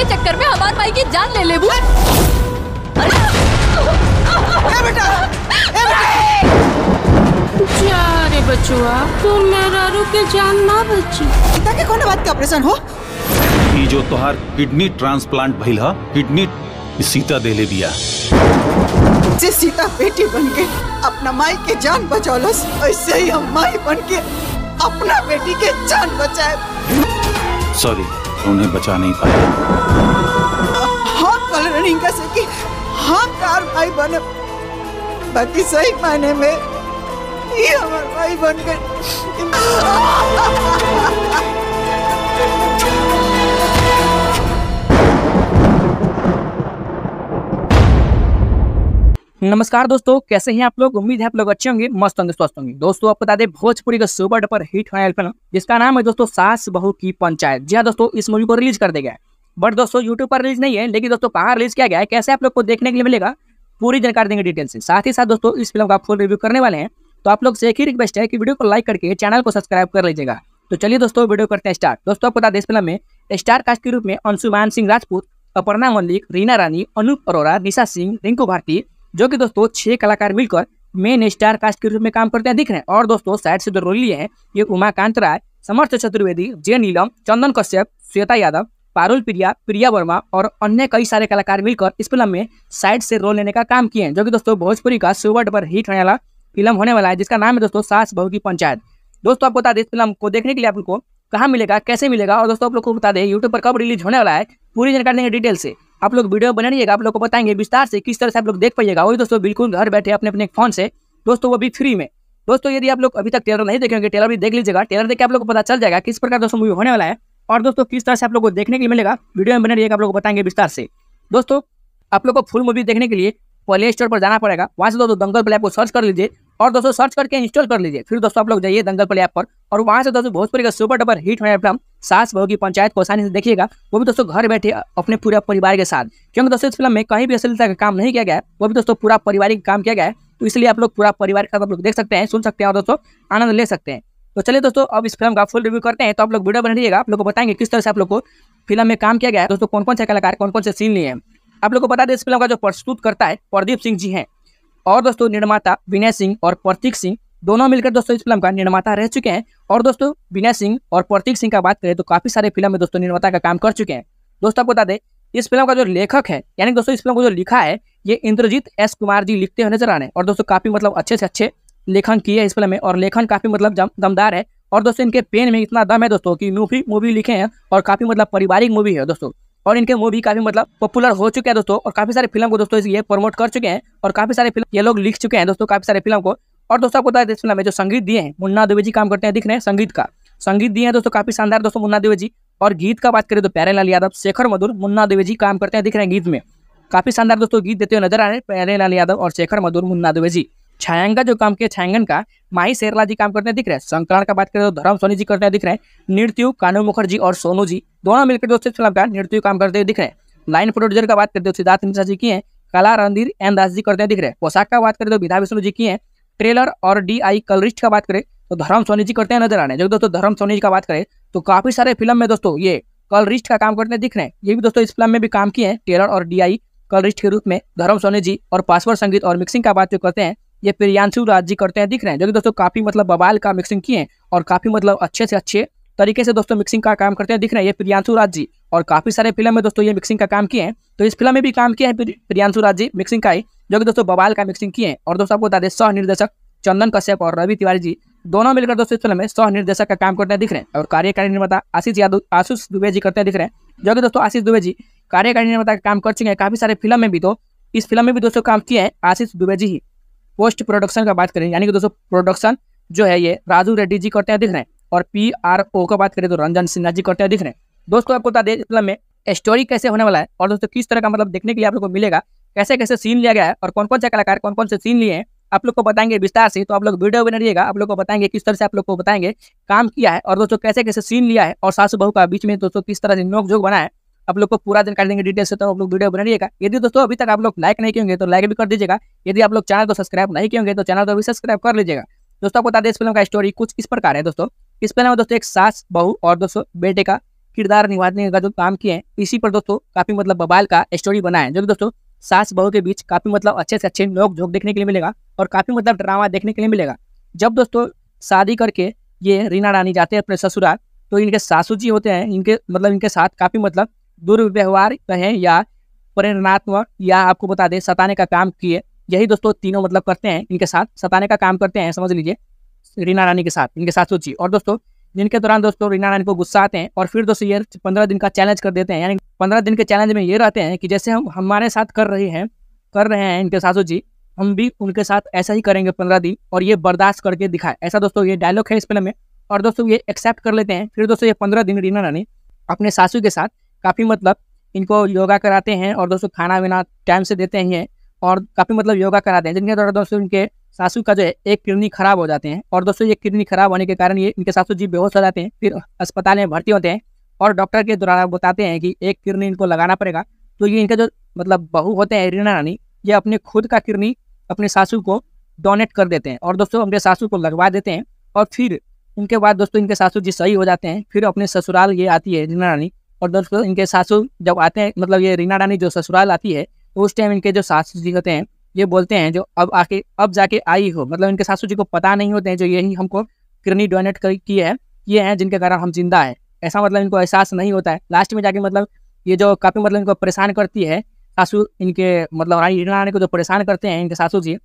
के चक्कर में हमार भाई की जान ले लेबू। ए बेटा ए बेटा। जा रे बचुआ तुम मेरा के जान ना बची। पिता के कौन बात का ऑपरेशन हो? ई जो तोहार किडनी ट्रांसप्लांट भइल ह किडनी सीता देले बिया। जे सीता बेटी बन के अपना माई के जान बचौलस ऐसे ही हम माई बन के अपना बेटी के जान बचाए सॉरी उन्हें बचा नहीं पाया। हम कल रनिंग कर सकी भाई बने। बाकी सही मायने में ये हमारे भाई बन गए। नमस्कार दोस्तों, कैसे हैं आप लोग? उम्मीद है आप लोग अच्छे होंगे, मस्त होंगे, स्वस्थ होंगे। दोस्तों, आपको बता दें, भोजपुरी का सुपर डपर हिट होने फ़िल्म जिसका नाम है दोस्तों, सास बहू की पंचायत। जी हाँ दोस्तों, इस मूवी को रिलीज़ कर दिया गया बट दोस्तों यूट्यूब पर रिलीज़ नहीं है, लेकिन दोस्तों, कहाँ रिलीज़ किया गया है? कैसे आप लोग को देखने के लिए मिलेगा? पूरी जानकारी देंगे डिटेल से। साथ ही साथ दोस्तों, इस फ़िल्म का फुल रिव्यू करने वाले हैं। तो आप लोग से एक ही रिक्वेस्ट है कि वीडियो को लाइक करके चैनल को सब्सक्राइब कर लीजिएगा। तो चलिए दोस्तों वीडियो करते हैं स्टार्ट दोस्तों, आपको बता दें, इस फ़िल्म में स्टार कास्ट के रूप में अंशुमान सिंह राजपूत, अपर्णा मल्लिक, रीना रानी, अनूप अरोरा, निशा सिंह, रिंकू भारती जो कि दोस्तों छह कलाकार मिलकर मेन स्टार कास्ट के रूप में काम करते हैं, दिख रहे हैं। और दोस्तों साइड से जो रोल लिए हैं, ये उमाकांत राय समर्थ चतुर्वेदी, जय नीलम, चंदन कश्यप, श्वेता यादव, पारुल प्रिया प्रिया वर्मा और अन्य कई सारे कलाकार मिलकर इस फ़िल्म में साइड से रोल लेने का काम किए हैं। जो कि दोस्तों, भोजपुरी का सुपर डबर हिट होने वाला फ़िल्म होने वाला है, जिसका नाम है दोस्तों, सास बहू की पंचायत। दोस्तों, आपको बता दें, इस फ़िल्म को देखने के लिए आप लोग को कहाँ मिलेगा, कैसे मिलेगा? और दोस्तों, आप लोग को बता दें यूट्यूब पर कब रिलीज़ होने वाला है, पूरी जानकारी देंगे डिटेल से। आप लोग वीडियो बना रहिएगा आप लोग को बताएँगे विस्तार से किस तरह से आप लोग देख पाइएगा। वही दोस्तों बिल्कुल घर बैठे अपने अपने फ़ोन से, दोस्तों वो भी फ्री में। दोस्तों यदि आप लोग अभी तक टेलर नहीं देखेंगे टेलर भी देख लीजिएगा। टेलर देख के आप लोग को पता चल जाएगा किस प्रकार दोस्तों मूवी होने वाला है और दोस्तों किस तरह से आप लोग को देखने के लिए मिलेगा। वीडियो में बने रहिएगा आप लोग को बताएँगे विस्तार से। दोस्तों, आप लोग को फुल मूवी देखने के लिए प्ले स्टोर पर जाना पड़ेगा। वहाँ से दोस्तों दंगल प्ले ऐप को सर्च कर लीजिए। और दोस्तों सर्च करके इंस्टॉल कर लीजिए। फिर दोस्तों आप लोग जाइए दंगल प्ले ऐप पर और वहाँ से दोस्तों भोजपुरी का सुपर डबर हिट होने फ़िल्म सास, बहू की पंचायत को आसानी से देखिएगा। वो भी दोस्तों घर बैठे अपने पूरे परिवार के साथ। क्योंकि दोस्तों इस फ़िल्म में कहीं भी अश्लीलता का काम नहीं किया गया वो भी दोस्तों पूरा पारिवारिक काम किया गया है तो इसलिए आप लोग पूरा परिवार के साथ आप लोग देख सकते हैं, सुन सकते हैं और दोस्तों आनंद ले सकते हैं। तो चलिए दोस्तों, अब इस फ़िल्म का फुल रिव्यू करते हैं तो आप लोग वीडियो बना रहिएगा आप लोग को बताएँगे किस तरह से आप लोग को फ़िल्म में काम किया गया है। दोस्तों कौन कौन से कलाकार कौन कौन से सीन लिए हैं। आप लोग को बता दें, इस फ़िल्म का जो प्रस्तुत करता है, प्रदीप सिंह जी हैं। और दोस्तों निर्माता विनय सिंह और प्रतीक सिंह, दोनों मिलकर दोस्तों इस फ़िल्म का निर्माता रह चुके हैं। और दोस्तों विनय सिंह और प्रतीक सिंह का बात करें तो काफ़ी सारे फ़िल्म में दोस्तों निर्माता का काम कर चुके हैं। दोस्तों आपको बता दें, इस फ़िल्म का जो लेखक है, यानी दोस्तों इस फ़िल्म को जो लिखा है, ये इंद्रजीत एस कुमार जी लिखते हुए नज़र आ रहे हैं। और दोस्तों काफ़ी मतलब अच्छे से अच्छे लेखन किए इस फ़िल्म में, और लेखन काफ़ी मतलब दमदार है। और दोस्तों इनके पेन में इतना दम है दोस्तों कि मूवी मूवी लिखे हैं, और काफ़ी मतलब पारिवारिक मूवी है दोस्तों। और इनके मूवी काफ़ी मतलब पॉपुलर हो चुके हैं दोस्तों, और काफ़ी सारे फ़िल्म को दोस्तों ये प्रमोट कर चुके हैं, और काफ़ी सारे फ़िल्म ये लोग लिख चुके हैं दोस्तों काफ़ी सारे फ़िल्म को। और दोस्तों आपको बता दें फ़िल्म में जो संगीत दिए हैं, मुन्ना देवी जी काम करते हैं, दिख रहे हैं संगीत का। संगीत दिए हैं दोस्तों काफ़ी शानदार दोस्तों मुन्ना देवी जी। और गीत का बात करें तो प्यारेलाल यादव, शेखर मधुर, मुन्ना देवी जी काम करते हैं, दिख रहे हैं गीत में। काफ़ी शानदार दोस्तों गीत देते हुए नज़र आ रहे हैं प्यारेलाल यादव और शेखर मधुर, मुन्ना देवी जी। छायांगा जो काम किया, छायांगन का माही शेरला जी काम करते दिख रहे हैं संकलन का बात करें तो धर्म सोनी जी करते दिख रहे हैं नृत्यु कानू मुखर्जी और सोनू जी, दोनों मिलकर दोस्तों फ़िल्म का नृत्यु काम करते हुए दिख रहे हैं। लाइन प्रोड्यूसर का बात करते हो सिद्धार्थ मिश्रा जी की है, कला रणधीर एन दास जी करते दिख रहे हैं, पोशाक का बात करें तो विधा विष्णु जी की है, ट्रेलर और डी आई कलरिस्ट का बात करें तो धर्म सोनी जी करते हैं नज़र आने जब दोस्तों धर्म सोनी जी का बात करें तो काफ़ी सारे फ़िल्म में दोस्तों ये कलरिस्ट का काम करते दिख रहे हैं। ये भी दोस्तों इस फ़िल्म में भी काम किए हैं, ट्रेलर और डी आई कलरिस्ट के रूप में धर्म सोनी जी और पासवर्ड संगीत और मिक्सिंग का बात जो करते हैं ये प्रियांशु राज जी करते हैं, दिख रहे हैं। जो कि दोस्तों, काफ़ी मतलब बवाल का मिक्सिंग किए हैं और काफ़ी मतलब अच्छे से अच्छे तरीके से दोस्तों मिक्सिंग का काम करते हैं, दिख रहे हैं। ये प्रियांशु राज जी और काफ़ी सारे फ़िल्म में दोस्तों ये मिक्सिंग का काम किए हैं। तो इस फ़िल्म में भी काम किया है प्रियांशु राज जी मिक्सिंग का ही, जो कि दोस्तों बवाल का मिक्सिंग किए हैं। और दोस्तों आपको बता दें सह निर्देशक चंदन कश्यप और रवि तिवारी जी दोनों मिलकर दोस्तों इस फ़िल्म में सह निर्देशक का काम करते हैं, दिख रहे हैं। और कार्यकारी निर्माता आशीष यादव, आशीष दुबे जी करते हैं, दिख रहे हैं। जो कि दोस्तों आशीष दुबे जी कार्यकारी निर्माता का काम कर चुके हैं, काफ़ी सारे फ़िल्म में भी। तो इस फ़िल्म में भी दोस्तों काम किए हैं आशीष दुबे जी ही। पोस्ट प्रोडक्शन का बात करें, यानी कि दोस्तों प्रोडक्शन जो है ये राजू रेड्डी जी करते हैं दिख रहे हैं और पी आर ओ का बात करें तो रंजन सिन्हा जी करते हैं दिख रहे हैं। दोस्तों आपको बता दें, इस फ़िल्म में स्टोरी कैसे होने वाला है और दोस्तों किस तरह का मतलब देखने के लिए आप लोग को मिलेगा, कैसे कैसे सीन लिया गया है और कौन कौन से कलाकार कौन कौन से सीन लिए हैं, आप लोग को बताएँगे विस्तार से। तो आप लोग वीडियो बना रहिएगा, आप लोग को बताएँगे किस तरह से आप लोग को बताएँगे काम किया है और दोस्तों कैसे कैसे सीन लिया है और सासू बहू का बीच में दोस्तों किस तरह से नोक झोंक बना है आप लोग को पूरा जानकारी देंगे डिटेल से तो आप लोग वीडियो बना रहिएगा यदि दोस्तों अभी तक आप लोग लाइक नहीं किए तो लाइक भी कर दीजिएगा। यदि आप लोग चैनल को सब्सक्राइब नहीं किए तो चैनल को भी सब्सक्राइब कर लीजिएगा। दोस्तों, आपको बता दें, इस फ़िल्म का स्टोरी कुछ इस प्रकार है दोस्तों। इस फ़िल्म में दोस्तों एक सास, बहू और दोस्तों बेटे का किरदार निभाने का जो काम किए हैं, इसी पर दोस्तों काफ़ी मतलब बबाल का स्टोरी बना है, जो कि दोस्तों सास, बहू के बीच काफ़ी मतलब अच्छे से अच्छे लोग झोंक देखने के लिए मिलेगा और काफ़ी मतलब ड्रामा देखने के लिए मिलेगा। जब दोस्तों शादी करके ये रीना रानी जाते हैं अपने ससुराल तो इनके सासू जी होते हैं, इनके मतलब इनके साथ काफ़ी मतलब दुर्व्यवहार कहें या प्रेरणात्मक या आपको बता दें सताने का काम किए। यही दोस्तों तीनों मतलब करते हैं इनके साथ। सताने का काम करते हैं, समझ लीजिए, रीना रानी के साथ, इनके सासू जी और दोस्तों, जिनके दौरान दोस्तों रीना रानी को गुस्सा आते हैं और फिर दोस्तों ये पंद्रह दिन का चैलेंज कर देते हैं। यानी पंद्रह दिन के चैलेंज में ये रहते हैं कि जैसे हम हमारे साथ कर रहे हैं, कर रहे हैं इनके सासू जी हम भी उनके साथ ऐसा ही करेंगे पंद्रह दिन और ये बर्दाश्त करके दिखाए। ऐसा दोस्तों ये डायलॉग है इस फ़िल्म में। और दोस्तों ये एक्सेप्ट कर लेते हैं। फिर दोस्तों ये पंद्रह दिन रीना रानी अपने सासू के साथ काफ़ी मतलब इनको योगा कराते हैं और दोस्तों खाना वीना टाइम से देते ही हैं और काफ़ी मतलब योगा कराते हैं। जिनके द्वारा दोस्तों इनके सासू का जो है, एक किडनी खराब हो जाते हैं और दोस्तों ये किडनी खराब होने के कारण ये इनके सासू जी बेहोश हो जाते हैं, फिर अस्पताल में भर्ती होते हैं और डॉक्टर के द्वारा बताते हैं कि एक किडनी इनको लगाना पड़ेगा। तो ये इनके जो मतलब बहू होते हैं, रीना रानी, ये अपने खुद का किडनी अपने सासू को डोनेट कर देते हैं और दोस्तों अपने सासू को लगवा देते हैं और फिर उनके बाद दोस्तों इनके सासू जी सही हो जाते हैं। फिर अपने ससुराल ये आती है रीना रानी और दोस्तों, इनके सासू जब आते हैं मतलब ये रीना रानी जो ससुराल आती है, उस टाइम इनके जो सासू जी होते हैं, ये बोलते हैं जो अब आके, अब जाके आई हो। मतलब इनके सासू जी को पता नहीं होते हैं, जो यही हमको किडनी डोनेट किए हैं, ये हैं जिनके कारण हम ज़िंदा है। ऐसा मतलब इनको एहसास नहीं होता है। लास्ट में जाके मतलब ये जो काफ़ी मतलब इनको परेशान करती है, सासू इनके मतलब रानी, रीना रानी को जो परेशान करते हैं इनके सासू जी।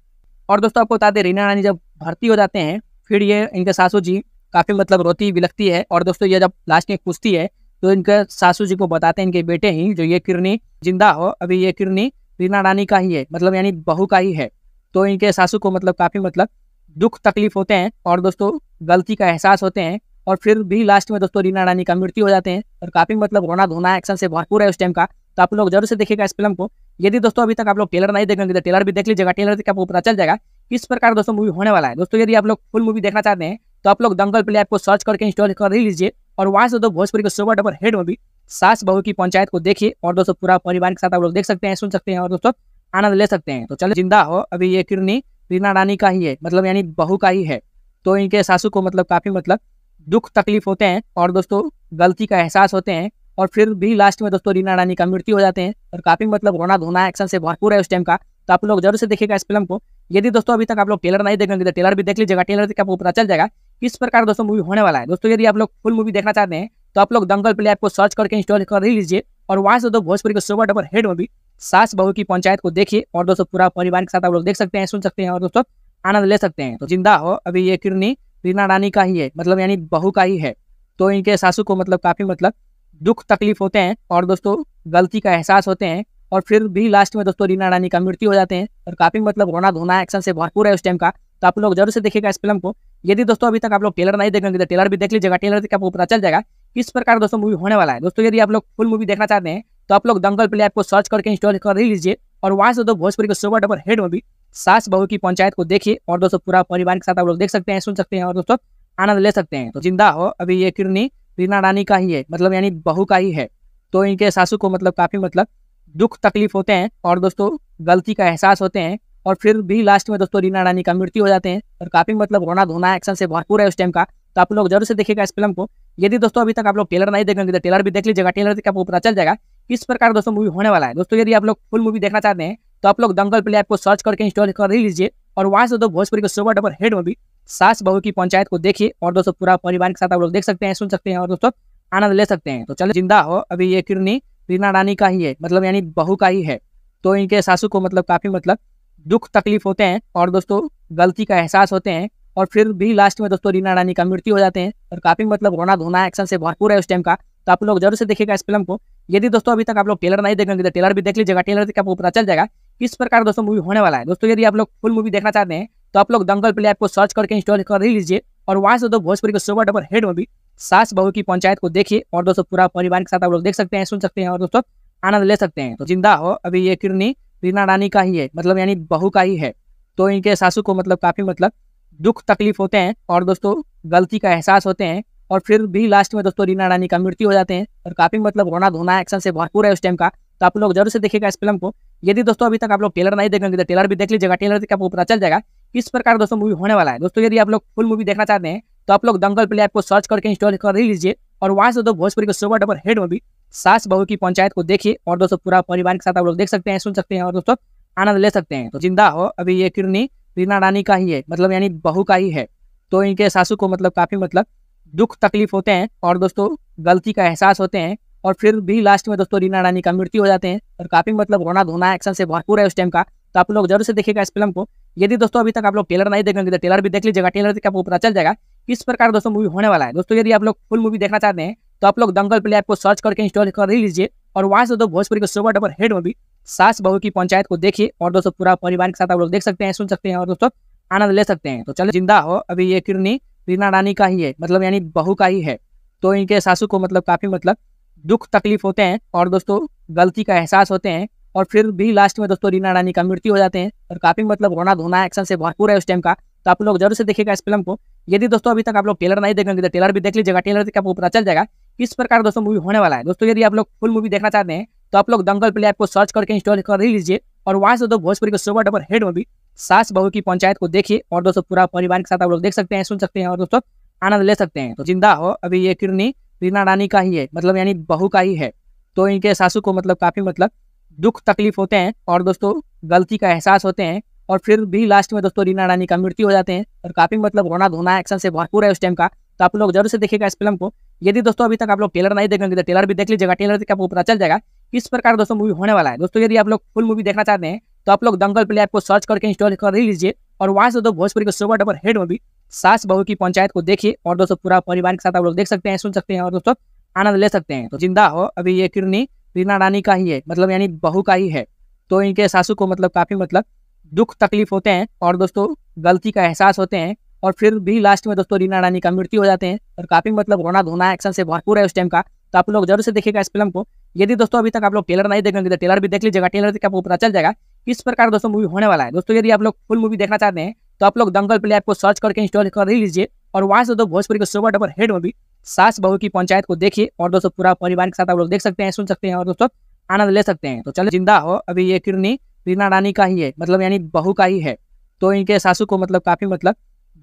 और दोस्तों, आपको बता दें, रीना रानी जब भर्ती हो जाते हैं, फिर ये इनके सासू जी काफ़ी मतलब रोती, बिलखती है। और दोस्तों, ये जब लास्ट में पूछती है तो इनके सासू जी को बताते हैं, इनके बेटे ही, जो ये किरनी ज़िंदा हो, अभी ये किरनी रीना रानी का ही है मतलब यानी बहू का ही है। तो इनके सासू को मतलब काफ़ी मतलब दुख तकलीफ़ होते हैं और दोस्तों गलती का एहसास होते हैं और फिर भी लास्ट में दोस्तों रीना रानी का मृत्यु हो जाते हैं और काफ़ी मतलब रोना धोना एक्शन से भरपूर है उस टाइम का। तो आप लोग ज़रूर से देखिएगा इस फ़िल्म को। यदि दोस्तों अभी तक आप लोग टेलर नहीं देखेंगे तो टेलर भी देख लीजिएगा टेलर से आपको पता चल जाएगा किस प्रकार दोस्तों मूवी होने वाला है। दोस्तों यदि आप लोग फुल मूवी देखना चाहते हैं तो आप लोग दंगल प्ले ऐप को सर्च करके इंस्टॉल कर लीजिए। और वहाँ से दो भोजपुरी के सुपर डबर हेड में भी सास बहू की पंचायत को देखिए और दोस्तों पूरा परिवार के साथ आप लोग देख सकते हैं, सुन सकते हैं और दोस्तों आनंद ले सकते हैं। तो चलो, ज़िंदा हो। अभी ये किरनी रीना रानी का ही है मतलब यानी बहू का ही है। तो इनके सासू को मतलब काफ़ी मतलब दुख तकलीफ़ होते हैं और दोस्तों गलती का एहसास होते हैं और फिर भी लास्ट में दोस्तों रीना रानी का मृत्यु हो जाते हैं और काफ़ी मतलब रोना धोना एक्शन से भरपूर है उस टाइम का। तो आप लोग ज़रूर से देखिएगा इस फ़िल्म को। यदि दोस्तों अभी तक आप लोग टेलर नहीं देखेंगे तो टेलर भी देख लीजिएगा। टेलर से आपको पता चल जाएगा किस प्रकार का दोस्तों मूवी होने वाला है? दोस्तों, यदि आप लोग फुल मूवी देखना चाहते हैं तो आप लोग दंगल प्ले ऐप को सर्च करके इंस्टॉल कर लीजिए और वहाँ से दो भोजपुरी के सुपर डबर हेड मूवी सास बहू की पंचायत को देखिए और दोस्तों पूरा परिवार के साथ आप लोग देख सकते हैं, सुन सकते हैं और दोस्तों आनंद ले सकते हैं। तो ज़िंदा हो, अभी ये किरनी रीना रानी का ही है मतलब यानी बहू का ही है। तो इनके सासू को मतलब काफ़ी मतलब दुख तकलीफ़ होते हैं और दोस्तों गलती का एहसास होते हैं और फिर भी लास्ट में दोस्तों रीना रानी का मृत्यु हो जाते हैं और काफ़ी मतलब रोना धोना एक्शन से भरपूर है उस टाइम का। तो आप लोग ज़रूर से देखिएगा इस फ़िल्म को। यदि दोस्तों अभी तक आप लोग टेलर नहीं देखेंगे तो टेलर भी देख लीजिएगा। टेलर से आपको पता चल जाएगा किस प्रकार दोस्तों मूवी होने वाला है। दोस्तों, यदि आप लोग फुल मूवी देखना चाहते हैं तो आप लोग दंगल प्ले ऐप को सर्च करके इंस्टॉल कर लीजिए और वहाँ से दो भोजपुरी के सुपर डबर हेड मूवी सास बहू की पंचायत को देखिए और दोस्तों पूरा परिवार के साथ आप लोग देख सकते हैं, सुन सकते हैं और दोस्तों आनंद ले सकते हैं। तो ज़िंदा हो, अभी ये किरनी रीना रानी का ही है मतलब यानी बहू का ही है। तो इनके सासू को मतलब काफ़ी मतलब दुख तकलीफ़ होते हैं और दोस्तों गलती का एहसास होते हैं। और फिर भी लास्ट में दोस्तों रीना रानी का मृत्यु हो जाते हैं। और काफ़ी मतलब रोना धोना एक्शन से भरपूर है उस टाइम का। तो आप लोग ज़रूर से देखेगा इस फ़िल्म को। यदि दोस्तों अभी तक आप लोग टेलर नहीं देखेंगे तो टेलर भी देख लीजिएगा। टेलर से आपको पता चल जाएगा किस प्रकार दोस्तों मूवी होने वाला है। दोस्तों यदि आप लोग फुल मूवी देखना चाहते हैं तो आप लोग दंगल प्ले ऐप को सर्च करके इंस्टॉल कर लीजिए। और वहाँ से दो भोजपुरी के सुपर डबर हेड मूवी सास बहू की पंचायत को देखिए और दोस्तों पूरा परिवार के साथ आप लोग देख सकते हैं, सुन सकते हैं और दोस्तों आनंद ले सकते हैं। तो चलो ज़िंदा हो। अभी ये किरनी रीना रानी का ही है मतलब यानी बहू का ही है। तो इनके सासू को मतलब काफ़ी मतलब दुख तकलीफ़ होते हैं और दोस्तों, गलती का एहसास होते हैं और फिर भी लास्ट में दोस्तों, रीना रानी का मृत्यु हो जाते हैं और काफ़ी मतलब रोना धोना एक्शन से भरपूर है उस टाइम का। तो आप लोग ज़रूर से देखेगा इस फ़िल्म को। यदि दोस्तों, अभी तक आप लोग टेलर नहीं देखेंगे तो टेलर भी देख लीजिएगा। टेलर से आपको पता चल जाएगा किस प्रकार दोस्तों मूवी होने वाला है। दोस्तों, यदि आप लोग फुल मूवी देखना चाहते हैं तो आप लोग दंगल प्ले ऐप को सर्च करके इंस्टॉल कर लीजिए और वहाँ से दो भोजपुरी के सुपर डबर हेड मूवी सास बहू की पंचायत को देखिए और दोस्तों पूरा परिवार के साथ आप लोग देख सकते हैं, सुन सकते हैं और दोस्तों आनंद ले सकते हैं। तो ज़िंदा हो अभी ये किरनी। रीना रानी का ही है मतलब यानी बहू का ही है। तो इनके सासू को मतलब काफ़ी मतलब दुख तकलीफ़ होते हैं और दोस्तों गलती का एहसास होते हैं और फिर भी लास्ट में दोस्तों रीना रानी का मृत्यु हो जाते हैं और काफ़ी मतलब रोना धोना एक्शन से भरपूर है उस टाइम का। तो आप लोग ज़रूर से देखिएगा इस फ़िल्म को। यदि दोस्तों अभी तक आप लोग टेलर नहीं देखेंगे तो टेलर भी देख लीजिएगा। टेलर से आपको पता चल जाएगा किस प्रकार दोस्तों मूवी होने वाला है। दोस्तों यदि आप लोग फुल मूवी देखना चाहते हैं तो आप लोग दंगल प्ले ऐप को सर्च करके इंस्टॉल कर लीजिए और वहाँ से दो भोजपुरी के सुपर डबर हेड में भी सास बहू की पंचायत को देखिए और दोस्तों पूरा परिवार के साथ आप लोग देख सकते हैं, सुन सकते हैं और दोस्तों आनंद ले सकते हैं। तो ज़िंदा हो, अभी ये किरनी रीना रानी का ही है मतलब यानी बहू का ही है। तो इनके सासू को मतलब काफ़ी मतलब दुख तकलीफ़ होते हैं और दोस्तों गलती का एहसास होते हैं और फिर भी लास्ट में दोस्तों रीना रानी का मृत्यु हो जाते हैं और काफ़ी मतलब रोना धोना एक्शन से भरपूर है उस टाइम का। तो आप लोग ज़रूर से देखेगा इस फ़िल्म को। यदि दोस्तों अभी तक आप लोग टेलर नहीं देखेंगे तो टेलर भी देख लीजिएगा टेलर से आपको पता चल जाएगा। किस प्रकार दोस्तों मूवी होने वाला है। दोस्तों यदि आप लोग फुल मूवी देखना चाहते हैं तो आप लोग दंगल प्ले ऐप को सर्च करके इंस्टॉल कर लीजिए और वहाँ से दो भोजपुरी के सुपर डबर हेड में भी सास बहू की पंचायत को देखिए और दोस्तों पूरा परिवार के साथ आप लोग देख सकते हैं, सुन सकते हैं और दोस्तों आनंद ले सकते हैं। तो चलो ज़िंदा हो। अभी ये किरनी रीना रानी का ही है मतलब यानी बहू का ही है। तो इनके सासू को मतलब काफ़ी मतलब दुख तकलीफ़ होते हैं और दोस्तों गलती का एहसास होते हैं और फिर भी लास्ट में दोस्तों रीना रानी का मृत्यु हो जाते हैं और काफ़ी मतलब रोना धोना एक्शन से भरपूर है उस टाइम का। तो आप लोग ज़रूर से देखिएगा इस फ़िल्म को। यदि दोस्तों अभी तक आप लोग टेलर नहीं देखेंगे तो टेलर भी देख लीजिएगा। टेलर से आपको पता चल जाएगा किस प्रकार दोस्तों मूवी होने वाला है? दोस्तों, यदि आप लोग फुल मूवी देखना चाहते हैं तो आप लोग दंगल प्ले ऐप को सर्च करके इंस्टॉल कर लीजिए और वहाँ से दो भोजपुरी के सुपर डबर हेड में भी सास बहू की पंचायत को देखिए और दोस्तों पूरा परिवार के साथ आप लोग देख सकते हैं, सुन सकते हैं और दोस्तों आनंद ले सकते हैं। तो ज़िंदा हो, अभी ये किरनी रीना रानी का ही है मतलब यानी बहू का ही है। तो इनके सासू को मतलब काफ़ी मतलब दुख तकलीफ़ होते हैं और दोस्तों गलती का एहसास होते हैं और फिर भी लास्ट में दोस्तों रीना रानी का मृत्यु हो जाते हैं और काफ़ी मतलब रोना धोना एक्शन से भरपूर है उस टाइम का। तो आप लोग ज़रूर से देखिएगा इस फ़िल्म को। यदि दोस्तों अभी तक आप लोग टेलर नहीं देखेंगे तो टेलर भी देख लीजिएगा। टेलर से आपको पता चल जाएगा। किस प्रकार दोस्तों मूवी होने वाला है। दोस्तों, यदि आप लोग फुल मूवी देखना चाहते हैं तो आप लोग दंगल प्ले ऐप को सर्च करके इंस्टॉल कर लीजिए और वहाँ से दो भोजपुरी के सुपर डबर हेड में भी सास बहू की पंचायत को देखिए और दोस्तों पूरा परिवार के साथ आप लोग देख सकते हैं, सुन सकते हैं और दोस्तों आनंद ले सकते हैं। तो ज़िंदा हो, अभी ये किरनी रीना रानी का ही है मतलब यानी बहू का ही है। तो इनके सासू को मतलब काफ़ी मतलब दुख तकलीफ़ होते हैं और दोस्तों गलती का एहसास होते हैं। और फिर भी लास्ट में दोस्तों रीना रानी का मृत्यु हो जाते हैं। और काफ़ी मतलब रोना धोना एक्शन से भरपूर है उस टाइम का। तो आप लोग ज़रूर से देखेगा इस फ़िल्म को। यदि दोस्तों अभी तक आप लोग टेलर नहीं देखेंगे तो टेलर भी देख लीजिएगा। टेलर से आपको पता चल जाएगा किस प्रकार दोस्तों मूवी होने वाला है। दोस्तों, यदि आप लोग फुल मूवी देखना चाहते हैं तो आप लोग दंगल प्ले ऐप को सर्च करके इंस्टॉल कर ही लीजिए। और वहाँ से दो भोजपुरी के सुपर डबर हेड में भी सास बहू की पंचायत को देखिए और दोस्तों पूरा परिवार के साथ आप लोग देख सकते हैं, सुन सकते हैं और दोस्तों आनंद ले सकते हैं। तो चलो ज़िंदा हो। अभी ये किरनी रीना रानी का ही है मतलब यानी बहू का ही है। तो इनके सासू को मतलब काफ़ी मतलब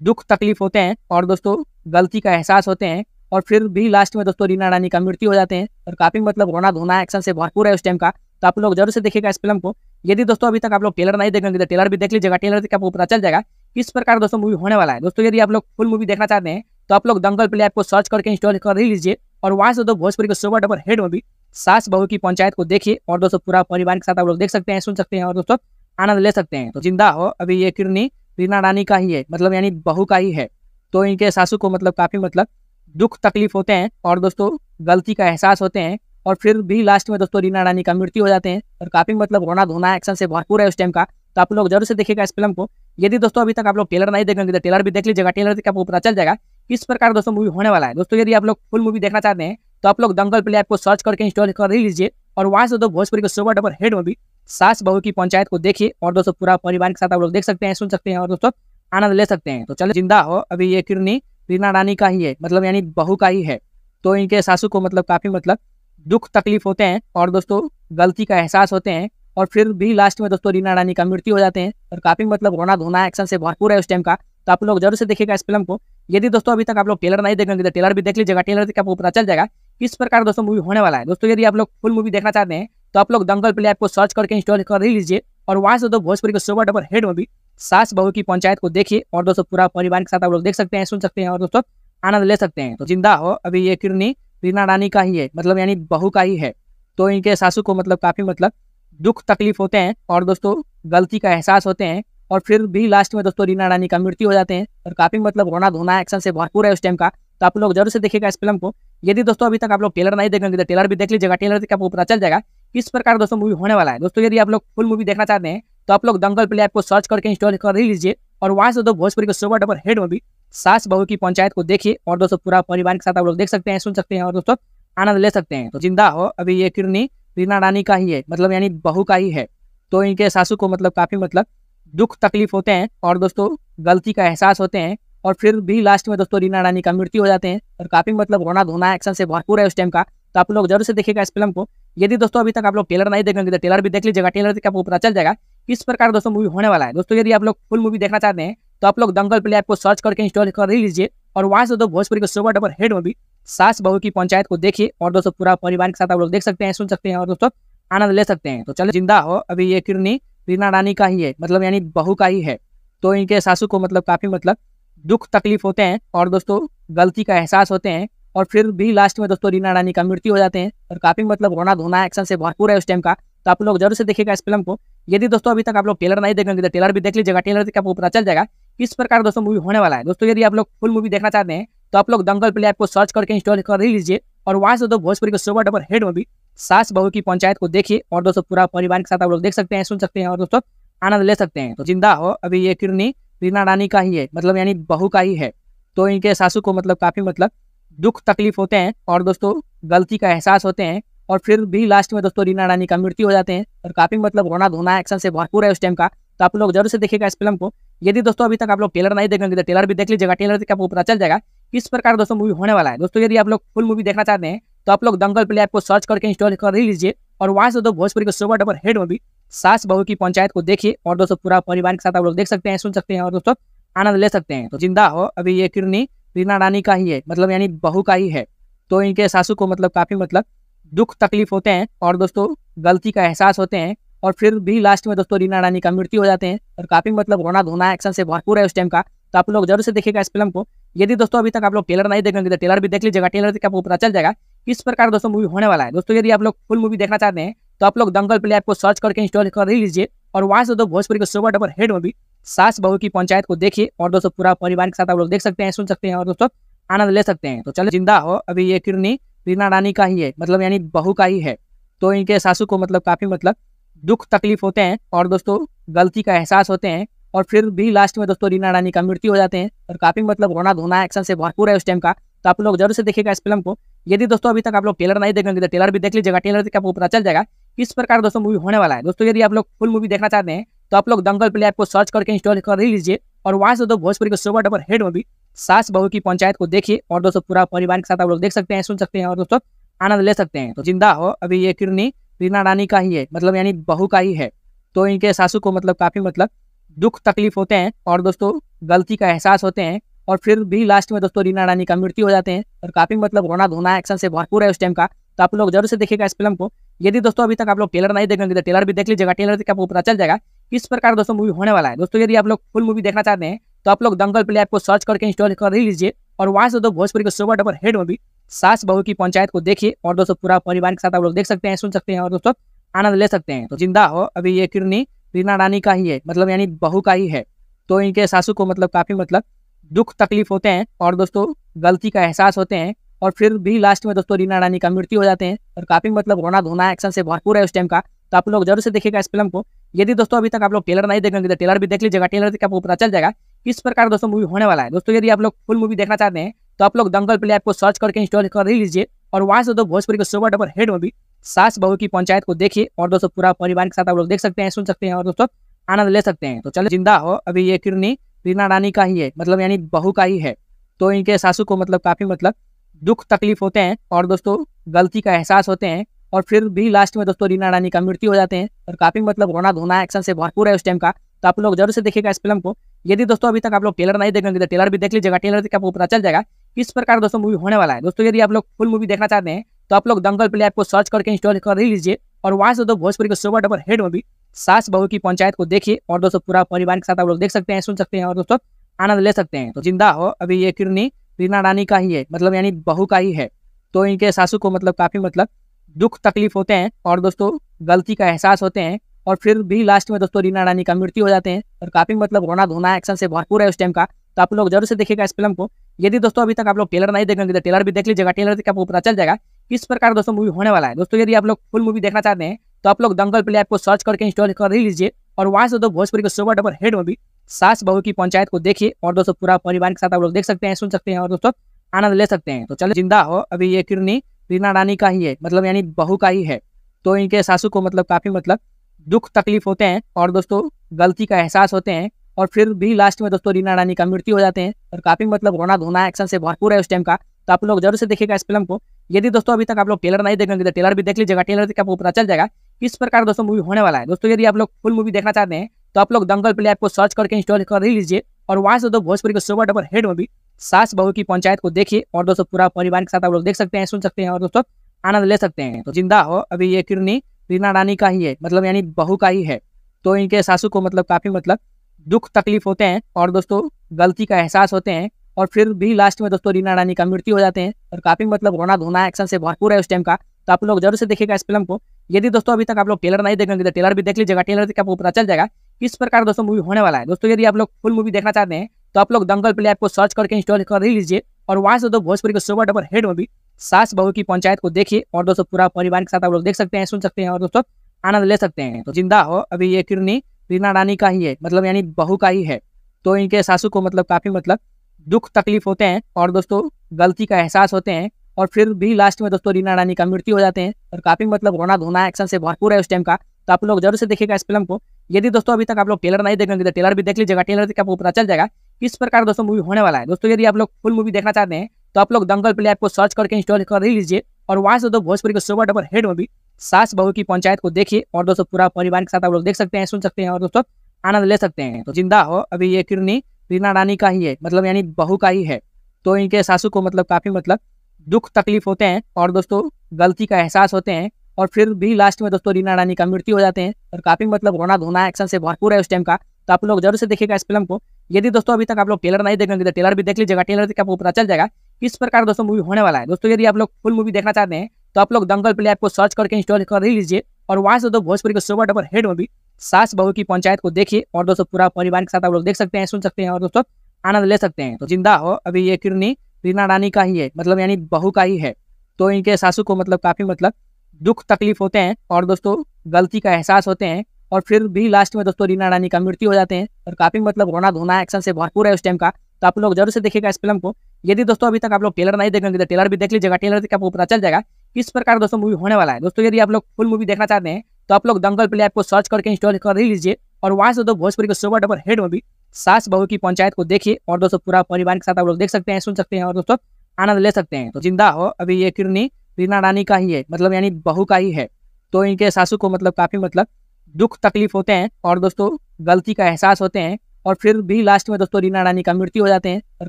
दुख तकलीफ़ होते हैं और दोस्तों, गलती का एहसास होते हैं और फिर भी लास्ट में दोस्तों, रीना रानी का मृत्यु हो जाते हैं और काफ़ी मतलब रोना धोना एक्शन से भरपूर है उस टाइम का। तो आप लोग ज़रूर से देखेगा इस फ़िल्म को। यदि दोस्तों, अभी तक आप लोग टेलर नहीं देखेंगे तो टेलर भी देख लीजिएगा। टेलर से आपको पता चल जाएगा किस प्रकार दोस्तों मूवी होने वाला है। दोस्तों, यदि आप लोग फुल मूवी देखना चाहते हैं तो आप लोग दंगल प्ले ऐप को सर्च करके इंस्टॉल कर ही लीजिए और वहाँ से दो भोजपुरी के सुपर डबर हेड में भी सास बहू की पंचायत को देखिए और दोस्तों पूरा परिवार के साथ आप लोग देख सकते हैं, सुन सकते हैं और दोस्तों आनंद ले सकते हैं। तो ज़िंदा हो अभी ये किरनी। रीना रानी का ही है मतलब यानी बहू का ही है। तो इनके सासू को मतलब काफ़ी मतलब दुख तकलीफ़ होते हैं और दोस्तों गलती का एहसास होते हैं और फिर भी लास्ट में दोस्तों रीना रानी का मृत्यु हो जाते हैं और काफ़ी मतलब रोना धोना एक्शन से भरपूर है उस टाइम का। तो आप लोग ज़रूर से देखिएगा इस फ़िल्म को। यदि दोस्तों अभी तक आप लोग टेलर नहीं देखेंगे तो टेलर भी देख लीजिएगा टेलर से आपको पता चल जाएगा किस प्रकार दोस्तों मूवी होने वाला है। दोस्तों यदि आप लोग फुल मूवी देखना चाहते हैं तो आप लोग दंगल प्ले ऐप को सर्च करके इंस्टॉल कर लीजिए और वहाँ से दो भोजपुरी के सुपर डबर हेड में भी सास बहू की पंचायत को देखिए और दोस्तों पूरा परिवार के साथ आप लोग देख सकते हैं, सुन सकते हैं और दोस्तों आनंद ले सकते हैं। तो चलो ज़िंदा हो, अभी ये किरनी रीना रानी का ही है मतलब यानी बहू का ही है। तो इनके सासू को मतलब काफ़ी मतलब दुख तकलीफ़ होते हैं और दोस्तों गलती का एहसास होते हैं और फिर भी लास्ट में दोस्तों रीना रानी का मृत्यु हो जाते हैं और काफ़ी मतलब रोना धोना एक्शन से भरपूर है उस टाइम का। तो आप लोग ज़रूर से देखिएगा इस फ़िल्म को। यदि दोस्तों अभी तक आप लोग टेलर नहीं देखेंगे तो टेलर भी देख लीजिएगा। टेलर से आपको पता चल जाएगा किस प्रकार का दोस्तों मूवी होने वाला है? दोस्तों, यदि आप लोग फुल मूवी देखना चाहते हैं तो आप लोग दंगल प्ले ऐप को सर्च करके इंस्टॉल कर लीजिए और वहाँ से दो भोजपुरी के सुपर डबर हेड में भी सास बहू की पंचायत को देखिए और दोस्तों पूरा परिवार के साथ आप लोग देख सकते हैं, सुन सकते हैं और दोस्तों आनंद ले सकते हैं। तो ज़िंदा हो, अभी ये किरनी रीना रानी का ही है मतलब यानी बहू का ही है। तो इनके सासू को मतलब काफ़ी मतलब दुख तकलीफ़ होते हैं और दोस्तों गलती का एहसास होते हैं और फिर भी लास्ट में दोस्तों रीना रानी का मृत्यु हो जाते हैं और काफ़ी मतलब रोना धोना एक्शन से भरपूर है उस टाइम का। तो आप लोग ज़रूर से देखिएगा इस फ़िल्म को। यदि दोस्तों अभी तक आप लोग टेलर नहीं देखेंगे तो टेलर भी देख लीजिएगा। टेलर से आपको पता चल जाएगा किस प्रकार दोस्तों मूवी होने वाला है। दोस्तों, यदि आप लोग फुल मूवी देखना चाहते हैं तो आप लोग दंगल प्ले ऐप को सर्च करके इंस्टॉल कर लीजिए और वहाँ से दो भोजपुरी के सुपर डबर हेड मूवी सास बहू की पंचायत को देखिए और दोस्तों पूरा परिवार के साथ आप लोग देख सकते हैं, सुन सकते हैं और दोस्तों आनंद ले सकते हैं। तो ज़िंदा हो, अभी ये किरनी रीना रानी का ही है मतलब यानी बहू का ही है। तो इनके सासू को मतलब काफ़ी मतलब दुख तकलीफ़ होते हैं और दोस्तों गलती का एहसास होते हैं। और फिर भी लास्ट में दोस्तों रीना रानी का मृत्यु हो जाते हैं। और काफ़ी मतलब रोना धोना एक्शन से भरपूर है उस टाइम का। तो आप लोग ज़रूर से देखेगा इस फ़िल्म को। यदि दोस्तों अभी तक आप लोग टेलर नहीं देखेंगे तो टेलर भी देख लीजिएगा। टेलर से आपको पता चल जाएगा किस प्रकार दोस्तों मूवी होने वाला है। दोस्तों यदि आप लोग फुल मूवी देखना चाहते हैं तो आप लोग दंगल प्ले ऐप को सर्च करके इंस्टॉल कर लीजिए और वहाँ से दो भोजपुरी के सुपर डबर हेड में भी सास बहू की पंचायत को देखिए और दोस्तों पूरा परिवार के साथ आप लोग देख सकते हैं, सुन सकते हैं और दोस्तों आनंद ले सकते हैं। तो चलो ज़िंदा हो, अभी ये किरनी रीना रानी का ही है मतलब यानी बहू का ही है। तो इनके सासू को मतलब काफ़ी मतलब दुख तकलीफ़ होते हैं और दोस्तों, गलती का एहसास होते हैं और फिर भी लास्ट में दोस्तों, रीना रानी का मृत्यु हो जाते हैं और काफ़ी मतलब रोना धोना एक्शन से भरपूर है उस टाइम का। तो आप लोग ज़रूर से देखिएगा इस फ़िल्म को। यदि दोस्तों, अभी तक आप लोग टेलर नहीं देखेंगे तो टेलर भी देख लीजिएगा। टेलर से आपको पता चल जाएगा किस प्रकार दोस्तों मूवी होने वाला है। दोस्तों, यदि आप लोग फुल मूवी देखना चाहते हैं तो आप लोग दंगल प्ले ऐप को सर्च करके इंस्टॉल कर लीजिए और वहाँ से दोस्तों भोजपुरी के सुपर डबर हेड मूवी सास बहू की पंचायत को देखिए और दोस्तों पूरा परिवार के साथ आप लोग देख सकते हैं, सुन सकते हैं और दोस्तों आनंद ले सकते हैं। तो ज़िंदा हो अभी ये किरनी। रीना रानी का ही है मतलब यानी बहू का ही है। तो इनके सासू को मतलब काफ़ी मतलब दुख तकलीफ़ होते हैं और दोस्तों गलती का एहसास होते हैं और फिर भी लास्ट में दोस्तों रीना रानी का मृत्यु हो जाते हैं और काफ़ी मतलब रोना धोना एक्शन से भरपूर है उस टाइम का। तो आप लोग ज़रूर से देखिएगा इस फ़िल्म को। यदि दोस्तों अभी तक आप लोग टेलर नहीं देखेंगे तो टेलर भी देख लीजिएगा। टेलर से आपको पता चल जाएगा किस प्रकार दोस्तों मूवी होने वाला है। दोस्तों यदि आप लोग फुल मूवी देखना चाहते हैं तो आप लोग दंगल प्ले ऐप को सर्च करके इंस्टॉल कर लीजिए और वहाँ से दो भोजपुरी के सुपर डबर हेड मूवी सास बहू की पंचायत को देखिए और दोस्तों पूरा परिवार के साथ आप लोग देख सकते हैं, सुन सकते हैं और दोस्तों आनंद ले सकते हैं। तो ज़िंदा हो, अभी ये किरनी रीना रानी का ही है मतलब यानी बहू का ही है। तो इनके सासू को मतलब काफ़ी मतलब दुख तकलीफ़ होते हैं और दोस्तों गलती का एहसास होते हैं और फिर भी लास्ट में दोस्तों रीना रानी का मृत्यु हो जाते हैं और काफ़ी मतलब रोना धोना एक्शन से भरपूर है उस टाइम का। तो आप लोग ज़रूर से देखेगा इस फ़िल्म को। यदि दोस्तों अभी तक आप लोग टेलर नहीं देखेंगे तो टेलर भी देख लीजिएगा। टेलर से आपको पता चल जाएगा किस प्रकार दोस्तों मूवी होने वाला है? दोस्तों, यदि आप लोग फुल मूवी देखना चाहते हैं तो आप लोग दंगल प्ले ऐप को सर्च करके इंस्टॉल कर लीजिए और वहाँ से दो भोजपुरी के सुपर डबर हेड मूवी सास बहू की पंचायत को देखिए और दोस्तों पूरा परिवार के साथ आप लोग देख सकते हैं, सुन सकते हैं और दोस्तों आनंद ले सकते हैं। तो चलो, ज़िंदा हो। अभी ये किरनी रीना रानी का ही है मतलब यानी बहू का ही है। तो इनके सासू को मतलब काफ़ी मतलब दुख तकलीफ़ होते हैं और दोस्तों गलती का एहसास होते हैं और फिर भी लास्ट में दोस्तों रीना रानी का मृत्यु हो जाते हैं और काफ़ी मतलब रोना धोना एक्शन से भरपूर है उस टाइम का। तो आप लोग ज़रूर से देखिएगा इस फ़िल्म को। यदि दोस्तों अभी तक आप लोग टेलर नहीं देखेंगे तो टेलर भी देख लीजिएगा। टेलर से आपको पता चल जाएगा किस प्रकार दोस्तों मूवी होने वाला है। दोस्तों, यदि आप लोग फुल मूवी देखना चाहते हैं तो आप लोग दंगल प्ले ऐप को सर्च करके इंस्टॉल कर लीजिए और वहाँ से दो भोजपुरी के सुपर डबर हेड मूवी सास बहू की पंचायत को देखिए और दोस्तों पूरा परिवार के साथ आप लोग देख सकते हैं, सुन सकते हैं और दोस्तों आनंद ले सकते हैं। तो ज़िंदा हो, अभी ये किरनी रीना रानी का ही है मतलब यानी बहू का ही है। तो इनके सासू को मतलब काफ़ी मतलब दुख तकलीफ़ होते हैं और दोस्तों गलती का एहसास होते हैं और फिर भी लास्ट में दोस्तों रीना रानी का मृत्यु हो जाते हैं और काफ़ी मतलब रोना धोना एक्शन से भरपूर है उस टाइम का। तो आप लोग ज़रूर से देखेगा इस फ़िल्म को। यदि दोस्तों अभी तक आप लोग टेलर नहीं देखेंगे तो टेलर भी देख लीजिएगा। टेलर से आपको पता चल जाएगा किस प्रकार दोस्तों मूवी होने वाला है। दोस्तों यदि आप लोग फुल मूवी देखना चाहते हैं तो आप लोग दंगल प्ले ऐप को सर्च करके इंस्टॉल कर लीजिए और वहाँ से दो भोजपुरी के सुबह डबर हेड मूवी सास बहू की पंचायत को देखिए और दोस्तों पूरा परिवार के साथ आप लोग देख सकते हैं, सुन सकते हैं और दोस्तों आनंद ले सकते हैं। तो ज़िंदा हो, अभी ये किरनी रीना रानी का ही है मतलब यानी बहू का ही है। तो इनके सासू को मतलब काफ़ी मतलब दुख तकलीफ़ होते हैं और दोस्तों, गलती का एहसास होते हैं और फिर भी लास्ट में दोस्तों, रीना रानी का मृत्यु हो जाते हैं और काफ़ी मतलब रोना धोना एक्शन से भरपूर है उस टाइम का। तो आप लोग ज़रूर से देखेगा इस फ़िल्म को। यदि दोस्तों, अभी तक आप लोग टेलर नहीं देखेंगे तो टेलर भी देख लीजिएगा। टेलर से आपको पता चल जाएगा किस प्रकार दोस्तों मूवी होने वाला है। दोस्तों, यदि आप लोग फुल मूवी देखना चाहते हैं तो आप लोग दंगल प्ले ऐप को सर्च करके इंस्टॉल कर लीजिए और वहाँ से दो भोजपुरी के सुपर डबर हेड मूवी सास बहू की पंचायत को देखिए और दोस्तों पूरा परिवार के साथ आप लोग देख सकते हैं, सुन सकते हैं और दोस्तों आनंद ले सकते हैं। तो चलो, ज़िंदा हो अभी ये किरनी। रीना रानी का ही है मतलब यानी बहू का ही है। तो इनके सासू को मतलब काफ़ी मतलब दुख तकलीफ़ होते हैं और दोस्तों गलती का एहसास होते हैं और फिर भी लास्ट में दोस्तों रीना रानी का मृत्यु हो जाते हैं और काफ़ी मतलब रोना धोना एक्शन से भरपूर है उस टाइम का। तो आप लोग ज़रूर से देखेगा इस फ़िल्म को। यदि दोस्तों अभी तक आप लोग टेलर नहीं देखेंगे तो टेलर भी देख लीजिएगा टेलर से आपको पता चल जाएगा किस प्रकार दोस्तों मूवी होने वाला है। दोस्तों यदि आप लोग फुल मूवी देखना चाहते हैं तो आप लोग दंगल प्ले ऐप को सर्च करके इंस्टॉल कर लीजिए और वहाँ से दो भोजपुरी के सुपर डबर हेड मूवी सास बहू की पंचायत को देखिए और दोस्तों पूरा परिवार के साथ आप लोग देख सकते हैं, सुन सकते हैं और दोस्तों आनंद ले सकते हैं। तो ज़िंदा हो, अभी ये किरनी रीना रानी का ही है मतलब यानी बहू का ही है। तो इनके सासू को मतलब काफ़ी मतलब दुख तकलीफ़ होते हैं और दोस्तों गलती का एहसास होते हैं और फिर भी लास्ट में दोस्तों रीना रानी का मृत्यु हो जाते हैं और काफ़ी मतलब रोना धोना एक्शन से भरपूर है उस टाइम का। तो आप लोग ज़रूर से देखेगा इस फ़िल्म को। यदि दोस्तों अभी तक आप लोग टेलर नहीं देखेंगे तो टेलर भी देख लीजिएगा टेलर से आपको पता चल जाएगा किस प्रकार दोस्तों मूवी होने वाला है। दोस्तों यदि आप लोग फुल मूवी देखना चाहते हैं तो आप लोग दंगल प्ले ऐप को सर्च करके इंस्टॉल कर लीजिए और वहाँ से दो भोजपुरी के सुपर डबर हेड में भी सास बहू की पंचायत को देखिए और दोस्तों पूरा परिवार के साथ आप लोग देख सकते हैं, सुन सकते हैं और दोस्तों आनंद ले सकते हैं। तो चलो ज़िंदा हो, अभी ये किरनी रीना रानी का ही है मतलब यानी बहू का ही है। तो इनके सासू को मतलब काफ़ी मतलब दुख तकलीफ़ होते हैं और दोस्तों गलती का एहसास होते हैं और फिर भी लास्ट में दोस्तों रीना रानी का मृत्यु हो जाते हैं और काफ़ी मतलब रोना धोना एक्शन से भरपूर है उस टाइम का। तो आप लोग ज़रूर से देखिएगा इस फ़िल्म को। यदि दोस्तों अभी तक आप लोग टेलर नहीं देखेंगे तो टेलर भी देख लीजिएगा टेलर देखिए आपको पता चल जाएगा किस प्रकार दोस्तों मूवी होने वाला है? दोस्तों, यदि आप लोग फुल मूवी देखना चाहते हैं तो आप लोग दंगल प्ले ऐप को सर्च करके इंस्टॉल कर लीजिए और वहाँ से दो भोजपुरी के सुपर डबर हेड मूवी सास बहू की पंचायत को देखिए और दोस्तों पूरा परिवार के साथ आप लोग देख सकते हैं, सुन सकते हैं और दोस्तों आनंद ले सकते हैं। तो ज़िंदा हो, अभी ये किरनी रीना रानी का ही है मतलब यानी बहू का ही है। तो इनके सासू को मतलब काफ़ी मतलब दुख तकलीफ़ होते हैं और दोस्तों गलती का एहसास होते हैं और फिर भी लास्ट में दोस्तों रीना रानी का मृत्यु हो जाते हैं और काफ़ी मतलब रोना धोना एक्शन से भरपूर है उस टाइम का। तो आप लोग ज़रूर से देखिएगा इस फ़िल्म को। यदि दोस्तों अभी तक आप लोग टेलर नहीं देखेंगे तो टेलर भी देख लीजिएगा। टेलर से आपको पता चल जाएगा किस प्रकार दोस्तों मूवी होने वाला है। दोस्तों, यदि आप लोग फुल मूवी देखना चाहते हैं तो आप लोग दंगल प्ले ऐप को सर्च करके इंस्टॉल कर लीजिए और वहाँ से दोस्तों भोजपुरी के सुपर डबर हेड मूवी सास बहू की पंचायत को देखिए और दोस्तों पूरा परिवार के साथ आप लोग देख सकते हैं, सुन सकते हैं और दोस्तों आनंद ले सकते हैं। तो ज़िंदा हो, अभी ये किरनी रीना रानी का ही है मतलब यानी बहू का ही है। तो इनके सासू को मतलब काफ़ी मतलब दुख तकलीफ़ होते हैं और दोस्तों गलती का एहसास होते हैं और फिर भी लास्ट में दोस्तों रीना रानी का मृत्यु हो जाते हैं और काफ़ी मतलब रोना धोना एक्शन से भरपूर है उस टाइम का। तो आप लोग ज़रूर से देखिएगा इस फ़िल्म को। यदि दोस्तों अभी तक आप लोग टेलर नहीं देखेंगे तो टेलर भी देख लीजिएगा। टेलर से आपको पता चल जाएगा किस प्रकार दोस्तों मूवी होने वाला है। दोस्तों यदि आप लोग फुल मूवी देखना चाहते हैं तो आप लोग दंगल प्ले ऐप को सर्च करके इंस्टॉल कर लीजिए और वहाँ से दोस्तों भोजपुरी के सुपर डबर हेड मूवी सास बहू की पंचायत को देखिए और दोस्तों पूरा परिवार के साथ आप लोग देख सकते हैं, सुन सकते हैं और दोस्तों आनंद ले सकते हैं। तो ज़िंदा हो, अभी ये किरनी रीना रानी का ही है मतलब यानी बहू का ही है। तो इनके सासू को मतलब काफ़ी मतलब दुख तकलीफ़ होते हैं और दोस्तों, गलती का एहसास होते हैं और फिर भी लास्ट में दोस्तों, रीना रानी का मृत्यु हो जाते हैं और काफ़ी मतलब रोना धोना एक्शन से भरपूर है उस टाइम का। तो आप लोग ज़रूर से देखिएगा इस फ़िल्म को। यदि दोस्तों, अभी तक आप लोग टेलर नहीं देखेंगे तो टेलर भी देख लीजिएगा। टेलर से आपको पता चल जाएगा किस प्रकार दोस्तों मूवी होने वाला है। दोस्तों, यदि आप लोग फुल मूवी देखना चाहते हैं तो आप लोग दंगल प्ले ऐप को सर्च करके इंस्टॉल कर लीजिए और वहाँ से दोस्तों भोजपुरी के सुपर डबर हेड मूवी सास बहू की पंचायत को देखिए और दोस्तों पूरा परिवार के साथ आप लोग देख सकते हैं, सुन सकते हैं और दोस्तों आनंद ले सकते हैं। तो ज़िंदा हो अभी ये किरनी। रीना रानी का ही है मतलब यानी बहू का ही है। तो इनके सासू को मतलब काफ़ी मतलब दुख तकलीफ़ होते हैं और दोस्तों गलती का एहसास होते हैं और फिर भी लास्ट में दोस्तों रीना रानी का मृत्यु हो जाते हैं और काफ़ी मतलब रोना धोना एक्शन से भरपूर है उस टाइम का। तो आप लोग ज़रूर से देखेगा इस फ़िल्म को। यदि दोस्तों अभी तक आप लोग टेलर नहीं देखेंगे तो टेलर भी देख लीजिएगा टेलर से आपको पता चल जाएगा किस प्रकार दोस्तों मूवी होने वाला है। दोस्तों यदि आप लोग फुल मूवी देखना चाहते हैं तो आप लोग दंगल प्ले ऐप को सर्च करके इंस्टॉल कर ही लीजिए और वहाँ से दो भोजपुरी के सुपर डबर हेड मूवी सास बहू की पंचायत को देखिए और दोस्तों पूरा परिवार के साथ आप लोग देख सकते हैं, सुन सकते हैं और दोस्तों आनंद ले सकते हैं। तो ज़िंदा हो, अभी ये किरनी रीना रानी का ही है मतलब यानी बहू का ही है। तो इनके सासू को मतलब काफ़ी मतलब दुख तकलीफ़ होते हैं और दोस्तों गलती का एहसास होते हैं और फिर भी लास्ट में दोस्तों रीना रानी का मृत्यु हो जाते हैं और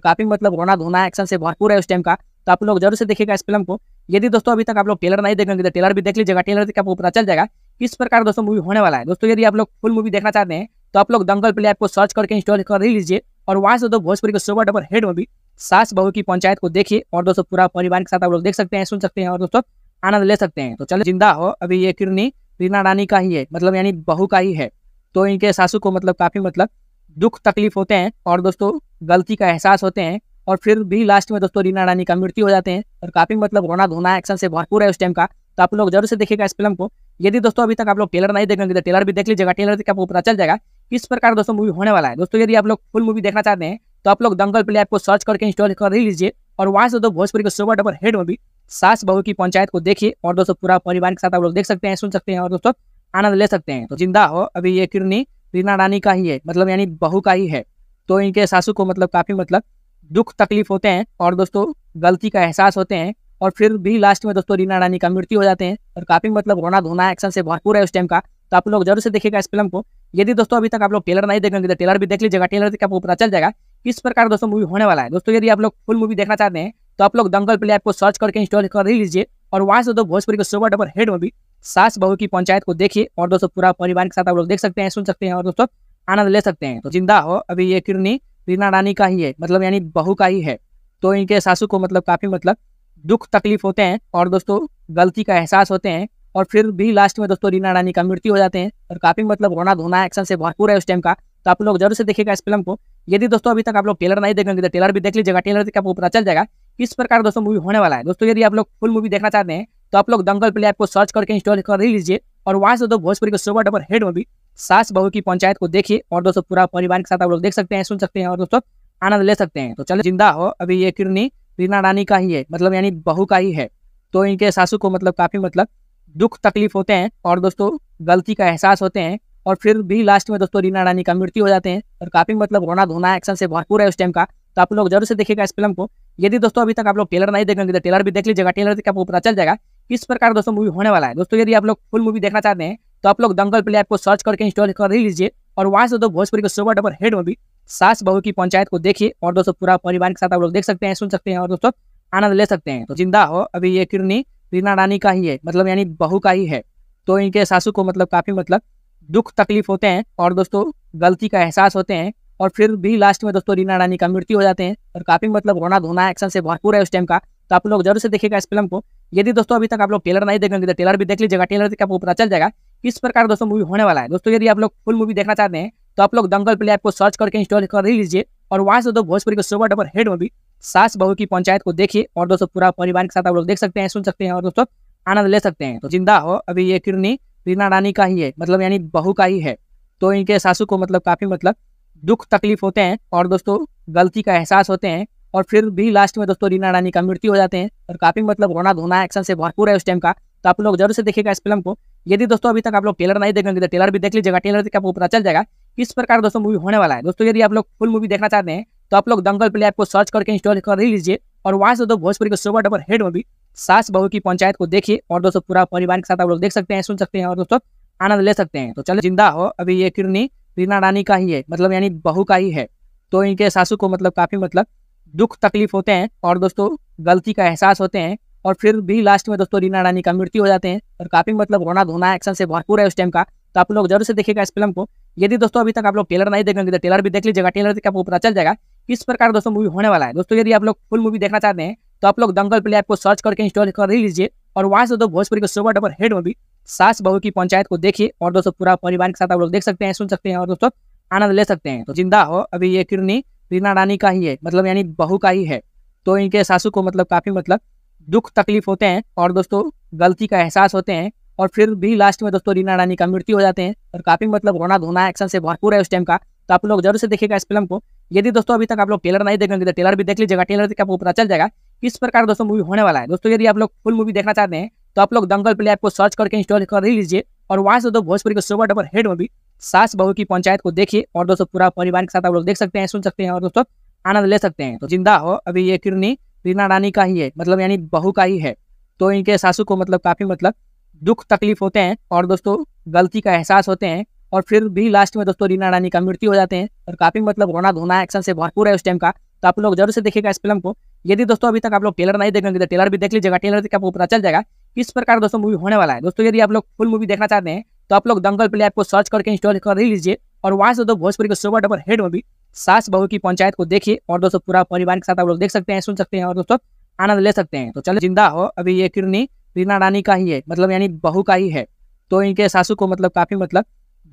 काफ़ी मतलब रोना धोना एक्शन से भरपूर है उस टाइम का। तो आप लोग ज़रूर से देखिएगा इस फ़िल्म को। यदि दोस्तों अभी तक आप लोग टेलर नहीं देखेंगे तो टेलर भी देख लीजिएगा। टेलर से आपको पता चल जाएगा, किस प्रकार दोस्तों मूवी होने वाला है। दोस्तों यदि आप लोग फुल मूवी देखना चाहते हैं तो आप लोग दंगल प्ले ऐप को सर्च करके इंस्टॉल कर लीजिए और वहाँ से दो भोजपुरी के सुपर डबर हेड मूवी सास बहू की पंचायत को देखिए और दोस्तों पूरा परिवार के साथ आप लोग देख सकते हैं, सुन सकते हैं और दोस्तों आनंद ले सकते हैं। तो चलो ज़िंदा हो, अभी ये किरनी रीना रानी का ही है मतलब यानी बहू का ही है। तो इनके सासू को मतलब काफ़ी मतलब दुख तकलीफ़ होते हैं और दोस्तों गलती का एहसास होते हैं और फिर भी लास्ट में दोस्तों रीना रानी का मृत्यु हो जाते हैं और काफ़ी मतलब रोना धोना एक्शन से भरपूर है उस टाइम का। तो आप लोग ज़रूर से देखिएगा इस फ़िल्म को। यदि दोस्तों अभी तक आप लोग टेलर नहीं देखेंगे तो टेलर भी देख लीजिएगा टेलर से आपको पता चल जाएगा। किस प्रकार का दोस्तों मूवी होने वाला है? दोस्तों, यदि आप लोग फुल मूवी देखना चाहते हैं तो आप लोग दंगल प्ले ऐप को सर्च करके इंस्टॉल कर लीजिए और वहाँ से दो भोजपुरी के सुपर डबर हेड मूवी सास बहू की पंचायत को देखिए और दोस्तों पूरा परिवार के साथ आप लोग देख सकते हैं, सुन सकते हैं और दोस्तों आनंद ले सकते हैं। तो ज़िंदा हो, अभी ये किरनी रीना रानी का ही है मतलब यानी बहू का ही है। तो इनके सासू को मतलब काफ़ी मतलब दुख तकलीफ़ होते हैं और दोस्तों गलती का एहसास होते हैं और फिर भी लास्ट में दोस्तों रीना रानी का मृत्यु हो जाते हैं और काफ़ी मतलब रोना धोना एक्शन से भरपूर है उस टाइम का। तो आप लोग ज़रूर से देखिएगा इस फ़िल्म को। यदि दोस्तों अभी तक आप लोग टेलर नहीं देखेंगे तो टेलर भी देख लीजिएगा। टेलर से आपको पता चल जाएगा किस प्रकार दोस्तों मूवी होने वाला है। दोस्तों, यदि आप लोग फुल मूवी देखना चाहते हैं तो आप लोग दंगल प्ले ऐप को सर्च करके इंस्टॉल कर लीजिए और वहाँ से दो भोजपुरी के सुपर डबर हेड मूवी सास बहू की पंचायत को देखिए और दोस्तों पूरा परिवार के साथ आप लोग देख सकते हैं, सुन सकते हैं और दोस्तों आनंद ले सकते हैं। तो ज़िंदा हो, अभी ये किरनी रीना रानी का ही है मतलब यानी बहू का ही है। तो इनके सासू को मतलब काफ़ी मतलब दुख तकलीफ़ होते हैं और दोस्तों गलती का एहसास होते हैं। और फिर भी लास्ट में दोस्तों रीना रानी का मृत्यु हो जाते हैं। और काफ़ी मतलब रोना धोना एक्शन से भरपूर है उस टाइम का। तो आप लोग ज़रूर से देखेगा इस फ़िल्म को। यदि दोस्तों अभी तक आप लोग टेलर नहीं देखेंगे तो टेलर भी देख लीजिएगा। टेलर से आपको पता चल जाएगा किस प्रकार दोस्तों मूवी होने वाला है। दोस्तों यदि आप लोग फुल मूवी देखना चाहते हैं तो आप लोग दंगल प्ले ऐप को सर्च करके इंस्टॉल कर लीजिए और वहाँ से दो भोजपुरी के सुपर डबर हेड मूवी सास बहू की पंचायत को देखिए और दोस्तों पूरा परिवार के साथ आप लोग देख सकते हैं, सुन सकते हैं और दोस्तों आनंद ले सकते हैं। तो चलो ज़िंदा हो, अभी ये किरनी रीना रानी का ही है मतलब यानी बहू का ही है। तो इनके सासू को मतलब काफ़ी मतलब दुख तकलीफ़ होते हैं और दोस्तों, गलती का एहसास होते हैं और फिर भी लास्ट में दोस्तों, रीना रानी का मृत्यु हो जाते हैं और काफ़ी मतलब रोना धोना एक्शन से भरपूर है उस टाइम का। तो आप लोग ज़रूर से देखेगा इस फ़िल्म को। यदि दोस्तों, अभी तक आप लोग टेलर नहीं देखेंगे तो टेलर भी देख लीजिएगा। टेलर से आपको पता चल जाएगा किस प्रकार दोस्तों मूवी होने वाला है। दोस्तों, यदि आप लोग फुल मूवी देखना चाहते हैं तो आप लोग दंगल प्ले ऐप को सर्च करके इंस्टॉल कर लीजिए और वहाँ से दो भोजपुरी के सुपर डबर हेड मूवी सास बहू की पंचायत को देखिए और दोस्तों पूरा परिवार के साथ आप लोग देख सकते हैं, सुन सकते हैं और दोस्तों आनंद ले सकते हैं। तो ज़िंदा हो अभी ये किरनी। रीना रानी का ही है मतलब यानी बहू का ही है। तो इनके सासू को मतलब काफ़ी मतलब दुख तकलीफ़ होते हैं और दोस्तों गलती का एहसास होते हैं और फिर भी लास्ट में दोस्तों रीना रानी का मृत्यु हो जाते हैं और काफ़ी मतलब रोना धोना एक्शन से भरपूर है उस टाइम का। तो आप लोग ज़रूर से देखिएगा इस फ़िल्म को। यदि दोस्तों अभी तक आप लोग टेलर नहीं देखेंगे तो टेलर भी देख लीजिएगा टेलर से आपको पता चल जाएगा किस प्रकार दोस्तों मूवी होने वाला है। दोस्तों यदि आप लोग फुल मूवी देखना चाहते हैं तो आप लोग दंगल प्ले ऐप को सर्च करके इंस्टॉल कर लीजिए और वहाँ से दो भोजपुरी के सुपर डबर हेड मूवी सास बहू की पंचायत को देखिए और दोस्तों पूरा परिवार के साथ आप लोग देख सकते हैं, सुन सकते हैं और दोस्तों आनंद ले सकते हैं। तो ज़िंदा हो, अभी ये किरनी रीना रानी का ही है मतलब यानी बहू का ही है। तो इनके सासू को मतलब काफ़ी मतलब दुख तकलीफ़ होते हैं और दोस्तों गलती का एहसास होते हैं और फिर भी लास्ट में दोस्तों रीना रानी का मृत्यु हो जाते हैं और काफ़ी मतलब रोना धोना एक्शन से भरपूर है उस टाइम का। तो आप लोग ज़रूर से देखेगा इस फ़िल्म को। यदि दोस्तों अभी तक आप लोग टेलर नहीं देखेंगे तो टेलर भी देख लीजिएगा टेलर से आपको पता चल जाएगा किस प्रकार दोस्तों मूवी होने वाला है। दोस्तों यदि आप लोग फुल मूवी देखना चाहते हैं तो आप लोग दंगल प्ले ऐप को सर्च करके इंस्टॉल कर लीजिए और वहाँ से दो भोजपुरी के सुपर डबर हेड मूवी सास बहू की पंचायत को देखिए और दोस्तों पूरा परिवार के साथ आप लोग देख सकते हैं, सुन सकते हैं और दोस्तों आनंद ले सकते हैं। तो चलो ज़िंदा हो। अभी ये किरनी रीना रानी का ही है मतलब यानी बहू का ही है। तो इनके सासू को मतलब काफ़ी मतलब दुख तकलीफ़ होते हैं और दोस्तों गलती का एहसास होते हैं और फिर भी लास्ट में दोस्तों रीना रानी का मृत्यु हो जाते हैं और काफ़ी मतलब रोना धोना एक्शन से भरपूर है उस टाइम का। तो आप लोग ज़रूर से देखिएगा इस फ़िल्म को। यदि दोस्तों अभी तक आप लोग टेलर नहीं देखेंगे तो टेलर भी देख लीजिएगा। टेलर से आपको पता चल जाएगा किस प्रकार दोस्तों मूवी होने वाला है? दोस्तों, यदि आप लोग फुल मूवी देखना चाहते हैं तो आप लोग दंगल प्ले ऐप को सर्च करके इंस्टॉल कर लीजिए और वहाँ से दो भोजपुरी के सुपर डबर हेड मूवी सास बहू की पंचायत को देखिए और दोस्तों पूरा परिवार के साथ आप लोग देख सकते हैं, सुन सकते हैं और दोस्तों आनंद ले सकते हैं। तो ज़िंदा हो, अभी ये किरनी रीना रानी का ही है मतलब यानी बहू का ही है। तो इनके सासू को मतलब काफ़ी मतलब दुख तकलीफ़ होते हैं और दोस्तों गलती का एहसास होते हैं और फिर भी लास्ट में दोस्तों रीना रानी का मृत्यु हो जाते हैं और काफ़ी मतलब रोना धोना एक्शन से भरपूर है उस टाइम का। तो आप लोग ज़रूर से देखिएगा इस फ़िल्म को। यदि दोस्तों अभी तक आप लोग टेलर नहीं देखेंगे तो टेलर भी देख लीजिएगा। टेलर से आपको पता चल जाएगा। किस प्रकार दोस्तों मूवी होने वाला है? दोस्तों यदि आप लोग फुल मूवी देखना चाहते हैं तो आप लोग दंगल प्ले ऐप को सर्च करके इंस्टॉल कर लीजिए और वहाँ से दो भोजपुरी के सुपर डबर हेड मूवी सास बहू की पंचायत को देखिए और दोस्तों पूरा परिवार के साथ आप लोग देख सकते हैं, सुन सकते हैं और दोस्तों आनंद ले सकते हैं। तो ज़िंदा हो, अभी ये किरनी रीना रानी का ही है मतलब यानी बहू का ही है। तो इनके सासू को मतलब काफ़ी मतलब दुख तकलीफ़ होते हैं और दोस्तों गलती का एहसास होते हैं। और फिर भी लास्ट में दोस्तों रीना रानी का मृत्यु हो जाते हैं। और काफ़ी मतलब रोना धोना एक्शन से भरपूर है उस टाइम का। तो आप लोग ज़रूर से देखेगा इस फ़िल्म को। यदि दोस्तों अभी तक आप लोग टेलर नहीं देखेंगे तो टेलर भी देख लीजिएगा। टेलर से आपको पता चल जाएगा किस प्रकार दोस्तों मूवी होने वाला है। दोस्तों यदि आप लोग फुल मूवी देखना चाहते हैं तो आप लोग दंगल प्ले ऐप को सर्च करके इंस्टॉल कर लीजिए। और वहाँ से दो भोजपुरी के सुपर डबर हेड मूवी सास बहू की पंचायत को देखिए और दोस्तों पूरा परिवार के साथ आप लोग देख सकते हैं, सुन सकते हैं और दोस्तों आनंद ले सकते हैं। तो चलो ज़िंदा हो, अभी ये किरनी रीना रानी का ही है मतलब यानी बहू का ही है। तो इनके सासू को मतलब काफ़ी मतलब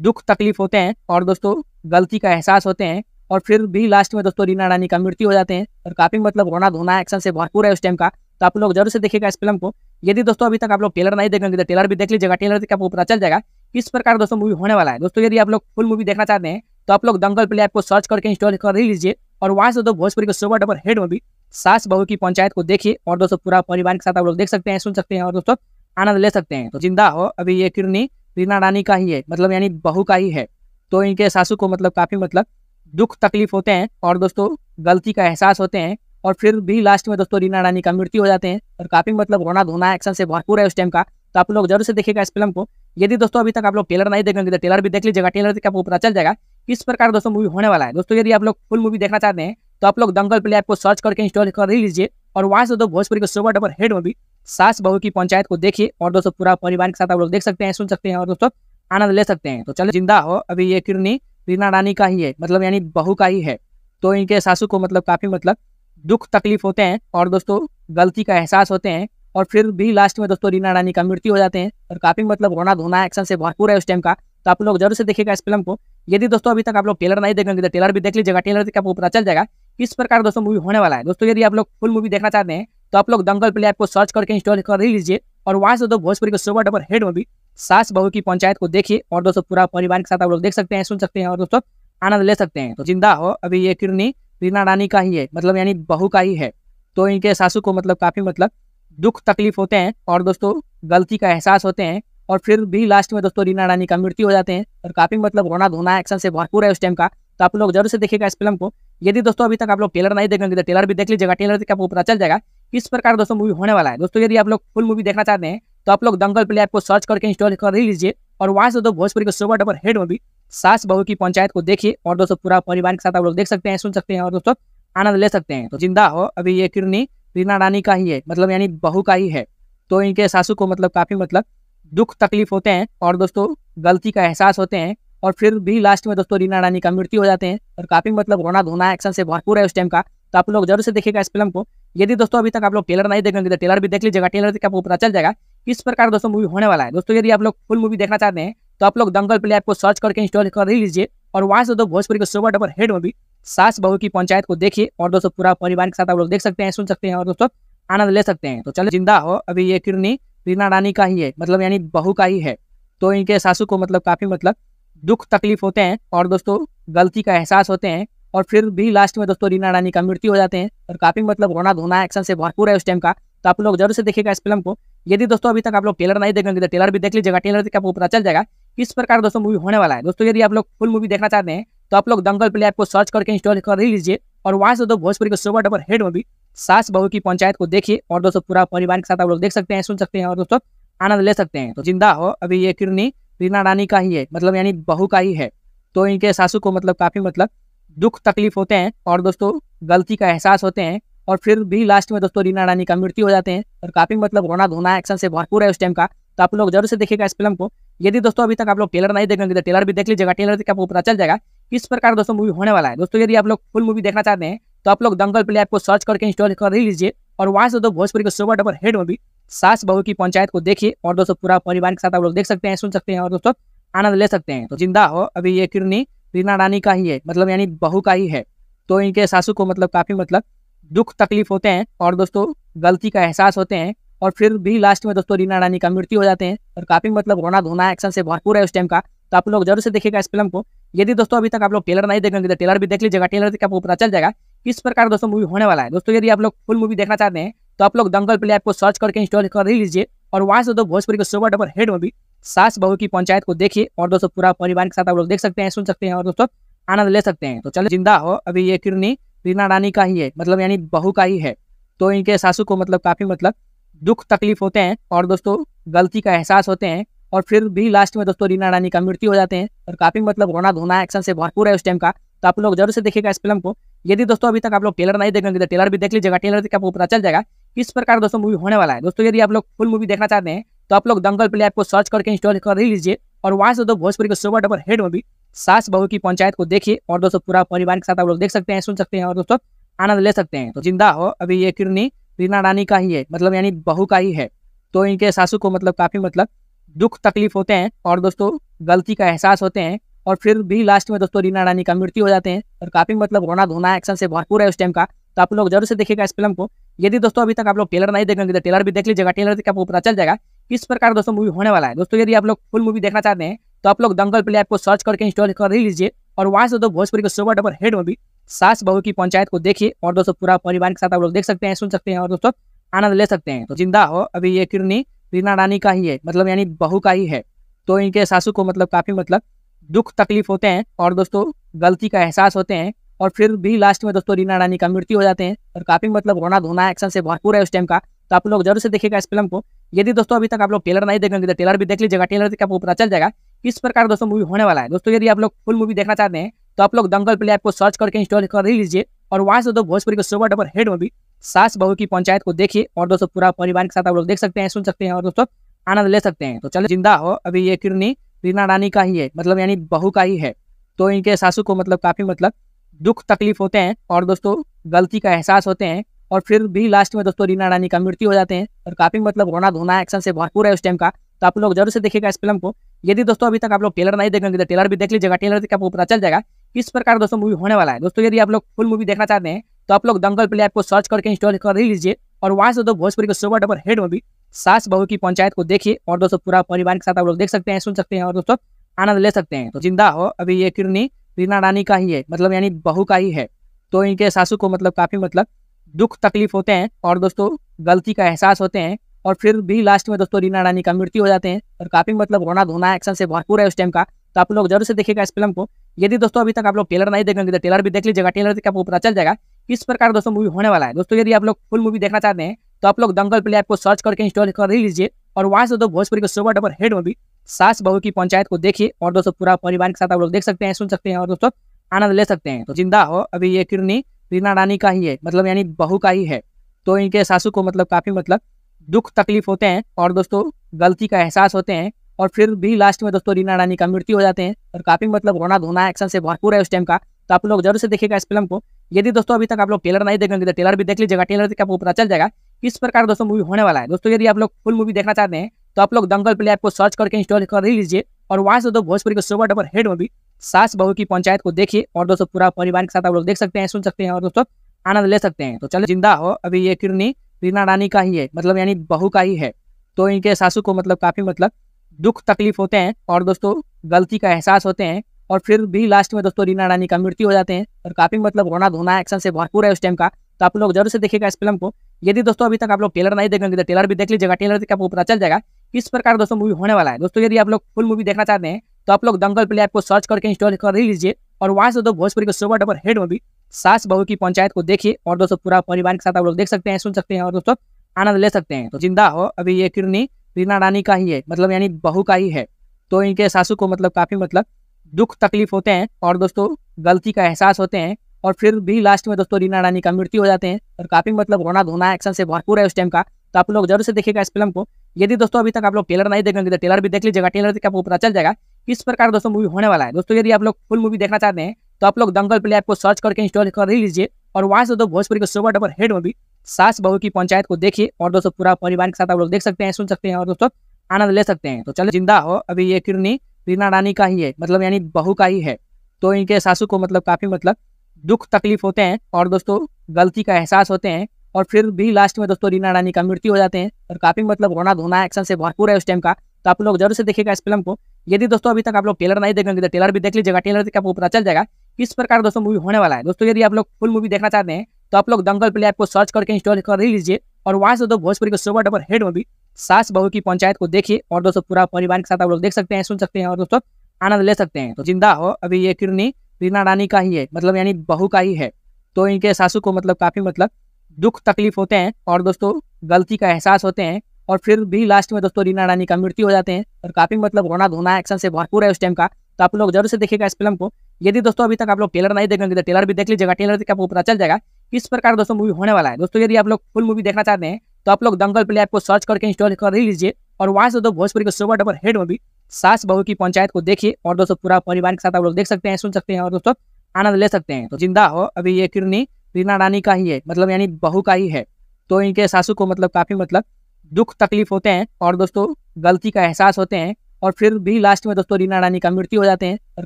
दुख तकलीफ़ होते हैं और दोस्तों, गलती का एहसास होते हैं और फिर भी लास्ट में दोस्तों, रीना रानी का मृत्यु हो जाते हैं और काफ़ी मतलब रोना धोना एक्शन से भरपूर है उस टाइम का। तो आप लोग ज़रूर से देखेगा इस फ़िल्म को। यदि दोस्तों, अभी तक आप लोग टेलर नहीं देखेंगे तो टेलर भी देख लीजिएगा। टेलर से आपको पता चल जाएगा किस प्रकार दोस्तों मूवी होने वाला है। दोस्तों, यदि आप लोग फुल मूवी देखना चाहते हैं तो आप लोग दंगल प्ले ऐप को सर्च करके इंस्टॉल कर लीजिए और वहाँ से दो भोजपुरी के सुपर डबर हेड मूवी सास बहू की पंचायत को देखिए और दोस्तों पूरा परिवार के साथ आप लोग देख सकते हैं, सुन सकते हैं और दोस्तों आनंद ले सकते हैं। तो ज़िंदा हो अभी ये किरनी। रीना रानी का ही है मतलब यानी बहू का ही है। तो इनके सासू को मतलब काफ़ी मतलब दुख तकलीफ़ होते हैं और दोस्तों गलती का एहसास होते हैं और फिर भी लास्ट में दोस्तों रीना रानी का मृत्यु हो जाते हैं और काफ़ी मतलब रोना धोना एक्शन से भरपूर है उस टाइम का। तो आप लोग ज़रूर से देखिएगा इस फ़िल्म को। यदि दोस्तों अभी तक आप लोग टेलर नहीं देखेंगे तो टेलर भी देख लीजिएगा टेलर से आपको पता चल जाएगा किस प्रकार दोस्तों मूवी होने वाला है। दोस्तों यदि आप लोग फुल मूवी देखना चाहते हैं तो आप लोग दंगल प्ले ऐप को सर्च करके इंस्टॉल कर लीजिए और वहाँ से दो भोजपुरी के सुपर डबर हेड मूवी सास बहू की पंचायत को देखिए और दोस्तों पूरा परिवार के साथ आप लोग देख सकते हैं, सुन सकते हैं और दोस्तों आनंद ले सकते हैं। तो चलो, ज़िंदा हो। अभी ये किरनी रीना रानी का ही है मतलब यानी बहू का ही है। तो इनके सासू को मतलब काफ़ी मतलब दुख तकलीफ़ होते हैं और दोस्तों गलती का एहसास होते हैं और फिर भी लास्ट में दोस्तों रीना रानी का मृत्यु हो जाते हैं और काफ़ी मतलब रोना धोना एक्शन से भरपूर है उस टाइम का। तो आप लोग ज़रूर से देखिएगा इस फ़िल्म को। यदि दोस्तों अभी तक आप लोग टेलर नहीं देखेंगे तो टेलर भी देख लीजिएगा। टेलर से आपको पता चल जाएगा किस प्रकार दोस्तों मूवी होने वाला है। दोस्तों यदि आप लोग फुल मूवी देखना चाहते हैं तो आप लोग दंगल प्ले ऐप को सर्च करके इंस्टॉल कर लीजिए और वहाँ से दो भोजपुरी के सुपर डबर हेड मूवी सास बहू की पंचायत को देखिए और दोस्तों पूरा परिवार के साथ आप लोग देख सकते हैं, सुन सकते हैं और दोस्तों आनंद ले सकते हैं। तो ज़िंदा हो, अभी ये किरनी रीना रानी का ही है मतलब यानी बहू का ही है। तो इनके सासू को मतलब काफ़ी मतलब दुख तकलीफ़ होते हैं और दोस्तों गलती का एहसास होते हैं और फिर भी लास्ट में दोस्तों रीना रानी का मृत्यु हो जाते हैं और काफ़ी मतलब रोना धोना एक्शन से भरपूर है उस टाइम का। तो आप लोग ज़रूर से देखिएगा इस फ़िल्म को। यदि दोस्तों अभी तक आप लोग टेलर नहीं देखेंगे तो टेलर भी देख लीजिएगा। टेलर से आपको पता चल जाएगा किस प्रकार दोस्तों मूवी होने वाला है। दोस्तों, यदि आप लोग फुल मूवी देखना चाहते हैं तो आप लोग दंगल प्ले ऐप को सर्च करके इंस्टॉल कर लीजिए और वहाँ से दो भोजपुरी के सुपर डबर हेड मूवी सास बहू की पंचायत को देखिए और दोस्तों पूरा परिवार के साथ आप लोग देख सकते हैं, सुन सकते हैं और दोस्तों आनंद ले सकते हैं। तो ज़िंदा हो, अभी ये किरनी रीना रानी का ही है मतलब यानी बहू का ही है। तो इनके सासू को मतलब काफ़ी मतलब दुख तकलीफ़ होते हैं और दोस्तों गलती का एहसास होते हैं और फिर भी लास्ट में दोस्तों रीना रानी का मृत्यु हो जाते हैं। और काफ़ी मतलब रोना धोना एक्शन से भरपूर है उस टाइम का। तो आप लोग ज़रूर से देखेगा इस फ़िल्म को। यदि दोस्तों अभी तक आप लोग टेलर नहीं देखेंगे तो टेलर भी देख लीजिएगा। टेलर देख आपको पता चल जाएगा किस प्रकार दोस्तों मूवी होने वाला है। दोस्तों यदि आप लोग फुल मूवी देखना चाहते हैं तो आप लोग दंगल प्ले ऐप को सर्च करके इंस्टॉल कर लीजिए और वहाँ से दोस्तों भोजपुरी के सुपर डबर हेड मूवी सास बहू की पंचायत को देखिए और दोस्तों पूरा परिवार के साथ आप लोग देख सकते हैं, सुन सकते हैं और दोस्तों आनंद ले सकते हैं। तो चलो ज़िंदा हो, अभी ये किरनी रीना रानी का ही है मतलब यानी बहू का ही है। तो इनके सासू को मतलब काफ़ी मतलब दुख तकलीफ़ होते हैं और दोस्तों, गलती का एहसास होते हैं और फिर भी लास्ट में दोस्तों, रीना रानी का मृत्यु हो जाते हैं और काफ़ी मतलब रोना धोना एक्शन से भरपूर है उस टाइम का। तो आप लोग ज़रूर से देखिएगा इस फ़िल्म को। यदि दोस्तों, अभी तक आप लोग टेलर नहीं देखेंगे तो टेलर भी देख लीजिएगा। टेलर देख आपको पता चल जाएगा किस प्रकार दोस्तों मूवी होने वाला है। दोस्तों, यदि आप लोग फुल मूवी देखना चाहते हैं तो आप लोग दंगल प्ले ऐप को सर्च करके इंस्टॉल कर लीजिए और वहाँ से दो भोजपुरी के सुपर डबर हेड मूवी सास बहू की पंचायत को देखिए और दोस्तों पूरा परिवार के साथ आप लोग देख सकते हैं, सुन सकते हैं और दोस्तों आनंद ले सकते हैं। तो ज़िंदा हो अभी ये किरनी। रीना रानी का ही है मतलब यानी बहू का ही है। तो इनके सासू को मतलब काफ़ी मतलब दुख तकलीफ़ होते हैं और दोस्तों गलती का एहसास होते हैं और फिर भी लास्ट में दोस्तों रीना रानी का मृत्यु हो जाते हैं और काफ़ी मतलब रोना धोना एक्शन से भरपूर है उस टाइम का। तो आप लोग ज़रूर से देखेगा इस फ़िल्म को। यदि दोस्तों अभी तक आप लोग टेलर नहीं देखेंगे तो टेलर भी देख लीजिएगा। टेलर देख आपको पता चल जाएगा किस प्रकार दोस्तों मूवी होने वाला है। दोस्तों यदि आप लोग फुल मूवी देखना चाहते हैं तो आप लोग दंगल प्ले ऐप को सर्च करके इंस्टॉल कर ही लीजिए और वहाँ से दो भोजपुरी के सुपर डबर हेड मूवी सास बहू की पंचायत को देखिए और दोस्तों पूरा परिवार के साथ आप लोग देख सकते हैं, सुन सकते हैं और दोस्तों आनंद ले सकते हैं। तो ज़िंदा हो, अभी ये किरनी रीना रानी का ही है मतलब यानी बहू का ही है। तो इनके सासू को मतलब काफ़ी मतलब दुख तकलीफ़ होते हैं और दोस्तों गलती का एहसास होते हैं और फिर भी लास्ट में दोस्तों रीना रानी का मृत्यु हो जाते हैं और काफ़ी मतलब रोना धोना एक्शन से भरपूर है उस टाइम का। तो आप लोग ज़रूर से देखेगा इस फ़िल्म को। यदि दोस्तों अभी तक आप लोग टेलर नहीं देखेंगे तो टेलर भी देख लीजिएगा टेलर देख आपको पता चल जाएगा किस प्रकार दोस्तों मूवी होने वाला है। दोस्तों यदि आप लोग फुल मूवी देखना चाहते हैं तो आप लोग दंगल प्ले ऐप को सर्च करके इंस्टॉल कर ही लीजिए और वहाँ से दो भोजपुरी के सुपर डबर हेड मूवी सास बहू की पंचायत को देखिए और दोस्तों पूरा परिवार के साथ आप लोग देख सकते हैं, सुन सकते हैं और दोस्तों आनंद ले सकते हैं। तो चलो ज़िंदा हो। अभी ये किरनी रीना रानी का ही है मतलब यानी बहू का ही है। तो इनके सासू को मतलब काफ़ी मतलब दुख तकलीफ़ होते हैं और दोस्तों गलती का एहसास होते हैं और फिर भी लास्ट में दोस्तों रीना रानी का मृत्यु हो जाते हैं और काफ़ी मतलब रोना धोना एक्शन से भरपूर है उस टाइम का। तो आप लोग ज़रूर से देखिएगा इस फ़िल्म को। यदि दोस्तों अभी तक आप लोग टेलर नहीं देखेंगे तो टेलर भी देख लीजिएगा। टेलर देख आपको पता चल जाएगा किस प्रकार दोस्तों मूवी होने वाला है? दोस्तों, यदि आप लोग फुल मूवी देखना चाहते हैं तो आप लोग दंगल प्ले ऐप को सर्च करके इंस्टॉल कर लीजिए और वहाँ से दो भोजपुरी के सुपर डबर हेड मूवी सास बहू की पंचायत को देखिए और दोस्तों पूरा परिवार के साथ आप लोग देख सकते हैं, सुन सकते हैं और दोस्तों आनंद ले सकते हैं। तो ज़िंदा हो, अभी ये किरनी रीना रानी का ही है मतलब यानी बहू का ही है। तो इनके सासू को मतलब काफ़ी मतलब दुख तकलीफ़ होते हैं और दोस्तों गलती का एहसास होते हैं और फिर भी लास्ट में दोस्तों रीना रानी का मृत्यु हो जाते हैं और काफ़ी मतलब रोना धोना एक्शन से भरपूर है उस टाइम का। तो आप लोग ज़रूर से देखिएगा इस फ़िल्म को। यदि दोस्तों अभी तक आप लोग टेलर नहीं देखेंगे तो टेलर भी देख लीजिएगा। टेलर देख आपको पता चल जाएगा किस प्रकार दोस्तों मूवी होने वाला है। दोस्तों, यदि आप लोग फुल मूवी देखना चाहते हैं तो आप लोग दंगल प्ले ऐप को सर्च करके इंस्टॉल कर लीजिए और वहाँ से दो भोजपुरी के सुपर डबर हेड मूवी सास बहू की पंचायत को देखिए और दोस्तों पूरा परिवार के साथ आप लोग देख सकते हैं, सुन सकते हैं और दोस्तों आनंद ले सकते हैं। तो ज़िंदा हो, अभी ये किरनी रीना रानी का ही है मतलब यानी बहू का ही है। तो इनके सासू को मतलब काफ़ी मतलब दुख तकलीफ़ होते हैं और दोस्तों गलती का एहसास होते हैं और फिर भी लास्ट में दोस्तों रीना रानी का मृत्यु हो जाते हैं और काफ़ी मतलब रोना धोना एक्शन से भरपूर है उस टाइम का। तो आप लोग ज़रूर से देखेगा इस फ़िल्म को। यदि दोस्तों अभी तक आप लोग टेलर नहीं देखेंगे तो टेलर भी देख लीजिएगा। टेलर देख आपको पता चल जाएगा। किस प्रकार दोस्तों मूवी होने वाला है। दोस्तों यदि आप लोग फुल मूवी देखना चाहते हैं तो आप लोग दंगल प्ले ऐप को सर्च करके इंस्टॉल कर लीजिए और वहाँ से दो भोजपुरी के सुपर डबर हेड मूवी सास बहू की पंचायत को देखिए और दोस्तों पूरा परिवार के साथ आप लोग देख सकते हैं, सुन सकते हैं और दोस्तों आनंद ले सकते हैं। तो चलो ज़िंदा हो। अभी ये किरनी रीना रानी का ही है मतलब यानी बहू का ही है। तो इनके सासू को मतलब काफ़ी मतलब दुख तकलीफ़ होते हैं और दोस्तों, गलती का एहसास होते हैं और फिर भी लास्ट में दोस्तों, रीना रानी का मृत्यु हो जाते हैं और काफ़ी मतलब रोना धोना एक्शन से भरपूर है उस टाइम का। तो आप लोग ज़रूर से देखेगा इस फ़िल्म को। यदि दोस्तों, अभी तक आप लोग टेलर नहीं देखेंगे तो टेलर भी देख लीजिएगा। टेलर देख आपको पता चल जाएगा किस प्रकार दोस्तों मूवी होने वाला है। दोस्तों, यदि आप लोग फुल मूवी देखना चाहते हैं तो आप लोग दंगल प्ले ऐप को सर्च करके इंस्टॉल कर लीजिए और वहाँ से दो भोजपुरी के सुपर डबर हेड मूवी सास बहू की पंचायत को देखिए और दोस्तों पूरा परिवार के साथ आप लोग देख सकते हैं, सुन सकते हैं और दोस्तों आनंद ले सकते हैं। तो ज़िंदा हो अभी ये किरनी। रीना रानी का ही है मतलब यानी बहू का ही है। तो इनके सासू को मतलब काफ़ी मतलब दुख तकलीफ़ होते हैं और दोस्तों गलती का एहसास होते हैं और फिर भी लास्ट में दोस्तों रीना रानी का मृत्यु हो जाते हैं और काफ़ी मतलब रोना धोना एक्शन से भरपूर है उस टाइम का। तो आप लोग ज़रूर से देखिएगा इस फ़िल्म को। यदि दोस्तों अभी तक आप लोग टेलर नहीं देखेंगे तो टेलर भी देख लीजिएगा। टेलर देख आपको पता चल जाएगा किस प्रकार दोस्तों मूवी होने वाला है। दोस्तों यदि आप लोग फुल मूवी देखना चाहते हैं तो आप लोग दंगल प्ले ऐप को सर्च करके इंस्टॉल कर लीजिए और वहाँ से दो भोजपुरी के सुपर डबर हेड मूवी सास बहू की पंचायत को देखिए और दोस्तों पूरा परिवार के साथ आप लोग देख सकते हैं, सुन सकते हैं और दोस्तों आनंद ले सकते हैं। तो ज़िंदा हो, अभी ये किरनी रीना रानी का ही है मतलब यानी बहू का ही है। तो इनके सासू को मतलब काफ़ी मतलब दुख तकलीफ़ होते हैं और दोस्तों गलती का एहसास होते हैं और फिर भी लास्ट में दोस्तों रीना रानी का मृत्यु हो जाते हैं और काफ़ी मतलब रोना धोना एक्शन से भरपूर है उस टाइम का। तो आप लोग ज़रूर से देखेगा इस फ़िल्म को। यदि दोस्तों अभी तक आप लोग टेलर नहीं देखेंगे तो टेलर भी देख लीजिएगा टेलर देख के आपको पता चल जाएगा किस प्रकार दोस्तों मूवी होने वाला है। दोस्तों यदि आप लोग फुल मूवी देखना चाहते हैं तो आप लोग दंगल प्ले ऐप को सर्च करके इंस्टॉल कर ही लीजिए और वहाँ से दो भोजपुरी के सुपर डबर हेड मूवी सास बहू की पंचायत को देखिए और दोस्तों पूरा परिवार के साथ आप लोग देख सकते हैं, सुन सकते हैं और दोस्तों आनंद ले सकते हैं। तो चलो ज़िंदा हो, अभी ये किरनी रीना रानी का ही है मतलब यानी बहू का ही है। तो इनके सासू को मतलब काफ़ी मतलब दुख तकलीफ़ होते हैं और दोस्तों गलती का एहसास होते हैं और फिर भी लास्ट में दोस्तों रीना रानी का मृत्यु हो जाते हैं और काफ़ी मतलब रोना धोना एक्शन से भरपूर है उस टाइम का। तो आप लोग ज़रूर से देखिएगा इस फ़िल्म को। यदि दोस्तों अभी तक आप लोग टेलर नहीं देखेंगे तो टेलर भी देख लीजिएगा टेलर देख के आपको पता चल जाएगा किस प्रकार दोस्तों मूवी होने वाला है। दोस्तों यदि आप लोग फुल मूवी देखना चाहते हैं तो आप लोग दंगल प्ले ऐप को सर्च करके इंस्टॉल कर लीजिए और वहाँ से दो भोजपुरी के सुपर डबर हेड मूवी सास बहू की पंचायत को देखिए और दोस्तों पूरा परिवार के साथ आप लोग देख सकते हैं, सुन सकते हैं और दोस्तों आनंद ले सकते हैं। तो ज़िंदा हो, अभी ये किरनी रीना रानी का ही है मतलब यानी बहू का ही है। तो इनके सासू को मतलब काफ़ी मतलब दुख तकलीफ़ होते हैं और दोस्तों गलती का एहसास होते हैं और फिर भी लास्ट में दोस्तों रीना रानी का मृत्यु हो जाते हैं। और काफ़ी मतलब रोना धोना एक्शन से भरपूर है उस टाइम का। तो आप लोग ज़रूर से देखिएगा इस फ़िल्म को। यदि दोस्तों अभी तक आप लोग टेलर नहीं देखेंगे तो टेलर भी देख लीजिएगा। टेलर देख के आपको पता चल जाएगा, किस प्रकार दोस्तों मूवी होने वाला है। दोस्तों यदि आप लोग फुल मूवी देखना चाहते हैं तो आप लोग दंगल प्ले ऐप को सर्च करके इंस्टॉल कर लीजिए और वहाँ से दो भोजपुरी के सुपर डबर हेड मूवी सास बहू की पंचायत को देखिए और दोस्तों पूरा परिवार के साथ आप लोग देख सकते हैं, सुन सकते हैं और दोस्तों आनंद ले सकते हैं। तो चलो ज़िंदा हो, अभी ये किरनी रीना रानी का ही है मतलब यानी बहू का ही है। तो इनके सासू को मतलब काफ़ी मतलब दुख तकलीफ़ होते हैं और दोस्तों, गलती का एहसास होते हैं और फिर भी लास्ट में दोस्तों, रीना रानी का मृत्यु हो जाते हैं और काफ़ी मतलब रोना धोना एक्शन से भरपूर है उस टाइम का। तो आप लोग ज़रूर से देखेगा इस फ़िल्म को। यदि दोस्तों, अभी तक आप लोग टेलर नहीं देखेंगे तो टेलर भी देख लीजिएगा। टेलर देख के आपको पता चल जाएगा किस प्रकार दोस्तों मूवी होने वाला है। दोस्तों, यदि आप लोग फुल मूवी देखना चाहते हैं तो आप लोग दंगल प्ले ऐप को सर्च करके इंस्टॉल कर लीजिए और वहाँ से दो भोजपुरी के सुबह डबर हेड मूवी सास बहू की पंचायत को देखिए और दोस्तों, पूरा परिवार के साथ आप लोग देख सकते हैं, सुन सकते हैं और दोस्तों, आनंद ले सकते हैं। तो ज़िंदा हो अभी ये किरनी। रीना रानी का ही है मतलब यानी बहू का ही है। तो इनके सासू को मतलब काफ़ी मतलब दुख तकलीफ़ होते हैं और दोस्तों गलती का एहसास होते हैं और फिर भी लास्ट में दोस्तों रीना रानी का मृत्यु हो जाते हैं और काफ़ी मतलब रोना धोना एक्शन से भरपूर है उस टाइम का। तो आप लोग ज़रूर से देखेगा इस फ़िल्म को। यदि दोस्तों अभी तक आप लोग टेलर नहीं देखेंगे तो टेलर भी देख लीजिएगा। टेलर देख आपको पता चल जाएगा किस प्रकार दोस्तों मूवी होने वाला है। दोस्तों यदि आप लोग फुल मूवी देखना चाहते हैं तो आप लोग दंगल प्ले ऐप को सर्च करके इंस्टॉल कर लीजिए और वहाँ से दो भोजपुरी के सुपर डबर हेड मूवी सास बहू की पंचायत को देखिए और दोस्तों पूरा परिवार के साथ आप लोग देख सकते हैं, सुन सकते हैं और दोस्तों आनंद ले सकते हैं। तो ज़िंदा हो, अभी ये किरनी रीना रानी का ही है मतलब यानी बहू का ही है। तो इनके सासू को मतलब काफ़ी मतलब दुख तकलीफ़ होते हैं और दोस्तों गलती का एहसास होते हैं और फिर भी लास्ट में दोस्तों रीना रानी का मृत्यु हो जाते हैं और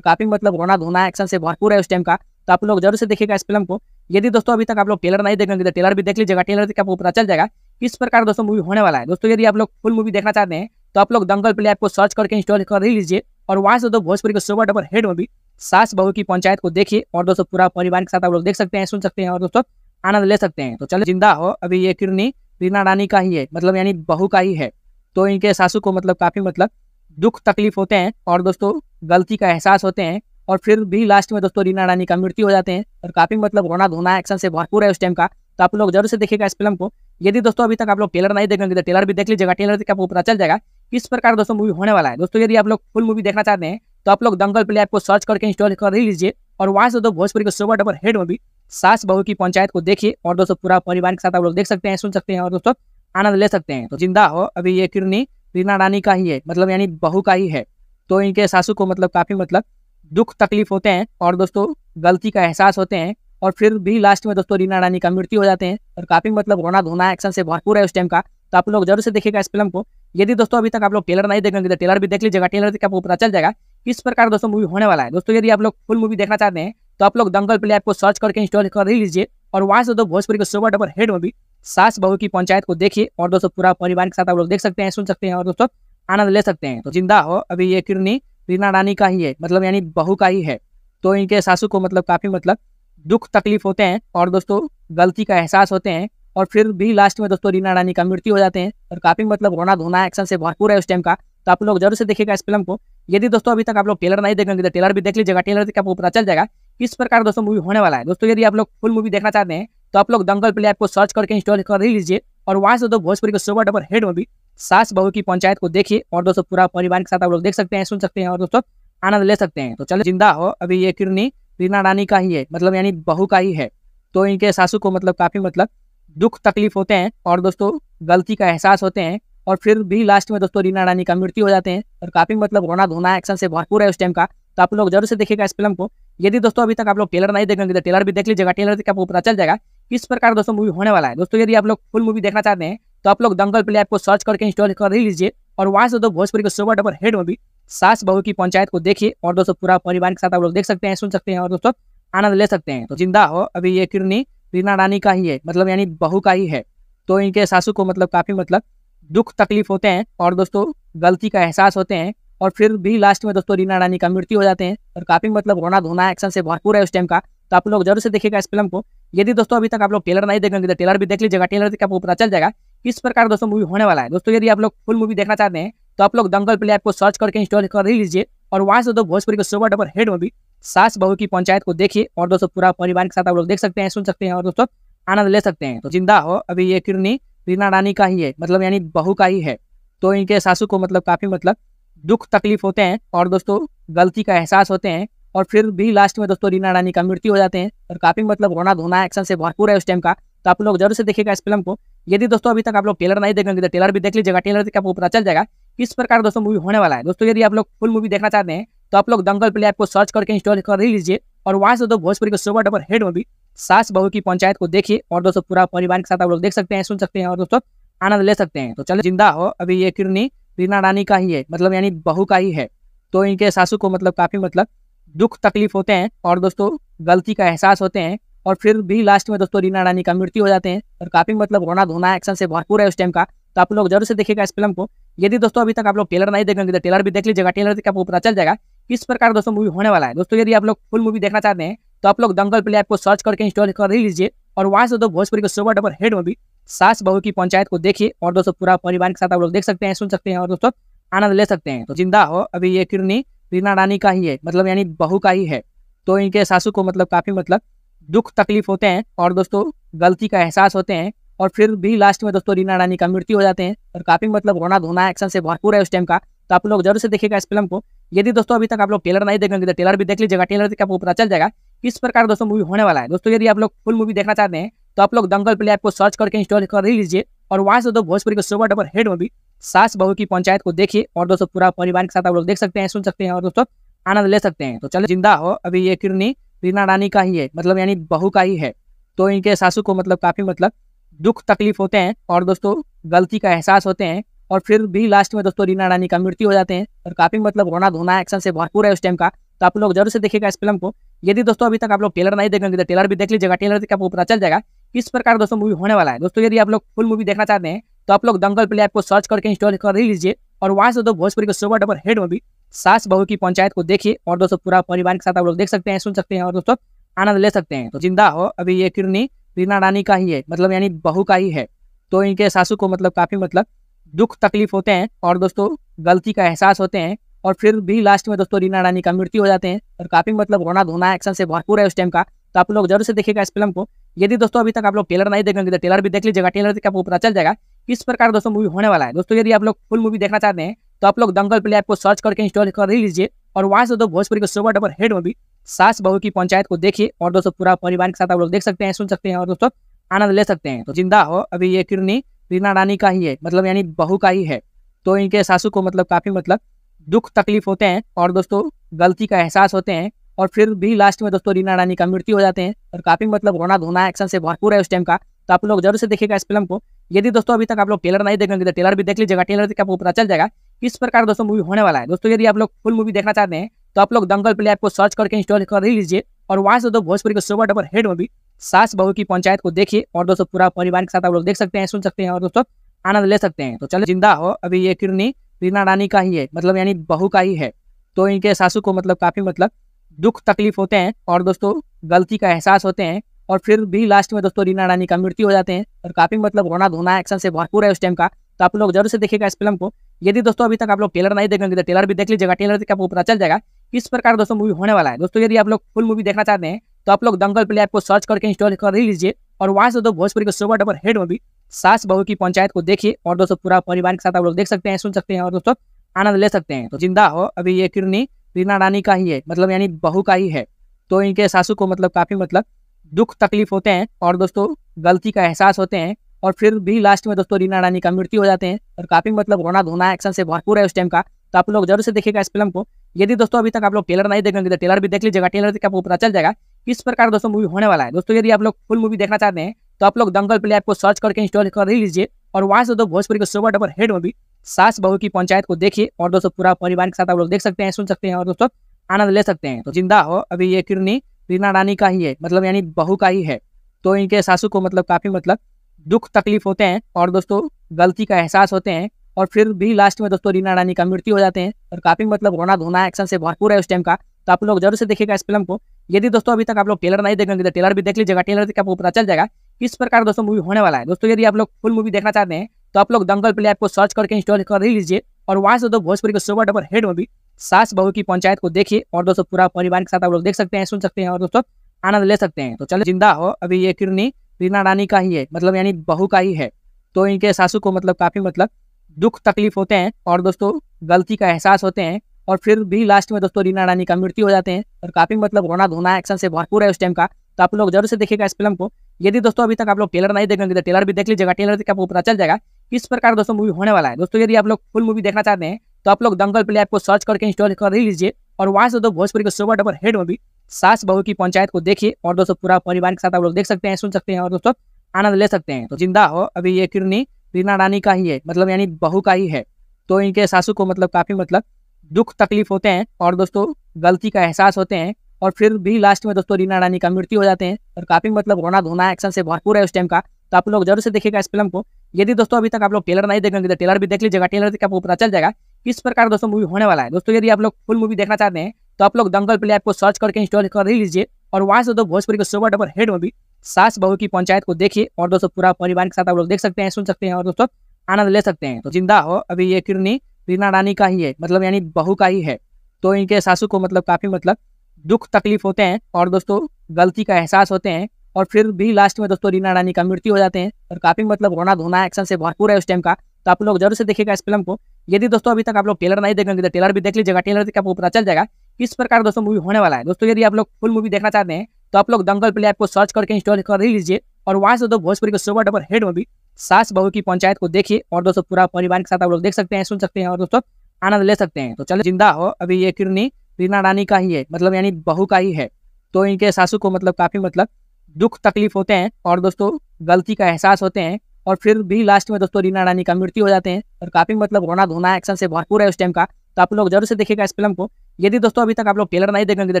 काफ़ी मतलब रोना धोना एक्शन से भरपूर है उस टाइम का। तो आप लोग ज़रूर से देखिएगा इस फ़िल्म को। यदि दोस्तों अभी तक आप लोग टेलर नहीं देखेंगे तो टेलर भी देख लीजिएगा टेलर देख के आपको पता चल जाएगा किस प्रकार दोस्तों मूवी होने वाला है। दोस्तों यदि आप लोग फुल मूवी देखना चाहते हैं तो आप लोग दंगल प्ले ऐप को सर्च करके इंस्टॉल कर लीजिए और वहाँ से दो भोजपुरी के सुपर डबर हेड मूवी सास बहू की पंचायत को देखिए और दोस्तों पूरा परिवार के साथ आप लोग देख सकते हैं, सुन सकते हैं और दोस्तों आनंद ले सकते हैं। तो चलो ज़िंदा हो। अभी ये किरनी रीना रानी का ही है मतलब यानी बहू का ही है। तो इनके सासू को मतलब काफ़ी मतलब दुख तकलीफ़ होते हैं और दोस्तों गलती का एहसास होते हैं और फिर भी लास्ट में दोस्तों रीना रानी का मृत्यु हो जाते हैं और काफ़ी मतलब रोना धोना एक्शन से भरपूर है उस टाइम का। तो आप लोग ज़रूर से देखिएगा इस फ़िल्म को। यदि दोस्तों अभी तक आप लोग टेलर नहीं देखेंगे तो टेलर भी देख लीजिएगा। टेलर देख के आपको पता चल जाएगा किस प्रकार का दोस्तों मूवी होने वाला है? दोस्तों, यदि आप लोग फुल मूवी देखना चाहते हैं तो आप लोग दंगल प्ले ऐप को सर्च करके इंस्टॉल कर लीजिए और वहाँ से दो भोजपुरी के सुपर डबर हेड मूवी सास बहू की पंचायत को देखिए और दोस्तों पूरा परिवार के साथ आप लोग देख सकते हैं, सुन सकते हैं और दोस्तों आनंद ले सकते हैं। तो ज़िंदा हो, अभी ये किरनी रीना रानी का ही है मतलब यानी बहू का ही है। तो इनके सासू को मतलब काफ़ी मतलब दुख तकलीफ़ होते हैं और दोस्तों गलती का एहसास होते हैं और फिर भी लास्ट में दोस्तों रीना रानी का मृत्यु हो जाते हैं और काफ़ी मतलब रोना धोना एक्शन से भरपूर है उस टाइम का। तो आप लोग ज़रूर से देखिएगा इस फ़िल्म को। यदि दोस्तों अभी तक आप लोग टेलर नहीं देखेंगे तो टेलर भी देख लीजिएगा टेलर देख के आपको पता चल जाएगा किस प्रकार दोस्तों मूवी होने वाला है। दोस्तों, यदि आप लोग फुल मूवी देखना चाहते हैं तो आप लोग दंगल प्ले ऐप को सर्च करके इंस्टॉल कर लीजिए और वहाँ से दो भोजपुरी के सुपर डबर हेड मूवी सास बहू की पंचायत को देखिए और दोस्तों पूरा परिवार के साथ आप लोग देख सकते हैं, सुन सकते हैं और दोस्तों आनंद ले सकते हैं। तो ज़िंदा हो, अभी ये किरनी रीना रानी का ही है मतलब यानी बहू का ही है। तो इनके सासू को मतलब काफ़ी मतलब दुख तकलीफ़ होते हैं और दोस्तों गलती का एहसास होते हैं। और फिर भी लास्ट में दोस्तों रीना रानी का मृत्यु हो जाते हैं। और काफ़ी मतलब रोना धोना एक्शन से भरपूर है उस टाइम का। तो आप लोग ज़रूर से देखेगा इस फ़िल्म को। यदि दोस्तों अभी तक आप लोग टेलर नहीं देखेंगे तो टेलर भी देख लीजिएगा। टेलर देख के आपको पता चल जाएगा किस प्रकार दोस्तों मूवी होने वाला है। दोस्तों यदि आप लोग फुल मूवी देखना चाहते हैं तो आप लोग दंगल प्ले ऐप को सर्च करके इंस्टॉल कर लीजिए और वहाँ से दो भोजपुरी के सुपर डबर हेड मूवी सास बहू की पंचायत को देखिए और दोस्तों पूरा परिवार के साथ आप लोग देख सकते हैं, सुन सकते हैं और दोस्तों आनंद ले सकते हैं। तो चलो ज़िंदा हो, अभी ये किरनी रीना रानी का ही है मतलब यानी बहू का ही है। तो इनके सासू को मतलब काफ़ी मतलब दुख तकलीफ़ होते हैं और दोस्तों, गलती का एहसास होते हैं और फिर भी लास्ट में दोस्तों, रीना रानी का मृत्यु हो जाते हैं और काफ़ी मतलब रोना धोना एक्शन से भरपूर है उस टाइम का। तो आप लोग ज़रूर से देखेगा इस फ़िल्म को। यदि दोस्तों, अभी तक आप लोग टेलर नहीं देखेंगे तो टेलर भी देख लीजिएगा। टेलर से आपको पता चल जाएगा किस प्रकार दोस्तों मूवी होने वाला है। दोस्तों, यदि आप लोग फुल मूवी देखना चाहते हैं तो आप लोग दंगल प्ले ऐप को सर्च करके इंस्टॉल कर लीजिए और वहाँ से दो भोजपुरी के सुपर डबर हेड मूवी सास बहू की पंचायत को देखिए और दोस्तों पूरा परिवार के साथ आप लोग देख सकते हैं, सुन सकते हैं और दोस्तों आनंद ले सकते हैं। तो ज़िंदा हो अभी ये किरनी। रीना रानी का ही है मतलब यानी बहू का ही है। तो इनके सासू को मतलब काफ़ी मतलब दुख तकलीफ़ होते हैं और दोस्तों गलती का एहसास होते हैं और फिर भी लास्ट में दोस्तों रीना रानी का मृत्यु हो जाते हैं और काफ़ी मतलब रोना धोना एक्शन से भरपूर है उस टाइम का। तो आप लोग ज़रूर से देखिएगा इस फ़िल्म को। यदि दोस्तों अभी तक आप लोग टेलर नहीं देखेंगे तो टेलर भी देख लीजिएगा। टेलर से आपको पता चल जाएगा किस प्रकार दोस्तों मूवी होने वाला है। दोस्तों यदि आप लोग फुल मूवी देखना चाहते हैं तो आप लोग दंगल प्ले ऐप को सर्च करके इंस्टॉल कर लीजिए और वहाँ से दो भोजपुरी के सुपर डबर हेड मूवी सास बहू की पंचायत को देखिए और दोस्तों पूरा परिवार के साथ आप लोग देख सकते हैं, सुन सकते हैं और दोस्तों आनंद ले सकते हैं। तो ज़िंदा हो, अभी ये किरनी रीना रानी का ही है मतलब यानी बहू का ही है। तो इनके सासू को मतलब काफ़ी मतलब दुख तकलीफ़ होते हैं और दोस्तों गलती का एहसास होते हैं और फिर भी लास्ट में दोस्तों रीना रानी का मृत्यु हो जाते हैं और काफ़ी मतलब रोना धोना एक्शन से भरपूर है उस टाइम का। तो आप लोग ज़रूर से देखेगा इस फ़िल्म को। यदि दोस्तों अभी तक आप लोग टेलर नहीं देखेंगे तो टेलर भी देख लीजिएगा टेलर से आपको पता चल जाएगा किस प्रकार दोस्तों मूवी होने वाला है। दोस्तों यदि आप लोग फुल मूवी देखना चाहते हैं तो आप लोग दंगल प्ले ऐप को सर्च करके इंस्टॉल कर ही लीजिए और वहाँ से दो भोजपुरी के सुपर डबर हेड मूवी सास बहू की पंचायत को देखिए और दोस्तों पूरा परिवार के साथ आप लोग देख सकते हैं, सुन सकते हैं और दोस्तों आनंद ले सकते हैं। तो चलो ज़िंदा हो, अभी ये किरनी रीना रानी का ही है मतलब यानी बहू का ही है। तो इनके सासू को मतलब काफ़ी मतलब दुख तकलीफ़ होते हैं और दोस्तों गलती का एहसास होते हैं और फिर भी लास्ट में दोस्तों रीना रानी का मृत्यु हो जाते हैं और काफ़ी मतलब रोना धोना एक्शन से भरपूर है उस टाइम का। तो आप लोग ज़रूर से देखिएगा इस फ़िल्म को। यदि दोस्तों अभी तक आप लोग टेलर नहीं देखेंगे तो टेलर भी देख लीजिएगा टेलर से आपको पता चल जाएगा। किस प्रकार दोस्तों मूवी होने वाला है? दोस्तों, यदि आप लोग फुल मूवी देखना चाहते हैं तो आप लोग दंगल प्ले ऐप को सर्च करके इंस्टॉल कर लीजिए और वहाँ से दो भोजपुरी के सुपर डबर हेड मूवी सास बहू की पंचायत को देखिए और दोस्तों पूरा परिवार के साथ आप लोग देख सकते हैं, सुन सकते हैं और दोस्तों आनंद ले सकते हैं। तो ज़िंदा हो, अभी ये किरनी रीना रानी का ही है मतलब यानी बहू का ही है। तो इनके सासू को मतलब काफ़ी मतलब दुख तकलीफ़ होते हैं और दोस्तों गलती का एहसास होते हैं और फिर भी लास्ट में दोस्तों रीना रानी का मृत्यु हो जाते हैं और काफ़ी मतलब रोना धोना एक्शन से भरपूर है उस टाइम का। तो आप लोग ज़रूर से देखिएगा इस फ़िल्म को। यदि दोस्तों अभी तक आप लोग टेलर नहीं देखेंगे तो टेलर भी देख लीजिएगा, टेलर से आपको पता चल जाएगा किस प्रकार दोस्तों मूवी होने वाला है। दोस्तों, यदि आप लोग फुल मूवी देखना चाहते हैं तो आप लोग दंगल प्ले ऐप को सर्च करके इंस्टॉल कर लीजिए और वहाँ से दो भोजपुरी के सुपर डबर हेड मूवी सास बहू की पंचायत को देखिए और दोस्तों पूरा परिवार के साथ आप लोग देख सकते हैं, सुन सकते हैं और दोस्तों आनंद ले सकते हैं। तो चलो, ज़िंदा हो। अभी ये किरनी रीना रानी का ही है मतलब यानी बहू का ही है। तो इनके सासू को मतलब काफ़ी मतलब दुख तकलीफ़ होते हैं और दोस्तों गलती का एहसास होते हैं और फिर भी लास्ट में दोस्तों रीना रानी का मृत्यु हो जाते हैं और काफ़ी मतलब रोना धोना एक्शन से भरपूर है उस टाइम का। तो आप लोग ज़रूर से देखिएगा इस फ़िल्म को। यदि दोस्तों अभी तक आप लोग टेलर नहीं देखेंगे तो टेलर भी देख लीजिएगा। टेलर से आपको पता चल जाएगा किस प्रकार दोस्तों मूवी होने वाला है। दोस्तों यदि आप लोग फुल मूवी देखना चाहते हैं तो आप लोग दंगल प्ले ऐप को सर्च करके इंस्टॉल कर लीजिए और वहाँ से दो भोजपुरी के सुपर डबर हेड मूवी सास बहू की पंचायत को देखिए और दोस्तों पूरा परिवार के साथ आप लोग देख सकते हैं, सुन सकते हैं और दोस्तों आनंद ले सकते हैं। तो ज़िंदा हो, अभी ये किरनी रीना रानी का ही है मतलब यानी बहू का ही है। तो इनके सासू को मतलब काफ़ी मतलब दुख तकलीफ़ होते हैं और दोस्तों, गलती का एहसास होते हैं और फिर भी लास्ट में दोस्तों, रीना रानी का मृत्यु हो जाते हैं और काफ़ी मतलब रोना धोना एक्शन से भरपूर है उस टाइम का। तो आप लोग ज़रूर से देखेगा इस फ़िल्म को। यदि दोस्तों, अभी तक आप लोग टेलर नहीं देखेंगे तो टेलर भी देख लीजिएगा। टेलर से आपको पता चल जाएगा किस प्रकार दोस्तों मूवी होने वाला है। दोस्तों, यदि आप लोग फुल मूवी देखना चाहते हैं तो आप लोग दंगल प्ले ऐप को सर्च करके इंस्टॉल कर ही लीजिए और वहाँ से दो भोजपुरी के सुपर डबर हेड मूवी सास बहू की पंचायत को देखिए और दोस्तों पूरा परिवार के साथ आप लोग देख सकते हैं, सुन सकते हैं और दोस्तों आनंद ले सकते हैं। तो ज़िंदा हो अभी ये किरनी। रीना रानी का ही है मतलब यानी बहू का ही है। तो इनके सासू को मतलब काफ़ी मतलब दुख तकलीफ़ होते हैं और दोस्तों गलती का एहसास होते हैं और फिर भी लास्ट में दोस्तों रीना रानी का मृत्यु हो जाते हैं और काफ़ी मतलब रोना धोना एक्शन से भरपूर है उस टाइम का। तो आप लोग ज़रूर से देखिएगा इस फ़िल्म को। यदि दोस्तों अभी तक आप लोग टेलर नहीं देखेंगे तो टेलर भी देख लीजिएगा। टेलर से आपको पता चल जाएगा किस प्रकार दोस्तों मूवी होने वाला है। दोस्तों यदि आप लोग फुल मूवी देखना चाहते हैं तो आप लोग दंगल प्ले ऐप को सर्च करके इंस्टॉल कर लीजिए और वहाँ से दो भोजपुरी के सुपर डबर हेड मूवी सास बहू की पंचायत को देखिए और दोस्तों पूरा परिवार के साथ आप लोग देख सकते हैं, सुन सकते हैं और दोस्तों आनंद ले सकते हैं। तो चलो, ज़िंदा हो। अभी ये किरनी रीना रानी का ही है मतलब यानी बहू का ही है। तो इनके सासू को मतलब काफ़ी मतलब दुख तकलीफ़ होते हैं और दोस्तों गलती का एहसास होते हैं और फिर भी लास्ट में दोस्तों रीना रानी का मृत्यु हो जाते हैं और काफ़ी मतलब रोना धोना एक्शन से भरपूर है उस टाइम का। तो आप लोग ज़रूर से देखिएगा इस फ़िल्म को। यदि दोस्तों अभी तक आप लोग टेलर नहीं देखेंगे तो टेलर भी देख लीजिएगा। टेलर से आपको पता चल जाएगा? किस प्रकार दोस्तों मूवी होने वाला है? दोस्तों यदि आप लोग फुल मूवी देखना चाहते हैं तो आप लोग दंगल प्ले ऐप को सर्च करके इंस्टॉल कर लीजिए और वहाँ से दो भोजपुरी के सुपर डबर हेड मूवी सास बहू की पंचायत को देखिए और दोस्तों पूरा परिवार के साथ आप लोग देख सकते हैं, सुन सकते हैं और दोस्तों आनंद ले सकते हैं। तो ज़िंदा हो, अभी ये किरनी रीना रानी का ही है मतलब यानी बहू का ही है। तो इनके सासू को मतलब काफ़ी मतलब दुख तकलीफ़ होते हैं और दोस्तों गलती का एहसास होते हैं और फिर भी लास्ट में दोस्तों रीना रानी का मृत्यु हो जाते हैं और काफ़ी मतलब रोना धोना एक्शन से भरपूर है उस टाइम का। तो आप लोग ज़रूर से देखिएगा इस फ़िल्म को। यदि दोस्तों अभी तक आप लोग टेलर नहीं देखेंगे तो टेलर भी देख लीजिएगा। टेलर देख आपको पता चल जाएगा किस प्रकार दोस्तों मूवी होने वाला है? दोस्तों, यदि आप लोग फुल मूवी देखना चाहते हैं तो आप लोग दंगल प्ले ऐप को सर्च करके इंस्टॉल कर लीजिए और वहाँ से दो भोजपुरी के सुपर डबर हेड मूवी सास बहू की पंचायत को देखिए और दोस्तों पूरा परिवार के साथ आप लोग देख सकते हैं, सुन सकते हैं और दोस्तों आनंद ले सकते हैं। तो ज़िंदा हो, अभी ये किरनी रीना रानी का ही है मतलब यानी बहू का ही है। तो इनके सासू को मतलब काफ़ी मतलब दुख तकलीफ़ होते हैं और दोस्तों गलती का एहसास होते हैं और फिर भी लास्ट में दोस्तों रीना रानी का मृत्यु हो जाते हैं और काफ़ी मतलब रोना धोना एक्शन से भरपूर है उस टाइम का। तो आप लोग ज़रूर से देखिएगा इस फ़िल्म को। यदि दोस्तों अभी तक आप लोग टेलर नहीं देखेंगे तो टेलर भी देख लीजिएगा। टेलर देख आपको पता चल जाएगा किस प्रकार दोस्तों मूवी होने वाला है। दोस्तों, यदि आप लोग फुल मूवी देखना चाहते हैं तो आप लोग दंगल प्ले ऐप को सर्च करके इंस्टॉल कर लीजिए और वहाँ से दो भोजपुरी के सुपर डबर हेड मूवी सास बहू की पंचायत को देखिए और दोस्तों पूरा परिवार के साथ आप लोग देख सकते हैं, सुन सकते हैं और दोस्तों आनंद ले सकते हैं। तो चलो, ज़िंदा हो। अभी ये किरनी रीना रानी का ही है मतलब यानी बहू का ही है। तो इनके सासू को मतलब काफ़ी मतलब दुख तकलीफ़ होते हैं और दोस्तों गलती का एहसास होते हैं। और फिर भी लास्ट में दोस्तों रीना रानी का मृत्यु हो जाते हैं। और काफ़ी मतलब रोना धोना एक्शन से भरपूर है उस टाइम का। तो आप लोग ज़रूर से देखेगा इस फ़िल्म को। यदि दोस्तों अभी तक आप लोग टेलर नहीं देखेंगे तो टेलर भी देख लीजिएगा। टेलर देख आपको पता चल जाएगा किस प्रकार दोस्तों मूवी होने वाला है। दोस्तों यदि आप लोग फुल मूवी देखना चाहते हैं तो आप लोग दंगल प्ले ऐप को सर्च करके इंस्टॉल कर लीजिए और वहाँ से दो भोजपुरी के सुपर डबर हेड मूवी सास बहू की पंचायत को देखिए और दोस्तों पूरा परिवार के साथ आप लोग देख सकते हैं, सुन सकते हैं और दोस्तों आनंद ले सकते हैं। तो ज़िंदा हो, अभी ये किरनी रीना रानी का ही है मतलब यानी बहू का ही है। तो इनके सासू को मतलब काफ़ी मतलब दुख तकलीफ़ होते हैं और दोस्तों, गलती का एहसास होते हैं और फिर भी लास्ट में दोस्तों, रीना रानी का मृत्यु हो जाते हैं और काफ़ी मतलब रोना धोना एक्शन से भरपूर है उस टाइम का। तो आप लोग ज़रूर से देखिएगा इस फ़िल्म को। यदि दोस्तों, अभी तक आप लोग टेलर नहीं देखेंगे तो टेलर भी देख लीजिएगा। टेलर देख आपको पता चल जाएगा किस प्रकार दोस्तों मूवी होने वाला है। दोस्तों, यदि आप लोग फुल मूवी देखना चाहते हैं तो आप लोग दंगल प्ले ऐप को सर्च करके इंस्टॉल कर लीजिए और वहाँ से दो भोजपुरी के सुपर डबर हेड मूवी सास बहू की पंचायत को देखिए और दोस्तों पूरा परिवार के साथ आप लोग देख सकते हैं, सुन सकते हैं और दोस्तों आनंद ले सकते हैं। तो ज़िंदा हो अभी ये किरनी। रीना रानी का ही है मतलब यानी बहू का ही है। तो इनके सासू को मतलब काफ़ी मतलब दुख तकलीफ़ होते हैं और दोस्तों गलती का एहसास होते हैं और फिर भी लास्ट में दोस्तों रीना रानी का मृत्यु हो जाते हैं और काफ़ी मतलब रोना धोना एक्शन से भरपूर है उस टाइम का। तो आप लोग ज़रूर से देखेगा इस फ़िल्म को। यदि दोस्तों अभी तक आप लोग टेलर नहीं देखेंगे तो टेलर भी देख लीजिएगा टेलर देख आपको पता चल जाएगा किस प्रकार दोस्तों मूवी होने वाला है। दोस्तों यदि आप लोग फुल मूवी देखना चाहते हैं तो आप लोग दंगल प्ले ऐप को सर्च करके इंस्टॉल कर लीजिए और वहाँ से दो भोजपुरी के सुपर डबर हेड मूवी सास बहू की पंचायत को देखिए और दोस्तों पूरा परिवार के साथ आप लोग देख सकते हैं, सुन सकते हैं और दोस्तों आनंद ले सकते हैं। तो चलो, ज़िंदा हो। अभी ये किरनी रीना रानी का ही है मतलब यानी बहू का ही है। तो इनके सासू को मतलब काफ़ी मतलब दुख तकलीफ़ होते हैं और दोस्तों गलती का एहसास होते हैं और फिर भी लास्ट में दोस्तों रीना रानी का मृत्यु हो जाते हैं और काफ़ी मतलब रोना धोना एक्शन से भरपूर है उस टाइम का। तो आप लोग ज़रूर से देखेगा इस फ़िल्म को। यदि दोस्तों अभी तक आप लोग टेलर नहीं देखेंगे तो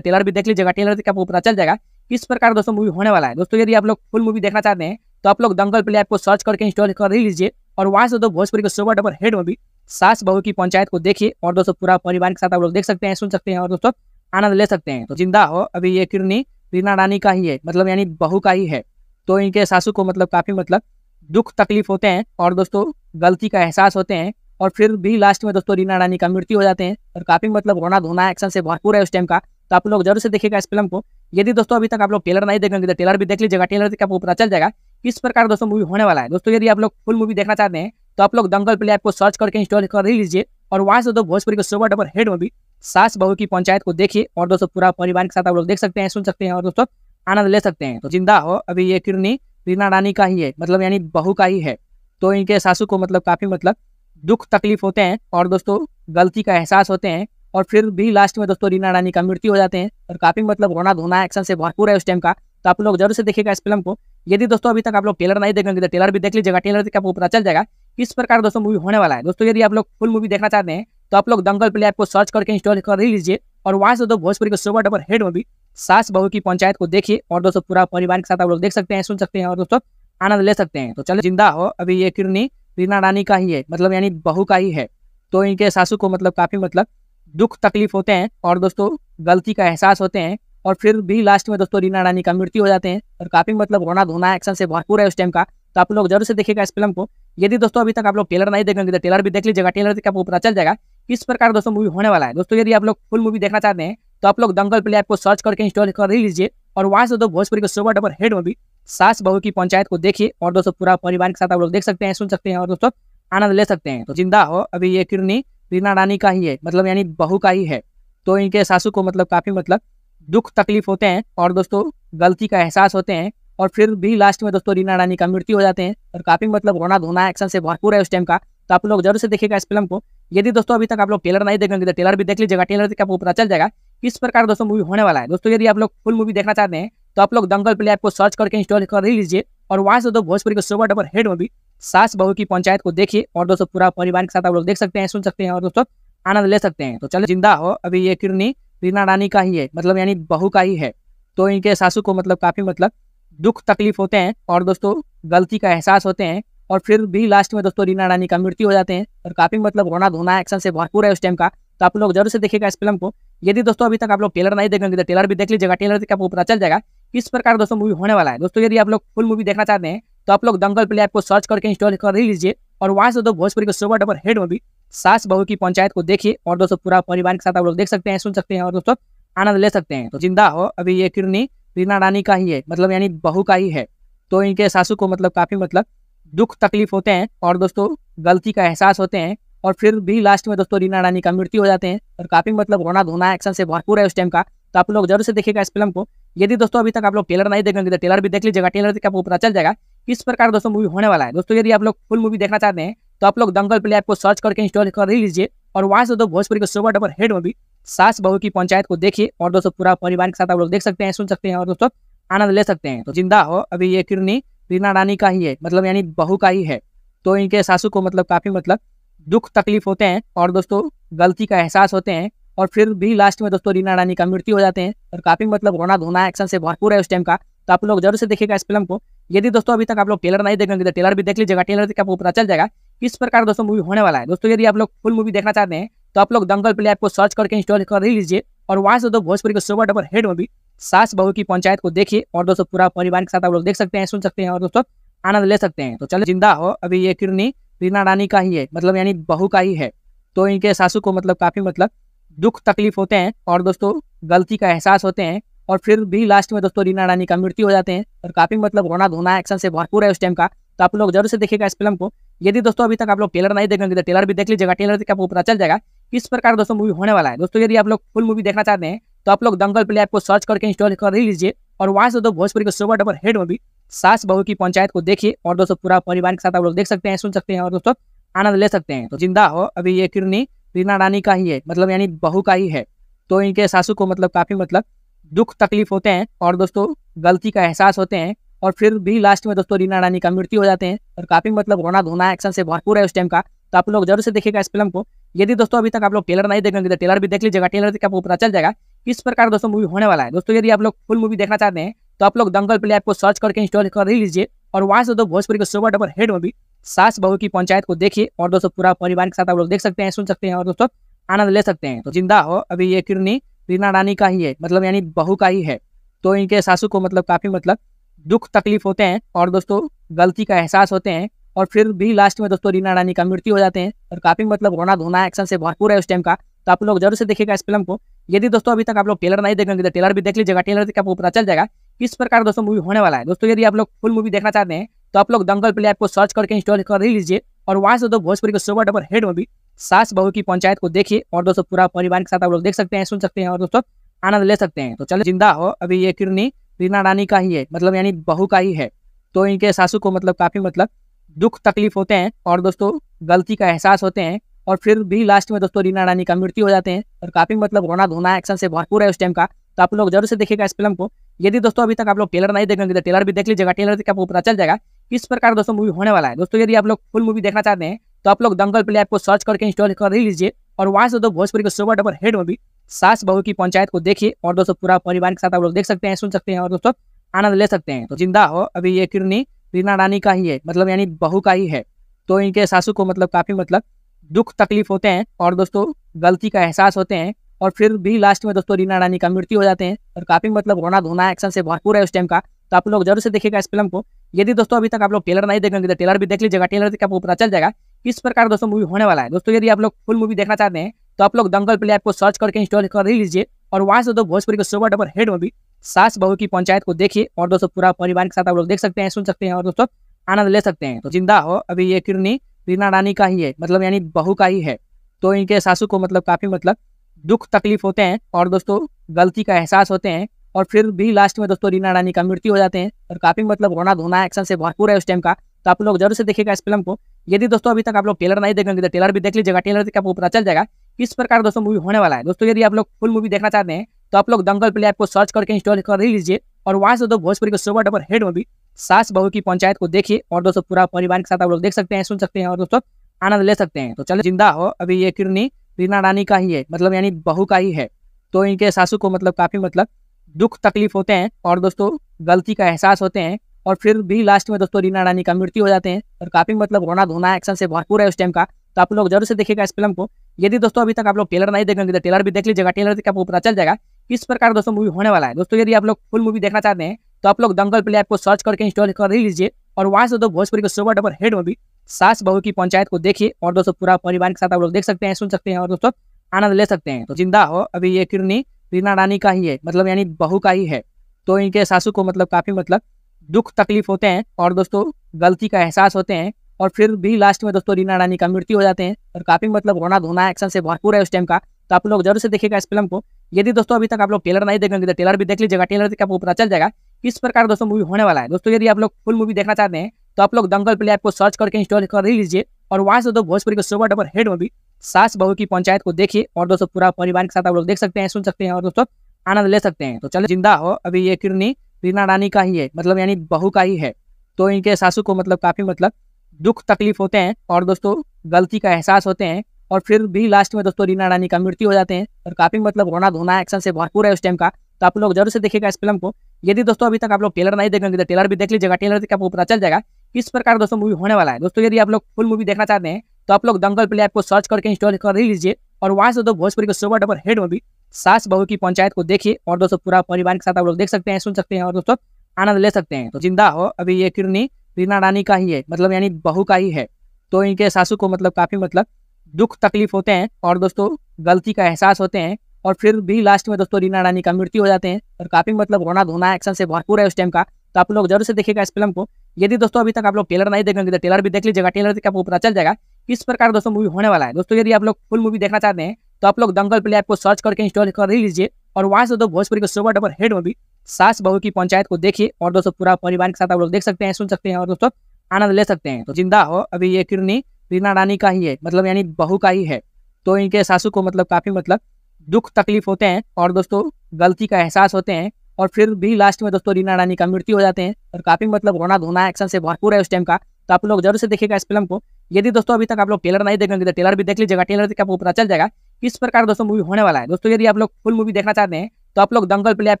टेलर भी देख लीजिएगा। टेलर देख आपको पता चल जाएगा किस प्रकार दोस्तों मूवी होने वाला है। दोस्तों यदि आप लोग फुल मूवी देखना चाहते हैं तो आप लोग दंगल प्ले ऐप को सर्च करके इंस्टॉल कर ही लीजिए और वहाँ से दो भोजपुरी के सुपर डबर हेड मूवी सास बहू की पंचायत को देखिए और दोस्तों पूरा परिवार के साथ आप लोग देख सकते हैं, सुन सकते हैं और दोस्तों आनंद ले सकते हैं। तो ज़िंदा हो, अभी ये किरनी रीना रानी का ही है मतलब यानी बहू का ही है। तो इनके सासू को मतलब काफ़ी मतलब दुख तकलीफ़ होते हैं और दोस्तों गलती का एहसास होते हैं और फिर भी लास्ट में दोस्तों रीना रानी का मृत्यु हो जाते हैं और काफ़ी मतलब रोना धोना एक्शन से भरपूर है उस टाइम का। तो आप लोग ज़रूर से देखिएगा इस फ़िल्म को। यदि दोस्तों अभी तक आप लोग टेलर नहीं देखेंगे तो टेलर भी देख लीजिएगा। टेलर देख आपको पता चल जाएगा किस प्रकार दोस्तों मूवी होने वाला है? दोस्तों, यदि आप लोग फुल मूवी देखना चाहते हैं तो आप लोग दंगल प्ले ऐप को सर्च करके इंस्टॉल कर लीजिए और वहाँ से दो भोजपुरी के सुपर डबर हेड मूवी सास बहू की पंचायत को देखिए और दोस्तों पूरा परिवार के साथ आप लोग देख सकते हैं, सुन सकते हैं और दोस्तों आनंद ले सकते हैं। तो ज़िंदा हो, अभी ये किरनी रीना रानी का ही है मतलब यानी बहू का ही है। तो इनके सासू को मतलब काफ़ी मतलब दुख तकलीफ़ होते हैं और दोस्तों गलती का एहसास होते हैं और फिर भी लास्ट में दोस्तों रीना रानी का मृत्यु हो जाते हैं और काफ़ी मतलब रोना धोना एक्शन से भरपूर है उस टाइम का। तो आप लोग ज़रूर से देखेगा इस फ़िल्म को। यदि दोस्तों अभी तक आप लोग टेलर नहीं देखेंगे तो टेलर भी देख लीजिएगा। टेलर देख आपको पता चल जाएगा किस प्रकार दोस्तों मूवी होने वाला है। दोस्तों, यदि आप लोग फुल मूवी देखना चाहते हैं तो आप लोग दंगल प्ले ऐप को सर्च करके इंस्टॉल कर लीजिए और वहाँ से दो भोजपुरी के सुपर डबर हेड मूवी सास बहू की पंचायत को देखिए और दोस्तों पूरा परिवार के साथ आप लोग देख सकते हैं, सुन सकते हैं और दोस्तों आनंद ले सकते हैं। तो चलो, ज़िंदा हो। अभी ये किरनी रीना रानी का ही है मतलब यानी बहू का ही है। तो इनके सासू को मतलब काफ़ी मतलब दुख तकलीफ़ होते हैं और दोस्तों गलती का एहसास होते हैं। और फिर भी लास्ट में दोस्तों रीना रानी का मृत्यु हो जाते हैं और काफ़ी मतलब रोना धोना एक्शन से भरपूर है उस टाइम का। तो आप लोग ज़रूर से देखेगा इस फ़िल्म को। यदि दोस्तों अभी तक आप लोग टेलर नहीं देखेंगे तो टेलर भी देख लीजिएगा। टेलर देख आपको पता चल जाएगा? किस प्रकार दोस्तों मूवी होने वाला है? दोस्तों यदि आप लोग फुल मूवी देखना चाहते हैं तो आप लोग दंगल प्ले ऐप को सर्च करके इंस्टॉल कर लीजिए और वहाँ से दो भोजपुरी के सुपर डबर हेड मूवी सास बहू की पंचायत को देखिए और दोस्तों पूरा परिवार के साथ आप लोग देख सकते हैं, सुन सकते हैं और दोस्तों आनंद ले सकते हैं। तो ज़िंदा हो, अभी ये किरनी रीना रानी का ही है मतलब यानी बहू का ही है। तो इनके सासू को मतलब काफ़ी मतलब दुख तकलीफ़ होते हैं और दोस्तों, गलती का एहसास होते हैं और फिर भी लास्ट में दोस्तों, रीना रानी का मृत्यु हो जाते हैं और काफ़ी मतलब रोना धोना एक्शन से भरपूर है उस टाइम का। तो आप लोग ज़रूर से देखेगा इस फ़िल्म को। यदि दोस्तों, अभी तक आप लोग टेलर नहीं देखेंगे तो टेलर भी देख लीजिएगा। टेलर से आपको पता चल जाएगा किस प्रकार दोस्तों मूवी होने वाला है। दोस्तों, यदि आप लोग फुल मूवी देखना चाहते हैं तो आप लोग दंगल प्ले ऐप को सर्च करके इंस्टॉल कर लीजिए और वहाँ से दो भोजपुरी के सुपर डबर हेड मूवी सास बहू की पंचायत को देखिए और दोस्तों, पूरा परिवार के साथ आप लोग देख सकते हैं, सुन सकते हैं और दोस्तों, आनंद ले सकते हैं। तो चलो, ज़िंदा हो अभी ये किरनी। रीना रानी का ही है मतलब यानी बहू का ही है। तो इनके सासू को मतलब काफ़ी मतलब दुख तकलीफ़ होते हैं और दोस्तों गलती का एहसास होते हैं और फिर भी लास्ट में दोस्तों रीना रानी का मृत्यु हो जाते हैं और काफ़ी मतलब रोना धोना एक्शन से भरपूर है उस टाइम का। तो आप लोग ज़रूर से देखेगा इस फ़िल्म को। यदि दोस्तों अभी तक आप लोग टेलर नहीं देखेंगे तो टेलर भी देख लीजिएगा। टेलर से आपको पता चल जाएगा किस प्रकार दोस्तों मूवी होने वाला है। दोस्तों यदि आप लोग फुल मूवी देखना चाहते हैं तो आप लोग दंगल प्ले ऐप को सर्च करके इंस्टॉल कर लीजिए और वहाँ से दो भोजपुरी के सुपर डबर हेड मूवी सास बहू की पंचायत को देखिए और दोस्तों पूरा परिवार के साथ आप लोग देख सकते हैं, सुन सकते हैं और दोस्तों आनंद ले सकते हैं। तो ज़िंदा हो, अभी ये किरनी रीना रानी का ही है मतलब यानी बहू का ही है। तो इनके सासू को मतलब काफ़ी मतलब दुख तकलीफ़ होते हैं और दोस्तों गलती का एहसास होते हैं और फिर भी लास्ट में दोस्तों रीना रानी का मृत्यु हो जाते हैं और काफ़ी मतलब रोना धोना एक्शन से भरपूर है उस टाइम का। तो आप लोग ज़रूर से देखिएगा इस फ़िल्म को। यदि दोस्तों अभी तक आप लोग टेलर नहीं देखेंगे तो टेलर भी देख लीजिएगा, टेलर से आपको पता चल जाएगा किस प्रकार दोस्तों मूवी होने वाला है? दोस्तों, यदि आप लोग फुल मूवी देखना चाहते हैं तो आप लोग दंगल प्ले ऐप को सर्च करके इंस्टॉल कर ही लीजिए और वहाँ से दो भोजपुरी के सुपर डबर हेड मूवी सास बहू की पंचायत को देखिए और दोस्तों पूरा परिवार के साथ आप लोग देख सकते हैं, सुन सकते हैं और दोस्तों आनंद ले सकते हैं। तो ज़िंदा हो, अभी ये किरनी रीना रानी का ही है मतलब यानी बहू का ही है। तो इनके सासू को मतलब काफ़ी मतलब दुख तकलीफ़ होते हैं और दोस्तों गलती का एहसास होते हैं और फिर भी लास्ट में दोस्तों रीना रानी का मृत्यु हो जाते हैं और काफ़ी मतलब रोना धोना एक्शन से भरपूर है उस टाइम का। तो आप लोग ज़रूर से देखिएगा इस फ़िल्म को। यदि दोस्तों अभी तक आप लोग टेलर नहीं देखेंगे तो टेलर भी देख लीजिएगा। टेलर से आपको पता चल जाएगा किस प्रकार दोस्तों मूवी होने वाला है। दोस्तों यदि आप लोग फुल मूवी देखना चाहते हैं तो आप लोग दंगल प्ले ऐप को सर्च करके इंस्टॉल कर लीजिए और वहाँ से दो भोजपुरी के सुपर डबर हेड मूवी सास बहू की पंचायत को देखिए और दोस्तों पूरा परिवार के साथ आप लोग देख सकते हैं, सुन सकते हैं और दोस्तों आनंद ले सकते हैं। तो चलो ज़िंदा हो। अभी ये किरनी रीना रानी का ही है मतलब यानी बहू का ही है। तो इनके सासू को मतलब काफ़ी मतलब दुख तकलीफ़ होते हैं और दोस्तों गलती का एहसास होते हैं। और फिर भी लास्ट में दोस्तों रीना रानी का मृत्यु हो जाते हैं और काफ़ी मतलब रोना धोना एक्शन से भरपूर है उस टाइम का। तो आप लोग ज़रूर से देखिएगा इस फ़िल्म को। यदि दोस्तों अभी तक आप लोग टेलर नहीं देखेंगे तो टेलर भी देख लीजिएगा। टेलर से आपको पता चल जाएगा, किस प्रकार दोस्तों मूवी होने वाला है। दोस्तों यदि आप लोग फुल मूवी देखना चाहते हैं तो आप लोग दंगल प्ले ऐप को सर्च करके इंस्टॉल कर लीजिए और वहाँ से दो भोजपुरी के सुपर डबर हेड मूवी सास बहू की पंचायत को देखिए और दोस्तों पूरा परिवार के साथ आप लोग देख सकते हैं, सुन सकते हैं और दोस्तों आनंद ले सकते हैं। तो ज़िंदा हो, अभी ये किरनी रीना रानी का ही है मतलब यानी बहू का ही है। तो इनके सासू को मतलब काफ़ी मतलब दुख तकलीफ़ होते हैं और दोस्तों गलती का एहसास होते हैं और फिर भी लास्ट में दोस्तों रीना रानी का मृत्यु हो जाते हैं और काफ़ी मतलब रोना धोना एक्शन से भरपूर है उस टाइम का। तो आप लोग ज़रूर से देखेगा इस फ़िल्म को। यदि दोस्तों अभी तक आप लोग टेलर नहीं देखेंगे तो टेलर भी देख लीजिएगा। टेलर से आपको पता चल जाएगा किस प्रकार दोस्तों मूवी होने वाला है। दोस्तों यदि आप लोग फुल मूवी देखना चाहते हैं तो आप लोग दंगल प्ले ऐप को सर्च करके इंस्टॉल कर ही लीजिए और वहाँ से दो भोजपुरी के सुपर डबर हेड मूवी सास बहू की पंचायत को देखिए और दोस्तों पूरा परिवार के साथ आप लोग देख सकते हैं, सुन सकते हैं और दोस्तों आनंद ले सकते हैं। तो ज़िंदा हो अभी ये किरनी रीना रानी का ही है मतलब यानी बहू का ही है। तो इनके सासू को मतलब काफ़ी मतलब दुख तकलीफ़ होते हैं और दोस्तों गलती का एहसास होते हैं और फिर भी लास्ट में दोस्तों रीना रानी का मृत्यु हो जाते हैं और काफ़ी मतलब रोना धोना एक्शन से भरपूर है उस टाइम का। तो आप लोग ज़रूर से देखेगा इस फ़िल्म को। यदि दोस्तों अभी तक आप लोग टेलर नहीं देखेंगे तो टेलर भी देख लीजिएगा। टेलर से आपको पता चल जाएगा किस प्रकार दोस्तों मूवी होने वाला है। दोस्तों यदि आप लोग फुल मूवी देखना चाहते हैं तो आप लोग दंगल प्ले ऐप को सर्च करके इंस्टॉल कर लीजिए और वहाँ से दो भोजपुरी के सुपर डबर हेड मूवी सास बहू की पंचायत को देखिए और दोस्तों पूरा परिवार के साथ आप लोग देख सकते हैं, सुन सकते हैं और दोस्तों आनंद ले सकते हैं। तो चलो, ज़िंदा हो। अभी ये किरनी रीना रानी का ही है मतलब यानी बहू का ही है। तो इनके सासू को मतलब काफ़ी मतलब दुख तकलीफ़ होते हैं और दोस्तों गलती का एहसास होते हैं और फिर भी लास्ट में दोस्तों रीना रानी का मृत्यु हो जाते हैं और काफ़ी मतलब रोना धोना एक्शन से भरपूर है उस टाइम का। तो आप लोग ज़रूर से देखिएगा इस फ़िल्म को। यदि दोस्तों अभी तक आप लोग टेलर नहीं देखेंगे तो टेलर भी देख लीजिएगा। टेलर से आपको पता चल जाएगा किस प्रकार दोस्तों मूवी होने वाला है। दोस्तों यदि आप लोग फुल मूवी देखना चाहते हैं तो आप लोग दंगल प्ले ऐप को सर्च करके इंस्टॉल कर लीजिए और वहाँ से दो भोजपुरी के सुपर डबर हेड मूवी सास बहू की पंचायत को देखिए और दोस्तों पूरा परिवार के साथ आप लोग देख सकते हैं, सुन सकते हैं और दोस्तों आनंद ले सकते हैं। तो ज़िंदा हो, अभी ये किरनी रीना रानी का ही है मतलब यानी बहू का ही है। तो इनके सासू को मतलब काफ़ी मतलब दुख तकलीफ़ होते हैं और दोस्तों गलती का एहसास होते हैं और फिर भी लास्ट में दोस्तों रीना रानी का मृत्यु हो जाते हैं और काफ़ी मतलब रोना धोना एक्शन से भरपूर है उस टाइम का। तो आप लोग ज़रूर से देखिएगा इस फ़िल्म को। यदि दोस्तों अभी तक आप लोग टेलर नहीं देखेंगे तो टेलर भी देख लीजिएगा। टेलर से आपको पता चल जाएगा किस प्रकार दोस्तों मूवी होने वाला है? दोस्तों, यदि आप लोग फुल मूवी देखना चाहते हैं तो आप लोग दंगल प्ले ऐप को सर्च करके इंस्टॉल कर लीजिए और वहाँ से दो भोजपुरी के सुपर डबर हेड मूवी सास बहू की पंचायत को देखिए और दोस्तों पूरा परिवार के साथ आप लोग देख सकते हैं, सुन सकते हैं और दोस्तों आनंद ले सकते हैं। तो ज़िंदा हो, अभी ये किरनी रीना रानी का ही है मतलब यानी बहू का ही है। तो इनके सासू को मतलब काफ़ी मतलब दुख तकलीफ़ होते हैं और दोस्तों गलती का एहसास होते हैं और फिर भी लास्ट में दोस्तों रीना रानी का मृत्यु हो जाते हैं और काफ़ी मतलब रोना धोना एक्शन से भरपूर है उस टाइम का। तो आप लोग ज़रूर से देखिएगा इस फ़िल्म को। यदि दोस्तों अभी तक आप लोग टेलर नहीं देखेंगे तो टेलर भी देख लीजिएगा। टेलर से आपको पता चल जाएगा? किस प्रकार दोस्तों मूवी होने वाला है? दोस्तों, यदि आप लोग फुल मूवी देखना चाहते हैं तो आप लोग दंगल प्ले ऐप को सर्च करके इंस्टॉल कर लीजिए और वहाँ से दो भोजपुरी के सुपर डबर हेड मूवी सास बहू की पंचायत को देखिए और दोस्तों पूरा परिवार के साथ आप लोग देख सकते हैं, सुन सकते हैं और दोस्तों आनंद ले सकते हैं। तो चलो, ज़िंदा हो। अभी ये किरनी रीना रानी का ही है मतलब यानी बहू का ही है। तो इनके सासू को मतलब काफ़ी मतलब दुख तकलीफ़ होते हैं और दोस्तों गलती का एहसास होते हैं। और फिर भी लास्ट में दोस्तों रीना रानी का मृत्यु हो जाते हैं। और काफ़ी मतलब रोना धोना एक्शन से भरपूर है उस टाइम का। तो आप लोग ज़रूर से देखेगा इस फ़िल्म को। यदि दोस्तों अभी तक आप लोग टेलर नहीं देखेंगे तो टेलर भी देख लीजिएगा। टेलर से आपको पता चल जाएगा किस प्रकार दोस्तों मूवी होने वाला है। दोस्तों यदि आप लोग फुल मूवी देखना चाहते हैं तो आप लोग दंगल प्ले ऐप को सर्च करके इंस्टॉल कर लीजिए। और वहाँ से दो भोजपुरी के सुपर डबर हेड मूवी सास बहू की पंचायत को देखिए और दोस्तों पूरा परिवार के साथ आप लोग देख सकते हैं, सुन सकते हैं और दोस्तों आनंद ले सकते हैं। तो ज़िंदा हो, अभी ये किरनी रीना रानी का ही है मतलब यानी बहू का ही है। तो इनके सासू को मतलब काफ़ी मतलब दुख तकलीफ़ होते हैं और दोस्तों गलती का एहसास होते हैं और फिर भी लास्ट में दोस्तों रीना रानी का मृत्यु हो जाते हैं और काफ़ी मतलब रोना धोना एक्शन से भरपूर है उस टाइम का। तो आप लोग ज़रूर से देखेगा इस फ़िल्म को। यदि दोस्तों अभी तक आप लोग टेलर नहीं देखेंगे तो टेलर भी देख लीजिएगा। टेलर से आपको पता चल जाएगा किस प्रकार दोस्तों मूवी होने वाला है। दोस्तों यदि आप लोग फुल मूवी देखना चाहते हैं तो आप लोग दंगल प्ले ऐप को सर्च करके इंस्टॉल कर लीजिए और वहाँ से दो भोजपुरी के सुपर डबर हेड मूवी सास बहू की पंचायत को देखिए और दोस्तों पूरा परिवार के साथ आप लोग देख सकते हैं, सुन सकते हैं और दोस्तों आनंद ले सकते हैं। तो चलो ज़िंदा हो अभी ये किरनी। रीना रानी का ही है मतलब यानी बहू का ही है। तो इनके सासू को मतलब काफ़ी मतलब दुख तकलीफ़ होते हैं और दोस्तों गलती का एहसास होते हैं और फिर भी लास्ट में दोस्तों रीना रानी का मृत्यु हो जाते हैं और काफ़ी मतलब रोना धोना एक्शन से भरपूर है उस टाइम का। तो आप लोग ज़रूर से देखिएगा इस फ़िल्म को। यदि दोस्तों अभी तक आप लोग टेलर नहीं देखेंगे तो टेलर भी देख लीजिएगा। टेलर से आपको पता चल जाएगा किस प्रकार दोस्तों मूवी होने वाला है। दोस्तों यदि आप लोग फुल मूवी देखना चाहते हैं तो आप लोग दंगल प्ले ऐप को सर्च करके इंस्टॉल कर लीजिए और वहाँ से दो भोजपुरी के सुपर डबर हेड मूवी सास बहू की पंचायत को देखिए और दोस्तों पूरा परिवार के साथ आप लोग देख सकते हैं, सुन सकते हैं और दोस्तों आनंद ले सकते हैं। तो ज़िंदा हो, अभी ये किरनी रीना रानी का ही है मतलब यानी बहू का ही है। तो इनके सासू को मतलब काफ़ी मतलब दुख तकलीफ़ होते हैं और दोस्तों गलती का एहसास होते हैं और फिर भी लास्ट में दोस्तों रीना रानी का मृत्यु हो जाते हैं और काफ़ी मतलब रोना धोना एक्शन से भरपूर है उस टाइम का। तो आप लोग ज़रूर से देखेगा इस फ़िल्म को। यदि दोस्तों अभी तक आप लोग टेलर नहीं देखेंगे तो टेलर भी देख लीजिएगा टेलर से आपको पता चल जाएगा किस प्रकार दोस्तों मूवी होने वाला है। दोस्तों यदि आप लोग फुल मूवी देखना चाहते हैं तो आप लोग दंगल प्ले ऐप को सर्च करके इंस्टॉल कर ही लीजिए और वहाँ से दो भोजपुरी के सुपर डबर हेड मूवी सास बहू की पंचायत को देखिए और दोस्तों पूरा परिवार के साथ आप लोग देख सकते हैं, सुन सकते हैं और दोस्तों आनंद ले सकते हैं। तो ज़िंदा हो, अभी ये किरनी रीना रानी का ही है मतलब यानी बहू का ही है। तो इनके सासू को मतलब काफ़ी मतलब दुख तकलीफ़ होते हैं और दोस्तों गलती का एहसास होते हैं और फिर भी लास्ट में दोस्तों रीना रानी का मृत्यु हो जाते हैं और काफ़ी मतलब रोना धोना एक्शन से भरपूर है उस टाइम का। तो आप लोग ज़रूर से देखिएगा इस फ़िल्म को। यदि दोस्तों अभी तक आप लोग टेलर नहीं देखेंगे तो टेलर भी देख लीजिएगा। टेलर से आपको पता चल जाएगा किस प्रकार दोस्तों मूवी होने वाला है। दोस्तों, यदि आप लोग फुल मूवी देखना चाहते हैं तो आप लोग दंगल प्ले ऐप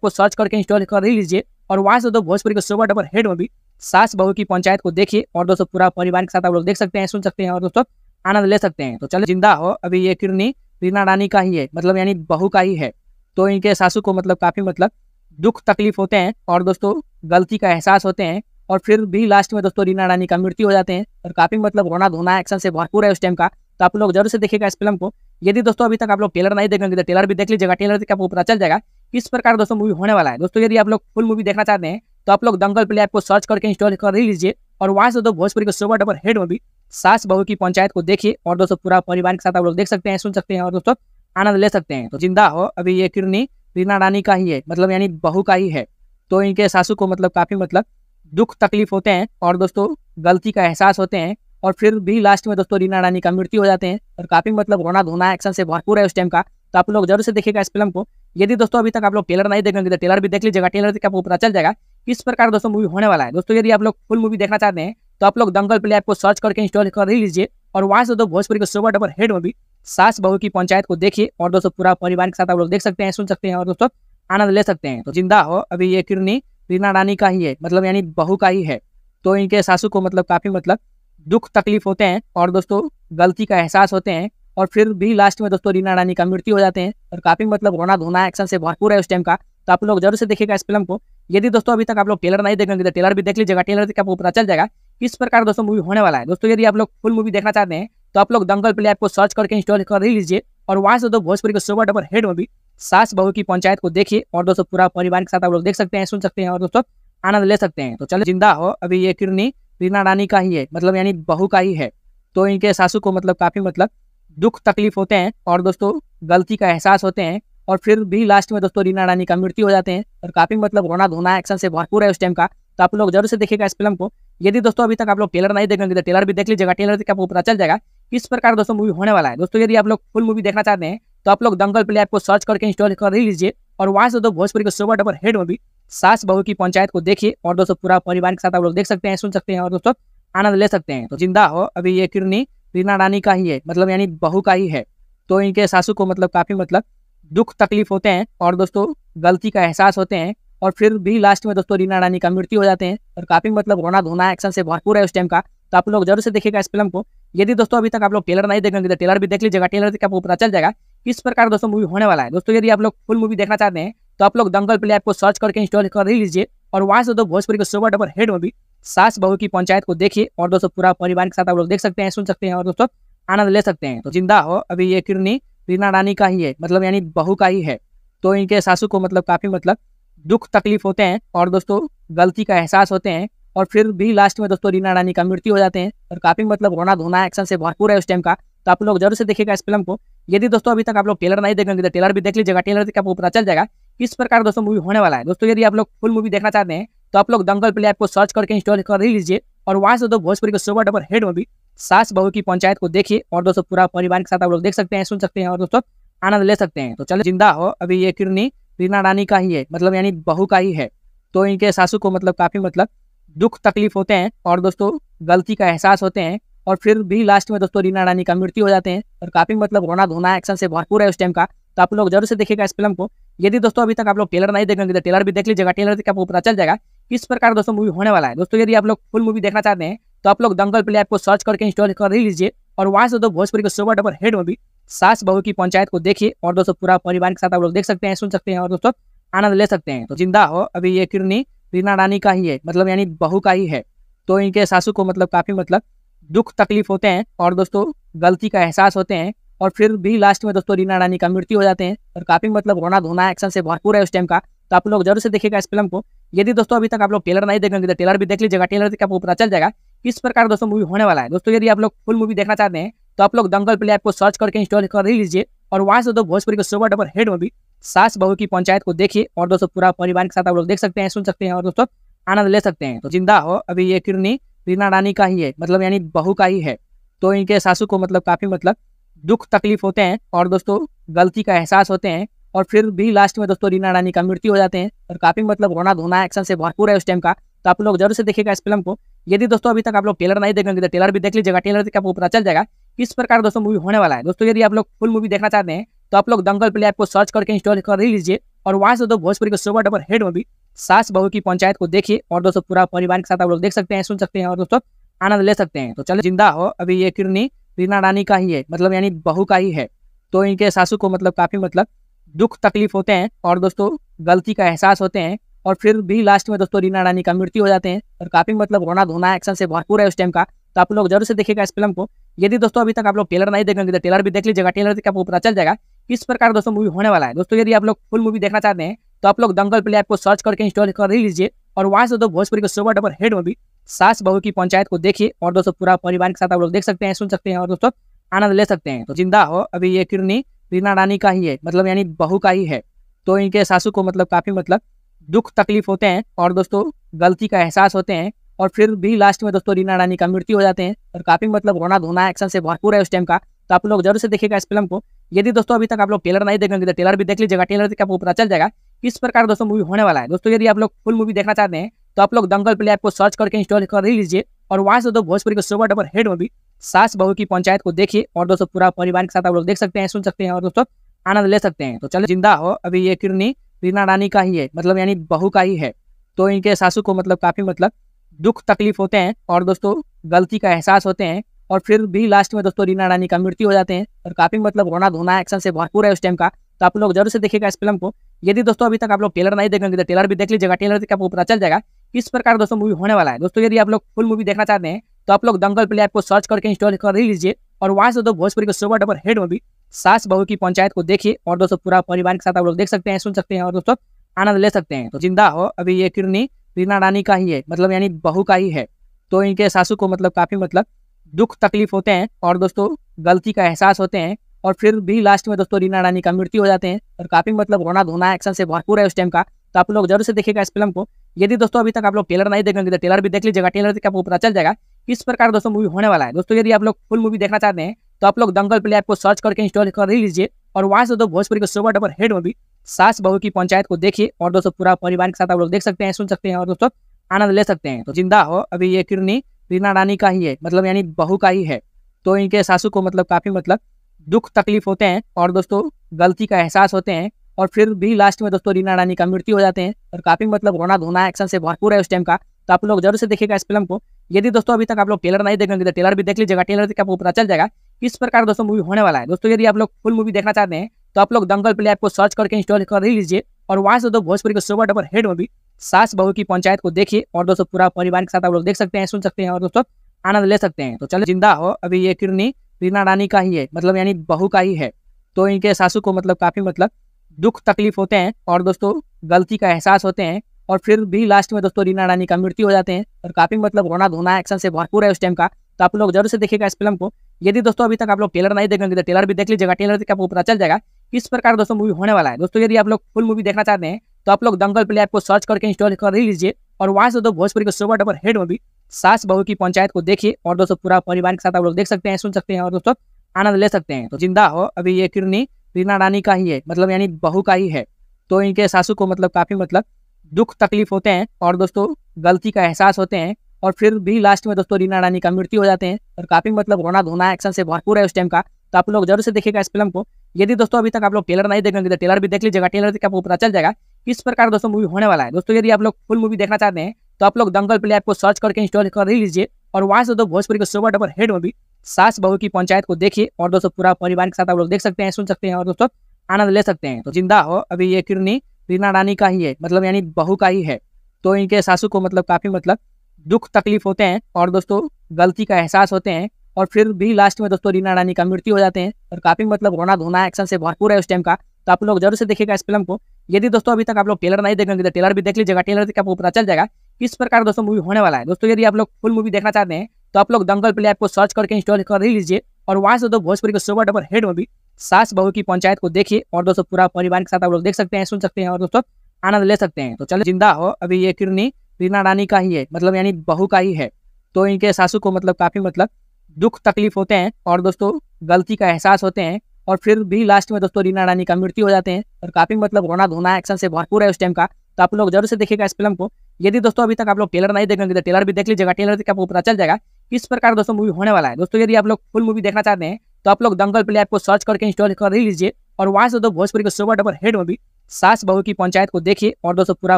को सर्च करके इंस्टॉल कर लीजिए और वहाँ से दो भोजपुरी के सुपर डबर हेड मूवी सास बहू की पंचायत को देखिए और दोस्तों पूरा परिवार के साथ आप लोग देख सकते हैं, सुन सकते हैं और दोस्तों आनंद ले सकते हैं। तो चलो ज़िंदा हो। अभी ये किरनी रीना रानी का ही है मतलब यानी बहू का ही है। तो इनके सासू को मतलब काफ़ी मतलब दुख तकलीफ़ होते हैं और दोस्तों गलती का एहसास होते हैं और फिर भी लास्ट में दोस्तों रीना रानी का मृत्यु हो जाते हैं और काफ़ी मतलब रोना धोना एक्शन से भरपूर है उस टाइम का। तो आप लोग ज़रूर से देखिएगा इस फ़िल्म को। यदि दोस्तों अभी तक आप लोग टेलर नहीं देखेंगे तो टेलर भी देख लीजिएगा। टेलर से आपको पता चल जाएगा किस प्रकार दोस्तों मूवी होने वाला है। दोस्तों यदि आप लोग फुल मूवी देखना चाहते हैं तो आप लोग दंगल प्ले ऐप को सर्च करके इंस्टॉल कर लीजिए और वहाँ से दो भोजपुरी के सुपर डबर हेड मूवी सास बहू की पंचायत को देखिए और दोस्तों पूरा परिवार के साथ आप लोग देख सकते हैं, सुन सकते हैं और दोस्तों आनंद ले सकते हैं। तो ज़िंदा हो, अभी ये किरनी रीना रानी का ही है मतलब यानी बहू का ही है। तो इनके सासू को मतलब काफ़ी मतलब दुख तकलीफ़ होते हैं और दोस्तों गलती का एहसास होते हैं और फिर भी लास्ट में दोस्तों रीना रानी का मृत्यु हो जाते हैं और काफ़ी मतलब रोना धोना एक्शन से भरपूर है उस टाइम का। तो आप लोग ज़रूर से देखेगा इस फ़िल्म को। यदि दोस्तों अभी तक आप लोग टेलर नहीं देखेंगे तो टेलर भी देख लीजिएगा। टेलर से आपको पता चल जाएगा किस प्रकार दोस्तों मूवी होने वाला है। दोस्तों यदि आप लोग फुल मूवी देखना चाहते हैं तो आप लोग दंगल प्ले ऐप को सर्च करके इंस्टॉल कर ही लीजिए और वहाँ से दो भोजपुरी के सुपर डबर हेड मूवी सास बहू की पंचायत को देखिए और दोस्तों पूरा परिवार के साथ आप लोग देख सकते हैं, सुन सकते हैं और दोस्तों आनंद ले सकते हैं। तो ज़िंदा हो अभी ये किरनी रीना रानी का ही है मतलब यानी बहू का ही है। तो इनके सासू को मतलब काफ़ी मतलब दुख तकलीफ़ होते हैं और दोस्तों गलती का एहसास होते हैं और फिर भी लास्ट में दोस्तों रीना रानी का मृत्यु हो जाते हैं और काफ़ी मतलब रोना धोना एक्शन से भरपूर है उस टाइम का। तो आप लोग ज़रूर से देखेगा इस फ़िल्म को। यदि दोस्तों अभी तक आप लोग टेलर नहीं देखेंगे तो टेलर भी देख लीजिएगा टेलर से आपको पता चल जाएगा किस प्रकार दोस्तों मूवी होने वाला है। दोस्तों यदि आप लोग फुल मूवी देखना चाहते हैं तो आप लोग दंगल प्ले ऐप को सर्च करके इंस्टॉल कर लीजिए और वहाँ से दो भोजपुरी के सुपर डबर हेड मूवी सास बहू की पंचायत को देखिए और दोस्तों पूरा परिवार के साथ आप लोग देख सकते हैं, सुन सकते हैं और दोस्तों आनंद ले सकते हैं। तो चलो, ज़िंदा हो। अभी ये किरनी रीना रानी का ही है मतलब यानी बहू का ही है। तो इनके सासू को मतलब काफ़ी मतलब दुख तकलीफ़ होते हैं और दोस्तों गलती का एहसास होते हैं और फिर भी लास्ट में दोस्तों रीना रानी का मृत्यु हो जाते हैं और काफ़ी मतलब रोना धोना एक्शन से भरपूर है उस टाइम का। तो आप लोग ज़रूर से देखिएगा इस फ़िल्म को। यदि दोस्तों अभी तक आप लोग टेलर नहीं देखेंगे तो टेलर भी देख लीजिएगा। टेलर से आपको पता चल जाएगा किस प्रकार दोस्तों मूवी होने वाला है। दोस्तों यदि आप लोग फुल मूवी देखना चाहते हैं तो आप लोग दंगल प्ले ऐप को सर्च करके इंस्टॉल कर लीजिए और वहाँ से दोस्तों भोजपुरी के सुपर डबर हेड मूवी सास बहू की पंचायत को देखिए और दोस्तों पूरा परिवार के साथ आप लोग देख सकते हैं, सुन सकते हैं और दोस्तों आनंद ले सकते हैं। तो ज़िंदा हो, अभी ये किरनी रीना रानी का ही है मतलब यानी बहू का ही है। तो इनके सासू को मतलब काफ़ी मतलब दुख तकलीफ़ होते हैं और दोस्तों गलती का एहसास होते हैं और फिर भी लास्ट में दोस्तों रीना रानी का मृत्यु हो जाते हैं और काफ़ी मतलब रोना धोना एक्शन से भरपूर है उस टाइम का। तो आप लोग ज़रूर से देखिएगा इस फ़िल्म को। यदि दोस्तों अभी तक आप लोग टेलर नहीं देखेंगे तो टेलर भी देख लीजिएगा। टेलर से आपको पता चल जाएगा किस प्रकार दोस्तों मूवी होने वाला है? दोस्तों, यदि आप लोग फुल मूवी देखना चाहते हैं तो आप लोग दंगल प्ले ऐप को सर्च करके इंस्टॉल कर लीजिए और वहाँ से दोस्तों भोजपुरी के सुपर डबर हेड मूवी सास बहू की पंचायत को देखिए और दोस्तों पूरा परिवार के साथ आप लोग देख सकते हैं, सुन सकते हैं और दोस्तों आनंद ले सकते हैं। तो ज़िंदा हो, अभी ये किरनी रीना रानी का ही है मतलब यानी बहू का ही है। तो इनके सासू को मतलब काफ़ी मतलब दुख तकलीफ़ होते हैं और दोस्तों गलती का एहसास होते हैं और फिर भी लास्ट में दोस्तों रीना रानी का मृत्यु हो जाते हैं और काफ़ी मतलब रोना धोना एक्शन से भरपूर है उस टाइम का। तो आप लोग ज़रूर से देखिएगा इस फ़िल्म को। यदि दोस्तों अभी तक आप लोग टेलर नहीं देखेंगे तो टेलर भी देख लीजिएगा टेलर से आपको पता चल जाएगा किस प्रकार दोस्तों मूवी होने वाला है। दोस्तों, यदि आप लोग फुल मूवी देखना चाहते हैं तो आप लोग दंगल प्ले ऐप को सर्च करके इंस्टॉल कर लीजिए और वहाँ से दो भोजपुरी के सुपर डबर हेड मूवी सास बहू की पंचायत को देखिए और दोस्तों पूरा परिवार के साथ आप लोग देख सकते हैं, सुन सकते हैं और दोस्तों आनंद ले सकते हैं। तो चलो, ज़िंदा हो। अभी ये किरनी रीना रानी का ही है मतलब यानी बहू का ही है। तो इनके सासू को मतलब काफ़ी मतलब दुख तकलीफ़ होते हैं और दोस्तों गलती का एहसास होते हैं। और फिर भी लास्ट में दोस्तों रीना रानी का मृत्यु हो जाते हैं। और काफ़ी मतलब रोना धोना एक्शन से भरपूर है उस टाइम का। तो आप लोग ज़रूर से देखेगा इस फ़िल्म को। यदि दोस्तों अभी तक आप लोग टेलर नहीं देखेंगे तो टेलर भी देख लीजिएगा। टेलर से आपको पता चल जाएगा किस प्रकार दोस्तों मूवी होने वाला है। दोस्तों यदि आप लोग फुल मूवी देखना चाहते हैं तो आप लोग दंगल प्ले ऐप को सर्च करके इंस्टॉल कर लीजिए और वहाँ से दो भोजपुरी के सुपर डबर हेड मूवी सास बहू की पंचायत को देखिए और दोस्तों पूरा परिवार के साथ आप लोग देख सकते हैं, सुन सकते हैं और दोस्तों आनंद ले सकते हैं। तो ज़िंदा हो, अभी ये किरनी रीना रानी का ही है मतलब यानी बहू का ही है। तो इनके सासू को मतलब काफ़ी मतलब दुख तकलीफ़ होते हैं और दोस्तों, गलती का एहसास होते हैं और फिर भी लास्ट में दोस्तों, रीना रानी का मृत्यु हो जाते हैं और काफ़ी मतलब रोना धोना एक्शन से भरपूर है उस टाइम का। तो आप लोग ज़रूर से देखिएगा इस फ़िल्म को। यदि दोस्तों, अभी तक आप लोग टेलर नहीं देखेंगे तो टेलर भी देख लीजिएगा। टेलर से आपको पता चल जाएगा किस प्रकार दोस्तों मूवी होने वाला है। दोस्तों, यदि आप लोग फुल मूवी देखना चाहते हैं तो आप लोग दंगल प्ले ऐप को सर्च करके इंस्टॉल कर लीजिए और वहाँ से दो भोजपुरी के सुपर डबर हेड मूवी सास बहू की पंचायत को देखिए और दोस्तों पूरा परिवार के साथ आप लोग देख सकते हैं, सुन सकते हैं और दोस्तों आनंद ले सकते हैं। तो ज़िंदा हो अभी ये किरनी। रीना रानी का ही है मतलब यानी बहू का ही है। तो इनके सासू को मतलब काफ़ी मतलब दुख तकलीफ़ होते हैं और दोस्तों गलती का एहसास होते हैं और फिर भी लास्ट में दोस्तों रीना रानी का मृत्यु हो जाते हैं और काफ़ी मतलब रोना धोना एक्शन से भरपूर है उस टाइम का। तो आप लोग ज़रूर से देखेगा इस फ़िल्म को। यदि दोस्तों अभी तक आप लोग टेलर नहीं देखेंगे तो टेलर भी देख लीजिएगा। टेलर से आपको पता चल जाएगा किस प्रकार दोस्तों मूवी होने वाला है। दोस्तों यदि आप लोग फुल मूवी देखना चाहते हैं तो आप लोग दंगल प्ले ऐप को सर्च करके इंस्टॉल कर ही लीजिए और वहाँ से दो भोजपुरी के सुपर डबर हेड मूवी सास बहू की पंचायत को देखिए और दोस्तों पूरा परिवार के साथ आप लोग देख सकते हैं, सुन सकते हैं और दोस्तों आनंद ले सकते हैं। तो चलो ज़िंदा हो, अभी ये किरनी रीना रानी का ही है मतलब यानी बहू का ही है। तो इनके सासू को मतलब काफ़ी मतलब दुख तकलीफ़ होते हैं और दोस्तों गलती का एहसास होते हैं और फिर भी लास्ट में दोस्तों रीना रानी का मृत्यु हो जाते हैं और काफ़ी मतलब रोना धोना एक्शन से भरपूर है उस टाइम का। तो आप लोग ज़रूर से देखेगा इस फ़िल्म को। यदि दोस्तों अभी तक आप लोग टेलर नहीं देखेंगे तो टेलर भी देख लीजिएगा टेलर से आपको पता चल जाएगा किस प्रकार दोस्तों मूवी होने वाला है। दोस्तों यदि आप लोग फुल मूवी देखना चाहते हैं तो आप लोग दंगल प्ले ऐप को सर्च करके इंस्टॉल कर लीजिए और वहाँ से दो भोजपुरी के सुपर डबर हेड मूवी सास बहू की पंचायत को देखिए और दोस्तों पूरा परिवार के साथ आप लोग देख सकते हैं, सुन सकते हैं और दोस्तों आनंद ले सकते हैं। तो ज़िंदा हो, अभी ये किरनी रीना रानी का ही है मतलब यानी बहू का ही है। तो इनके सासू को मतलब काफ़ी मतलब दुख तकलीफ़ होते हैं और दोस्तों गलती का एहसास होते हैं और फिर भी लास्ट में दोस्तों रीना रानी का मृत्यु हो जाते हैं और काफ़ी मतलब रोना धोना एक्शन से भरपूर है उस टाइम का। तो आप लोग ज़रूर से देखिएगा इस फ़िल्म को। यदि दोस्तों अभी तक आप लोग टेलर नहीं देखेंगे तो टेलर भी देख लीजिएगा। टेलर से आपको पता चल जाएगा किस प्रकार दोस्तों मूवी होने वाला है। दोस्तों यदि आप लोग फुल मूवी देखना चाहते हैं तो आप लोग दंगल प्ले ऐप को सर्च करके इंस्टॉल कर लीजिए और वहाँ से दो भोजपुरी के सुपर डबर हेड मूवी सास बहू की पंचायत को देखिए और दोस्तों पूरा परिवार के साथ आप लोग देख सकते हैं, सुन सकते हैं और दोस्तों आनंद ले सकते हैं। तो चलो ज़िंदा हो। अभी ये किरनी रीना रानी का ही है मतलब यानी बहू का ही है। तो इनके सासू को मतलब काफ़ी मतलब दुख तकलीफ़ होते हैं और दोस्तों गलती का एहसास होते हैं और फिर भी लास्ट में दोस्तों रीना रानी का मृत्यु हो जाते हैं और काफ़ी मतलब रोना धोना एक्शन से भरपूर है उस टाइम का। तो आप लोग ज़रूर से देखिएगा इस फ़िल्म को। यदि दोस्तों अभी तक आप लोग टेलर नहीं देखेंगे तो टेलर भी देख लीजिएगा। टेलर से आपको पता चल जाएगा किस प्रकार दोस्तों मूवी होने वाला है। दोस्तों यदि आप लोग फुल मूवी देखना चाहते हैं तो आप लोग दंगल प्ले ऐप को सर्च करके इंस्टॉल कर लीजिए और वहाँ से दो भोजपुरी के सुपर डबर हेड मूवी सास बहू की पंचायत को देखिए और दोस्तों पूरा परिवार के साथ आप लोग देख सकते हैं, सुन सकते हैं और दोस्तों आनंद ले सकते हैं। तो ज़िंदा हो, अभी ये किरनी रीना रानी का ही है मतलब यानी बहू का ही है। तो इनके सासू को मतलब काफ़ी मतलब दुख तकलीफ़ होते हैं और दोस्तों, गलती का एहसास होते हैं और फिर भी लास्ट में दोस्तों, रीना रानी का मृत्यु हो जाते हैं और काफ़ी मतलब रोना धोना एक्शन से भरपूर है उस टाइम का। तो आप लोग ज़रूर से देखेगा इस फ़िल्म को। यदि दोस्तों, अभी तक आप लोग टेलर नहीं देखेंगे तो टेलर भी देख लीजिएगा। टेलर देख के आपको पता चल जाएगा किस प्रकार दोस्तों मूवी होने वाला है। दोस्तों, यदि आप लोग फुल मूवी देखना चाहते हैं तो आप लोग दंगल प्ले ऐप को सर्च करके इंस्टॉल कर ही लीजिए और वहाँ से दो भोजपुरी के सुपर डबर हेड मूवी सास बहू की पंचायत को देखिए और दोस्तों पूरा परिवार के साथ आप लोग देख सकते हैं, सुन सकते हैं और दोस्तों आनंद ले सकते हैं। तो ज़िंदा हो अभी ये किरनी रीना रानी का ही है मतलब यानी बहू का ही है। तो इनके सासू को मतलब काफ़ी मतलब दुख तकलीफ़ होते हैं और दोस्तों गलती का एहसास होते हैं और फिर भी लास्ट में दोस्तों रीना रानी का मृत्यु हो जाते हैं और काफ़ी मतलब रोना धोना एक्शन से भरपूर है उस टाइम का। तो आप लोग ज़रूर से देखिएगा इस फ़िल्म को। यदि दोस्तों अभी तक आप लोग टेलर नहीं देखेंगे तो टेलर भी देख लीजिएगा टेलर देख आपको पता चल जाएगा किस प्रकार दोस्तों मूवी होने वाला है। दोस्तों यदि आप लोग फुल मूवी देखना चाहते हैं तो आप लोग दंगल प्ले ऐप को सर्च करके इंस्टॉल कर लीजिए और वहाँ से दो भोजपुरी के सुपर डबर हेड मूवी सास बहू की पंचायत को देखिए और दोस्तों पूरा परिवार के साथ आप लोग देख सकते हैं, सुन सकते हैं और दोस्तों आनंद ले सकते हैं। तो चलो, ज़िंदा हो। अभी ये किरनी रीना रानी का ही है मतलब यानी बहू का ही है। तो इनके सासू को मतलब काफ़ी मतलब दुख तकलीफ़ होते हैं और दोस्तों गलती का एहसास होते हैं और फिर भी लास्ट में दोस्तों रीना रानी का मृत्यु हो जाते हैं और काफ़ी मतलब रोना धोना एक्शन से भरपूर है उस टाइम का। तो आप लोग ज़रूर से देखिएगा इस फ़िल्म को। यदि दोस्तों अभी तक आप लोग टेलर नहीं देखेंगे तो टेलर भी देख लीजिएगा। टेलर देख के आपको पता चल जाएगा किस प्रकार दोस्तों मूवी होने वाला है। दोस्तों यदि आप लोग फुल मूवी देखना चाहते हैं तो आप लोग दंगल प्ले ऐप को सर्च करके इंस्टॉल कर लीजिए और वहाँ से दो भोजपुरी के सुपर डबर हेड मूवी सास बहू की पंचायत को देखिए और दोस्तों पूरा परिवार के साथ आप लोग देख सकते हैं, सुन सकते हैं और दोस्तों आनंद ले सकते हैं। तो ज़िंदा हो, अभी ये किरनी रीना रानी का ही है मतलब यानी बहू का ही है। तो इनके सासू को मतलब काफ़ी मतलब दुख तकलीफ़ होते हैं और दोस्तों गलती का एहसास होते हैं और फिर भी लास्ट में दोस्तों रीना रानी का मृत्यु हो जाते हैं और काफ़ी मतलब रोना धोना एक्शन से भरपूर है उस टाइम का। तो आप लोग ज़रूर से देखिएगा इस फ़िल्म को। यदि दोस्तों अभी तक आप लोग टेलर नहीं देखेंगे तो टेलर भी देख लीजिएगा। टेलर देख के आपको पता चल जाएगा किस प्रकार दोस्तों मूवी होने वाला है? दोस्तों, यदि आप लोग फुल मूवी देखना चाहते हैं तो आप लोग दंगल प्ले ऐप को सर्च करके इंस्टॉल कर लीजिए और वहाँ से दो भोजपुरी के सुपर डबर हेड मूवी सास बहू की पंचायत को देखिए और दोस्तों पूरा परिवार के साथ आप लोग देख सकते हैं, सुन सकते हैं और दोस्तों आनंद ले सकते हैं। तो ज़िंदा हो, अभी ये किरनी रीना रानी का ही है मतलब यानी बहू का ही है। तो इनके सासू को मतलब काफ़ी मतलब दुख तकलीफ़ होते हैं और दोस्तों गलती का एहसास होते हैं और फिर भी लास्ट में दोस्तों रीना रानी का मृत्यु हो जाते हैं और काफ़ी मतलब रोना धोना एक्शन से भरपूर है उस टाइम का। तो आप लोग ज़रूर से देखिएगा इस फ़िल्म को। यदि दोस्तों अभी तक आप लोग टेलर नहीं देखेंगे तो टेलर भी देख लीजिएगा। टेलर देख के आपको पता चल जाएगा किस प्रकार दोस्तों मूवी होने वाला है। दोस्तों, यदि आप लोग फुल मूवी देखना चाहते हैं तो आप लोग दंगल प्ले ऐप को सर्च करके इंस्टॉल कर लीजिए और वहाँ से दो भोजपुरी के सुपर डबर हेड मूवी सास बहू की पंचायत को देखिए और दोस्तों पूरा परिवार के साथ आप लोग देख सकते हैं, सुन सकते हैं और दोस्तों आनंद ले सकते हैं। तो चलो ज़िंदा हो। अभी ये किरनी रीना रानी का ही है मतलब यानी बहू का ही है। तो इनके सासू को मतलब काफ़ी मतलब दुख तकलीफ़ होते हैं और दोस्तों गलती का एहसास होते हैं। और फिर भी लास्ट में दोस्तों रीना रानी का मृत्यु हो जाते हैं। और काफ़ी मतलब रोना धोना एक्शन से भरपूर है उस टाइम का। तो आप लोग ज़रूर से देखेगा इस फ़िल्म को। यदि दोस्तों अभी तक आप लोग टेलर नहीं देखेंगे तो टेलर भी देख लीजिएगा। टेलर देख के आपको पता चल जाएगा किस प्रकार दोस्तों मूवी होने वाला है। दोस्तों यदि आप लोग फुल मूवी देखना चाहते हैं तो आप लोग दंगल प्ले ऐप को सर्च करके इंस्टॉल कर लीजिए और वहाँ से दो भोजपुरी के सुपर डबर हेड मूवी सास बहू की पंचायत को देखिए और दोस्तों पूरा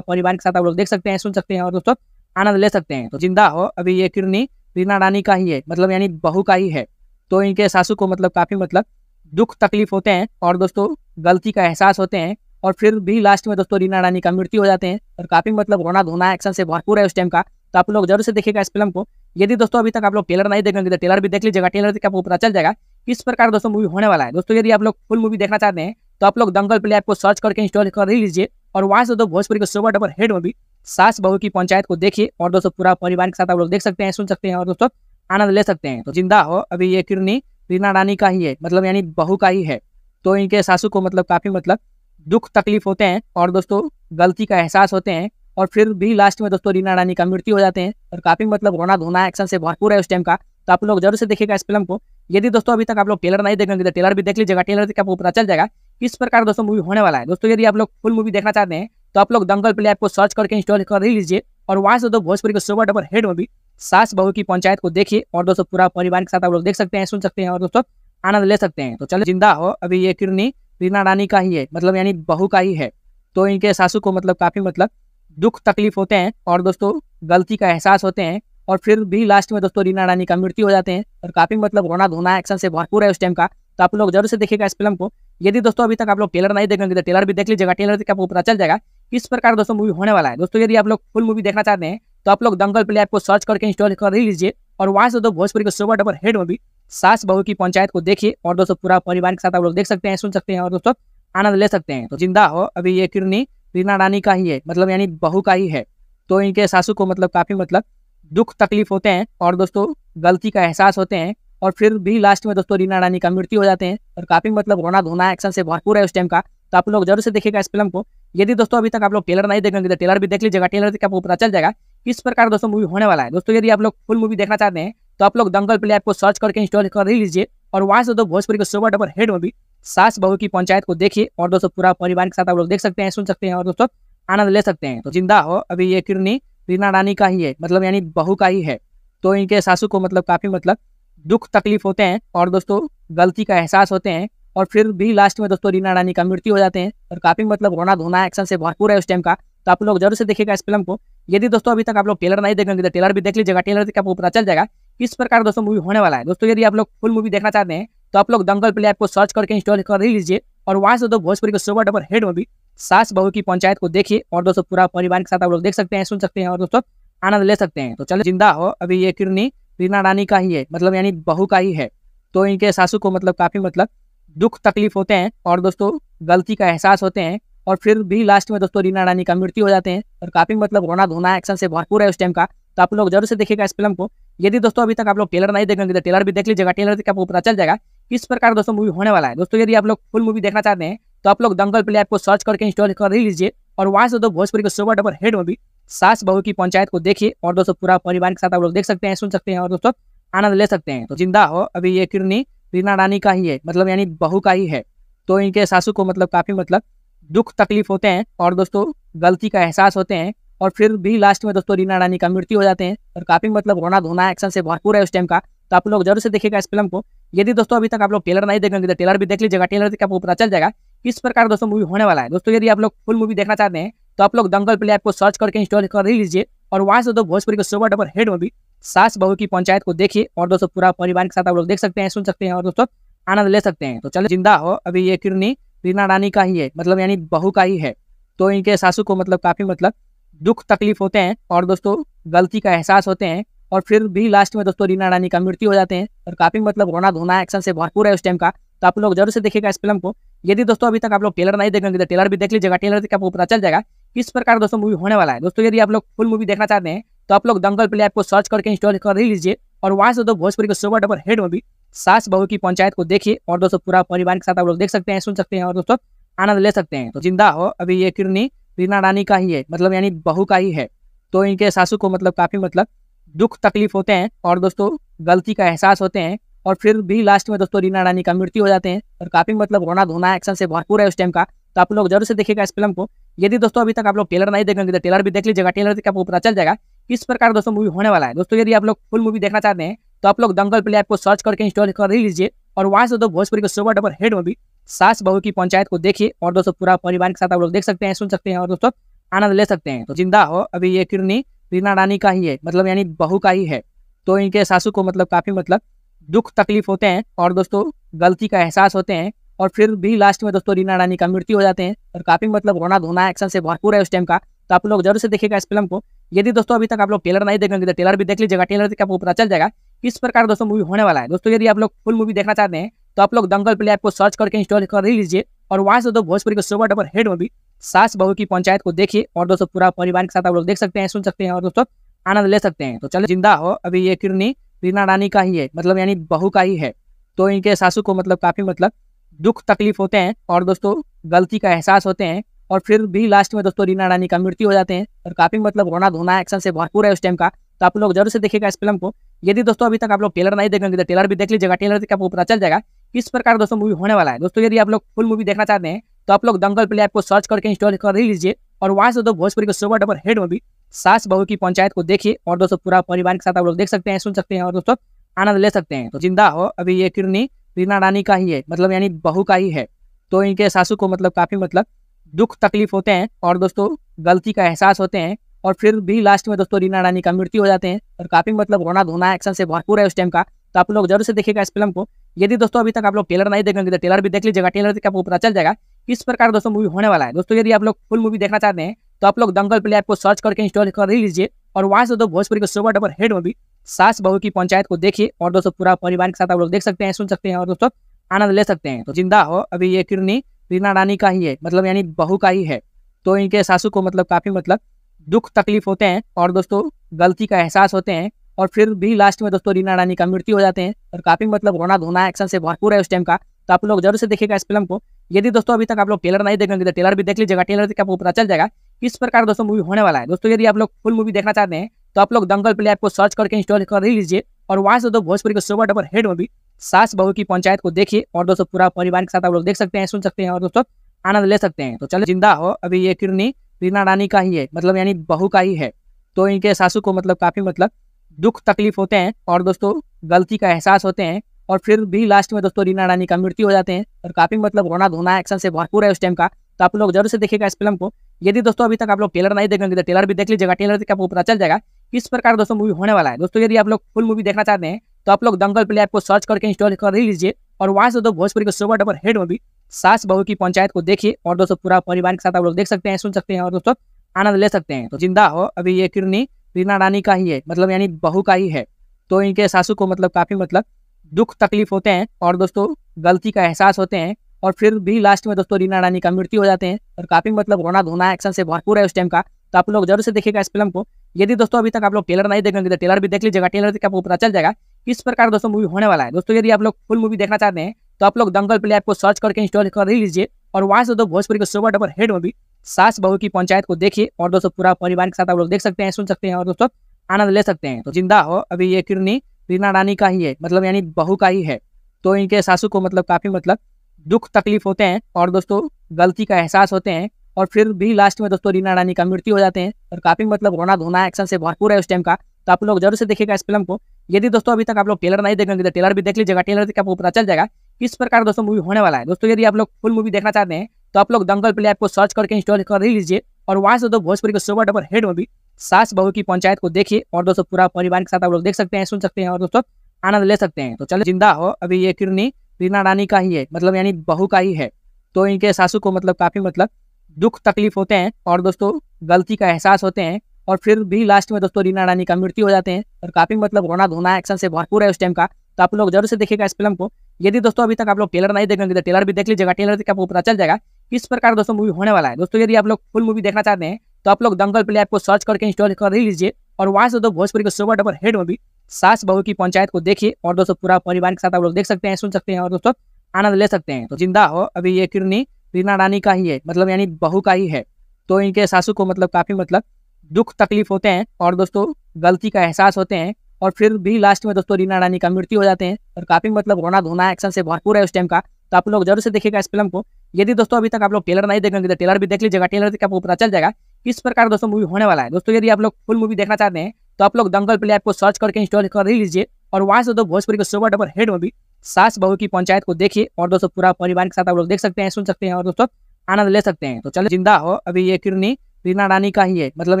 परिवार के साथ आप लोग देख सकते हैं, सुन सकते हैं और दोस्तों आनंद ले सकते हैं। तो ज़िंदा हो, अभी ये किरनी रीना रानी का ही है मतलब यानी बहू का ही है। तो इनके सासू को मतलब काफ़ी मतलब दुख तकलीफ़ होते हैं और दोस्तों, गलती का एहसास होते हैं और फिर भी लास्ट में दोस्तों, रीना रानी का मृत्यु हो जाते हैं और काफ़ी मतलब रोना धोना एक्शन से भरपूर है उस टाइम का। तो आप लोग ज़रूर से देखिएगा इस फ़िल्म को। यदि दोस्तों, अभी तक आप लोग टेलर नहीं देखेंगे तो टेलर भी देख लीजिएगा। टेलर देख के आपको पता चल जाएगा किस प्रकार दोस्तों मूवी होने वाला है। दोस्तों, यदि आप लोग फुल मूवी देखना चाहते हैं तो आप लोग दंगल प्ले ऐप को सर्च करके इंस्टॉल कर लीजिए और वहाँ से दो भोजपुरी के सुपर डबर हेड मूवी सास बहू की पंचायत को देखिए और दोस्तों पूरा परिवार के साथ आप लोग देख सकते हैं, सुन सकते हैं और दोस्तों आनंद ले सकते हैं। तो ज़िंदा हो अभी ये किरनी। रीना रानी का ही है मतलब यानी बहू का ही है। तो इनके सासू को मतलब काफ़ी मतलब दुख तकलीफ़ होते हैं और दोस्तों गलती का एहसास होते हैं और फिर भी लास्ट में दोस्तों रीना रानी का मृत्यु हो जाते हैं और काफ़ी मतलब रोना धोना एक्शन से भरपूर है उस टाइम का। तो आप लोग ज़रूर से देखेगा इस फ़िल्म को। यदि दोस्तों अभी तक आप लोग टेलर नहीं देखेंगे तो टेलर भी देख लीजिएगा टेलर देख आपको पता चल जाएगा किस प्रकार दोस्तों मूवी होने वाला है। दोस्तों यदि आप लोग फुल मूवी देखना चाहते हैं तो आप लोग दंगल प्ले ऐप को सर्च करके इंस्टॉल कर ही लीजिए और वहाँ से दो भोजपुरी के सुपर डबर हेड मूवी सास बहू की पंचायत को देखिए और दोस्तों पूरा परिवार के साथ आप लोग देख सकते हैं, सुन सकते हैं और दोस्तों आनंद ले सकते हैं। तो चलो, ज़िंदा हो। अभी ये किरणी रीना रानी का ही है मतलब यानी बहू का ही है। तो इनके सासू को मतलब काफ़ी मतलब दुख तकलीफ़ होते हैं और दोस्तों गलती का एहसास होते हैं और फिर भी लास्ट में दोस्तों रीना रानी का मृत्यु हो जाते हैं और काफ़ी मतलब रोना धोना एक्शन से भरपूर है उस टाइम का। तो आप लोग ज़रूर से देखिएगा इस फ़िल्म को। यदि दोस्तों अभी तक आप लोग टेलर नहीं देखेंगे तो टेलर भी देख लीजिएगा। टेलर देख के आपको पता चल जाएगा किस प्रकार दोस्तों मूवी होने वाला है। दोस्तों, यदि आप लोग फुल मूवी देखना चाहते हैं तो आप लोग दंगल प्ले ऐप को सर्च करके इंस्टॉल कर लीजिए और वहाँ से दो भोजपुरी के सुपर डबर हेड मूवी सास बहू की पंचायत को देखिए और दोस्तों पूरा परिवार के साथ आप लोग देख सकते हैं, सुन सकते हैं और दोस्तों आनंद ले सकते हैं। तो ज़िंदा हो, अभी ये किरनी रीना रानी का ही है मतलब यानी बहू का ही है। तो इनके सासू को मतलब काफ़ी मतलब दुख तकलीफ़ होते हैं और दोस्तों गलती का एहसास होते हैं और फिर भी लास्ट में दोस्तों रीना रानी का मृत्यु हो जाते हैं और काफ़ी मतलब रोना धोना एक्शन से भरपूर है उस टाइम का। तो आप लोग ज़रूर से देखेगा इस फ़िल्म को। यदि दोस्तों अभी तक आप लोग टेलर नहीं देखेंगे तो टेलर भी देख लीजिएगा। टेलर से आपको पता चल जाएगा किस प्रकार दोस्तों मूवी होने वाला है। दोस्तों यदि आप लोग फुल मूवी देखना चाहते हैं तो आप लोग दंगल प्ले ऐप को सर्च करके इंस्टॉल कर लीजिए और वहाँ से दोस्तों भोजपुरी के सुपर डबर हेड मूवी सास बहू की पंचायत को देखिए और दोस्तों पूरा परिवार के साथ आप लोग देख सकते हैं, सुन सकते हैं और दोस्तों आनंद ले सकते हैं। तो ज़िंदा हो, अभी ये किरनी रीना रानी का ही है मतलब यानी बहू का ही है। तो इनके सासू को मतलब काफ़ी मतलब दुख तकलीफ़ होते हैं और दोस्तों, गलती का एहसास होते हैं और फिर भी लास्ट में दोस्तों, रीना रानी का मृत्यु हो जाते हैं और काफ़ी मतलब रोना धोना एक्शन से भरपूर है उस टाइम का। तो आप लोग ज़रूर से देखेगा इस फ़िल्म को। यदि दोस्तों, अभी तक आप लोग टेलर नहीं देखेंगे तो टेलर भी देख लीजिएगा। टेलर से आपको पता चल जाएगा किस प्रकार दोस्तों मूवी होने वाला है। दोस्तों, यदि आप लोग फुल मूवी देखना चाहते हैं तो आप लोग दंगल प्ले ऐप को सर्च करके इंस्टॉल कर ही लीजिए और वहाँ से दो भोजपुरी के सुपर डबर हेड मूवी सास बहू की पंचायत को देखिए और दोस्तों पूरा परिवार के साथ आप लोग देख सकते हैं, सुन सकते हैं और दोस्तों आनंद ले सकते हैं। तो चलो, ज़िंदा हो अभी ये किरनी रीना रानी का ही है मतलब यानी बहू का ही है। तो इनके सासू को मतलब काफ़ी मतलब दुख तकलीफ़ होते हैं और दोस्तों गलती का एहसास होते हैं और फिर भी लास्ट में दोस्तों रीना रानी का मृत्यु हो जाते हैं और काफ़ी मतलब रोना धोना एक्शन से भरपूर है उस टाइम का। तो आप लोग ज़रूर से देखेगा इस फ़िल्म को। यदि दोस्तों अभी तक आप लोग टेलर नहीं देखेंगे तो टेलर भी देख लीजिएगा टेलर से आपको पता चल जाएगा किस प्रकार दोस्तों मूवी होने वाला है। दोस्तों यदि आप लोग फुल मूवी देखना चाहते हैं तो आप लोग दंगल प्ले ऐप को सर्च करके इंस्टॉल कर ही लीजिए और वहाँ से दो भोजपुरी के सुपर डबर हेड मूवी सास बहू की पंचायत को देखिए और दोस्तों पूरा परिवार के साथ आप लोग देख सकते हैं, सुन सकते हैं और दोस्तों आनंद ले सकते हैं। तो ज़िंदा हो, अभी ये किरनी रीना रानी का ही है मतलब यानी बहू का ही है। तो इनके सासू को मतलब काफ़ी मतलब दुख तकलीफ़ होते हैं और दोस्तों गलती का एहसास होते हैं और फिर भी लास्ट में दोस्तों रीना रानी का मृत्यु हो जाते हैं और काफ़ी मतलब रोना धोना एक्शन से भरपूर है उस टाइम का। तो आप लोग ज़रूर से देखिएगा इस फ़िल्म को। यदि दोस्तों अभी तक आप लोग टेलर नहीं देखेंगे तो टेलर भी देख लीजिएगा। टेलर से आपको पता चल जाएगा, किस प्रकार दोस्तों मूवी होने वाला है। दोस्तों यदि आप लोग फुल मूवी देखना चाहते हैं तो आप लोग दंगल प्ले ऐप को सर्च करके इंस्टॉल कर लीजिए और वहाँ से दो भोजपुरी के सुपर डबर हेड मूवी सास बहू की पंचायत को देखिए और दोस्तों पूरा परिवार के साथ आप लोग देख सकते हैं, सुन सकते हैं और दोस्तों आनंद ले सकते हैं। तो चलो ज़िंदा हो, अभी ये किरनी रीना रानी का ही है मतलब यानी बहू का ही है। तो इनके सासू को मतलब काफ़ी मतलब दुख तकलीफ़ होते हैं और दोस्तों गलती का एहसास होते हैं और फिर भी लास्ट में दोस्तों रीना रानी का मृत्यु हो जाते हैं और काफ़ी मतलब रोना धोना एक्शन से भरपूर है उस टाइम का। तो आप लोग ज़रूर से देखिएगा इस फ़िल्म को। यदि दोस्तों अभी तक आप लोग टेलर नहीं देखेंगे तो टेलर भी देख लीजिएगा। टेलर से आपको पता चल जाएगा किस प्रकार दोस्तों मूवी होने वाला है। दोस्तों यदि आप लोग फुल मूवी देखना चाहते हैं तो आप लोग दंगल प्ले ऐप को सर्च करके इंस्टॉल कर लीजिए और वहाँ से दो भोजपुरी के सुपर डबर हेड मूवी सास बहू की पंचायत को देखिए और दोस्तों पूरा परिवार के साथ आप लोग देख सकते हैं, सुन सकते हैं और दोस्तों आनंद ले सकते हैं। तो ज़िंदा हो, अभी ये किरनी रीना रानी का ही है मतलब यानी बहू का ही है। तो इनके सासू को मतलब काफ़ी मतलब दुख तकलीफ़ होते हैं और दोस्तों गलती का एहसास होते हैं और फिर भी लास्ट में दोस्तों रीना रानी का मृत्यु हो जाते हैं। और काफ़ी मतलब रोना धोना एक्शन से भरपूर है उस टाइम का। तो आप लोग ज़रूर से देखेगा इस फ़िल्म को। यदि दोस्तों अभी तक आप लोग टेलर नहीं देखेंगे तो टेलर भी देख लीजिएगा। टेलर से आपको पता चल जाएगा किस प्रकार दोस्तों मूवी होने वाला है। दोस्तों, यदि आप लोग फुल मूवी देखना चाहते हैं तो आप लोग दंगल प्ले ऐप को सर्च करके इंस्टॉल कर लीजिए। और वहाँ से दो भोजपुरी के सुपर डबर हेड मूवी सास बहू की पंचायत को देखिए। और दोस्तों पूरा परिवार के साथ आप लोग देख सकते हैं, सुन सकते हैं और दोस्तों आनंद ले सकते हैं। तो ज़िंदा हो, अभी ये किरनी रीना रानी का ही है मतलब यानी बहू का ही है। तो इनके सासू को मतलब काफ़ी मतलब दुख तकलीफ़ होते हैं और दोस्तों, गलती का एहसास होते हैं और फिर भी लास्ट में दोस्तों, रीना रानी का मृत्यु हो जाते हैं और काफ़ी मतलब रोना धोना एक्शन से भरपूर है उस टाइम का। तो आप लोग ज़रूर से देखेगा इस फ़िल्म को। यदि दोस्तों, अभी तक आप लोग टेलर नहीं देखेंगे तो टेलर भी देख लीजिएगा। टेलर से आपको पता चल जाएगा किस प्रकार दोस्तों मूवी होने वाला है। दोस्तों, यदि आप लोग फुल मूवी देखना चाहते हैं तो आप लोग दंगल प्ले ऐप को सर्च करके इंस्टॉल कर लीजिए और वहाँ से दो भोजपुरी के सुपर डबर हेड मूवी सास बहू की पंचायत को देखिए और दोस्तों, पूरा परिवार के साथ आप लोग देख सकते हैं, सुन सकते हैं और दोस्तों, आनंद ले सकते हैं। तो चलो, ज़िंदा हो अभी ये किरनी। रीना रानी का ही है मतलब यानी बहू का ही है। तो इनके सासू को मतलब काफ़ी मतलब दुख तकलीफ़ होते हैं और दोस्तों गलती का एहसास होते हैं और फिर भी लास्ट में दोस्तों रीना रानी का मृत्यु हो जाते हैं और काफ़ी मतलब रोना धोना एक्शन से भरपूर है उस टाइम का। तो आप लोग ज़रूर से देखिएगा इस फ़िल्म को। यदि दोस्तों अभी तक आप लोग टेलर नहीं देखेंगे तो टेलर भी देख लीजिएगा टेलर से आपको पता चल जाएगा, किस प्रकार दोस्तों मूवी होने वाला है। दोस्तों यदि आप लोग फुल मूवी देखना चाहते हैं तो आप लोग दंगल प्ले ऐप को सर्च करके इंस्टॉल कर लीजिए और वहाँ से दो भोजपुरी के सुपर डबर हेड मूवी सास बहू की पंचायत को देखिए और दोस्तों पूरा परिवार के साथ आप लोग देख सकते हैं, सुन सकते हैं और दोस्तों आनंद ले सकते हैं। तो ज़िंदा हो, अभी ये किरनी रीना रानी का ही है मतलब यानी बहू का ही है। तो इनके सासू को मतलब काफ़ी मतलब दुख तकलीफ़ होते हैं और दोस्तों गलती का एहसास होते हैं और फिर भी लास्ट में दोस्तों रीना रानी का मृत्यु हो जाते हैं और काफ़ी मतलब रोना धोना एक्शन से भरपूर है उस टाइम का। तो आप लोग ज़रूर से देखेगा इस फ़िल्म को। यदि दोस्तों अभी तक आप लोग टेलर नहीं देखेंगे तो टेलर भी देख लीजिएगा टेलर से आपको पता चल जाएगा किस प्रकार दोस्तों मूवी होने वाला है। दोस्तों यदि आप लोग फुल मूवी देखना चाहते हैं तो आप लोग दंगल प्ले ऐप को सर्च करके इंस्टॉल कर लीजिए और वहाँ से दो भोजपुरी के सुपर डबर हेड मूवी सास बहू की पंचायत को देखिए और दोस्तों पूरा परिवार के साथ आप लोग देख सकते हैं, सुन सकते हैं और दोस्तों आनंद ले सकते हैं। तो ज़िंदा हो, अभी ये किरनी रीना रानी का ही है मतलब यानी बहू का ही है। तो इनके सासू को मतलब काफ़ी मतलब दुख तकलीफ़ होते हैं और दोस्तों गलती का एहसास होते हैं और फिर भी लास्ट में दोस्तों रीना रानी का मृत्यु हो जाते हैं और काफ़ी मतलब रोना धोना एक्शन से भरपूर है उस टाइम का। तो आप लोग ज़रूर से देखिएगा इस फ़िल्म को। यदि दोस्तों अभी तक आप लोग टेलर नहीं देखेंगे तो टेलर भी देख लीजिएगा। टेलर से आपको पता चल जाएगा। किस प्रकार दोस्तों मूवी होने वाला है। दोस्तों, यदि आप लोग फुल मूवी देखना चाहते हैं तो आप लोग दंगल प्ले ऐप को सर्च करके इंस्टॉल कर लीजिए और वहाँ से दो भोजपुरी के सुपर डबर हेड मूवी सास बहू की पंचायत को देखिए और दोस्तों पूरा परिवार के साथ आप लोग देख सकते हैं, सुन सकते हैं और दोस्तों आनंद ले सकते हैं। तो चलो, ज़िंदा हो। अभी ये किरनी रीना रानी का ही है मतलब यानी बहू का ही है। तो इनके सासू को मतलब काफ़ी मतलब दुख तकलीफ़ होते हैं और दोस्तों गलती का एहसास होते हैं। और फिर भी लास्ट में दोस्तों रीना रानी का मृत्यु हो जाते हैं। और काफ़ी मतलब रोना धोना एक्शन से भरपूर है उस टाइम का। तो आप लोग ज़रूर से देखेगा इस फ़िल्म को। यदि दोस्तों अभी तक आप लोग टेलर नहीं देखेंगे तो टेलर भी देख लीजिएगा। टेलर से आपको पता चल जाएगा किस प्रकार दोस्तों मूवी होने वाला है। दोस्तों यदि आप लोग फुल मूवी देखना चाहते हैं तो आप लोग दंगल प्ले ऐप को सर्च करके इंस्टॉल कर लीजिए और वहाँ से दो भोजपुरी के सुपर डबर हेड मूवी सास बहू की पंचायत को देखिए और दोस्तों पूरा परिवार के साथ आप लोग देख सकते हैं, सुन सकते हैं और दोस्तों आनंद ले सकते हैं। तो ज़िंदा हो, अभी ये किरनी रीना रानी का ही है मतलब यानी बहू का ही है। तो इनके सासू को मतलब काफ़ी मतलब दुख तकलीफ़ होते हैं और दोस्तों गलती का एहसास होते हैं और फिर भी लास्ट में दोस्तों रीना रानी का मृत्यु हो जाते हैं और काफ़ी मतलब रोना धोना एक्शन से भरपूर है उस टाइम का। तो आप लोग ज़रूर से देखिएगा इस फ़िल्म को। यदि दोस्तों अभी तक आप लोग टेलर नहीं देखेंगे तो टेलर भी देख लीजिएगा। टेलर से आपको पता चल जाएगा किस प्रकार दोस्तों मूवी होने वाला है। दोस्तों यदि आप लोग फुल मूवी देखना चाहते हैं तो आप लोग दंगल प्ले ऐप को सर्च करके इंस्टॉल कर लीजिए और वहाँ से दो भोजपुरी के सुपर डबर हेड मूवी सास बहू की पंचायत को देखिए और दोस्तों पूरा परिवार के साथ आप लोग देख सकते हैं, सुन सकते हैं और दोस्तों आनंद ले सकते हैं। तो ज़िंदा हो अभी ये किरनी। रीना रानी का ही है मतलब यानी बहू का ही है। तो इनके सासू को मतलब काफ़ी मतलब दुख तकलीफ़ होते हैं और दोस्तों गलती का एहसास होते हैं और फिर भी लास्ट में दोस्तों रीना रानी का मृत्यु हो जाते हैं और काफ़ी मतलब रोना धोना एक्शन से भरपूर है उस टाइम का। तो आप लोग ज़रूर से देखेगा इस फ़िल्म को। यदि दोस्तों अभी तक आप लोग टेलर नहीं देखेंगे तो टेलर भी देख लीजिएगा टेलर से आपको पता चल जाएगा किस प्रकार दोस्तों मूवी होने वाला है। दोस्तों यदि आप लोग फुल मूवी देखना चाहते हैं तो आप लोग दंगल प्ले ऐप को सर्च करके इंस्टॉल कर ही लीजिए और वहाँ से दो भोजपुरी के सुपर डबर हेड मूवी सास बहू की पंचायत को देखिए और दोस्तों पूरा परिवार के साथ आप लोग देख सकते हैं, सुन सकते हैं और दोस्तों आनंद ले सकते हैं। तो चलो, ज़िंदा हो। अभी ये किरनी रीना रानी का ही है मतलब यानी बहू का ही है। तो इनके सासू को मतलब काफ़ी मतलब दुख तकलीफ़ होते हैं और दोस्तों गलती का एहसास होते हैं और फिर भी लास्ट में दोस्तों रीना रानी का मृत्यु हो जाते हैं और काफ़ी मतलब रोना धोना एक्शन से भरपूर है उस टाइम का। तो आप लोग ज़रूर से देखेगा इस फ़िल्म को। यदि दोस्तों अभी तक आप लोग टेलर नहीं देखेंगे तो टेलर भी देख लीजिएगा टेलर से आपको पता चल जाएगा किस प्रकार दोस्तों मूवी होने वाला है। दोस्तों यदि आप लोग फुल मूवी देखना चाहते हैं तो आप लोग दंगल प्ले ऐप को सर्च करके इंस्टॉल कर ही लीजिए और वहाँ से दो भोजपुरी के सुपर डबर हेड मूवी सास बहू की पंचायत को देखिए और दोस्तों पूरा परिवार के साथ आप लोग देख सकते हैं, सुन सकते हैं और दोस्तों आनंद ले सकते हैं। तो ज़िंदा हो, अभी ये किरनी रीना रानी का ही है मतलब यानी बहू का ही है। तो इनके सासू को मतलब काफ़ी मतलब दुख तकलीफ़ होते हैं और दोस्तों गलती का एहसास होते हैं और फिर भी लास्ट में दोस्तों रीना रानी का मृत्यु हो जाते हैं और काफ़ी मतलब रोना धोना एक्शन से भरपूर है उस टाइम का। तो आप लोग ज़रूर से देखिएगा इस फ़िल्म को। यदि दोस्तों अभी तक आप लोग टेलर नहीं देखेंगे तो टेलर भी देख लीजिएगा। टेलर से आपको पता चल जाएगा किस प्रकार का दोस्तों मूवी होने वाला है? दोस्तों, यदि आप लोग फुल मूवी देखना चाहते हैं तो आप लोग दंगल प्ले ऐप को सर्च करके इंस्टॉल कर लीजिए और वहाँ से दो भोजपुरी के सुपर डबर हेड मूवी सास बहू की पंचायत को देखिए और दोस्तों पूरा परिवार के साथ आप लोग देख सकते हैं, सुन सकते हैं और दोस्तों आनंद ले सकते हैं। तो चलो, ज़िंदा हो। अभी ये किरनी रीना रानी का ही है मतलब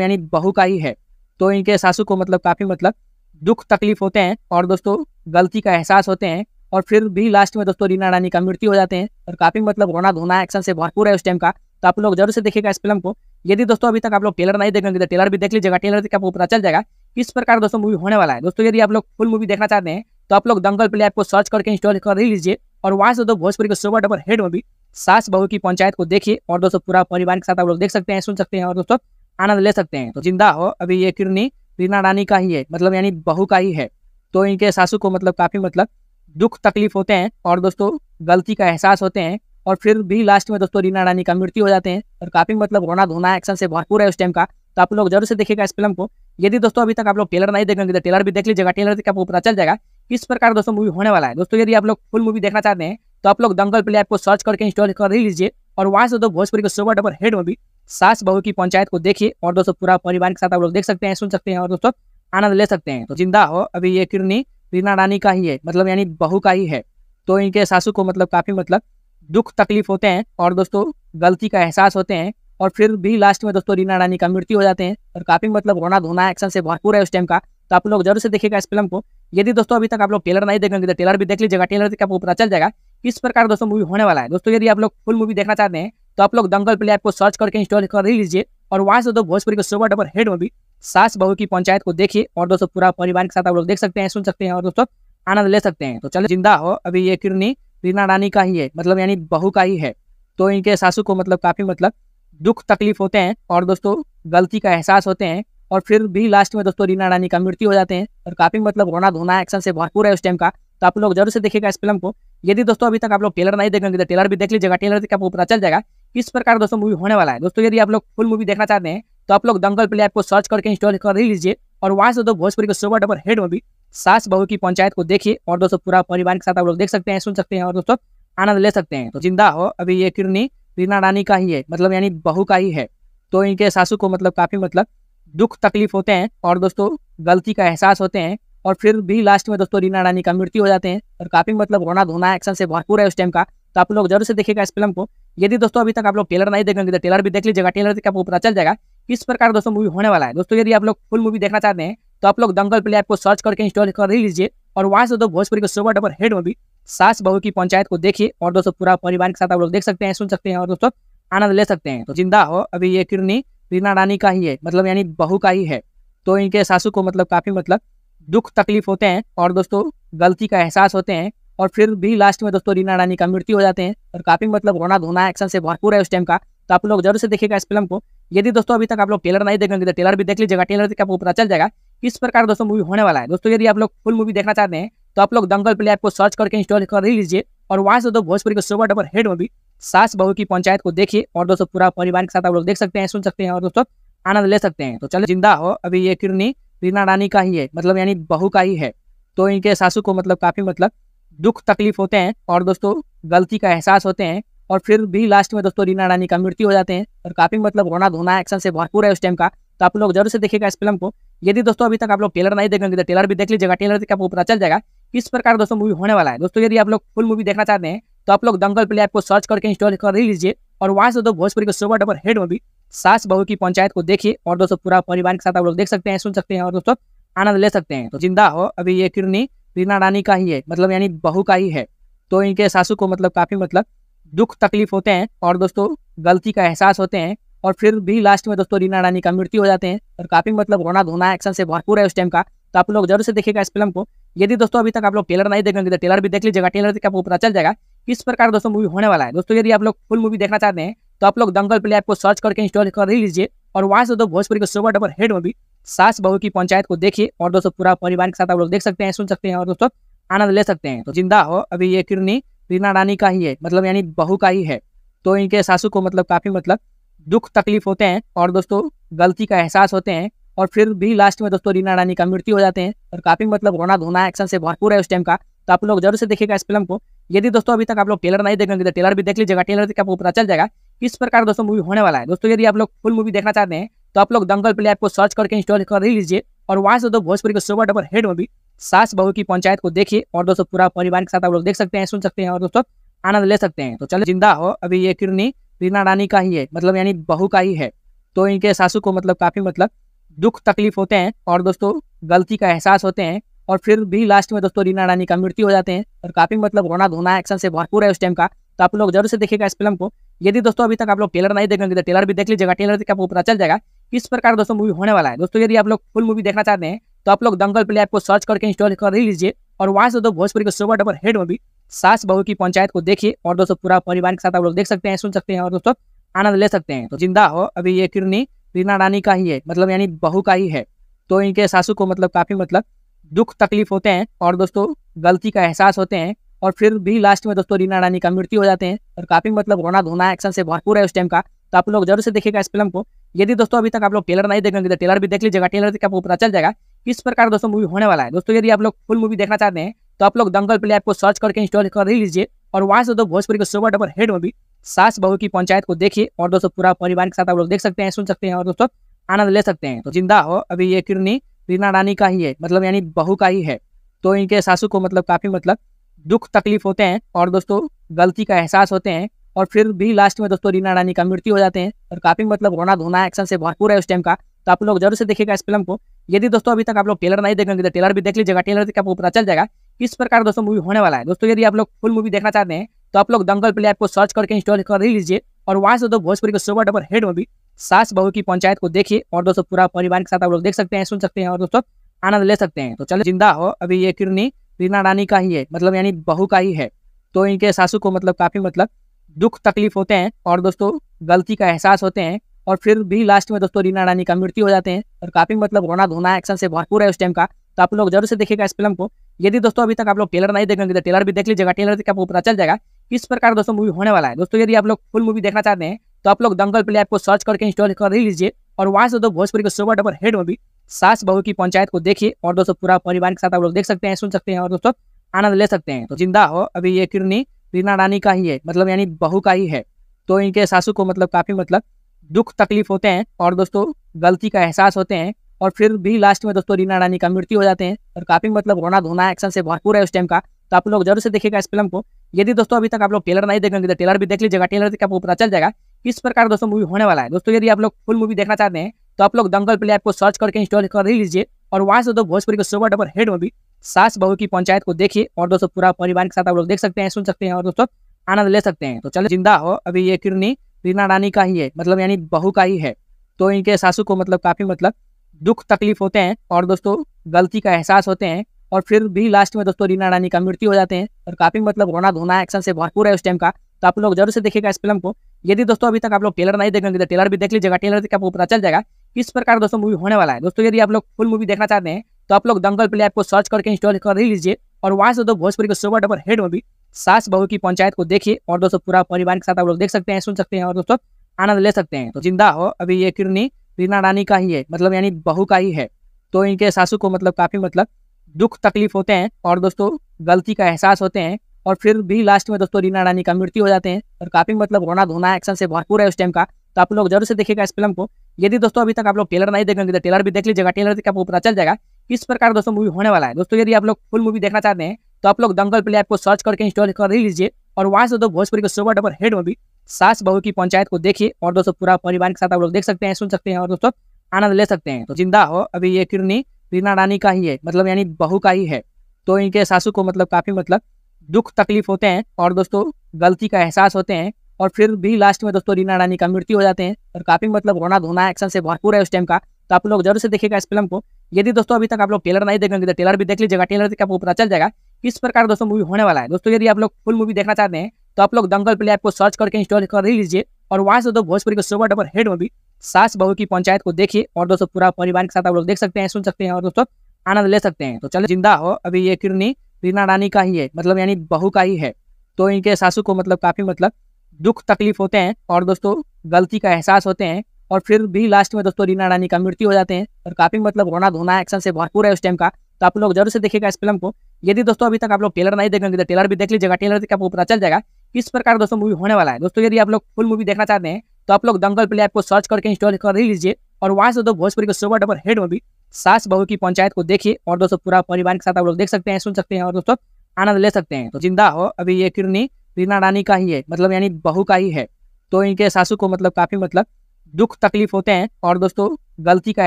यानी बहू का ही है। तो इनके सासू को मतलब काफ़ी मतलब दुख तकलीफ़ होते हैं और दोस्तों गलती का एहसास होते हैं और फिर भी लास्ट में दोस्तों रीना रानी का मृत्यु हो जाते हैं और काफ़ी मतलब रोना धोना एक्शन से भरपूर है उस टाइम का। तो आप लोग ज़रूर से देखिएगा इस फ़िल्म को। यदि दोस्तों अभी तक आप लोग टेलर नहीं देखेंगे तो टेलर भी देख लीजिएगा। टेलर से आपको पता चल जाएगा। किस प्रकार दोस्तों मूवी होने वाला है। दोस्तों यदि आप लोग फुल मूवी देखना चाहते हैं तो आप लोग दंगल प्ले ऐप को सर्च करके इंस्टॉल कर लीजिए और वहाँ से दो भोजपुरी के सुपर डबर हेड मूवी सास बहू की पंचायत को देखिए और दोस्तों पूरा परिवार के साथ आप लोग देख सकते हैं, सुन सकते हैं और दोस्तों आनंद ले सकते हैं। तो ज़िंदा हो, अभी ये किरनी रीना रानी का ही है मतलब यानी बहू का ही है। तो इनके सासू को मतलब काफ़ी मतलब दुख तकलीफ़ होते हैं और दोस्तों गलती का एहसास होते हैं। और फिर भी लास्ट में दोस्तों रीना रानी का मृत्यु हो जाते हैं। और काफ़ी मतलब रोना धोना एक्शन से भरपूर है उस टाइम का। तो आप लोग ज़रूर से देखेगा इस फ़िल्म को। यदि दोस्तों अभी तक आप लोग टेलर नहीं देखेंगे तो टेलर भी देख लीजिएगा। टेलर से आपको पता चल जाएगा किस प्रकार दोस्तों मूवी होने वाला है। दोस्तों यदि आप लोग फुल मूवी देखना चाहते हैं तो आप लोग दंगल प्ले ऐप को सर्च करके इंस्टॉल कर ही लीजिए। और वहाँ से दो भोजपुरी के सुपर डबर हेड मूवी सास बहू की पंचायत को देखिए और दोस्तों पूरा परिवार के साथ आप लोग देख सकते हैं, सुन सकते हैं और दोस्तों आनंद ले सकते हैं। तो ज़िंदा हो, अभी ये किरनी रीना रानी का ही है मतलब यानी बहू का ही है। तो इनके सासू को मतलब काफ़ी मतलब दुख तकलीफ़ होते हैं और दोस्तों, गलती का एहसास होते हैं और फिर भी लास्ट में दोस्तों, रीना रानी का मृत्यु हो जाते हैं और काफ़ी मतलब रोना धोना एक्शन से भरपूर है उस टाइम का। तो आप लोग ज़रूर से देखिएगा इस फ़िल्म को। यदि दोस्तों, अभी तक आप लोग टेलर नहीं देखेंगे तो टेलर भी देख लीजिएगा। टेलर से आपको पता चल जाएगा किस प्रकार दोस्तों मूवी होने वाला है। दोस्तों, यदि आप लोग फुल मूवी देखना चाहते हैं तो आप लोग दंगल प्ले ऐप को सर्च करके इंस्टॉल कर लीजिए और वहाँ से दो भोजपुरी के सुपर डबर हेड मूवी सास बहू की पंचायत को देखिए और दोस्तों पूरा परिवार के साथ आप लोग देख सकते हैं, सुन सकते हैं और दोस्तों आनंद ले सकते हैं। तो चलो, ज़िंदा हो अभी ये किरनी। रीना रानी का ही है मतलब यानी बहू का ही है। तो इनके सासू को मतलब काफ़ी मतलब दुख तकलीफ़ होते हैं और दोस्तों गलती का एहसास होते हैं और फिर भी लास्ट में दोस्तों रीना रानी का मृत्यु हो जाते हैं और काफ़ी मतलब रोना धोना एक्शन से भरपूर है उस टाइम का। तो आप लोग ज़रूर से देखिएगा इस फ़िल्म को। यदि दोस्तों अभी तक आप लोग टेलर नहीं देखेंगे तो टेलर भी देख लीजिएगा टेलर से आपको पता चल जाएगा, किस प्रकार दोस्तों मूवी होने वाला है। दोस्तों यदि आप लोग फुल मूवी देखना चाहते हैं तो आप लोग दंगल प्ले ऐप को सर्च करके इंस्टॉल कर लीजिए और वहाँ से दो भोजपुरी के सुपर डबर हेड मूवी सास बहू की पंचायत को देखिए और दोस्तों पूरा परिवार के साथ आप लोग देख सकते हैं, सुन सकते हैं और दोस्तों आनंद ले सकते हैं। तो ज़िंदा हो, अभी ये किरनी रीना रानी का ही है मतलब यानी बहू का ही है। तो इनके सासू को मतलब काफ़ी मतलब दुख तकलीफ़ होते हैं और दोस्तों गलती का एहसास होते हैं और फिर भी लास्ट में दोस्तों रीना रानी का मृत्यु हो जाते हैं और काफ़ी मतलब रोना धोना एक्शन से भरपूर है उस टाइम का। तो आप लोग ज़रूर से देखेगा इस फ़िल्म को। यदि दोस्तों अभी तक आप लोग टेलर नहीं देखेंगे तो टेलर भी देख लीजिएगा टेलर से आपको पता चल जाएगा किस प्रकार दोस्तों मूवी होने वाला है। दोस्तों यदि आप लोग फुल मूवी देखना चाहते हैं तो आप लोग दंगल प्ले ऐप को सर्च करके इंस्टॉल कर लीजिए और वहाँ से दो भोजपुरी के सुपर डबर हेड मूवी सास बहू की पंचायत को देखिए और दोस्तों पूरा परिवार के साथ आप लोग देख सकते हैं, सुन सकते हैं और दोस्तों आनंद ले सकते हैं। तो ज़िंदा हो, अभी ये किरनी रीना रानी का ही है मतलब यानी बहू का ही है। तो इनके सासू को मतलब काफ़ी मतलब दुख तकलीफ़ होते हैं और दोस्तों गलती का एहसास होते हैं और फिर भी लास्ट में दोस्तों रीना रानी का मृत्यु हो जाते हैं और काफ़ी मतलब रोना धोना एक्शन से भरपूर है उस टाइम का। तो आप लोग ज़रूर से देखिएगा इस फ़िल्म को। यदि दोस्तों अभी तक आप लोग टेलर नहीं देखेंगे तो टेलर भी देख लीजिएगा। टेलर से आपको पता चल जाएगा किस प्रकार दोस्तों मूवी होने वाला है? दोस्तों, यदि आप लोग फुल मूवी देखना चाहते हैं तो आप लोग दंगल प्ले ऐप को सर्च करके इंस्टॉल कर लीजिए और वहाँ से दो भोजपुरी के सुपर डबर हेड मूवी सास बहू की पंचायत को देखिए और दोस्तों पूरा परिवार के साथ आप लोग देख सकते हैं, सुन सकते हैं और दोस्तों आनंद ले सकते हैं। तो चलो ज़िंदा हो। अभी ये किरनी रीना रानी का ही है मतलब यानी बहू का ही है। तो इनके सासू को मतलब काफ़ी मतलब दुख तकलीफ़ होते हैं और दोस्तों गलती का एहसास होते हैं और फिर भी लास्ट में दोस्तों रीना रानी का मृत्यु हो जाते हैं और काफ़ी मतलब रोना धोना एक्शन से भरपूर है उस टाइम का। तो आप लोग ज़रूर से देखिएगा इस फ़िल्म को। यदि दोस्तों अभी तक आप लोग टेलर नहीं देखेंगे तो टेलर भी देख लीजिएगा। टेलर से आपको पता चल जाएगा किस प्रकार दोस्तों मूवी होने वाला है। दोस्तों यदि आप लोग फुल मूवी देखना चाहते हैं तो आप लोग दंगल प्ले ऐप को सर्च करके इंस्टॉल कर लीजिए और वहाँ से दो भोजपुरी के सुपर डबर हेड मूवी सास बहू की पंचायत को देखिए और दोस्तों पूरा परिवार के साथ आप लोग देख सकते हैं, सुन सकते हैं और दोस्तों आनंद ले सकते हैं। तो ज़िंदा हो, अभी ये किरनी रीना रानी का ही है मतलब यानी बहू का ही है। तो इनके सासू को मतलब काफ़ी मतलब दुख तकलीफ़ होते हैं और दोस्तों गलती का एहसास होते हैं और फिर भी लास्ट में दोस्तों रीना रानी का मृत्यु हो जाते हैं। और काफ़ी मतलब रोना धोना एक्शन से भरपूर है उस टाइम का। तो आप लोग ज़रूर से देखेगा इस फ़िल्म को। यदि दोस्तों अभी तक आप लोग टेलर नहीं देखेंगे तो टेलर भी देख लीजिएगा। टेलर से आपको पता चल जाएगा किस प्रकार दोस्तों मूवी होने वाला है। दोस्तों यदि आप लोग फुल मूवी देखना चाहते हैं तो आप लोग दंगल प्ले ऐप को सर्च करके इंस्टॉल कर लीजिए। और वहाँ से दो भोजपुरी के सुपर डबर हेड मूवी सास बहू की पंचायत को देखिए। और दोस्तों पूरा परिवार के साथ आप लोग देख सकते हैं, सुन सकते हैं और दोस्तों आनंद ले सकते हैं। तो ज़िंदा हो, अभी ये किरनी रीना रानी का ही है मतलब यानी बहू का ही है। तो इनके सासू को मतलब काफ़ी मतलब दुख तकलीफ़ होते हैं और दोस्तों, गलती का एहसास होते हैं और फिर भी लास्ट में दोस्तों, रीना रानी का मृत्यु हो जाते हैं और काफ़ी मतलब रोना धोना एक्शन से भरपूर है उस टाइम का। तो आप लोग ज़रूर से देखेगा इस फ़िल्म को। यदि दोस्तों, अभी तक आप लोग टेलर नहीं देखेंगे तो टेलर भी देख लीजिएगा। टेलर से आपको पता चल जाएगा किस प्रकार दोस्तों मूवी होने वाला है। दोस्तों, यदि आप लोग फुल मूवी देखना चाहते हैं तो आप लोग दंगल प्ले ऐप को सर्च करके इंस्टॉल कर लीजिए और वहाँ से दो भोजपुरी के सुपर डबर हेड मूवी सास बहू की पंचायत को देखिए और दोस्तों पूरा परिवार के साथ आप लोग देख सकते हैं, सुन सकते हैं और दोस्तों आनंद ले सकते हैं। तो चलो, ज़िंदा हो अभी ये किरनी। रीना रानी का ही है मतलब यानी बहू का ही है। तो इनके सासू को मतलब काफ़ी मतलब दुख तकलीफ़ होते हैं और दोस्तों गलती का एहसास होते हैं और फिर भी लास्ट में दोस्तों रीना रानी का मृत्यु हो जाते हैं और काफ़ी मतलब रोना धोना एक्शन से भरपूर है उस टाइम का। तो आप लोग ज़रूर से देखेगा इस फ़िल्म को। यदि दोस्तों अभी तक आप लोग टेलर नहीं देखेंगे तो टेलर भी देख लीजिएगा टेलर से आपको पता चल जाएगा किस प्रकार दोस्तों मूवी होने वाला है। दोस्तों यदि आप लोग फुल मूवी देखना चाहते हैं तो आप लोग दंगल प्ले ऐप को सर्च करके इंस्टॉल कर लीजिए और वहाँ से दो भोजपुरी के सुपर डबर हेड मूवी सास बहू की पंचायत को देखिए और दोस्तों पूरा परिवार के साथ आप लोग देख सकते हैं, सुन सकते हैं और दोस्तों आनंद ले सकते हैं। तो ज़िंदा हो, अभी ये किरनी रीना रानी का ही है मतलब यानी बहू का ही है। तो इनके सासू को मतलब काफ़ी मतलब दुख तकलीफ़ होते हैं और दोस्तों गलती का एहसास होते हैं और फिर भी लास्ट में दोस्तों रीना रानी का मृत्यु हो जाते हैं और काफ़ी मतलब रोना धोना एक्शन से भरपूर है उस टाइम का। तो आप लोग ज़रूर से देखिएगा इस फ़िल्म को। यदि दोस्तों अभी तक आप लोग टेलर नहीं देखेंगे तो टेलर भी देख लीजिएगा टेलर से आपको पता चल जाएगा किस प्रकार दोस्तों मूवी होने वाला है। दोस्तों यदि आप लोग फुल मूवी देखना चाहते हैं तो आप लोग दंगल प्ले ऐप को सर्च करके इंस्टॉल कर लीजिए और वहाँ से दो भोजपुरी के सुपर डबर हेड में भी सास बहू की पंचायत को देखिए और दोस्तों पूरा परिवार के साथ आप लोग देख सकते हैं, सुन सकते हैं और दोस्तों आनंद ले सकते हैं। तो ज़िंदा हो, अभी ये किरनी रीना रानी का ही है मतलब यानी बहू का ही है। तो इनके सासू को मतलब काफ़ी मतलब दुख तकलीफ़ होते हैं और दोस्तों गलती का एहसास होते हैं और फिर भी लास्ट में दोस्तों रीना रानी का मृत्यु हो जाते हैं और काफ़ी मतलब रोना धोना एक्शन से भरपूर है उस टाइम का। तो आप लोग ज़रूर से देखिएगा इस फ़िल्म को। यदि दोस्तों अभी तक आप लोग टेलर नहीं देखेंगे तो टेलर भी देख लीजिएगा टेलर से आपको पता चल जाएगा किस प्रकार दोस्तों मूवी होने वाला है? दोस्तों, यदि आप लोग फुल मूवी देखना चाहते हैं तो आप लोग दंगल प्ले ऐप को सर्च करके इंस्टॉल कर लीजिए और वहाँ से दो भोजपुरी के सुपर डबर हेड मूवी सास बहू की पंचायत को देखिए और दोस्तों पूरा परिवार के साथ आप लोग देख सकते हैं, सुन सकते हैं और दोस्तों आनंद ले सकते हैं। तो चलो, ज़िंदा हो। अभी ये किरनी रीना रानी का ही है मतलब यानी बहू का ही है। तो इनके सासू को मतलब काफ़ी मतलब दुख तकलीफ़ होते हैं और दोस्तों गलती का एहसास होते हैं और फिर भी लास्ट में दोस्तों रीना रानी का मृत्यु हो जाते हैं और काफ़ी मतलब रोना धोना एक्शन से भरपूर है उस टाइम का। तो आप लोग ज़रूर से देखेगा इस फ़िल्म को। यदि दोस्तों अभी तक आप लोग टेलर नहीं देखेंगे तो टेलर भी देख लीजिएगा टेलर से आपको पता चल जाएगा किस प्रकार दोस्तों मूवी होने वाला है। दोस्तों यदि आप लोग फुल मूवी देखना चाहते हैं तो आप लोग दंगल प्ले ऐप को सर्च करके इंस्टॉल कर लीजिए और वहाँ से दो भोजपुरी के सुपर डबर हेड मूवी सास बहू की पंचायत को देखिए और दोस्तों पूरा परिवार के साथ आप लोग देख सकते हैं, सुन सकते हैं और दोस्तों आनंद ले सकते हैं। तो ज़िंदा हो, अभी ये किरनी रीना रानी का ही है मतलब यानी बहू का ही है। तो इनके सासू को मतलब काफ़ी मतलब दुख तकलीफ़ होते हैं और दोस्तों गलती का एहसास होते हैं और फिर भी लास्ट में दोस्तों रीना रानी का मृत्यु हो जाते हैं और काफ़ी मतलब रोना धोना एक्शन से भरपूर है उस टाइम का। तो आप लोग ज़रूर से देखिएगा इस फ़िल्म को। यदि दोस्तों अभी तक आप लोग टेलर नहीं देखेंगे तो टेलर भी देख लीजिएगा। टेलर से आपको पता चल जाएगा किस प्रकार दोस्तों मूवी होने वाला है। दोस्तों यदि आप लोग फुल मूवी देखना चाहते हैं तो आप लोग दंगल प्ले ऐप को सर्च करके इंस्टॉल कर लीजिए और वहाँ से दो भोजपुरी के सुपर डबर हेड मूवी सास बहू की पंचायत को देखिए और दोस्तों पूरा परिवार के साथ आप लोग देख सकते हैं, सुन सकते हैं और दोस्तों आनंद ले सकते हैं। तो चलो ज़िंदा हो, अभी ये किरनी रीना रानी का ही है मतलब यानी बहू का ही है। तो इनके सासू को मतलब काफ़ी मतलब दुख तकलीफ़ होते हैं और दोस्तों, गलती का एहसास होते हैं और फिर भी लास्ट में दोस्तों, रीना रानी का मृत्यु हो जाते हैं और काफ़ी मतलब रोना धोना एक्शन से भरपूर है उस टाइम का। तो आप लोग ज़रूर से देखेगा इस फ़िल्म को। यदि दोस्तों, अभी तक आप लोग टेलर नहीं देखेंगे तो टेलर भी देख लीजिएगा। टेलर से आपको पता चल जाएगा किस प्रकार दोस्तों मूवी होने वाला है। दोस्तों, यदि आप लोग फुल मूवी देखना चाहते हैं तो आप लोग दंगल प्ले ऐप को सर्च करके इंस्टॉल कर लीजिए और वहाँ से दो भोजपुरी के सुबह डबर हेड मूवी सास बहू की पंचायत को देखिए और दोस्तों, पूरा परिवार के साथ आप लोग देख सकते हैं, सुन सकते हैं और दोस्तों, आनंद ले सकते हैं। तो ज़िंदा हो अभी ये किरनी। रीना रानी का ही है मतलब यानी बहू का ही है। तो इनके सासू को मतलब काफ़ी मतलब दुख तकलीफ़ होते हैं और दोस्तों गलती का एहसास होते हैं और फिर भी लास्ट में दोस्तों रीना रानी का मृत्यु हो जाते हैं और काफ़ी मतलब रोना धोना एक्शन से भरपूर है उस टाइम का। तो आप लोग ज़रूर से देखेगा इस फ़िल्म को। यदि दोस्तों अभी तक आप लोग टेलर नहीं देखेंगे तो टेलर भी देख लीजिएगा। टेलर से आपको पता चल जाएगा किस प्रकार दोस्तों मूवी होने वाला है। दोस्तों यदि आप लोग फुल मूवी देखना चाहते हैं तो आप लोग दंगल प्ले ऐप को सर्च करके इंस्टॉल कर लीजिए और वहाँ से दो भोजपुरी के सुपर डबर हेड मूवी सास बहू की पंचायत को देखिए और दोस्तों पूरा परिवार के साथ आप लोग देख सकते हैं, सुन सकते हैं और दोस्तों आनंद ले सकते हैं। तो ज़िंदा हो, अभी ये किरनी रीना रानी का ही है मतलब यानी बहू का ही है। तो इनके सासू को मतलब काफ़ी मतलब दुख तकलीफ़ होते हैं और दोस्तों गलती का एहसास होते हैं और फिर भी लास्ट में दोस्तों रीना रानी का मृत्यु हो जाते हैं और काफ़ी मतलब रोना धोना एक्शन से भरपूर है उस टाइम का। तो आप लोग ज़रूर से देखिएगा इस फ़िल्म को। यदि दोस्तों अभी तक आप लोग टेलर नहीं देखेंगे तो टेलर भी देख लीजिएगा टेलर से आपको पता चल जाएगा किस प्रकार दोस्तों मूवी होने वाला है। दोस्तों यदि आप लोग फुल मूवी देखना चाहते हैं तो आप लोग दंगल प्ले ऐप को सर्च करके इंस्टॉल कर लीजिए। और वहाँ से दो भोजपुरी के सुपर डबर हेड मूवी सास बहू की पंचायत को देखिए और दोस्तों पूरा परिवार के साथ आप लोग देख सकते हैं, सुन सकते हैं और दोस्तों आनंद ले सकते हैं। तो चलो ज़िंदा हो। अभी ये किरनी रीना रानी का ही है मतलब यानी बहू का ही है। तो इनके सासू को मतलब काफ़ी मतलब दुख तकलीफ़ होते हैं और दोस्तों गलती का एहसास होते हैं और फिर भी लास्ट में दोस्तों रीना रानी का मृत्यु हो जाते हैं और काफ़ी मतलब रोना धोना एक्शन से भरपूर है उस टाइम का। तो आप लोग ज़रूर से देखिएगा इस फ़िल्म को। यदि दोस्तों अभी तक आप लोग टेलर नहीं देखेंगे तो टेलर भी देख लीजिएगा। टेलर से आपको पता चल जाएगा किस प्रकार का दोस्तों मूवी होने वाला है? दोस्तों, यदि आप लोग फुल मूवी देखना चाहते हैं तो आप लोग दंगल प्ले ऐप को सर्च करके इंस्टॉल कर लीजिए और वहाँ से दो भोजपुरी के सुपर डबर हेड मूवी सास बहू की पंचायत को देखिए और दोस्तों पूरा परिवार के साथ आप लोग देख सकते हैं, सुन सकते हैं और दोस्तों आनंद ले सकते हैं। तो ज़िंदा हो, अभी ये किरनी रीना रानी का ही है मतलब यानी बहू का ही है। तो इनके सासू को मतलब काफ़ी मतलब दुख तकलीफ़ होते हैं और दोस्तों गलती का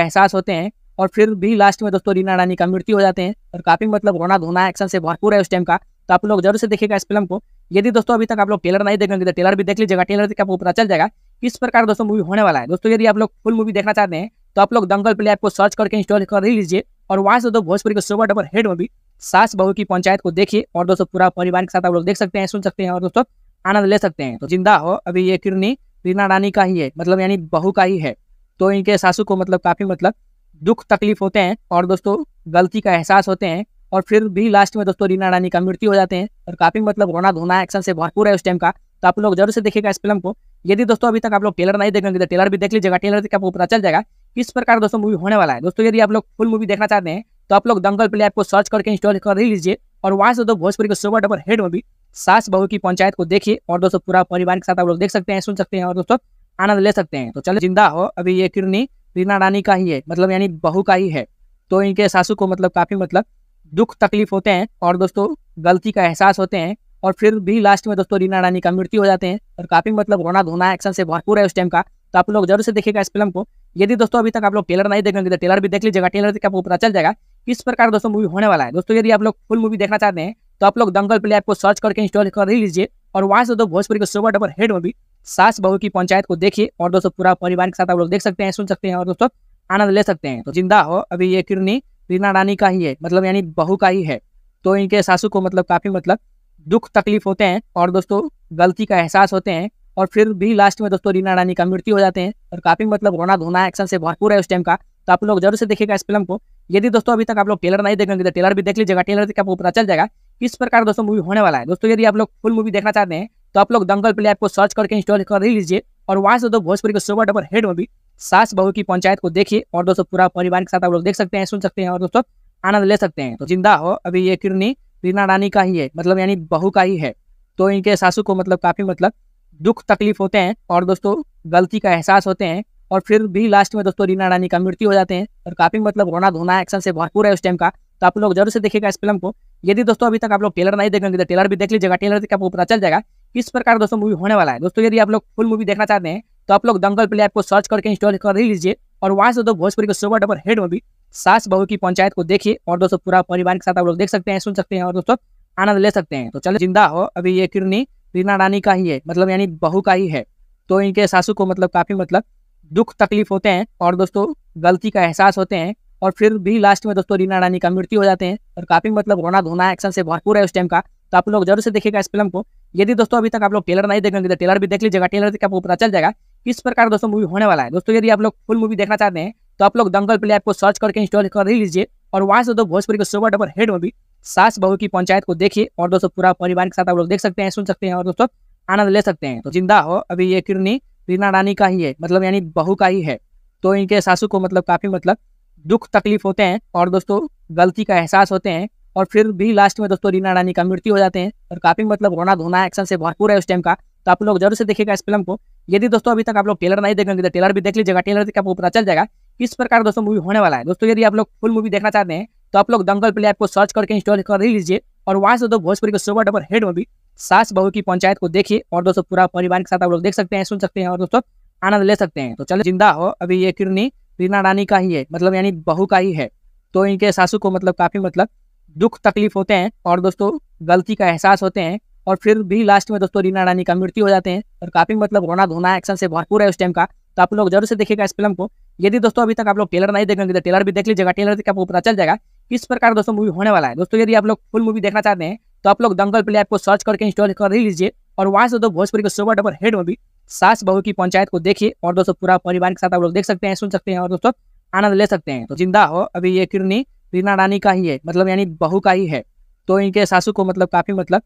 एहसास होते हैं और फिर भी लास्ट में दोस्तों रीना रानी का मृत्यु हो जाते हैं और काफ़ी मतलब रोना धोना एक्शन से भरपूर है उस टाइम का। तो आप लोग ज़रूर से देखिएगा इस फ़िल्म को। यदि दोस्तों अभी तक आप लोग टेलर नहीं देखेंगे तो टेलर भी देख लीजिएगा। टेलर से आपको पता चल जाएगा किस प्रकार दोस्तों मूवी होने वाला है। दोस्तों, यदि आप लोग फुल मूवी देखना चाहते हैं तो आप लोग दंगल प्ले ऐप को सर्च करके इंस्टॉल कर लीजिए और वहाँ से दो भोजपुरी के सुपर डबर हेड मूवी सास बहू की पंचायत को देखिए और दोस्तों पूरा परिवार के साथ आप लोग देख सकते हैं, सुन सकते हैं और दोस्तों आनंद ले सकते हैं। तो ज़िंदा हो, अभी ये किरनी रीना रानी का ही है मतलब यानी बहू का ही है। तो इनके सासू को मतलब काफ़ी मतलब दुख तकलीफ़ होते हैं और दोस्तों गलती का एहसास होते हैं। और फिर भी लास्ट में दोस्तों रीना रानी का मृत्यु हो जाते हैं। और काफ़ी मतलब रोना धोना एक्शन से भरपूर है उस टाइम का। तो आप लोग ज़रूर से देखेगा इस फ़िल्म को। यदि दोस्तों अभी तक आप लोग टेलर नहीं देखेंगे तो टेलर भी देख लीजिएगा। टेलर से आपको पता चल जाएगा किस प्रकार दोस्तों मूवी होने वाला है। दोस्तों यदि आप लोग फुल मूवी देखना चाहते हैं तो आप लोग दंगल प्ले ऐप को सर्च करके इंस्टॉल कर लीजिए और वहाँ से दो भोजपुरी के सुपर डबर हेड मूवी सास बहू की पंचायत को देखिए और दोस्तों पूरा परिवार के साथ आप लोग देख सकते हैं, सुन सकते हैं और दोस्तों आनंद ले सकते हैं। तो चलो ज़िंदा हो, अभी ये किरनी रीना रानी का ही है मतलब यानी बहू का ही है। तो इनके सासू को मतलब काफ़ी मतलब दुख तकलीफ़ होते हैं और दोस्तों, गलती का एहसास होते हैं और फिर भी लास्ट में दोस्तों, रीना रानी का मृत्यु हो जाते हैं और काफ़ी मतलब रोना धोना एक्शन से भरपूर है उस टाइम का। तो आप लोग ज़रूर से देखेगा इस फ़िल्म को। यदि दोस्तों, अभी तक आप लोग टेलर नहीं देखेंगे तो टेलर भी देख लीजिएगा। टेलर से आपको पता चल जाएगा किस प्रकार दोस्तों मूवी होने वाला है। दोस्तों, यदि आप लोग फुल मूवी देखना चाहते हैं तो आप लोग दंगल प्ले ऐप को सर्च करके इंस्टॉल कर लीजिए और वहाँ से दो भोजपुरी के सुपर डबर हेड मूवी सास बहू की पंचायत को देखिए और दोस्तों पूरा परिवार के साथ आप लोग देख सकते हैं, सुन सकते हैं और दोस्तों आनंद ले सकते हैं। तो ज़िंदा हो अभी ये किरनी। रीना रानी का ही है मतलब यानी बहू का ही है। तो इनके सासू को मतलब काफ़ी मतलब दुख तकलीफ़ होते हैं और दोस्तों गलती का एहसास होते हैं और फिर भी लास्ट में दोस्तों रीना रानी का मृत्यु हो जाते हैं और काफ़ी मतलब रोना धोना एक्शन से भरपूर है उस टाइम का। तो आप लोग ज़रूर से देखिएगा इस फ़िल्म को। यदि दोस्तों अभी तक आप लोग टेलर नहीं देखेंगे तो टेलर भी देख लीजिएगा। टेलर से आपको पता चल जाएगा किस प्रकार दोस्तों मूवी होने वाला है। दोस्तों यदि आप लोग फुल मूवी देखना चाहते हैं तो आप लोग दंगल प्ले आपको सर्च करके इंस्टॉल कर लीजिए और वहाँ से दो भोजपुरी के सुपर डबर हेड मूवी सास बहू की पंचायत को देखिए और दोस्तों पूरा परिवार के साथ आप लोग देख सकते हैं, सुन सकते हैं और दोस्तों आनंद ले सकते हैं। तो ज़िंदा हो, अभी ये किरनी रीना रानी का ही है मतलब यानी बहू का ही है। तो इनके सासू को मतलब काफ़ी मतलब दुख तकलीफ़ होते हैं और दोस्तों गलती का एहसास होते हैं और फिर भी लास्ट में दोस्तों रीना रानी का मृत्यु हो जाते हैं और काफ़ी मतलब रोना धोना एक्शन से भरपूर है उस टाइम का। तो आप लोग ज़रूर से देखेगा इस फ़िल्म को। यदि दोस्तों अभी तक आप लोग टेलर नहीं देखेंगे तो टेलर भी देख लीजिएगा टेलर से आपको पता चल जाएगा, किस प्रकार दोस्तों मूवी होने वाला है। दोस्तों यदि आप लोग फुल मूवी देखना चाहते हैं तो आप लोग दंगल प्ले ऐप को सर्च करके इंस्टॉल कर ही लीजिए। और वहाँ से दो भोजपुरी के सुपर डबर हेड मूवी सास बहू की पंचायत को देखिए और दोस्तों पूरा परिवार के साथ आप लोग देख सकते हैं, सुन सकते हैं और दोस्तों आनंद ले सकते हैं। तो चलो ज़िंदा हो, अभी ये किरनी रीना रानी का ही है मतलब यानी बहू का ही है। तो इनके सासू को मतलब काफ़ी मतलब दुख तकलीफ़ होते हैं और दोस्तों गलती का एहसास होते हैं और फिर भी लास्ट में दोस्तों रीना रानी का मृत्यु हो जाते हैं और काफ़ी मतलब रोना धोना एक्शन से भरपूर है उस टाइम का। तो आप लोग ज़रूर से देखिएगा इस फ़िल्म को। यदि दोस्तों अभी तक आप लोग टेलर नहीं देखेंगे तो टेलर भी देख लीजिएगा टेलर से आपको पता चल जाएगा। किस प्रकार दोस्तों मूवी होने वाला है? दोस्तों, यदि आप लोग फुल मूवी देखना चाहते हैं तो आप लोग दंगल प्ले ऐप को सर्च करके इंस्टॉल कर लीजिए और वहाँ से दो भोजपुरी के सुपर डबर हेड मूवी सास बहू की पंचायत को देखिए और दोस्तों पूरा परिवार के साथ आप लोग देख सकते हैं, सुन सकते हैं और दोस्तों आनंद ले सकते हैं। तो ज़िंदा हो, अभी ये किरनी रीना रानी का ही है मतलब यानी बहू का ही है। तो इनके सासू को मतलब काफ़ी मतलब दुख तकलीफ़ होते हैं और दोस्तों गलती का एहसास होते हैं और फिर भी लास्ट में दोस्तों रीना रानी का मृत्यु हो जाते हैं और काफ़ी मतलब रोना धोना एक्शन से भरपूर है उस टाइम का। तो आप लोग ज़रूर से देखिएगा इस फ़िल्म को। यदि दोस्तों अभी तक आप लोग टेलर नहीं देखेंगे तो टेलर भी देख लीजिएगा। टेलर से आपको पता चल जाएगा। किस प्रकार दोस्तों मूवी होने वाला है। दोस्तों, यदि आप लोग फुल मूवी देखना चाहते हैं तो आप लोग दंगल प्ले ऐप को सर्च करके इंस्टॉल कर लीजिए और वहाँ से दो भोजपुरी के सुपर डबर हेड मूवी सास बहू की पंचायत को देखिए और दोस्तों पूरा परिवार के साथ आप लोग देख सकते हैं, सुन सकते हैं और दोस्तों आनंद ले सकते हैं। तो चलो, ज़िंदा हो। अभी ये किरनी रीना रानी का ही है मतलब यानी बहू का ही है। तो इनके सासू को मतलब काफ़ी मतलब दुख तकलीफ़ होते हैं और दोस्तों गलती का एहसास होते हैं। और फिर भी लास्ट में दोस्तों रीना रानी का मृत्यु हो जाते हैं और काफ़ी मतलब रोना धोना एक्शन से भरपूर है उस टाइम का। तो आप लोग ज़रूर से देखिएगा इस फ़िल्म को। यदि दोस्तों अभी तक आप लोग टेलर नहीं देखेंगे तो टेलर भी देख लीजिएगा। टेलर से आपको पता चल जाएगा किस प्रकार दोस्तों मूवी होने वाला है। दोस्तों यदि आप लोग फुल मूवी देखना चाहते हैं तो आप लोग दंगल प्ले ऐप को सर्च करके इंस्टॉल कर लीजिए और वहाँ से दो भोजपुरी के सुपर डबर हेड मूवी सास बहू की पंचायत को देखिए और दोस्तों पूरा परिवार के साथ आप लोग देख सकते हैं, सुन सकते हैं और दोस्तों आनंद ले सकते हैं। तो ज़िंदा हो, अभी ये किरनी रीना रानी का ही है मतलब यानी बहू का ही है। तो इनके सासू को मतलब काफ़ी मतलब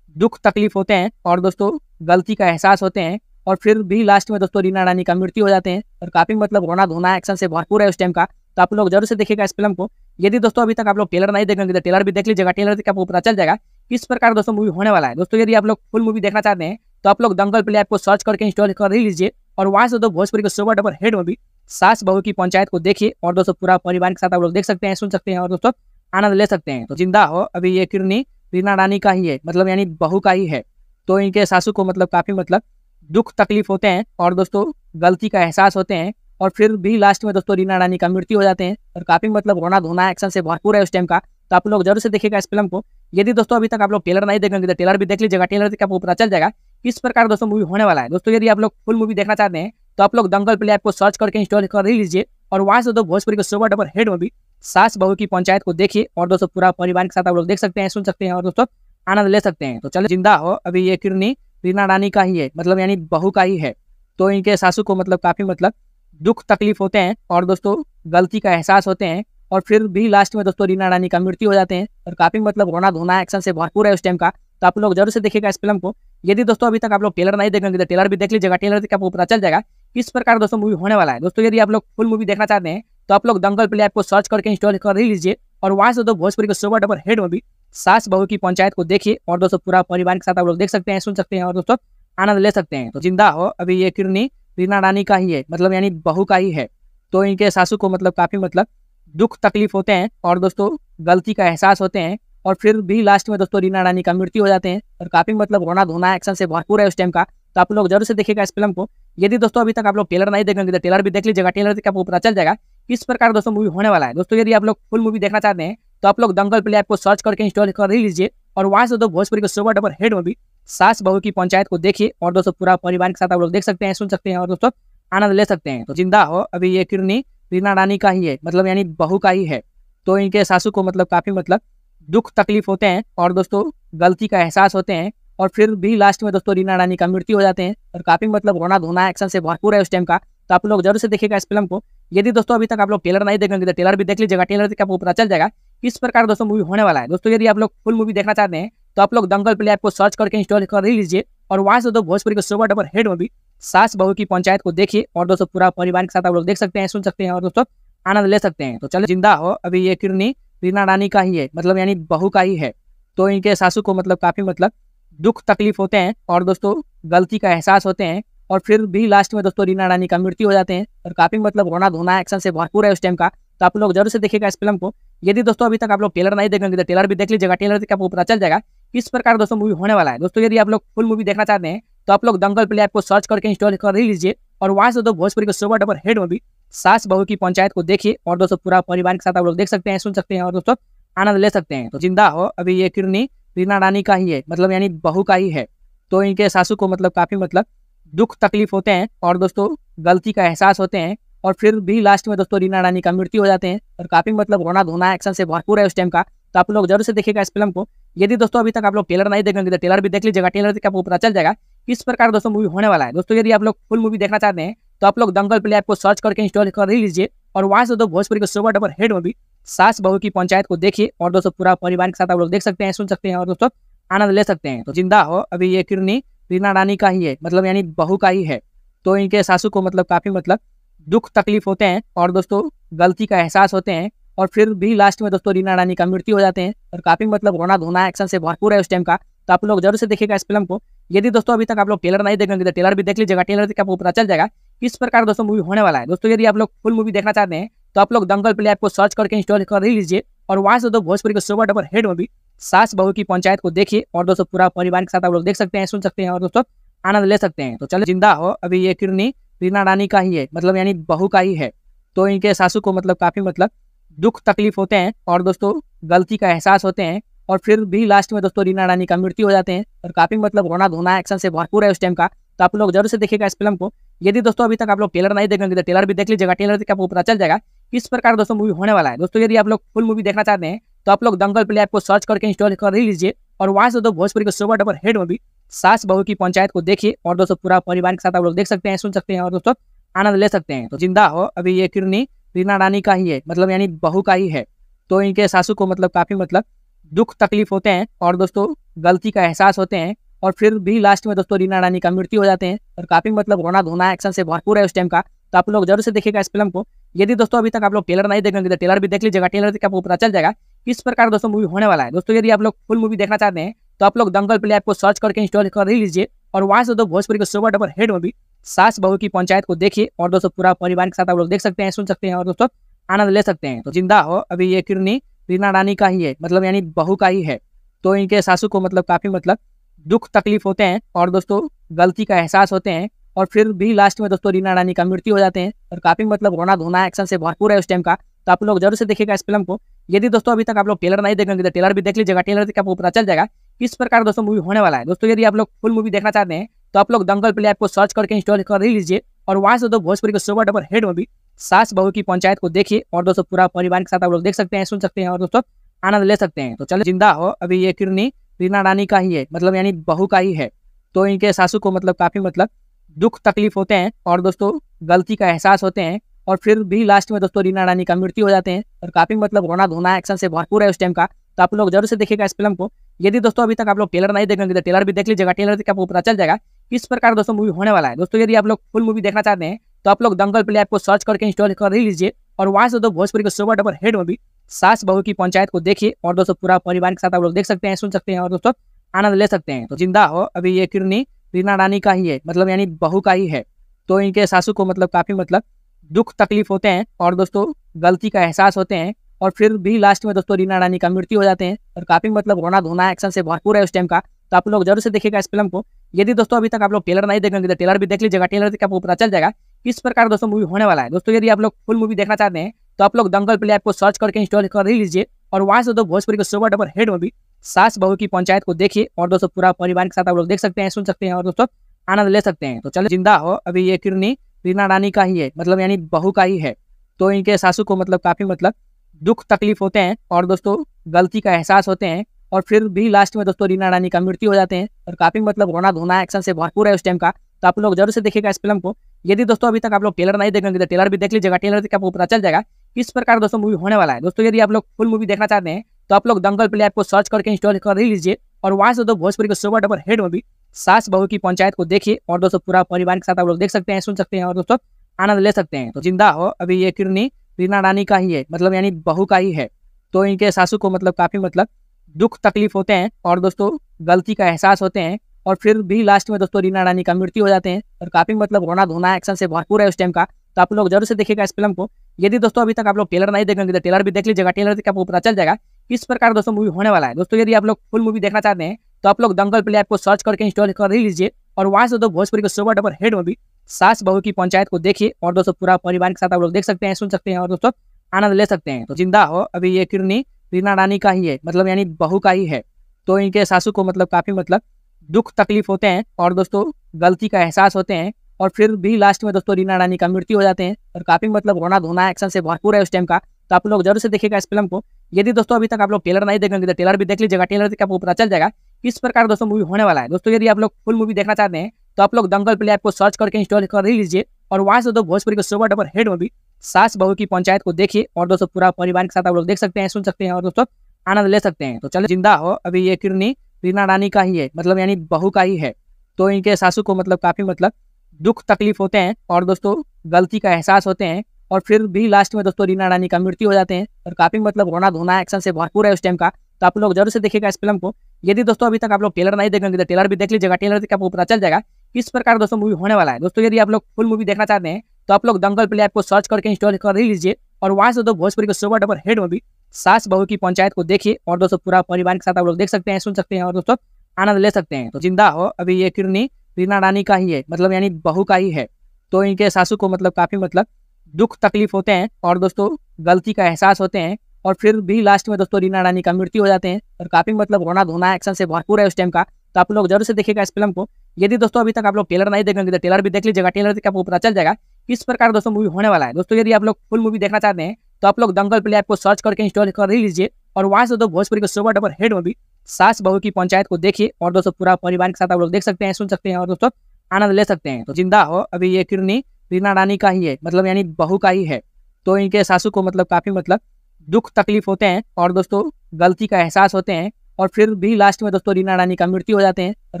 दुख तकलीफ़ होते हैं और दोस्तों, गलती का एहसास होते हैं और फिर भी लास्ट में दोस्तों, रीना रानी का मृत्यु हो जाते हैं और काफ़ी मतलब रोना धोना एक्शन से भरपूर है उस टाइम का। तो आप लोग ज़रूर से देखेगा इस फ़िल्म को। यदि दोस्तों, अभी तक आप लोग टेलर नहीं देखेंगे तो टेलर भी देख लीजिएगा। टेलर से आपको पता चल जाएगा किस प्रकार दोस्तों मूवी होने वाला है। दोस्तों, यदि आप लोग फुल मूवी देखना चाहते हैं तो आप लोग दंगल प्ले ऐप को सर्च करके इंस्टॉल कर लीजिए और वहाँ से दो भोजपुरी के सुपर डबर हेड मूवी सास बहू की पंचायत को देखिए और दोस्तों पूरा परिवार के साथ आप लोग देख सकते हैं, सुन सकते हैं और दोस्तों आनंद ले सकते हैं। तो ज़िंदा हो अभी ये किरनी। रीना रानी का ही है मतलब यानी बहू का ही है। तो इनके सासू को मतलब काफ़ी मतलब दुख तकलीफ़ होते हैं और दोस्तों गलती का एहसास होते हैं और फिर भी लास्ट में दोस्तों रीना रानी का मृत्यु हो जाते हैं और काफ़ी मतलब रोना धोना एक्शन से भरपूर है उस टाइम का। तो आप लोग ज़रूर से देखिएगा इस फ़िल्म को। यदि दोस्तों अभी तक आप लोग टेलर नहीं देखेंगे तो टेलर भी देख लीजिएगा टेलर से आपको पता चल जाएगा, किस प्रकार दोस्तों मूवी होने वाला है। दोस्तों यदि आप लोग फुल मूवी देखना चाहते हैं तो आप लोग दंगल प्ले ऐप को सर्च करके इंस्टॉल कर लीजिए और वहाँ से दो भोजपुरी के सुपर डबर हेड मूवी सास बहू की पंचायत को देखिए और दोस्तों पूरा परिवार के साथ आप लोग देख सकते हैं, सुन सकते हैं और दोस्तों आनंद ले सकते हैं। तो चलो ज़िंदा हो, अभी ये किरनी रीना रानी का ही है मतलब यानी बहू का ही है। तो इनके सासू को मतलब काफ़ी मतलब दुख तकलीफ़ होते हैं और दोस्तों गलती का एहसास होते हैं और फिर भी लास्ट में दोस्तों रीना रानी का मृत्यु हो जाते हैं और काफ़ी मतलब रोना धोना एक्शन से भरपूर है उस टाइम का। तो आप लोग ज़रूर से देखिएगा इस फ़िल्म को। यदि दोस्तों अभी तक आप लोग टेलर नहीं देखेंगे तो टेलर भी देख लीजिएगा टेलर से आपको पता चल जाएगा, किस प्रकार दोस्तों मूवी होने वाला है। दोस्तों यदि आप लोग फुल मूवी देखना चाहते हैं तो आप लोग दंगल प्ले ऐप को सर्च करके इंस्टॉल कर लीजिए और वहाँ से दो भोजपुरी के सुपर डबर हेड में भी सास बहू की पंचायत को देखिए और दोस्तों पूरा परिवार के साथ आप लोग देख सकते हैं, सुन सकते हैं और दोस्तों आनंद ले सकते हैं। तो ज़िंदा हो, अभी ये किरनी रीना रानी का ही है मतलब यानी बहू का ही है। तो इनके सासू को मतलब काफ़ी मतलब दुख तकलीफ़ होते हैं और दोस्तों गलती का एहसास होते हैं और फिर भी लास्ट में दोस्तों रीना रानी का मृत्यु हो जाते हैं और काफ़ी मतलब रोना धोना एक्शन से भरपूर है उस टाइम का। तो आप लोग ज़रूर से देखिएगा इस फ़िल्म को। यदि दोस्तों अभी तक आप लोग टेलर नहीं देखेंगे तो टेलर भी देख लीजिएगा। टेलर से आपको पता चल जाएगा किस प्रकार दोस्तों मूवी होने वाला है। दोस्तों, यदि आप लोग फुल मूवी देखना चाहते हैं तो आप लोग दंगल प्ले ऐप को सर्च करके इंस्टॉल कर लीजिए और वहाँ से दो भोजपुरी के सुपर डबर हेड मूवी सास बहू की पंचायत को देखिए और दोस्तों पूरा परिवार के साथ आप लोग देख सकते हैं, सुन सकते हैं और दोस्तों आनंद ले सकते हैं। तो ज़िंदा हो, अभी ये किरनी रीना रानी का ही है मतलब यानी बहू का ही है। तो इनके सासू को मतलब काफ़ी मतलब दुख तकलीफ़ होते हैं और दोस्तों गलती का एहसास होते हैं। और फिर भी लास्ट में दोस्तों रीना रानी का मृत्यु हो जाते हैं। और काफ़ी मतलब रोना धोना एक्शन से भरपूर है उस टाइम का। तो आप लोग ज़रूर से देखेगा इस फ़िल्म को। यदि दोस्तों अभी तक आप लोग टेलर नहीं देखेंगे तो टेलर भी देख लीजिएगा। टेलर से आपको पता चल जाएगा किस प्रकार दोस्तों मूवी होने वाला है। दोस्तों यदि आप लोग फुल मूवी देखना चाहते हैं तो आप लोग दंगल प्ले ऐप को सर्च करके इंस्टॉल कर लीजिए और वहाँ से दोस्तों भोजपुरी के सुबह डबर हेड मूवी सास बहू की पंचायत को देखिए और दोस्तों पूरा परिवार के साथ आप लोग देख सकते हैं, सुन सकते हैं और दोस्तों आनंद ले सकते हैं। तो चलो ज़िंदा हो, अभी ये किरनी रीना रानी का ही है मतलब यानी बहू का ही है। तो इनके सासू को मतलब काफ़ी मतलब दुख तकलीफ़ होते हैं और दोस्तों, गलती का एहसास होते हैं और फिर भी लास्ट में दोस्तों, रीना रानी का मृत्यु हो जाते हैं और काफ़ी मतलब रोना धोना एक्शन से भरपूर है उस टाइम का। तो आप लोग ज़रूर से देखेगा इस फ़िल्म को। यदि दोस्तों, अभी तक आप लोग टेलर नहीं देखेंगे तो टेलर भी देख लीजिएगा। टेलर से आपको पता चल जाएगा किस प्रकार दोस्तों मूवी होने वाला है। दोस्तों, यदि आप लोग फुल मूवी देखना चाहते हैं तो आप लोग दंगल प्ले ऐप को सर्च करके इंस्टॉल कर लीजिए और वहाँ से दो भोजपुरी के सुपर डबर हेड मूवी सास बहू की पंचायत को देखिए और दोस्तों पूरा परिवार के साथ आप लोग देख सकते हैं, सुन सकते हैं और दोस्तों आनंद ले सकते हैं। तो ज़िंदा हो अभी ये किरनी। रीना रानी का ही है मतलब यानी बहू का ही है। तो इनके सासू को मतलब काफ़ी मतलब दुख तकलीफ़ होते हैं और दोस्तों गलती का एहसास होते हैं और फिर भी लास्ट में दोस्तों रीना रानी का मृत्यु हो जाते हैं और काफ़ी मतलब रोना धोना एक्शन से भरपूर है उस टाइम का। तो आप लोग ज़रूर से देखिएगा इस फ़िल्म को। यदि दोस्तों अभी तक आप लोग टेलर नहीं देखेंगे तो टेलर भी देख लीजिएगा। टेलर से आपको पता चल जाएगा किस प्रकार दोस्तों मूवी होने वाला है। दोस्तों यदि आप लोग फुल मूवी देखना चाहते हैं तो आप लोग दंगल प्ले ऐप को सर्च करके इंस्टॉल कर लीजिए और वहाँ से दो भोजपुरी के सुपर डबर हेड मूवी सास बहू की पंचायत को देखिए और दोस्तों पूरा परिवार के साथ आप लोग देख सकते हैं, सुन सकते हैं और दोस्तों आनंद ले सकते हैं। तो ज़िंदा हो, अभी ये किरनी रीना रानी का ही है मतलब यानी बहू का ही है। तो इनके सासू को मतलब काफ़ी मतलब दुख तकलीफ़ होते हैं और दोस्तों गलती का एहसास होते हैं और फिर भी लास्ट में दोस्तों रीना रानी का मृत्यु हो जाते हैं और काफ़ी मतलब रोना धोना एक्शन से भरपूर है उस टाइम का। तो आप लोग ज़रूर से देखिएगा इस फ़िल्म को। यदि दोस्तों अभी तक आप लोग टेलर नहीं देखेंगे तो टेलर भी देख लीजिएगा टेलर से आपको पता चल जाएगा किस प्रकार दोस्तों मूवी होने वाला है। दोस्तों यदि आप लोग फुल मूवी देखना चाहते हैं तो आप लोग दंगल प्ले ऐप को सर्च करके इंस्टॉल कर लीजिए और वहाँ से दो भोजपुरी के सुपर डबर हेड मूवी सास बहू की पंचायत को देखिए और दोस्तों पूरा परिवार के साथ आप लोग देख सकते हैं, सुन सकते हैं और दोस्तों आनंद ले सकते हैं। तो चलो ज़िंदा हो। अभी ये किरनी रीना रानी का ही है मतलब यानी बहू का ही है। तो इनके सासू को मतलब काफ़ी मतलब दुख तकलीफ़ होते हैं और दोस्तों गलती का एहसास होते हैं और फिर भी लास्ट में दोस्तों रीना रानी का मृत्यु हो जाते हैं और काफ़ी मतलब रोना धोना एक्शन से भरपूर है उस टाइम का। तो आप लोग ज़रूर से देखिएगा इस फ़िल्म को। यदि दोस्तों अभी तक आप लोग टेलर नहीं देखेंगे तो टेलर भी देख लीजिएगा। टेलर से आपको पता चल जाएगा किस प्रकार दोस्तों मूवी होने वाला है? दोस्तों, यदि आप लोग फुल मूवी देखना चाहते हैं तो आप लोग दंगल प्ले ऐप को सर्च करके इंस्टॉल कर लीजिए और वहाँ से दो भोजपुरी के सुपर डबर हेड मूवी सास बहू की पंचायत को देखिए और दोस्तों पूरा परिवार के साथ आप लोग देख सकते हैं, सुन सकते हैं और दोस्तों आनंद ले सकते हैं। तो ज़िंदा हो, अभी ये किरनी रीना रानी का ही है मतलब यानी बहू का ही है। तो इनके सासू को मतलब काफ़ी मतलब दुख तकलीफ़ होते हैं और दोस्तों गलती का एहसास होते हैं और फिर भी लास्ट में दोस्तों रीना रानी का मृत्यु हो जाते हैं और काफ़ी मतलब रोना धोना एक्शन से भरपूर है उस टाइम का। तो आप लोग ज़रूर से देखिएगा इस फ़िल्म को। यदि दोस्तों अभी तक आप लोग टेलर नहीं देखेंगे तो टेलर भी देख लीजिएगा। टेलर से आपको पता चल जाएगा किस प्रकार दोस्तों मूवी होने वाला है। दोस्तों, यदि आप लोग फुल मूवी देखना चाहते हैं तो आप लोग दंगल प्ले ऐप को सर्च करके इंस्टॉल कर लीजिए और वहाँ से दो भोजपुरी के सुबह डबर हेड मूवी सास बहू की पंचायत को देखिए और दोस्तों पूरा परिवार के साथ आप लोग देख सकते हैं, सुन सकते हैं और दोस्तों आनंद ले सकते हैं। तो ज़िंदा हो, अभी ये किरनी रीना रानी का ही है मतलब यानी बहू का ही है। तो इनके सासू को मतलब काफ़ी मतलब दुख तकलीफ़ होते हैं और दोस्तों गलती का एहसास होते हैं और फिर भी लास्ट में दोस्तों रीना रानी का मृत्यु हो जाते हैं। और काफ़ी मतलब रोना धोना एक्शन से भरपूर है उस टाइम का। तो आप लोग ज़रूर से देखेगा इस फ़िल्म को। यदि दोस्तों अभी तक आप लोग टेलर नहीं देखेंगे तो टेलर भी देख लीजिएगा। टेलर से आपको पता चल जाएगा किस प्रकार दोस्तों मूवी होने वाला है। दोस्तों यदि आप लोग फुल मूवी देखना चाहते हैं तो आप लोग दंगल प्ले ऐप को सर्च करके इंस्टॉल कर लीजिए। और वहाँ से दो भोजपुरी के सुपर डबर हेड मूवी सास बहू की पंचायत को देखिए। और दोस्तों पूरा परिवार के साथ आप लोग देख सकते हैं, सुन सकते हैं और दोस्तों आनंद ले सकते हैं। तो चलो, ज़िंदा हो। अभी ये किरनी रीना रानी का ही है मतलब यानी बहू का ही है। तो इनके सासू को मतलब काफ़ी मतलब दुख तकलीफ़ होते हैं और दोस्तों, गलती का एहसास होते हैं और फिर भी लास्ट में दोस्तों, रीना रानी का मृत्यु हो जाते हैं और काफ़ी मतलब रोना धोना एक्शन से भरपूर है उस टाइम का। तो आप लोग ज़रूर से देखेगा इस फ़िल्म को। यदि दोस्तों, अभी तक आप लोग टेलर नहीं देखेंगे तो टेलर भी देख लीजिएगा। टेलर से आपको पता चल जाएगा किस प्रकार दोस्तों मूवी होने वाला है। दोस्तों, यदि आप लोग फुल मूवी देखना चाहते हैं तो आप लोग दंगल प्ले ऐप को सर्च करके इंस्टॉल कर लीजिए और वहाँ से दो भोजपुरी के सुपर डबर हेड मूवी सास बहू की पंचायत को देखिए और दोस्तों पूरा परिवार के साथ आप लोग देख सकते हैं, सुन सकते हैं और दोस्तों आनंद ले सकते हैं। तो ज़िंदा हो अभी ये किरनी। रीना रानी का ही है मतलब यानी बहू का ही है। तो इनके सासू को मतलब काफ़ी मतलब दुख तकलीफ़ होते हैं और दोस्तों गलती का एहसास होते हैं और फिर भी लास्ट में दोस्तों रीना रानी का मृत्यु हो जाते हैं और काफ़ी मतलब रोना धोना एक्शन से भरपूर है उस टाइम का। तो आप लोग ज़रूर से देखिएगा इस फ़िल्म को। यदि दोस्तों अभी तक आप लोग टेलर नहीं देखेंगे तो टेलर भी देख लीजिएगा टेलर से आपको पता चल जाएगा किस प्रकार दोस्तों मूवी होने वाला है। दोस्तों यदि आप लोग फुल मूवी देखना चाहते हैं तो आप लोग दंगल प्ले ऐप को सर्च करके इंस्टॉल कर लीजिए और वहाँ से दो भोजपुरी के सुपर डबर हेड मूवी सास बहू की पंचायत को देखिए और दोस्तों पूरा परिवार के साथ आप लोग देख सकते हैं, सुन सकते हैं और दोस्तों आनंद ले सकते हैं। तो चलो ज़िंदा हो, अभी ये किरनी रीना रानी का ही है मतलब यानी बहू का ही है। तो इनके सासू को मतलब काफ़ी मतलब दुख तकलीफ़ होते हैं और दोस्तों गलती का एहसास होते हैं और फिर भी लास्ट में दोस्तों रीना रानी का मृत्यु हो जाते हैं और काफ़ी मतलब रोना धोना एक्शन से भरपूर है उस टाइम का। तो आप लोग ज़रूर से देखिएगा इस फ़िल्म को। यदि दोस्तों अभी तक आप लोग टेलर नहीं देखेंगे तो टेलर भी देख लीजिएगा टेलर से आपको पता चल जाएगा किस प्रकार दोस्तों मूवी होने वाला है। दोस्तों यदि आप लोग फुल मूवी देखना चाहते हैं तो आप लोग दंगल प्ले ऐप को सर्च करके इंस्टॉल कर लीजिए और वहाँ से दोस्तों भोजपुरी के सुपर डबर हेड मूवी सास बहू की पंचायत को देखिए और दोस्तों पूरा परिवार के साथ आप लोग देख सकते हैं, सुन सकते हैं और दोस्तों आनंद ले सकते हैं। तो ज़िंदा हो, अभी ये किरनी रीना रानी का ही है मतलब यानी बहू का ही है। तो इनके सासू को मतलब काफ़ी मतलब दुख तकलीफ़ होते हैं और दोस्तों गलती का एहसास होते हैं और फिर भी लास्ट में दोस्तों रीना रानी का मृत्यु हो जाते हैं और काफ़ी मतलब रोना धोना एक्शन से भरपूर है उस टाइम का। तो आप लोग ज़रूर से देखिएगा इस फ़िल्म को। यदि दोस्तों अभी तक आप लोग टेलर नहीं देखेंगे तो टेलर भी देख लीजिएगा। टेलर से आपको पता चल जाएगा किस प्रकार दोस्तों मूवी होने वाला है। दोस्तों, यदि आप लोग फुल मूवी देखना चाहते हैं तो आप लोग दंगल प्ले ऐप को सर्च करके इंस्टॉल कर लीजिए और वहाँ से दो भोजपुरी के सुपर डबर हेड मूवी सास बहू की पंचायत को देखिए और दोस्तों पूरा परिवार के साथ आप लोग देख सकते हैं, सुन सकते हैं और दोस्तों आनंद ले सकते हैं। तो ज़िंदा हो, अभी ये किरनी रीना रानी का ही है मतलब यानी बहू का ही है। तो इनके सासू को मतलब काफ़ी मतलब दुख तकलीफ़ होते हैं और दोस्तों गलती का एहसास होते हैं और फिर भी लास्ट में दोस्तों रीना रानी का मृत्यु हो जाते हैं। और काफ़ी मतलब रोना धोना एक्शन से भरपूर है उस टाइम का। तो आप लोग ज़रूर से देखेगा इस फ़िल्म को। यदि दोस्तों अभी तक आप लोग टेलर नहीं देखेंगे तो टेलर भी देख लीजिएगा। टेलर से आपको पता चल जाएगा किस प्रकार दोस्तों मूवी होने वाला है। दोस्तों यदि आप लोग फुल मूवी देखना चाहते हैं तो आप लोग दंगल प्ले ऐप को सर्च करके इंस्टॉल कर लीजिए और वहाँ से दो भोजपुरी के सुपर डबर हेड मूवी सास बहू की पंचायत को देखिए और दोस्तों पूरा परिवार के साथ आप लोग देख सकते हैं, सुन सकते हैं और दोस्तों आनंद ले सकते हैं। तो चलो ज़िंदा हो, अभी ये किरनी रीना रानी का ही है मतलब यानी बहू का ही है। तो इनके सासू को मतलब काफ़ी मतलब दुख तकलीफ़ होते हैं और दोस्तों, गलती का एहसास होते हैं और फिर भी लास्ट में दोस्तों, रीना रानी का मृत्यु हो जाते हैं और काफ़ी मतलब रोना धोना एक्शन से भरपूर है उस टाइम का। तो आप लोग ज़रूर से देखिएगा इस फ़िल्म को। यदि दोस्तों, अभी तक आप लोग टेलर नहीं देखेंगे तो टेलर भी देख लीजिएगा। टेलर से आपको पता चल जाएगा किस प्रकार दोस्तों मूवी होने वाला है। दोस्तों, यदि आप लोग फुल मूवी देखना चाहते हैं तो आप लोग दंगल प्ले ऐप को सर्च करके इंस्टॉल कर लीजिए और वहाँ से दो भोजपुरी के सुपर डबर हेड मूवी सास बहू की पंचायत को देखिए और दोस्तों पूरा परिवार के साथ आप लोग देख सकते हैं, सुन सकते हैं और दोस्तों आनंद ले सकते हैं। तो ज़िंदा हो अभी ये किरनी। रीना रानी का ही है मतलब यानी बहू का ही है। तो इनके सासू को मतलब काफ़ी मतलब दुख तकलीफ़ होते हैं और दोस्तों गलती का एहसास होते हैं और फिर भी लास्ट में दोस्तों रीना रानी का मृत्यु हो जाते हैं और काफ़ी मतलब रोना धोना एक्शन से भरपूर है उस टाइम का। तो आप लोग ज़रूर से देखिएगा इस फ़िल्म को। यदि दोस्तों अभी तक आप लोग टेलर नहीं देखेंगे तो टेलर भी देख लीजिएगा। टेलर से आपको पता चल जाएगा किस प्रकार दोस्तों मूवी होने वाला है। दोस्तों यदि आप लोग फुल मूवी देखना चाहते हैं तो आप लोग दंगल प्ले ऐप को सर्च करके इंस्टॉल कर ही लीजिए और वहाँ से दो भोजपुरी के सुपर डबर हेड मूवी सास बहू की पंचायत को देखिए और दोस्तों पूरा परिवार के साथ आप लोग देख सकते हैं, सुन सकते हैं और दोस्तों आनंद ले सकते हैं। तो ज़िंदा हो, अभी ये किरनी रीना रानी का ही है मतलब यानी बहू का ही है। तो इनके सासू को मतलब काफ़ी मतलब दुख तकलीफ़ होते हैं और दोस्तों गलती का एहसास होते हैं और फिर भी लास्ट में दोस्तों रीना रानी का मृत्यु हो जाते हैं और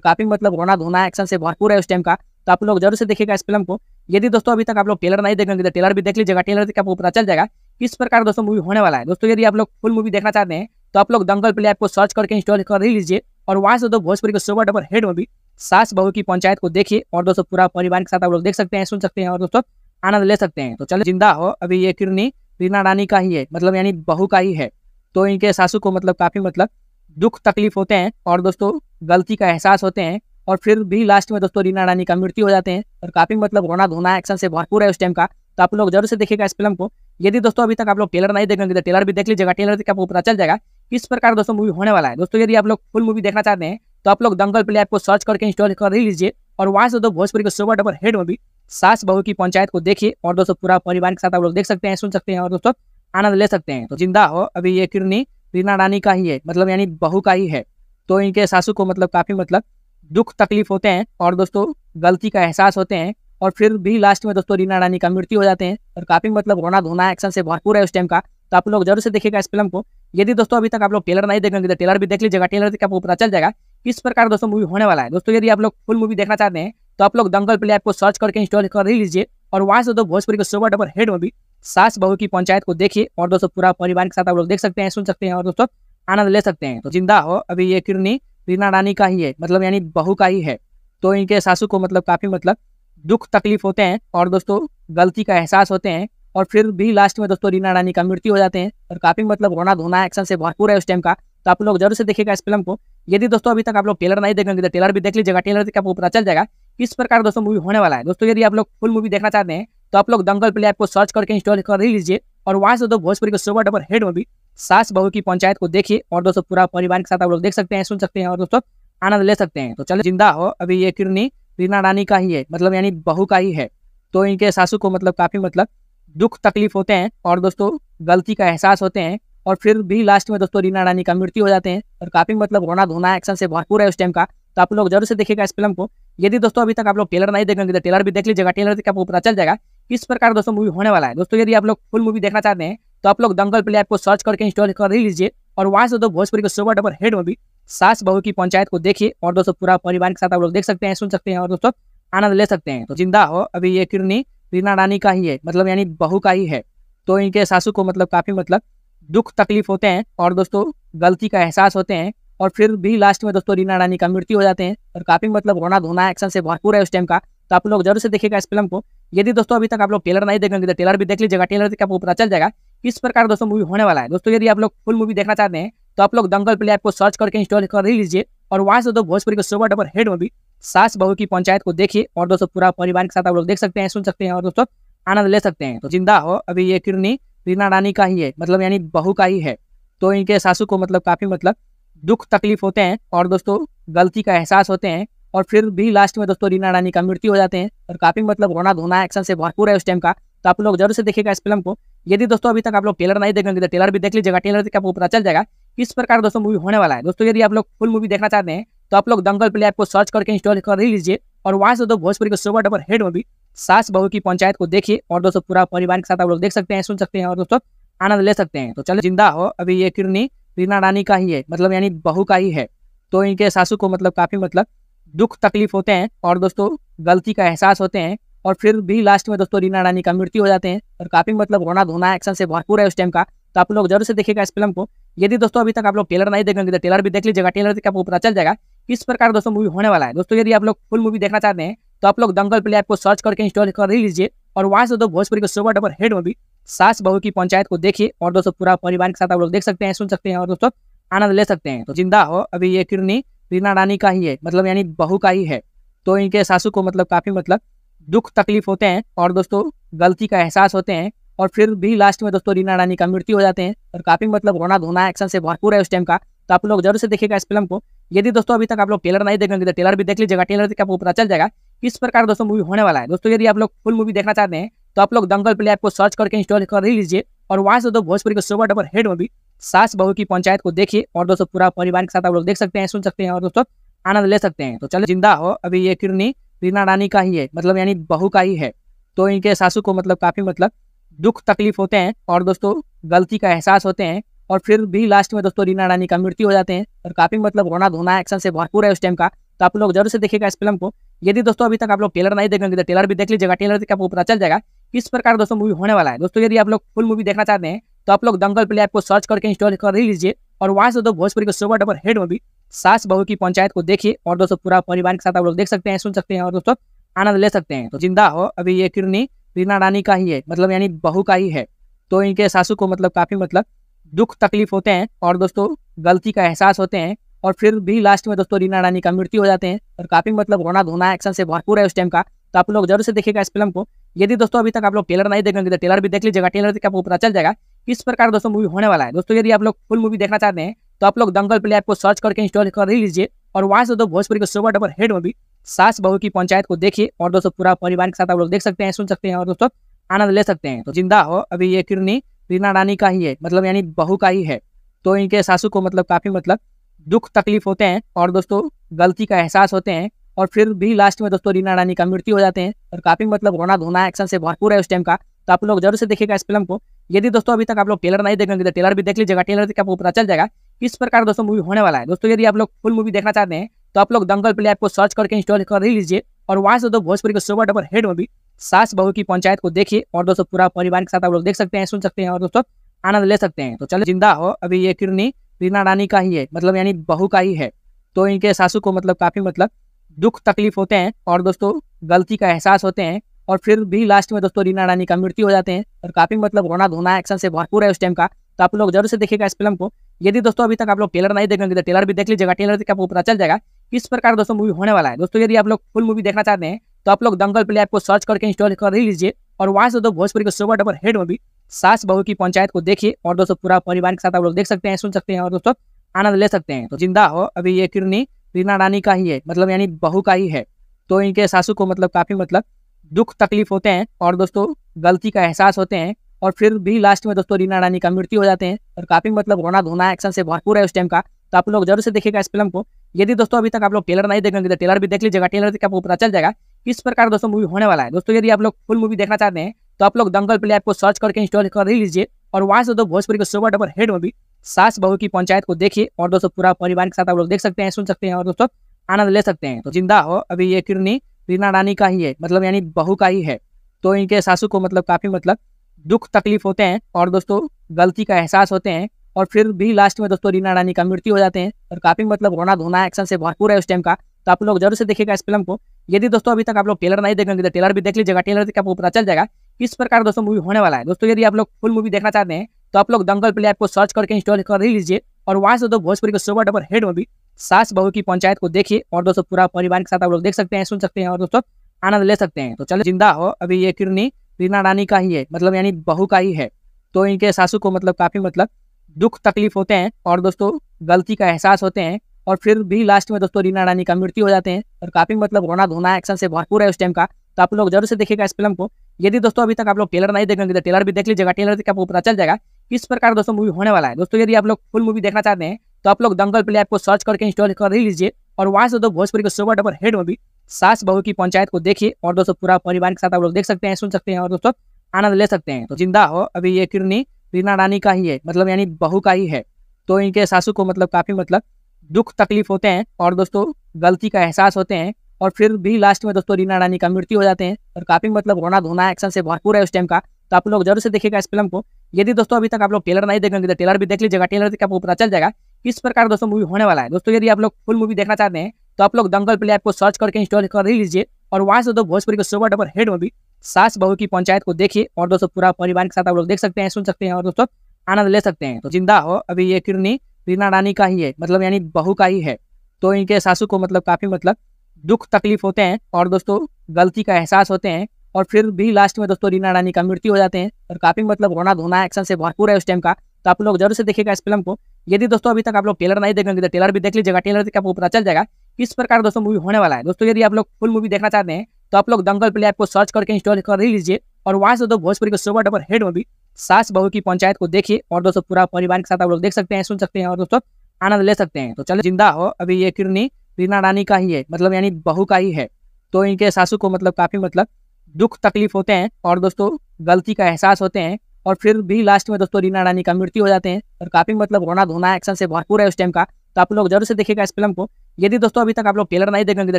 काफ़ी मतलब रोना धोना एक्शन से भरपूर है उस टाइम का। तो आप लोग ज़रूर से देखेगा इस फ़िल्म को। यदि दोस्तों अभी तक आप लोग टेलर नहीं देखेंगे तो टेलर भी देख लीजिएगा टेलर से आपको पता चल जाएगा किस प्रकार दोस्तों मूवी होने वाला है। दोस्तों यदि आप लोग फुल मूवी देखना चाहते हैं तो आप लोग दंगल प्ले ऐप को सर्च करके इंस्टॉल कर ही लीजिए। और वहाँ से दो भोजपुरी के सुपर डबर हेड मूवी सास बहू की पंचायत को देखिए और दोस्तों पूरा परिवार के साथ आप लोग देख सकते हैं, सुन सकते हैं और दोस्तों आनंद ले सकते हैं। तो चलो ज़िंदा हो। अभी ये किरनी रीना रानी का ही है मतलब यानी बहू का ही है। तो इनके सासू को मतलब काफ़ी मतलब दुख तकलीफ़ होते हैं और दोस्तों गलती का एहसास होते हैं और फिर भी लास्ट में दोस्तों रीना रानी का मृत्यु हो जाते हैं और काफ़ी मतलब रोना धोना एक्शन से भरपूर है उस टाइम का। तो आप लोग ज़रूर से देखिएगा इस फ़िल्म को। यदि दोस्तों अभी तक आप लोग टेलर नहीं देखेंगे तो टेलर भी देख लीजिएगा। टेलर से आपको पता चल जाएगा किस प्रकार दोस्तों मूवी होने वाला है? दोस्तों, यदि आप लोग फुल मूवी देखना चाहते हैं तो आप लोग दंगल प्ले ऐप को सर्च करके इंस्टॉल कर लीजिए और वहाँ से दो भोजपुरी के सुपर डबर हेड मूवी सास बहू की पंचायत को देखिए और दोस्तों पूरा परिवार के साथ आप लोग देख सकते हैं, सुन सकते हैं और दोस्तों आनंद ले सकते हैं। तो ज़िंदा हो, अभी ये किरनी रीना रानी का ही है मतलब यानी बहू का ही है। तो इनके सासू को मतलब काफ़ी मतलब दुख तकलीफ़ होते हैं और दोस्तों गलती का एहसास होते हैं और फिर भी लास्ट में दोस्तों रीना रानी का मृत्यु हो जाते हैं और काफ़ी मतलब रोना धोना एक्शन से भरपूर है उस टाइम का। तो आप लोग ज़रूर से देखिएगा इस फ़िल्म को। यदि दोस्तों अभी तक आप लोग टेलर नहीं देखेंगे तो टेलर भी देख लीजिएगा। टेलर से आपको पता चल जाएगा किस प्रकार दोस्तों मूवी होने वाला है। दोस्तों, यदि आप लोग फुल मूवी देखना चाहते हैं तो आप लोग दंगल प्ले ऐप को सर्च करके इंस्टॉल कर लीजिए और वहाँ से दो भोजपुरी के सुपर डबर हेड मूवी सास बहू की पंचायत को देखिए और दोस्तों पूरा परिवार के साथ आप लोग देख सकते हैं, सुन सकते हैं और दोस्तों आनंद ले सकते हैं। तो ज़िंदा हो, अभी ये किरनी रीना रानी का ही है मतलब यानी बहू का ही है। तो इनके सासू को मतलब काफ़ी मतलब दुख तकलीफ़ होते हैं और दोस्तों गलती का एहसास होते हैं और फिर भी लास्ट में दोस्तों रीना रानी का मृत्यु हो जाते हैं और काफ़ी मतलब रोना धोना एक्शन से भरपूर है उस टाइम का। तो आप लोग ज़रूर से देखेगा इस फ़िल्म को। यदि दोस्तों अभी तक आप लोग टेलर नहीं देखेंगे तो टेलर भी देख लीजिएगा। टेलर से आपको पता चल जाएगा किस प्रकार दोस्तों मूवी होने वाला है। दोस्तों यदि आप लोग फुल मूवी देखना चाहते हैं तो आप लोग दंगल प्ले ऐप को सर्च करके इंस्टॉल कर लीजिए और वहाँ से दो भोजपुरी के सुपर डबर हेड मूवी सास बहू की पंचायत को देखिए और दोस्तों पूरा परिवार के साथ आप लोग देख सकते हैं, सुन सकते हैं और दोस्तों आनंद ले सकते हैं। तो चलो ज़िंदा हो, अभी ये किरनी रीना रानी का ही है मतलब यानी बहू का ही है। तो इनके सासू को मतलब काफ़ी मतलब दुख तकलीफ़ होते हैं और दोस्तों, गलती का एहसास होते हैं और फिर भी लास्ट में दोस्तों, रीना रानी का मृत्यु हो जाते हैं और काफ़ी मतलब रोना धोना एक्शन से भरपूर है उस टाइम का। तो आप लोग ज़रूर से देखेगा इस फ़िल्म को। यदि दोस्तों, अभी तक आप लोग टेलर नहीं देखेंगे तो टेलर भी देख लीजिएगा। टेलर से आपको पता चल जाएगा किस प्रकार दोस्तों मूवी होने वाला है। दोस्तों, यदि आप लोग फुल मूवी देखना चाहते हैं तो आप लोग दंगल प्ले ऐप को सर्च करके इंस्टॉल कर लीजिए और वहाँ से दो भोजपुरी के सुपर डबर हेड मूवी सास बहू की पंचायत को देखिए और दोस्तों पूरा परिवार के साथ आप लोग देख सकते हैं, सुन सकते हैं और दोस्तों आनंद ले सकते हैं। तो ज़िंदा हो अभी ये किरनी। रीना रानी का ही है मतलब यानी बहू का ही है। तो इनके सासू को मतलब काफ़ी मतलब दुख तकलीफ़ होते हैं और दोस्तों गलती का एहसास होते हैं और फिर भी लास्ट में दोस्तों रीना रानी का मृत्यु हो जाते हैं और काफ़ी मतलब रोना धोना एक्शन से भरपूर है उस टाइम का। तो आप लोग ज़रूर से देखिएगा इस फ़िल्म को। यदि दोस्तों अभी तक आप लोग टेलर नहीं देखेंगे तो टेलर भी देख लीजिएगा। टेलर से आपको पता चल जाएगा किस प्रकार दोस्तों मूवी होने वाला है। दोस्तों यदि आप लोग फुल मूवी देखना चाहते हैं तो आप लोग दंगल प्ले ऐप को सर्च करके इंस्टॉल कर लीजिए और वहाँ से दो भोजपुरी के सुपर डबर हेड मूवी सास बहू की पंचायत को देखिए और दोस्तों पूरा परिवार के साथ आप लोग देख सकते हैं, सुन सकते हैं और दोस्तों आनंद ले सकते हैं। तो ज़िंदा हो, अभी ये किरनी रीना रानी का ही है मतलब यानी बहू का ही है। तो इनके सासू को मतलब काफ़ी मतलब दुख तकलीफ़ होते हैं और दोस्तों गलती का एहसास होते हैं और फिर भी लास्ट में दोस्तों रीना रानी का मृत्यु हो जाते हैं और काफ़ी मतलब रोना धोना एक्शन से भरपूर है उस टाइम का। तो आप लोग ज़रूर से देखेगा इस फ़िल्म को। यदि दोस्तों अभी तक आप लोग टेलर नहीं देखेंगे तो टेलर भी देख लीजिएगा टेलर से आपको पता चल जाएगा किस प्रकार दोस्तों मूवी होने वाला है। दोस्तों यदि आप लोग फुल मूवी देखना चाहते हैं तो आप लोग दंगल प्ले ऐप को सर्च करके इंस्टॉल कर ही लीजिए और वहाँ से दो भोजपुरी के सुपर डबर हेड मूवी सास बहू की पंचायत को देखिए और दोस्तों पूरा परिवार के साथ आप लोग देख सकते हैं, सुन सकते हैं और दोस्तों आनंद ले सकते हैं। तो चलो ज़िंदा हो, अभी ये किरनी रीना रानी का ही है मतलब यानी बहू का ही है। तो इनके सासू को मतलब काफ़ी मतलब दुख तकलीफ़ होते हैं और दोस्तों गलती का एहसास होते हैं और फिर भी लास्ट में दोस्तों रीना रानी का मृत्यु हो जाते हैं और काफ़ी मतलब रोना धोना एक्शन से भरपूर है उस टाइम का। तो आप लोग ज़रूर से देखिएगा इस फ़िल्म को। यदि दोस्तों अभी तक आप लोग टेलर नहीं देखेंगे तो टेलर भी देख लीजिएगा। टेलर से आपको पता चल जाएगा किस प्रकार दोस्तों मूवी होने वाला है। दोस्तों, यदि आप लोग फुल मूवी देखना चाहते हैं तो आप लोग दंगल प्ले ऐप को सर्च करके इंस्टॉल कर लीजिए और वहाँ से दो भोजपुरी के सुपर डबर हेड मूवी सास बहू की पंचायत को देखिए और दोस्तों पूरा परिवार के साथ आप लोग देख सकते हैं, सुन सकते हैं और दोस्तों आनंद ले सकते हैं। तो ज़िंदा हो, अभी ये किरनी रीना रानी का ही है मतलब यानी बहू का ही है। तो इनके सासू को मतलब काफ़ी मतलब दुख तकलीफ़ होते हैं और दोस्तों गलती का एहसास होते हैं और फिर भी लास्ट में दोस्तों रीना रानी का मृत्यु हो जाते हैं। और काफ़ी मतलब रोना धोना एक्शन से भरपूर है उस टाइम का। तो आप लोग ज़रूर से देखिएगा इस फ़िल्म को। यदि दोस्तों अभी तक आप लोग टेलर नहीं देखेंगे तो टेलर भी देख लीजिएगा। टेलर से आपको पता चल जाएगा किस प्रकार दोस्तों मूवी होने वाला है। दोस्तों यदि आप लोग फुल मूवी देखना चाहते हैं तो आप लोग दंगल प्ले ऐप को सर्च करके इंस्टॉल कर लीजिए और वहाँ से दो भोजपुरी के सुपर डबर हेड मूवी सास बहू की पंचायत को देखिए और दोस्तों पूरा परिवार के साथ आप लोग देख सकते हैं, सुन सकते हैं और दोस्तों आनंद ले सकते हैं। तो चलो ज़िंदा हो, अभी ये किरनी रीना रानी का ही है मतलब यानी बहू का ही है। तो इनके सासू को मतलब काफ़ी मतलब दुख तकलीफ़ होते हैं और दोस्तों, गलती का एहसास होते हैं और फिर भी लास्ट में दोस्तों, रीना रानी का मृत्यु हो जाते हैं और काफ़ी मतलब रोना धोना एक्शन से भरपूर है उस टाइम का। तो आप लोग ज़रूर से देखेगा इस फ़िल्म को। यदि दोस्तों, अभी तक आप लोग टेलर नहीं देखेंगे तो टेलर भी देख लीजिएगा। टेलर से आपको पता चल जाएगा किस प्रकार दोस्तों मूवी होने वाला है। दोस्तों, यदि आप लोग फुल मूवी देखना चाहते हैं तो आप लोग दंगल प्ले ऐप को सर्च करके इंस्टॉल कर लीजिए और वहाँ से दो भोजपुरी के सुबह डबर हेड मूवी सास बहू की पंचायत को देखिए और दोस्तों, पूरा परिवार के साथ आप लोग देख सकते हैं, सुन सकते हैं और दोस्तों, आनंद ले सकते हैं। तो ज़िंदा हो अभी ये किरनी। रीना रानी का ही है मतलब यानी बहू का ही है। तो इनके सासू को मतलब काफ़ी मतलब दुख तकलीफ़ होते हैं और दोस्तों गलती का एहसास होते हैं और फिर भी लास्ट में दोस्तों रीना रानी का मृत्यु हो जाते हैं और काफ़ी मतलब रोना धोना एक्शन से भरपूर है उस टाइम का। तो आप लोग ज़रूर से देखेगा इस फ़िल्म को। यदि दोस्तों अभी तक आप लोग टेलर नहीं देखेंगे तो टेलर भी देख लीजिएगा। टेलर से आपको पता चल जाएगा किस प्रकार दोस्तों मूवी होने वाला है। दोस्तों यदि आप लोग फुल मूवी देखना चाहते हैं तो आप लोग दंगल प्ले ऐप को सर्च करके इंस्टॉल कर लीजिए और वहाँ से दो भोजपुरी के सुपर डबर हेड मूवी सास बहू की पंचायत को देखिए और दोस्तों पूरा परिवार के साथ आप लोग देख सकते हैं, सुन सकते हैं और दोस्तों आनंद ले सकते हैं। तो ज़िंदा हो, अभी ये किरनी रीना रानी का ही है मतलब यानी बहू का ही है। तो इनके सासू को मतलब काफ़ी मतलब दुख तकलीफ़ होते हैं और दोस्तों गलती का एहसास होते हैं और फिर भी लास्ट में दोस्तों रीना रानी का मृत्यु हो जाते हैं और काफ़ी मतलब रोना धोना एक्शन से भरपूर है उस टाइम का। तो आप लोग ज़रूर से देखिएगा इस फ़िल्म को। यदि दोस्तों अभी तक आप लोग टेलर नहीं देखेंगे तो टेलर भी देख लीजिएगा टेलर से आपको पता चल जाएगा किस प्रकार दोस्तों मूवी होने वाला है। दोस्तों यदि आप लोग फुल मूवी देखना चाहते हैं तो आप लोग दंगल प्ले ऐप को सर्च करके इंस्टॉल कर ही लीजिए और वहाँ से दो भोजपुरी के सुपर डबर हेड मूवी सास बहू की पंचायत को देखिए और दोस्तों पूरा परिवार के साथ आप लोग देख सकते हैं, सुन सकते हैं और दोस्तों आनंद ले सकते हैं। तो चलो ज़िंदा हो। अभी ये किरनी रीना रानी का ही है मतलब यानी बहू का ही है। तो इनके सासू को मतलब काफ़ी मतलब दुख तकलीफ़ होते हैं और दोस्तों गलती का एहसास होते हैं और फिर भी लास्ट में दोस्तों रीना रानी का मृत्यु हो जाते हैं और काफ़ी मतलब रोना धोना एक्शन से भरपूर है उस टाइम का। तो आप लोग ज़रूर से देखिएगा इस फ़िल्म को। यदि दोस्तों अभी तक आप लोग टेलर नहीं देखेंगे तो टेलर भी देख लीजिएगा। टेलर से आपको पता चल जाएगा किस प्रकार का दोस्तों मूवी होने वाला है? दोस्तों, यदि आप लोग फुल मूवी देखना चाहते हैं तो आप लोग दंगल प्ले ऐप को सर्च करके इंस्टॉल कर लीजिए और वहाँ से दो भोजपुरी के सुपर डबर हेड मूवी सास बहू की पंचायत को देखिए और दोस्तों पूरा परिवार के साथ आप लोग देख सकते हैं, सुन सकते हैं और दोस्तों आनंद ले सकते हैं। तो ज़िंदा हो, अभी ये किरनी रीना रानी का ही है मतलब यानी बहू का ही है। तो इनके सासू को मतलब काफ़ी मतलब दुख तकलीफ़ होते हैं और दोस्तों गलती का एहसास होते हैं और फिर भी लास्ट में दोस्तों रीना रानी का मृत्यु हो जाते हैं और काफ़ी मतलब रोना धोना एक्शन से भरपूर है उस टाइम का। तो आप लोग ज़रूर से देखिएगा इस फ़िल्म को। यदि दोस्तों अभी तक आप लोग टेलर नहीं देखेंगे तो टेलर भी देख लीजिएगा टेलर से आपको पता चल जाएगा किस प्रकार दोस्तों मूवी होने वाला है। दोस्तों, यदि आप लोग फुल मूवी देखना चाहते हैं तो आप लोग दंगल प्ले ऐप को सर्च करके इंस्टॉल कर लीजिए और वहाँ से दोस्तों भोजपुरी के सुपर डबर हेड मूवी सास बहू की पंचायत को देखिए और दोस्तों पूरा परिवार के साथ आप लोग देख सकते हैं, सुन सकते हैं और दोस्तों आनंद ले सकते हैं। तो ज़िंदा हो, अभी ये किरनी रीना रानी का ही है मतलब यानी बहू का ही है। तो इनके सासू को मतलब काफ़ी मतलब दुख तकलीफ़ होते हैं और दोस्तों गलती का एहसास होते हैं। और फिर भी लास्ट में दोस्तों रीना रानी का मृत्यु हो जाते हैं। और काफ़ी मतलब रोना धोना एक्शन से भरपूर है उस टाइम का। तो आप लोग ज़रूर से देखेगा इस फ़िल्म को। यदि दोस्तों अभी तक आप लोग टेलर नहीं देखेंगे तो टेलर भी देख लीजिएगा। टेलर से आपको पता चल जाएगा किस प्रकार दोस्तों मूवी होने वाला है। दोस्तों यदि आप लोग फुल मूवी देखना चाहते हैं तो आप लोग दंगल प्ले ऐप को सर्च करके इंस्टॉल कर लीजिए। और वहाँ से दो भोजपुरी के सुपर डबर हेड मूवी सास बहू की पंचायत को देखिए और दोस्तों पूरा परिवार के साथ आप लोग देख सकते हैं, सुन सकते हैं और दोस्तों आनंद ले सकते हैं। तो चलो ज़िंदा हो, अभी ये किरनी रीना रानी का ही है मतलब यानी बहू का ही है। तो इनके सासू को मतलब काफ़ी मतलब दुख तकलीफ़ होते हैं और दोस्तों, गलती का एहसास होते हैं और फिर भी लास्ट में दोस्तों, रीना रानी का मृत्यु हो जाते हैं और काफ़ी मतलब रोना धोना एक्शन से भरपूर है उस टाइम का। तो आप लोग ज़रूर से देखेगा इस फ़िल्म को। यदि दोस्तों, अभी तक आप लोग टेलर नहीं देखेंगे तो टेलर भी देख लीजिएगा। टेलर से आपको पता चल जाएगा किस प्रकार दोस्तों मूवी होने वाला है। दोस्तों, यदि आप लोग फुल मूवी देखना चाहते हैं तो आप लोग दंगल प्ले ऐप को सर्च करके इंस्टॉल कर लीजिए और वहाँ से दो भोजपुरी के सुपर डबर हेड मूवी सास बहू की पंचायत को देखिए और दोस्तों पूरा परिवार के साथ आप लोग देख सकते हैं, सुन सकते हैं और दोस्तों आनंद ले सकते हैं। तो ज़िंदा हो अभी ये किरनी। रीना रानी का ही है मतलब यानी बहू का ही है। तो इनके सासू को मतलब काफ़ी मतलब दुख तकलीफ़ होते हैं और दोस्तों गलती का एहसास होते हैं और फिर भी लास्ट में दोस्तों रीना रानी का मृत्यु हो जाते हैं और काफ़ी मतलब रोना धोना एक्शन से भरपूर है उस टाइम का। तो आप लोग ज़रूर से देखिएगा इस फ़िल्म को। यदि दोस्तों अभी तक आप लोग टेलर नहीं देखेंगे तो टेलर भी देख लीजिएगा। टेलर से आपको पता चल जाएगा किस प्रकार दोस्तों मूवी होने वाला है। दोस्तों यदि आप लोग फुल मूवी देखना चाहते हैं तो आप लोग दंगल प्ले ऐप को सर्च करके इंस्टॉल कर लीजिए और वहाँ से दो भोजपुरी के सुपर डबर हेड मूवी सास बहू की पंचायत को देखिए और दोस्तों पूरा परिवार के साथ आप लोग देख सकते हैं, सुन सकते हैं और दोस्तों आनंद ले सकते हैं। तो ज़िंदा हो, अभी ये किरनी रीना रानी का ही है मतलब यानी बहू का ही है। तो इनके सासू को मतलब काफ़ी मतलब दुख तकलीफ़ होते हैं और दोस्तों गलती का एहसास होते हैं और फिर भी लास्ट में दोस्तों रीना रानी का मृत्यु हो जाते हैं और काफ़ी मतलब रोना धोना एक्शन से भरपूर है उस टाइम का। तो आप लोग ज़रूर से देखेगा इस फ़िल्म को। यदि दोस्तों अभी तक आप लोग टेलर नहीं देखेंगे तो टेलर भी देख लीजिएगा टेलर से आपको पता चल जाएगा किस प्रकार दोस्तों मूवी होने वाला है। दोस्तों यदि आप लोग फुल मूवी देखना चाहते हैं तो आप लोग दंगल प्ले ऐप को सर्च करके इंस्टॉल कर ही लीजिए और वहाँ से दो भोजपुरी के सुपर डबर हेड मूवी सास बहू की पंचायत को देखिए और दोस्तों पूरा परिवार के साथ आप लोग देख सकते हैं, सुन सकते हैं और दोस्तों आनंद ले सकते हैं। तो चलो ज़िंदा हो, अभी ये किरनी रीना रानी का ही है मतलब यानी बहू का ही है। तो इनके सासू को मतलब काफ़ी मतलब दुख तकलीफ़ होते हैं और दोस्तों गलती का एहसास होते हैं और फिर भी लास्ट में दोस्तों रीना रानी का मृत्यु हो जाते हैं और काफ़ी मतलब रोना धोना एक्शन से भरपूर है उस टाइम का। तो आप लोग ज़रूर से देखिएगा इस फ़िल्म को। यदि दोस्तों अभी तक आप लोग टेलर नहीं देखेंगे तो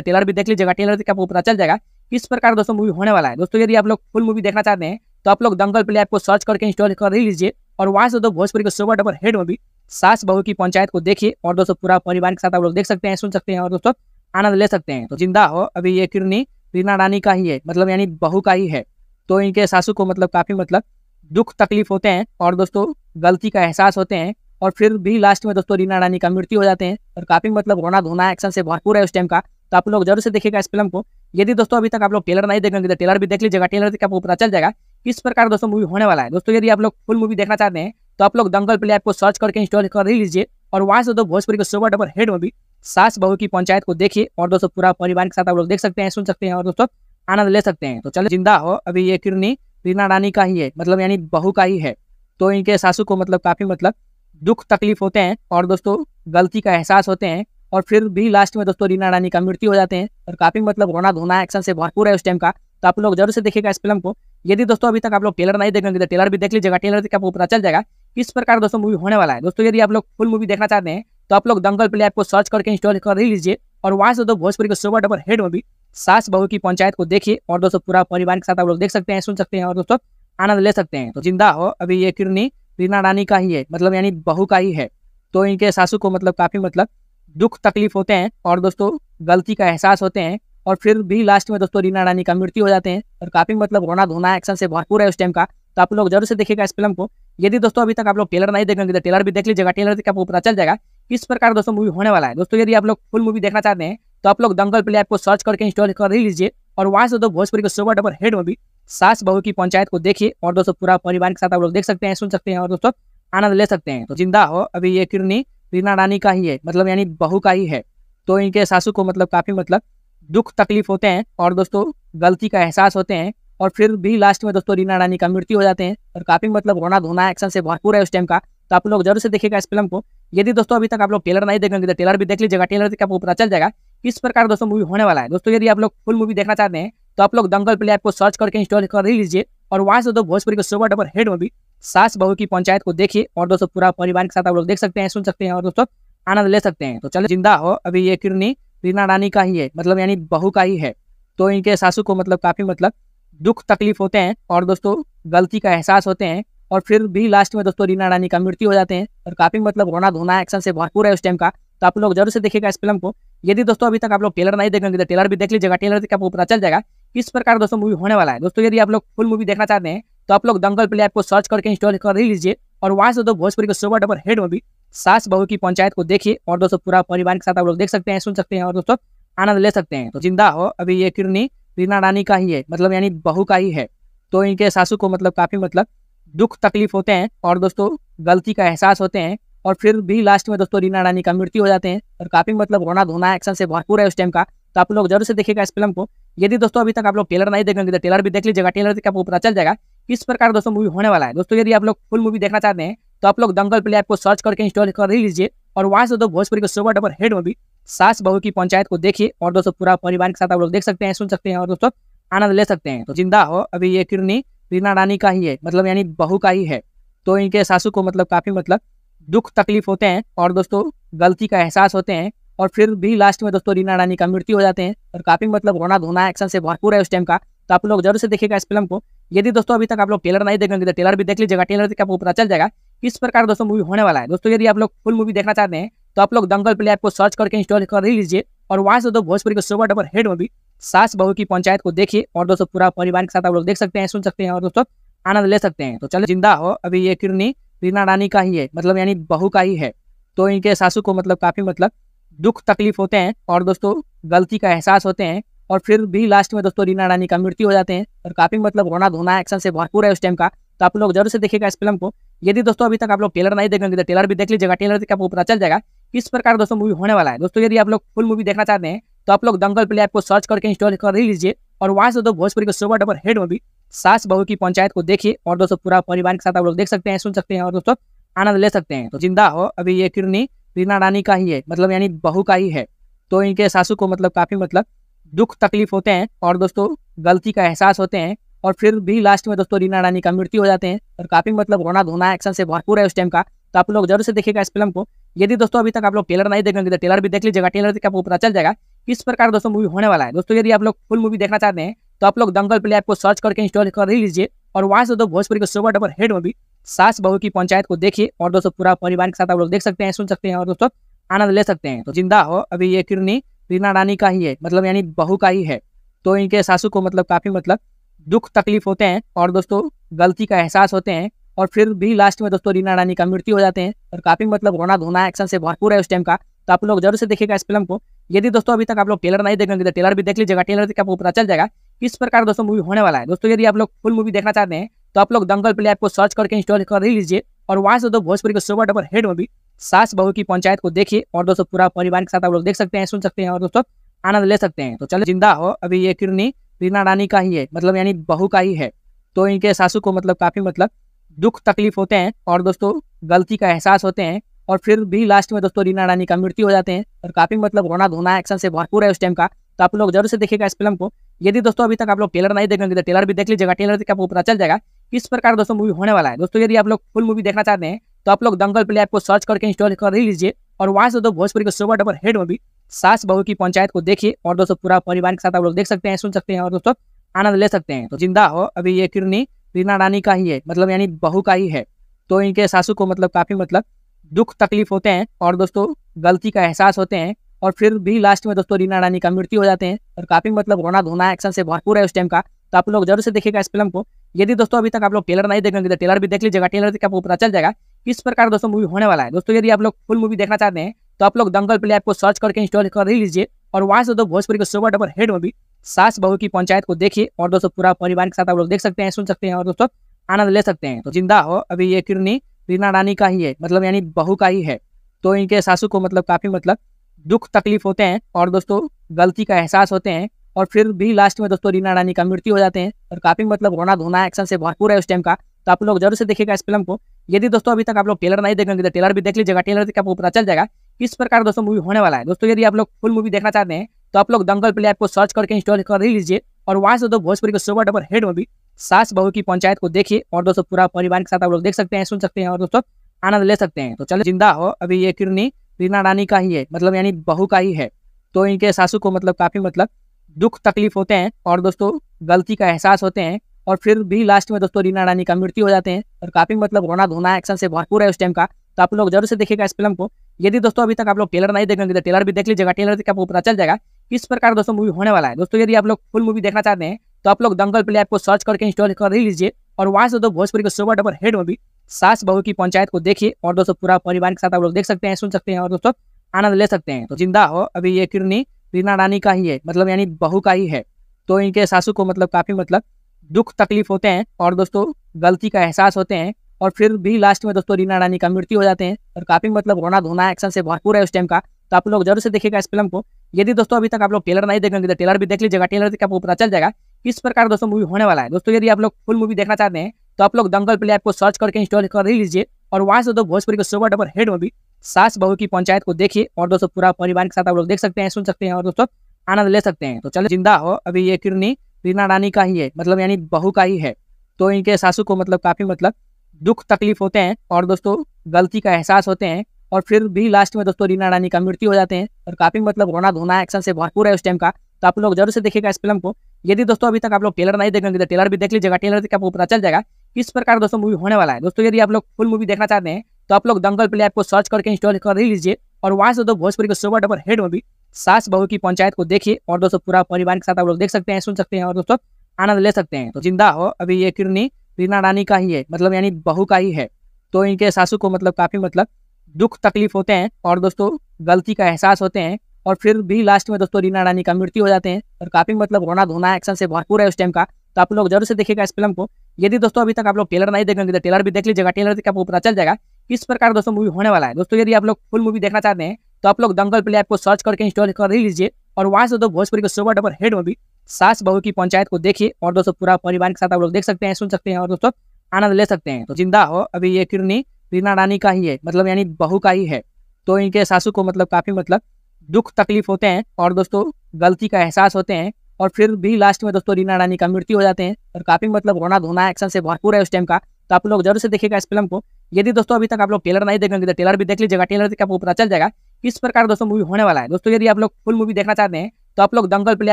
टेलर भी देख लीजिएगा टेलर से आपको पता चल जाएगा किस प्रकार दोस्तों मूवी होने वाला है। दोस्तों, यदि आप लोग फुल मूवी देखना चाहते हैं तो आप लोग दंगल प्ले ऐप को सर्च करके इंस्टॉल कर लीजिए और वहाँ से दो भोजपुरी के सुपर डबर हेड मूवी सास बहू की पंचायत को देखिए और दोस्तों पूरा परिवार के साथ आप लोग देख सकते हैं, सुन सकते हैं और दोस्तों आनंद ले सकते हैं। तो ज़िंदा हो, अभी ये किरनी रीना रानी का ही है मतलब यानी बहू का ही है। तो इनके सासू को मतलब काफ़ी मतलब दुख तकलीफ़ होते हैं और दोस्तों गलती का एहसास होते हैं और फिर भी लास्ट में दोस्तों रीना रानी का मृत्यु हो जाते हैं और काफ़ी मतलब रोना धोना एक्शन से भरपूर है उस टाइम का। तो आप लोग ज़रूर से देखिएगा इस फ़िल्म को। यदि दोस्तों अभी तक आप लोग टेलर नहीं देखेंगे तो टेलर भी देख लीजिएगा। टेलर से आपको पता चल जाएगा किस प्रकार दोस्तों मूवी होने वाला है। दोस्तों यदि आप लोग फुल मूवी देखना चाहते हैं तो आप लोग दंगल प्ले ऐप को सर्च करके इंस्टॉल कर लीजिए और वहाँ से दो भोजपुरी के सुपर डबर हेड मूवी सास बहू की पंचायत को देखिए और दोस्तों पूरा परिवार के साथ आप लोग देख सकते हैं, सुन सकते हैं और दोस्तों आनंद ले सकते हैं। तो चलो ज़िंदा हो, अभी ये किरनी रीना रानी का ही है मतलब यानी बहू का ही है। तो इनके सासू को मतलब काफ़ी मतलब दुख तकलीफ़ होते हैं और दोस्तों, गलती का एहसास होते हैं और फिर भी लास्ट में दोस्तों, रीना रानी का मृत्यु हो जाते हैं और काफ़ी मतलब रोना धोना एक्शन से भरपूर है उस टाइम का। तो आप लोग ज़रूर से देखिएगा इस फ़िल्म को। यदि दोस्तों, अभी तक आप लोग टेलर नहीं देखेंगे तो टेलर भी देख लीजिएगा। टेलर से आपको पता चल जाएगा किस प्रकार दोस्तों मूवी होने वाला है। दोस्तों, यदि आप लोग फुल मूवी देखना चाहते हैं तो आप लोग दंगल प्ले ऐप को सर्च करके इंस्टॉल कर लीजिए और वहाँ से दो भोजपुरी के सुबह डबर हेड मूवी सास बहू की पंचायत को देखिए और दोस्तों पूरा परिवार के साथ आप लोग देख सकते हैं, सुन सकते हैं और दोस्तों आनंद ले सकते हैं। तो ज़िंदा हो अभी ये किरनी। रीना रानी का ही है मतलब यानी बहू का ही है। तो इनके सासू को मतलब काफ़ी मतलब दुख तकलीफ़ होते हैं और दोस्तों गलती का एहसास होते हैं और फिर भी लास्ट में दोस्तों रीना रानी का मृत्यु हो जाते हैं और काफ़ी मतलब रोना धोना एक्शन से भरपूर है उस टाइम का। तो आप लोग ज़रूर से देखेगा इस फ़िल्म को। यदि दोस्तों अभी तक आप लोग टेलर नहीं देखेंगे तो टेलर भी देख लीजिएगा। टेलर से आपको पता चल जाएगा किस प्रकार दोस्तों मूवी होने वाला है। दोस्तों यदि आप लोग फुल मूवी देखना चाहते हैं तो आप लोग दंगल प्ले ऐप को सर्च करके इंस्टॉल कर ही लीजिए और वहाँ से दो भोजपुरी के सुपर डबर हेड मूवी सास बहू की पंचायत को देखिए और दोस्तों पूरा परिवार के साथ आप लोग देख सकते हैं, सुन सकते हैं और दोस्तों आनंद ले सकते हैं। तो ज़िंदा हो, अभी ये किरनी रीना रानी का ही है मतलब यानी बहू का ही है। तो इनके सासू को मतलब काफ़ी मतलब दुख तकलीफ़ होते हैं और दोस्तों गलती का एहसास होते हैं और फिर भी लास्ट में दोस्तों रीना रानी का मृत्यु हो जाते हैं और काफ़ी मतलब रोना धोना एक्शन से भरपूर है उस टाइम का। तो आप लोग ज़रूर से देखिएगा इस फ़िल्म को। यदि दोस्तों अभी तक आप लोग टेलर नहीं देखेंगे तो टेलर भी देख लीजिएगा टेलर से आपको पता चल जाएगा किस प्रकार दोस्तों मूवी होने वाला है। दोस्तों यदि आप लोग फुल मूवी देखना चाहते हैं तो आप लोग दंगल प्ले ऐप को सर्च करके इंस्टॉल कर लीजिए और वहाँ से दो भोजपुरी के सुपर डबर हेड मूवी सास बहू की पंचायत को देखिए और दोस्तों पूरा परिवार के साथ आप लोग देख सकते हैं, सुन सकते हैं और दोस्तों आनंद ले सकते हैं। तो चलो ज़िंदा हो, अभी ये किरनी रीना रानी का ही है मतलब यानी बहू का ही है। तो इनके सासू को मतलब काफ़ी मतलब दुख तकलीफ़ होते हैं और दोस्तों गलती का एहसास होते हैं और फिर भी लास्ट में दोस्तों रीना रानी का मृत्यु हो जाते हैं और काफ़ी मतलब रोना धोना एक्शन से भरपूर है उस टाइम का। तो आप लोग ज़रूर से देखिएगा इस फ़िल्म को। यदि दोस्तों अभी तक आप लोग टेलर नहीं देखेंगे तो टेलर भी देख लीजिएगा टेलर से आपको पता चल जाएगा। किस प्रकार का दोस्तों मूवी होने वाला है? दोस्तों, यदि आप लोग फुल मूवी देखना चाहते हैं तो आप लोग दंगल प्ले ऐप को सर्च करके इंस्टॉल कर लीजिए और वहाँ से दो भोजपुरी के सुपर डबर हेड मूवी सास बहू की पंचायत को देखिए और दोस्तों पूरा परिवार के साथ आप लोग देख सकते हैं, सुन सकते हैं और दोस्तों आनंद ले सकते हैं। तो ज़िंदा हो, अभी ये किरनी रीना रानी का ही है मतलब यानी बहू का ही है। तो इनके सासू को मतलब काफ़ी मतलब दुख तकलीफ़ होते हैं और दोस्तों गलती का एहसास होते हैं और फिर भी लास्ट में दोस्तों रीना रानी का मृत्यु हो जाते हैं और काफ़ी मतलब रोना धोना एक्शन से भरपूर है उस टाइम का। तो आप लोग ज़रूर से देखिएगा इस फ़िल्म को। यदि दोस्तों अभी तक आप लोग टेलर नहीं देखेंगे तो टेलर भी देख लीजिएगा। टेलर से आपको पता चल जाएगा किस प्रकार दोस्तों मूवी होने वाला है। दोस्तों, यदि आप लोग फुल मूवी देखना चाहते हैं तो आप लोग दंगल प्ले ऐप को सर्च करके इंस्टॉल कर ही लीजिए और वहाँ से दो भोजपुरी के सुपर डबर हेड मूवी सास बहू की पंचायत को देखिए और दोस्तों पूरा परिवार के साथ आप लोग देख सकते हैं, सुन सकते हैं और दोस्तों आनंद ले सकते हैं। तो ज़िंदा हो, अभी ये किरनी रीना रानी का ही है मतलब यानी बहू का ही है। तो इनके सासू को मतलब काफ़ी मतलब दुख तकलीफ़ होते हैं और दोस्तों गलती का एहसास होते हैं। और फिर भी लास्ट में दोस्तों रीना रानी का मृत्यु हो जाते हैं। और काफ़ी मतलब रोना धोना एक्शन से भरपूर है उस टाइम का। तो आप लोग ज़रूर से देखेगा इस फ़िल्म को। यदि दोस्तों अभी तक आप लोग टेलर नहीं देखेंगे तो टेलर भी देख लीजिएगा। टेलर से आपको पता चल जाएगा किस प्रकार दोस्तों मूवी होने वाला है। दोस्तों यदि आप लोग फुल मूवी देखना चाहते हैं तो आप लोग दंगल प्ले ऐप को सर्च करके इंस्टॉल कर लीजिए और वहाँ से दो भोजपुरी के सुपर डबर हेड मूवी सास बहू की पंचायत को देखिए और दोस्तों पूरा परिवार के साथ आप लोग देख सकते हैं, सुन सकते हैं और दोस्तों आनंद ले सकते हैं। तो चलो ज़िंदा हो। अभी ये किरनी रीना रानी का ही है मतलब यानी बहू का ही है। तो इनके सासू को मतलब काफ़ी मतलब दुख तकलीफ़ होते हैं और दोस्तों, गलती का एहसास होते हैं और फिर भी लास्ट में दोस्तों, रीना रानी का मृत्यु हो जाते हैं और काफ़ी मतलब रोना धोना एक्शन से भरपूर है उस टाइम का। तो आप लोग ज़रूर से देखेगा इस फ़िल्म को। यदि दोस्तों, अभी तक आप लोग टेलर नहीं देखेंगे तो टेलर भी देख लीजिएगा। टेलर से आपको पता चल जाएगा किस प्रकार दोस्तों मूवी होने वाला है। दोस्तों, यदि आप लोग फुल मूवी देखना चाहते हैं तो आप लोग दंगल प्ले ऐप को सर्च करके इंस्टॉल कर लीजिए और वहाँ से दो भोजपुरी के सुपर डबर हेड मूवी सास बहू की पंचायत को देखिए और दोस्तों पूरा परिवार के साथ आप लोग देख सकते हैं, सुन सकते हैं और दोस्तों आनंद ले सकते हैं। तो ज़िंदा हो अभी ये किरनी। रीना रानी का ही है मतलब यानी बहू का ही है। तो इनके सासू को मतलब काफ़ी मतलब दुख तकलीफ़ होते हैं और दोस्तों गलती का एहसास होते हैं और फिर भी लास्ट में दोस्तों रीना रानी का मृत्यु हो जाते हैं और काफ़ी मतलब रोना धोना एक्शन से भरपूर है उस टाइम का। तो आप लोग ज़रूर से देखिएगा इस फ़िल्म को। यदि दोस्तों अभी तक आप लोग टेलर नहीं देखेंगे तो टेलर भी देख लीजिएगा। टेलर से आपको पता चल जाएगा किस प्रकार दोस्तों मूवी होने वाला है। दोस्तों यदि आप लोग फुल मूवी देखना चाहते हैं तो आप लोग दंगल प्ले ऐप को सर्च करके इंस्टॉल कर लीजिए और वहाँ से दो भोजपुरी के सुपर डबर हेड मूवी सास बहू की पंचायत को देखिए और दोस्तों पूरा परिवार के साथ आप लोग देख सकते हैं, सुन सकते हैं और दोस्तों आनंद ले सकते हैं। तो ज़िंदा हो, अभी ये किरनी रीना रानी का ही है मतलब यानी बहू का ही है। तो इनके सासू को मतलब काफ़ी मतलब दुख तकलीफ़ होते हैं और दोस्तों गलती का एहसास होते हैं और फिर भी लास्ट में दोस्तों रीना रानी का मृत्यु हो जाते हैं और काफ़ी मतलब रोना धोना एक्शन से भरपूर है उस टाइम का। तो आप लोग ज़रूर से देखेगा इस फ़िल्म को। यदि दोस्तों अभी तक आप लोग टेलर नहीं देखेंगे तो टेलर भी देख लीजिएगा टेलर से आपको पता चल जाएगा किस प्रकार दोस्तों मूवी होने वाला है। दोस्तों यदि आप लोग फुल मूवी देखना चाहते हैं तो आप लोग दंगल प्ले ऐप को सर्च करके इंस्टॉल कर लीजिए और वहाँ से दो भोजपुरी के सुपर डबर हेड मूवी सास बहू की पंचायत को देखिए और दोस्तों पूरा परिवार के साथ आप लोग देख सकते हैं, सुन सकते हैं और दोस्तों आनंद ले सकते हैं। तो चलो ज़िंदा हो। अभी ये किरनी रीना रानी का ही है मतलब यानी बहू का ही है। तो इनके सासू को मतलब काफ़ी मतलब दुख तकलीफ़ होते हैं और दोस्तों गलती का एहसास होते हैं और फिर भी लास्ट में दोस्तों रीना रानी का मृत्यु हो जाते हैं और काफ़ी मतलब रोना धोना एक्शन से भरपूर है उस टाइम का। तो आप लोग ज़रूर से देखिएगा इस फ़िल्म को। यदि दोस्तों अभी तक आप लोग टेलर नहीं देखेंगे तो टेलर भी देख लीजिएगा। टेलर से आपको पता चल जाएगा किस प्रकार दोस्तों मूवी होने वाला है। दोस्तों, यदि आप लोग फुल मूवी देखना चाहते हैं तो आप लोग दंगल प्ले ऐप को सर्च करके इंस्टॉल कर लीजिए और वहाँ से दो भोजपुरी के सुपर डबर हेड मूवी सास बहू की पंचायत को देखिए और दोस्तों पूरा परिवार के साथ आप लोग देख सकते हैं, सुन सकते हैं और दोस्तों आनंद ले सकते हैं। तो ज़िंदा हो, अभी ये किरनी रीना रानी का ही है मतलब यानी बहू का ही है। तो इनके सासू को मतलब काफ़ी मतलब दुख तकलीफ़ होते हैं और दोस्तों गलती का एहसास होते हैं और फिर भी लास्ट में दोस्तों रीना रानी का मृत्यु हो जाते हैं और काफ़ी मतलब रोना धोना एक्शन से भरपूर है उस टाइम का। तो आप लोग ज़रूर से देखेगा इस फ़िल्म को। यदि दोस्तों अभी तक आप लोग टेलर नहीं देखेंगे तो टेलर भी देख लीजिएगा। टेलर से आपको पता चल जाएगा किस प्रकार दोस्तों मूवी होने वाला है। दोस्तों यदि आप लोग फुल मूवी देखना चाहते हैं तो आप लोग दंगल प्ले ऐप को सर्च करके इंस्टॉल कर लीजिए और वहाँ से दो भोजपुरी के सुपर डबर हेड मूवी सास बहू की पंचायत को देखिए और दोस्तों पूरा परिवार के साथ आप लोग देख सकते हैं, सुन सकते हैं और दोस्तों आनंद ले सकते हैं। तो ज़िंदा हो, अभी ये किरनी रीना रानी का ही है मतलब यानी बहू का ही है। तो इनके सासू को मतलब काफ़ी मतलब दुख तकलीफ़ होते हैं और दोस्तों, गलती का एहसास होते हैं और फिर भी लास्ट में दोस्तों, रीना रानी का मृत्यु हो जाते हैं और काफ़ी मतलब रोना धोना एक्शन से भरपूर है उस टाइम का। तो आप लोग ज़रूर से देखेगा इस फ़िल्म को। यदि दोस्तों, अभी तक आप लोग टेलर नहीं देखेंगे तो टेलर भी देख लीजिएगा। टेलर देख आपको पता चल जाएगा किस प्रकार दोस्तों मूवी होने वाला है। दोस्तों, यदि आप लोग फुल मूवी देखना चाहते हैं तो आप लोग दंगल प्ले ऐप को सर्च करके इंस्टॉल कर ही लीजिए और वहाँ से दो भोजपुरी के सुपर डबर हेड मूवी सास बहू की पंचायत को देखिए और दोस्तों पूरा परिवार के साथ आप लोग देख सकते हैं, सुन सकते हैं और दोस्तों आनंद ले सकते हैं। तो चलो, ज़िंदा हो अभी ये किरनी रीना रानी का ही है मतलब यानी बहू का ही है। तो इनके सासू को मतलब काफ़ी मतलब दुख तकलीफ़ होते हैं और दोस्तों गलती का एहसास होते हैं और फिर भी लास्ट में दोस्तों रीना रानी का मृत्यु हो जाते हैं और काफ़ी मतलब रोना धोना एक्शन से भरपूर है उस टाइम का। तो आप लोग ज़रूर से देखेगा इस फ़िल्म को। यदि दोस्तों अभी तक आप लोग टेलर नहीं देखेंगे तो टेलर भी देख लीजिएगा टेलर देख के आपको पता चल जाएगा किस प्रकार दोस्तों मूवी होने वाला है। दोस्तों यदि आप लोग फुल मूवी देखना चाहते हैं तो आप लोग दंगल प्ले ऐप को सर्च करके इंस्टॉल कर ही लीजिए और वहाँ से दो भोजपुरी के सुपर डबर हेड मूवी सास बहू की पंचायत को देखिए और दोस्तों पूरा परिवार के साथ आप लोग देख सकते हैं, सुन सकते हैं और दोस्तों आनंद ले सकते हैं। तो ज़िंदा हो, अभी ये किरनी रीना रानी का ही है मतलब यानी बहू का ही है। तो इनके सासू को मतलब काफ़ी मतलब दुख तकलीफ़ होते हैं और दोस्तों गलती का एहसास होते हैं और फिर भी लास्ट में दोस्तों रीना रानी का मृत्यु हो जाते हैं और काफ़ी मतलब रोना धोना एक्शन से भरपूर है उस टाइम का। तो आप लोग ज़रूर से देखिएगा इस फ़िल्म को। यदि दोस्तों अभी तक आप लोग टेलर नहीं देखेंगे तो टेलर भी देख लीजिएगा टेलर के आपको पता चल जाएगा, किस प्रकार दोस्तों मूवी होने वाला है। दोस्तों यदि आप लोग फुल मूवी देखना चाहते हैं तो आप लोग दंगल प्ले ऐप को सर्च करके इंस्टॉल कर लीजिए और वहाँ से दो भोजपुरी के सुपर डबर हेड मूवी सास बहू की पंचायत को देखिए और दोस्तों पूरा परिवार के साथ आप लोग देख सकते हैं, सुन सकते हैं और दोस्तों आनंद ले सकते हैं। तो चलो ज़िंदा हो, अभी ये किरनी रीना रानी का ही है मतलब यानी बहू का ही है। तो इनके सासू को मतलब काफ़ी मतलब दुख तकलीफ़ होते हैं और दोस्तों गलती का एहसास होते हैं और फिर भी लास्ट में दोस्तों रीना रानी का मृत्यु हो जाते हैं और काफ़ी मतलब रोना धोना एक्शन से भरपूर है उस टाइम का। तो आप लोग ज़रूर से देखिएगा इस फ़िल्म को। यदि दोस्तों अभी तक आप लोग टेलर नहीं देखेंगे तो टेलर भी देख लीजिएगा टेलर देख के आपको पता चल जाएगा किस प्रकार का दोस्तों मूवी होने वाला है? दोस्तों, यदि आप लोग फुल मूवी देखना चाहते हैं तो आप लोग दंगल प्ले ऐप को सर्च करके इंस्टॉल कर लीजिए और वहाँ से दो भोजपुरी के सुपर डबर हेड मूवी सास बहू की पंचायत को देखिए और दोस्तों पूरा परिवार के साथ आप लोग देख सकते हैं, सुन सकते हैं और दोस्तों आनंद ले सकते हैं। तो ज़िंदा हो, अभी ये किरनी रीना रानी का ही है मतलब यानी बहू का ही है। तो इनके सासू को मतलब काफ़ी मतलब दुख तकलीफ़ होते हैं और दोस्तों गलती का एहसास होते हैं और फिर भी लास्ट में दोस्तों रीना रानी का मृत्यु हो जाते हैं और काफ़ी मतलब रोना धोना एक्शन से भरपूर है उस टाइम का। तो आप लोग ज़रूर से देखिएगा इस फ़िल्म को। यदि दोस्तों अभी तक आप लोग टेलर नहीं देखेंगे तो टेलर भी देख लीजिएगा। टेलर देख के आपको पता चल जाएगा किस प्रकार दोस्तों मूवी होने वाला है। दोस्तों, यदि आप लोग फुल मूवी देखना चाहते हैं तो आप लोग दंगल प्ले ऐप को सर्च करके इंस्टॉल कर लीजिए और वहाँ से दो भोजपुरी के सुपर डबर हेड मूवी सास बहू की पंचायत को देखिए और दोस्तों पूरा परिवार के साथ आप लोग देख सकते हैं, सुन सकते हैं और दोस्तों आनंद ले सकते हैं। तो ज़िंदा हो, अभी ये किरनी रीना रानी का ही है मतलब यानी बहू का ही है। तो इनके सासू को मतलब काफ़ी मतलब दुख तकलीफ़ होते हैं और दोस्तों गलती का एहसास होते हैं। और फिर भी लास्ट में दोस्तों रीना रानी का मृत्यु हो जाते हैं। और काफ़ी मतलब रोना धोना एक्शन से भरपूर है उस टाइम का। तो आप लोग ज़रूर से देखेगा इस फ़िल्म को। यदि दोस्तों अभी तक आप लोग टेलर नहीं देखेंगे तो टेलर भी देख लीजिएगा। टेलर देख के आपको पता चल जाएगा किस प्रकार दोस्तों मूवी होने वाला है। दोस्तों, यदि आप लोग फुल मूवी देखना चाहते हैं तो आप लोग दंगल प्ले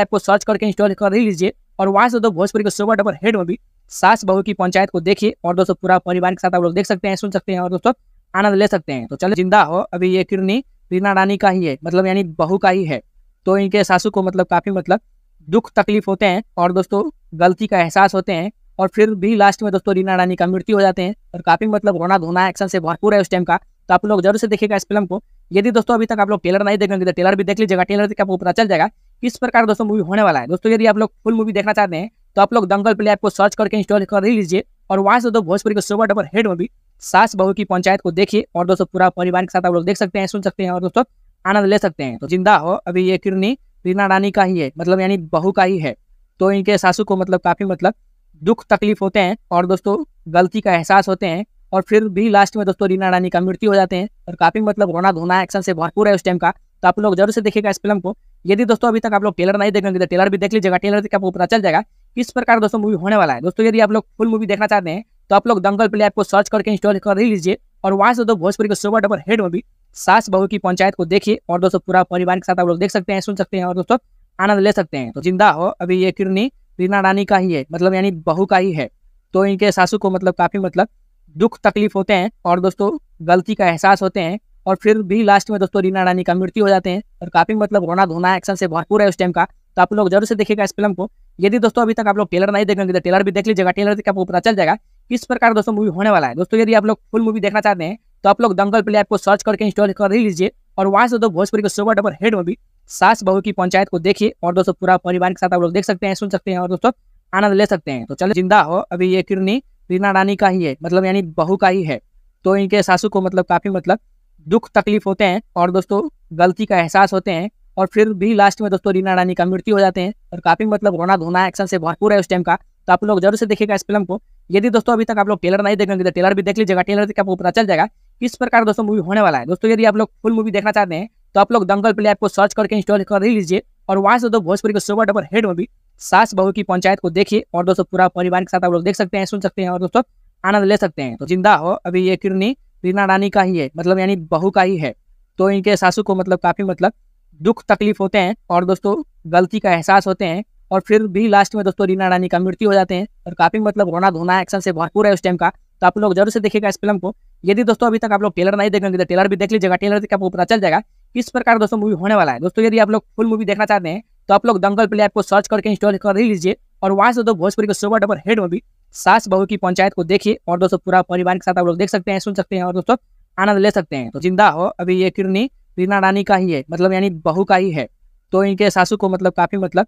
ऐप को सर्च करके इंस्टॉल कर लीजिए और वहाँ से दो भोजपुरी के सुपर डबर हेड मूवी सास बहू की पंचायत को देखिए और दोस्तों पूरा परिवार के साथ आप लोग देख सकते हैं, सुन सकते हैं और दोस्तों आनंद ले सकते हैं। तो चलो, ज़िंदा हो। अभी ये किरनी रीना रानी का ही है मतलब यानी बहू का ही है। तो इनके सासू को मतलब काफ़ी मतलब दुख तकलीफ़ होते हैं और दोस्तों, गलती का एहसास होते हैं और फिर भी लास्ट में दोस्तों, रीना रानी का मृत्यु हो जाते हैं और काफ़ी मतलब रोना धोना एक्शन से भरपूर है उस टाइम का। तो आप लोग ज़रूर से देखिएगा इस फ़िल्म को। यदि दोस्तों, अभी तक आप लोग टेलर नहीं देखेंगे तो टेलर भी देख लीजिएगा। टेलर देख के आपको पता चल जाएगा किस प्रकार दोस्तों मूवी होने वाला है। दोस्तों, यदि आप लोग फुल मूवी देखना चाहते हैं तो आप लोग दंगल प्ले ऐप को सर्च करके इंस्टॉल कर लीजिए और वहाँ से दो भोजपुरी के सुपर डबर हेड मूवी सास बहू की पंचायत को देखिए और दोस्तों पूरा परिवार के साथ आप लोग देख सकते हैं, सुन सकते हैं और दोस्तों आनंद ले सकते हैं। तो ज़िंदा हो अभी ये किरनी। रीना रानी का ही है मतलब यानी बहू का ही है। तो इनके सासू को मतलब काफ़ी मतलब दुख तकलीफ़ होते हैं और दोस्तों गलती का एहसास होते हैं और फिर भी लास्ट में दोस्तों रीना रानी का मृत्यु हो जाते हैं और काफ़ी मतलब रोना धोना एक्शन से भरपूर है उस टाइम का। तो आप लोग ज़रूर से देखेगा इस फ़िल्म को। यदि दोस्तों अभी तक आप लोग टेलर नहीं देखेंगे तो टेलर भी देख लीजिएगा। टेलर देख के आपको पता चल जाएगा किस प्रकार दोस्तों मूवी होने वाला है। दोस्तों यदि आप लोग फुल मूवी देखना चाहते हैं तो आप लोग दंगल प्ले ऐप को सर्च करके इंस्टॉल कर लीजिए और वहाँ से दो भोजपुरी के सुपर डबर हेड मूवी सास बहू की पंचायत को देखिए और दोस्तों पूरा परिवार के साथ आप लोग देख सकते हैं, सुन सकते हैं और दोस्तों आनंद ले सकते हैं। तो ज़िंदा हो, अभी ये किरनी रीना रानी का ही है मतलब यानी बहू का ही है। तो इनके सासू को मतलब काफ़ी मतलब दुख तकलीफ़ होते हैं और दोस्तों गलती का एहसास होते हैं और फिर भी लास्ट में दोस्तों रीना रानी का मृत्यु हो जाते हैं और काफ़ी मतलब रोना धोना एक्शन से भरपूर है उस टाइम का। तो आप लोग ज़रूर से देखेगा इस फ़िल्म को। यदि दोस्तों अभी तक आप लोग टेलर नहीं देखेंगे तो टेलर भी देख लीजिएगा टेलर देख के आपको पता चल जाएगा किस प्रकार दोस्तों मूवी होने वाला है। दोस्तों यदि आप लोग फुल मूवी देखना चाहते हैं तो आप लोग दंगल प्ले ऐप को सर्च करके इंस्टॉल कर ही लीजिए और वहाँ से दो भोजपुरी के सुपर डबर हेड मूवी सास बहू की पंचायत को देखिए और दोस्तों पूरा परिवार के साथ आप लोग देख सकते हैं, सुन सकते हैं और दोस्तों आनंद ले सकते हैं। तो चलो ज़िंदा हो। अभी ये किरनी रीना रानी का ही है मतलब यानी बहू का ही है। तो इनके सासू को मतलब काफ़ी मतलब दुख तकलीफ़ होते हैं और दोस्तों गलती का एहसास होते हैं और फिर भी लास्ट में दोस्तों रीना रानी का मृत्यु हो जाते हैं और काफ़ी मतलब रोना धोना एक्शन से भरपूर है उस टाइम का। तो आप लोग ज़रूर से देखिएगा इस फ़िल्म को। यदि दोस्तों अभी तक आप लोग टेलर नहीं देखेंगे तो टेलर भी देख लीजिएगा। टेलर से आपको पता चल जाएगा किस प्रकार दोस्तों मूवी होने वाला है। दोस्तों, यदि आप लोग फुल मूवी देखना चाहते हैं तो आप लोग दंगल प्ले ऐप को सर्च करके इंस्टॉल कर लीजिए और वहाँ से दो भोजपुरी के सुपर डबर हेड मूवी सास बहू की पंचायत को देखिए और दोस्तों पूरा परिवार के साथ आप लोग देख सकते हैं, सुन सकते हैं और दोस्तों आनंद ले सकते हैं। तो ज़िंदा हो, अभी ये किरनी रीना रानी का ही है मतलब यानी बहू का ही है। तो इनके सासू को मतलब काफ़ी मतलब दुख तकलीफ़ होते हैं और दोस्तों गलती का एहसास होते हैं और फिर भी लास्ट में दोस्तों रीना रानी का मृत्यु हो जाते हैं और काफ़ी मतलब रोना धोना एक्शन से भरपूर है उस टाइम का। तो आप लोग ज़रूर से देखेगा इस फ़िल्म को। यदि दोस्तों अभी तक आप लोग टेलर नहीं देखेंगे तो टेलर भी देख लीजिएगा। टेलर से आपको पता चल जाएगा किस प्रकार दोस्तों मूवी होने वाला है। दोस्तों यदि आप लोग फुल मूवी देखना चाहते हैं तो आप लोग दंगल प्ले ऐप को सर्च करके इंस्टॉल कर लीजिए और वहाँ से दो भोजपुरी के सुबह डबर हेड मूवी सास बहू की पंचायत को देखिए और दोस्तों पूरा परिवार के साथ आप लोग देख सकते हैं, सुन सकते हैं और दोस्तों आनंद ले सकते हैं। तो ज़िंदा हो, अभी ये किरनी रीना रानी का ही है मतलब यानी बहू का ही है। तो इनके सासू को मतलब काफ़ी मतलब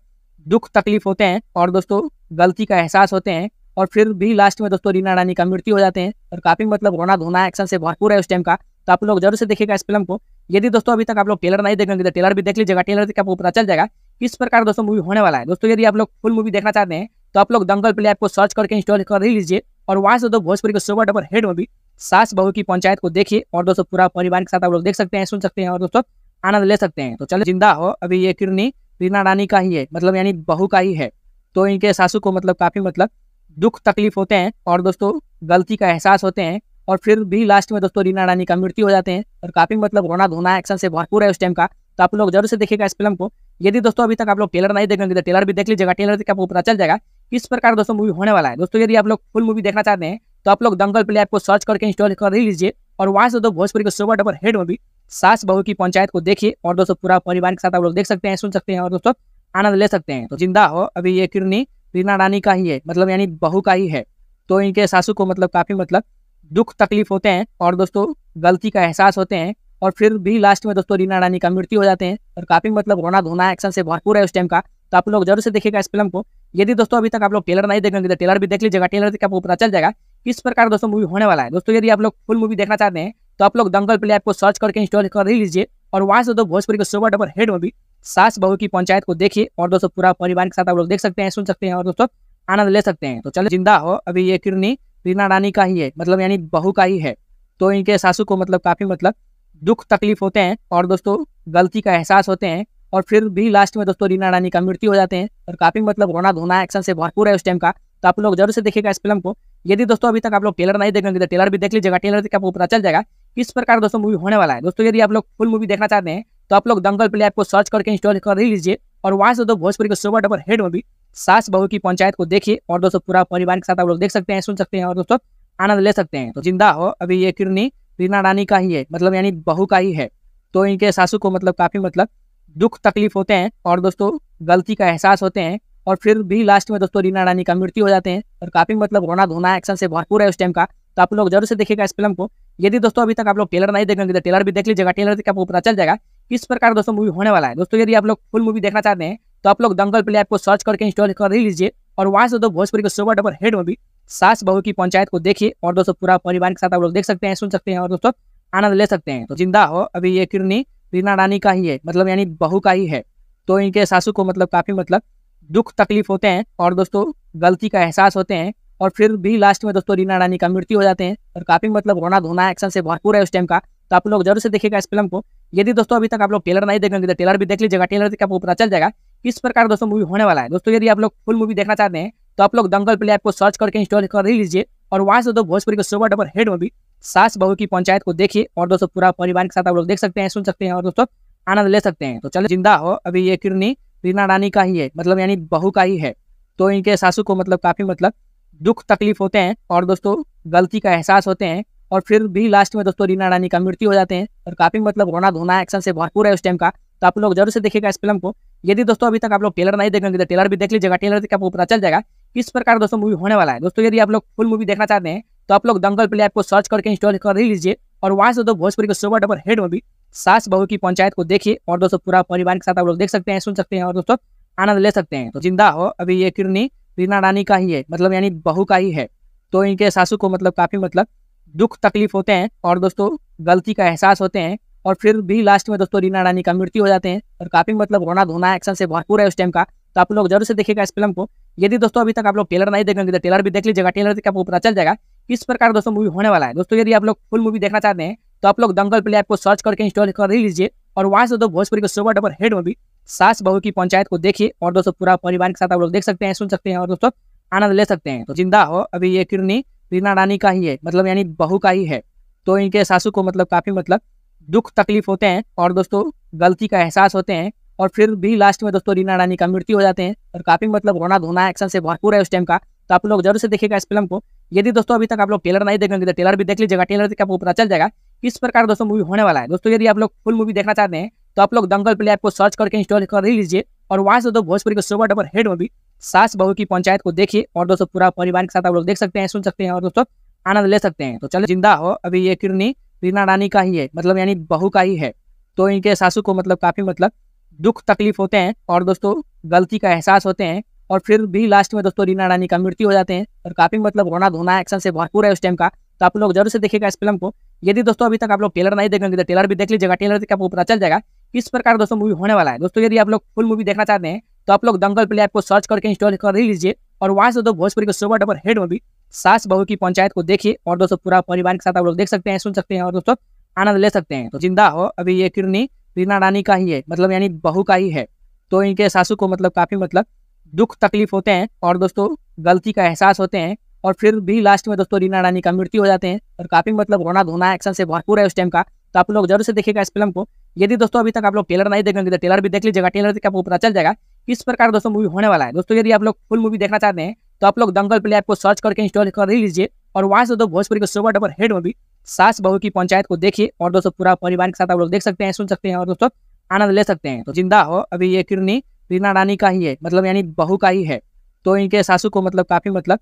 दुख तकलीफ़ होते हैं और दोस्तों, गलती का एहसास होते हैं और फिर भी लास्ट में दोस्तों, रीना रानी का मृत्यु हो जाते हैं और काफ़ी मतलब रोना धोना एक्शन से भरपूर है उस टाइम का। तो आप लोग ज़रूर से देखेगा इस फ़िल्म को। यदि दोस्तों, अभी तक आप लोग टेलर नहीं देखेंगे तो टेलर भी देख लीजिएगा। टेलर से आपको पता चल जाएगा किस प्रकार दोस्तों मूवी होने वाला है। दोस्तों, यदि आप लोग फुल मूवी देखना चाहते हैं तो आप लोग दंगल प्ले ऐप को सर्च करके इंस्टॉल कर ही लीजिए और वहाँ से दो भोजपुरी के सुपर डबर हेड मूवी सास बहू की पंचायत को देखिए और दोस्तों पूरा परिवार के साथ आप लोग देख सकते हैं, सुन सकते हैं और दोस्तों आनंद ले सकते हैं। तो चलो, ज़िंदा हो अभी ये किरनी रीना रानी का ही है मतलब यानी बहू का ही है। तो इनके सासू को मतलब काफ़ी मतलब दुख तकलीफ़ होते हैं और दोस्तों गलती का एहसास होते हैं और फिर भी लास्ट में दोस्तों रीना रानी का मृत्यु हो जाते हैं और काफ़ी मतलब रोना धोना एक्शन से भरपूर है उस टाइम का। तो आप लोग ज़रूर से देखिएगा इस फ़िल्म को। यदि दोस्तों अभी तक आप लोग टेलर नहीं देखेंगे तो टेलर भी देख लीजिएगा टेलर से आपको पता चल जाएगा किस प्रकार दोस्तों मूवी होने वाला है। दोस्तों यदि आप लोग फुल मूवी देखना चाहते हैं तो आप लोग दंगल प्ले ऐप को सर्च करके इंस्टॉल कर लीजिए और वहाँ से दो भोजपुरी के सुपर डबर हेड मूवी सास बहू की पंचायत को देखिए और दोस्तों पूरा परिवार के साथ आप लोग देख सकते हैं, सुन सकते हैं और दोस्तों आनंद ले सकते हैं। तो ज़िंदा हो, अभी ये किरनी रीना रानी का ही है मतलब यानी बहू का ही है। तो इनके सासू को मतलब काफ़ी मतलब दुख तकलीफ़ होते हैं और दोस्तों गलती का एहसास होते हैं और फिर भी लास्ट में दोस्तों रीना रानी का मृत्यु हो जाते हैं और काफ़ी मतलब रोना धोना एक्शन से भरपूर है उस टाइम का। तो आप लोग ज़रूर से देखेगा इस फ़िल्म को। यदि दोस्तों अभी तक आप लोग टेलर नहीं देखेंगे तो टेलर भी देख लीजिएगा टेलर से आपको पता चल जाएगा किस प्रकार दोस्तों मूवी होने वाला है। दोस्तों यदि आप लोग फुल मूवी देखना चाहते हैं तो आप लोग दंगल प्ले ऐप को सर्च करके इंस्टॉल कर लीजिए और वहाँ से दो भोजपुरी के सुपर डबर हेड में भी सास बहू की पंचायत को देखिए और दोस्तों पूरा परिवार के साथ आप लोग देख सकते हैं, सुन सकते हैं और दोस्तों आनंद ले सकते हैं। तो चलो ज़िंदा हो, अभी ये किरनी रीना रानी का ही है मतलब यानी बहू का ही है। तो इनके सासू को मतलब काफ़ी मतलब दुख तकलीफ़ होते हैं और दोस्तों गलती का एहसास होते हैं और फिर भी लास्ट में दोस्तों रीना रानी का मृत्यु हो जाते हैं और काफ़ी मतलब रोना धोना एक्शन से भरपूर है उस टाइम का। तो आप लोग ज़रूर से देखिएगा इस फ़िल्म को। यदि दोस्तों अभी तक आप लोग टेलर नहीं देखेंगे तो टेलर भी देख लीजिएगा टेलर से आपको पता चल जाएगा किस प्रकार दोस्तों मूवी होने वाला है? दोस्तों, यदि आप लोग फुल मूवी देखना चाहते हैं तो आप लोग दंगल प्ले ऐप को सर्च करके इंस्टॉल कर लीजिए और वहाँ से दो भोजपुरी के सुपर डबर हेड मूवी सास बहू की पंचायत को देखिए और दोस्तों पूरा परिवार के साथ आप लोग देख सकते हैं, सुन सकते हैं और दोस्तों आनंद ले सकते हैं। तो ज़िंदा हो, अभी ये किरनी रीना रानी का ही है मतलब यानी बहू का ही है। तो इनके सासू को मतलब काफ़ी मतलब दुख तकलीफ़ होते हैं और दोस्तों गलती का एहसास होते हैं और फिर भी लास्ट में दोस्तों रीना रानी का मृत्यु हो जाते हैं और काफ़ी मतलब रोना धोना एक्शन से भरपूर है उस टाइम का। तो आप लोग ज़रूर से देखिएगा इस फ़िल्म को। यदि दोस्तों अभी तक आप लोग टेलर नहीं देखेंगे तो टेलर भी देख लीजिएगा। टेलर से आपको पता चल जाएगा किस प्रकार दोस्तों मूवी होने वाला है। दोस्तों, यदि आप लोग फुल मूवी देखना चाहते हैं तो आप लोग दंगल प्ले ऐप को सर्च करके इंस्टॉल कर लीजिए और वहाँ से दो भोजपुरी के सुपर डबर हेड मूवी सास बहू की पंचायत को देखिए और दोस्तों पूरा परिवार के साथ आप लोग देख सकते हैं, सुन सकते हैं और दोस्तों आनंद ले सकते हैं। तो ज़िंदा हो, अभी ये किरनी रीना रानी का ही है मतलब यानी बहू का ही है। तो इनके सासू को मतलब काफ़ी मतलब दुख तकलीफ़ होते हैं और दोस्तों गलती का एहसास होते हैं और फिर भी लास्ट में दोस्तों रीना रानी का मृत्यु हो जाते हैं। और काफ़ी मतलब रोना धोना एक्शन से भरपूर है उस टाइम का। तो आप लोग ज़रूर से देखेगा इस फ़िल्म को। यदि दोस्तों अभी तक आप लोग टेलर नहीं देखेंगे तो टेलर भी देख लीजिएगा। टेलर से आपको पता चल जाएगा किस प्रकार दोस्तों मूवी होने वाला है। दोस्तों यदि आप लोग फुल मूवी देखना चाहते हैं तो आप लोग दंगल प्ले ऐप को सर्च करके इंस्टॉल कर लीजिए और वहाँ से दो भोजपुरी के सुपर डबर हेड मूवी सास बहू की पंचायत को देखिए और दोस्तों पूरा परिवार के साथ आप लोग देख सकते हैं, सुन सकते हैं और दोस्तों आनंद ले सकते हैं। तो चलो ज़िंदा हो, अभी ये किरनी रीना रानी का ही है मतलब यानी बहू का ही है। तो इनके सासू को मतलब काफ़ी मतलब दुख तकलीफ़ होते हैं और दोस्तों, गलती का एहसास होते हैं और फिर भी लास्ट में दोस्तों, रीना रानी का मृत्यु हो जाते हैं और काफ़ी मतलब रोना धोना एक्शन से भरपूर है उस टाइम का। तो आप लोग ज़रूर से देखेगा इस फ़िल्म को। यदि दोस्तों, अभी तक आप लोग टेलर नहीं देखेंगे तो टेलर भी देख लीजिएगा। टेलर से आपको पता चल जाएगा किस प्रकार दोस्तों मूवी होने वाला है। दोस्तों, यदि आप लोग फुल मूवी देखना चाहते हैं तो आप लोग दंगल प्ले ऐप को सर्च करके इंस्टॉल कर लीजिए और वहाँ से दो भोजपुरी के सुबह डबर हेड मूवी सास बहू की पंचायत को देखिए और दोस्तों, पूरा परिवार के साथ आप लोग देख सकते हैं, सुन सकते हैं और दोस्तों, आनंद ले सकते हैं। तो ज़िंदा हो अभी ये किरनी। रीना रानी का ही है मतलब यानी बहू का ही है। तो इनके सासू को मतलब काफ़ी मतलब दुख तकलीफ़ होते हैं और दोस्तों गलती का एहसास होते हैं और फिर भी लास्ट में दोस्तों रीना रानी का मृत्यु हो जाते हैं और काफ़ी मतलब रोना धोना एक्शन से भरपूर है उस टाइम का। तो आप लोग ज़रूर से देखेगा इस फ़िल्म को। यदि दोस्तों अभी तक आप लोग टेलर नहीं देखेंगे तो टेलर भी देख लीजिएगा। टेलर देख के आपको पता चल जाएगा किस प्रकार दोस्तों मूवी होने वाला है। दोस्तों यदि आप लोग फुल मूवी देखना चाहते हैं तो आप लोग दंगल प्ले ऐप को सर्च करके इंस्टॉल कर लीजिए और वहाँ से दो भोजपुरी के सुपर डबर हेड मूवी सास बहू की पंचायत को देखिए और दोस्तों पूरा परिवार के साथ आप लोग देख सकते हैं, सुन सकते हैं और दोस्तों आनंद ले सकते हैं। तो ज़िंदा हो, अभी ये किरनी रीना रानी का ही है मतलब यानी बहू का ही है। तो इनके सासू को मतलब काफ़ी मतलब दुख तकलीफ़ होते हैं और दोस्तों गलती का एहसास होते हैं और फिर भी लास्ट में दोस्तों रीना रानी का मृत्यु हो जाते हैं और काफ़ी मतलब रोना धोना एक्शन से भरपूर है उस टाइम का। तो आप लोग ज़रूर से देखिएगा इस फ़िल्म को। यदि दोस्तों अभी तक आप लोग टेलर नहीं देखेंगे तो टेलर भी देख लीजिएगा टेलर देख आपको पता चल जाएगा, किस प्रकार दोस्तों मूवी होने वाला है। दोस्तों यदि आप लोग फुल मूवी देखना चाहते हैं तो आप लोग दंगल प्ले ऐप को सर्च करके इंस्टॉल कर लीजिए और वहाँ से दो भोजपुरी के सुपर डबर हेड मूवी सास बहू की पंचायत को देखिए और दोस्तों पूरा परिवार के साथ आप लोग देख सकते हैं, सुन सकते हैं और दोस्तों आनंद ले सकते हैं। तो चलो, ज़िंदा हो। अभी ये किरनी रीना रानी का ही है मतलब यानी बहू का ही है। तो इनके सासू को मतलब काफ़ी मतलब दुख तकलीफ़ होते हैं और दोस्तों गलती का एहसास होते हैं और फिर भी लास्ट में दोस्तों रीना रानी का मृत्यु हो जाते हैं और काफ़ी मतलब रोना धोना एक्शन से भरपूर है उस टाइम का। तो आप लोग ज़रूर से देखिएगा इस फ़िल्म को। यदि दोस्तों अभी तक आप लोग टेलर नहीं देखेंगे तो टेलर भी देख लीजिएगा। टेलर देख आपको पता चल जाएगा किस प्रकार दोस्तों मूवी होने वाला है। दोस्तों, यदि आप लोग फुल मूवी देखना चाहते हैं तो आप लोग दंगल प्ले ऐप को सर्च करके इंस्टॉल कर लीजिए और वहाँ से दो भोजपुरी के सुपर डबर हेड मूवी सास बहू की पंचायत को देखिए और दोस्तों पूरा परिवार के साथ आप लोग देख सकते हैं, सुन सकते हैं और दोस्तों आनंद ले सकते हैं। तो ज़िंदा हो, अभी ये किरनी रीना रानी का ही है मतलब यानी बहू का ही है। तो इनके सासू को मतलब काफ़ी मतलब दुख तकलीफ़ होते हैं और दोस्तों गलती का एहसास होते हैं और फिर भी लास्ट में दोस्तों रीना रानी का मृत्यु हो जाते हैं और काफ़ी मतलब रोना धोना एक्शन से भरपूर है उस टाइम का। तो आप लोग ज़रूर से देखेगा इस फ़िल्म को। यदि दोस्तों अभी तक आप लोग टेलर नहीं देखेंगे तो टेलर भी देख लीजिएगा। टेलर देख के आपको पता चल जाएगा किस प्रकार दोस्तों मूवी होने वाला है। दोस्तों यदि आप लोग फुल मूवी देखना चाहते हैं तो आप लोग दंगल प्ले ऐप को सर्च करके इंस्टॉल कर लीजिए और वहाँ से दो भोजपुरी के सुपर डबर हेड मूवी सास बहू की पंचायत को देखिए और दोस्तों पूरा परिवार के साथ आप लोग देख सकते हैं, सुन सकते हैं और दोस्तों आनंद ले सकते हैं। तो ज़िंदा हो, अभी ये किरनी रीना रानी का ही है मतलब यानी बहू का ही है। तो इनके सासू को मतलब काफ़ी मतलब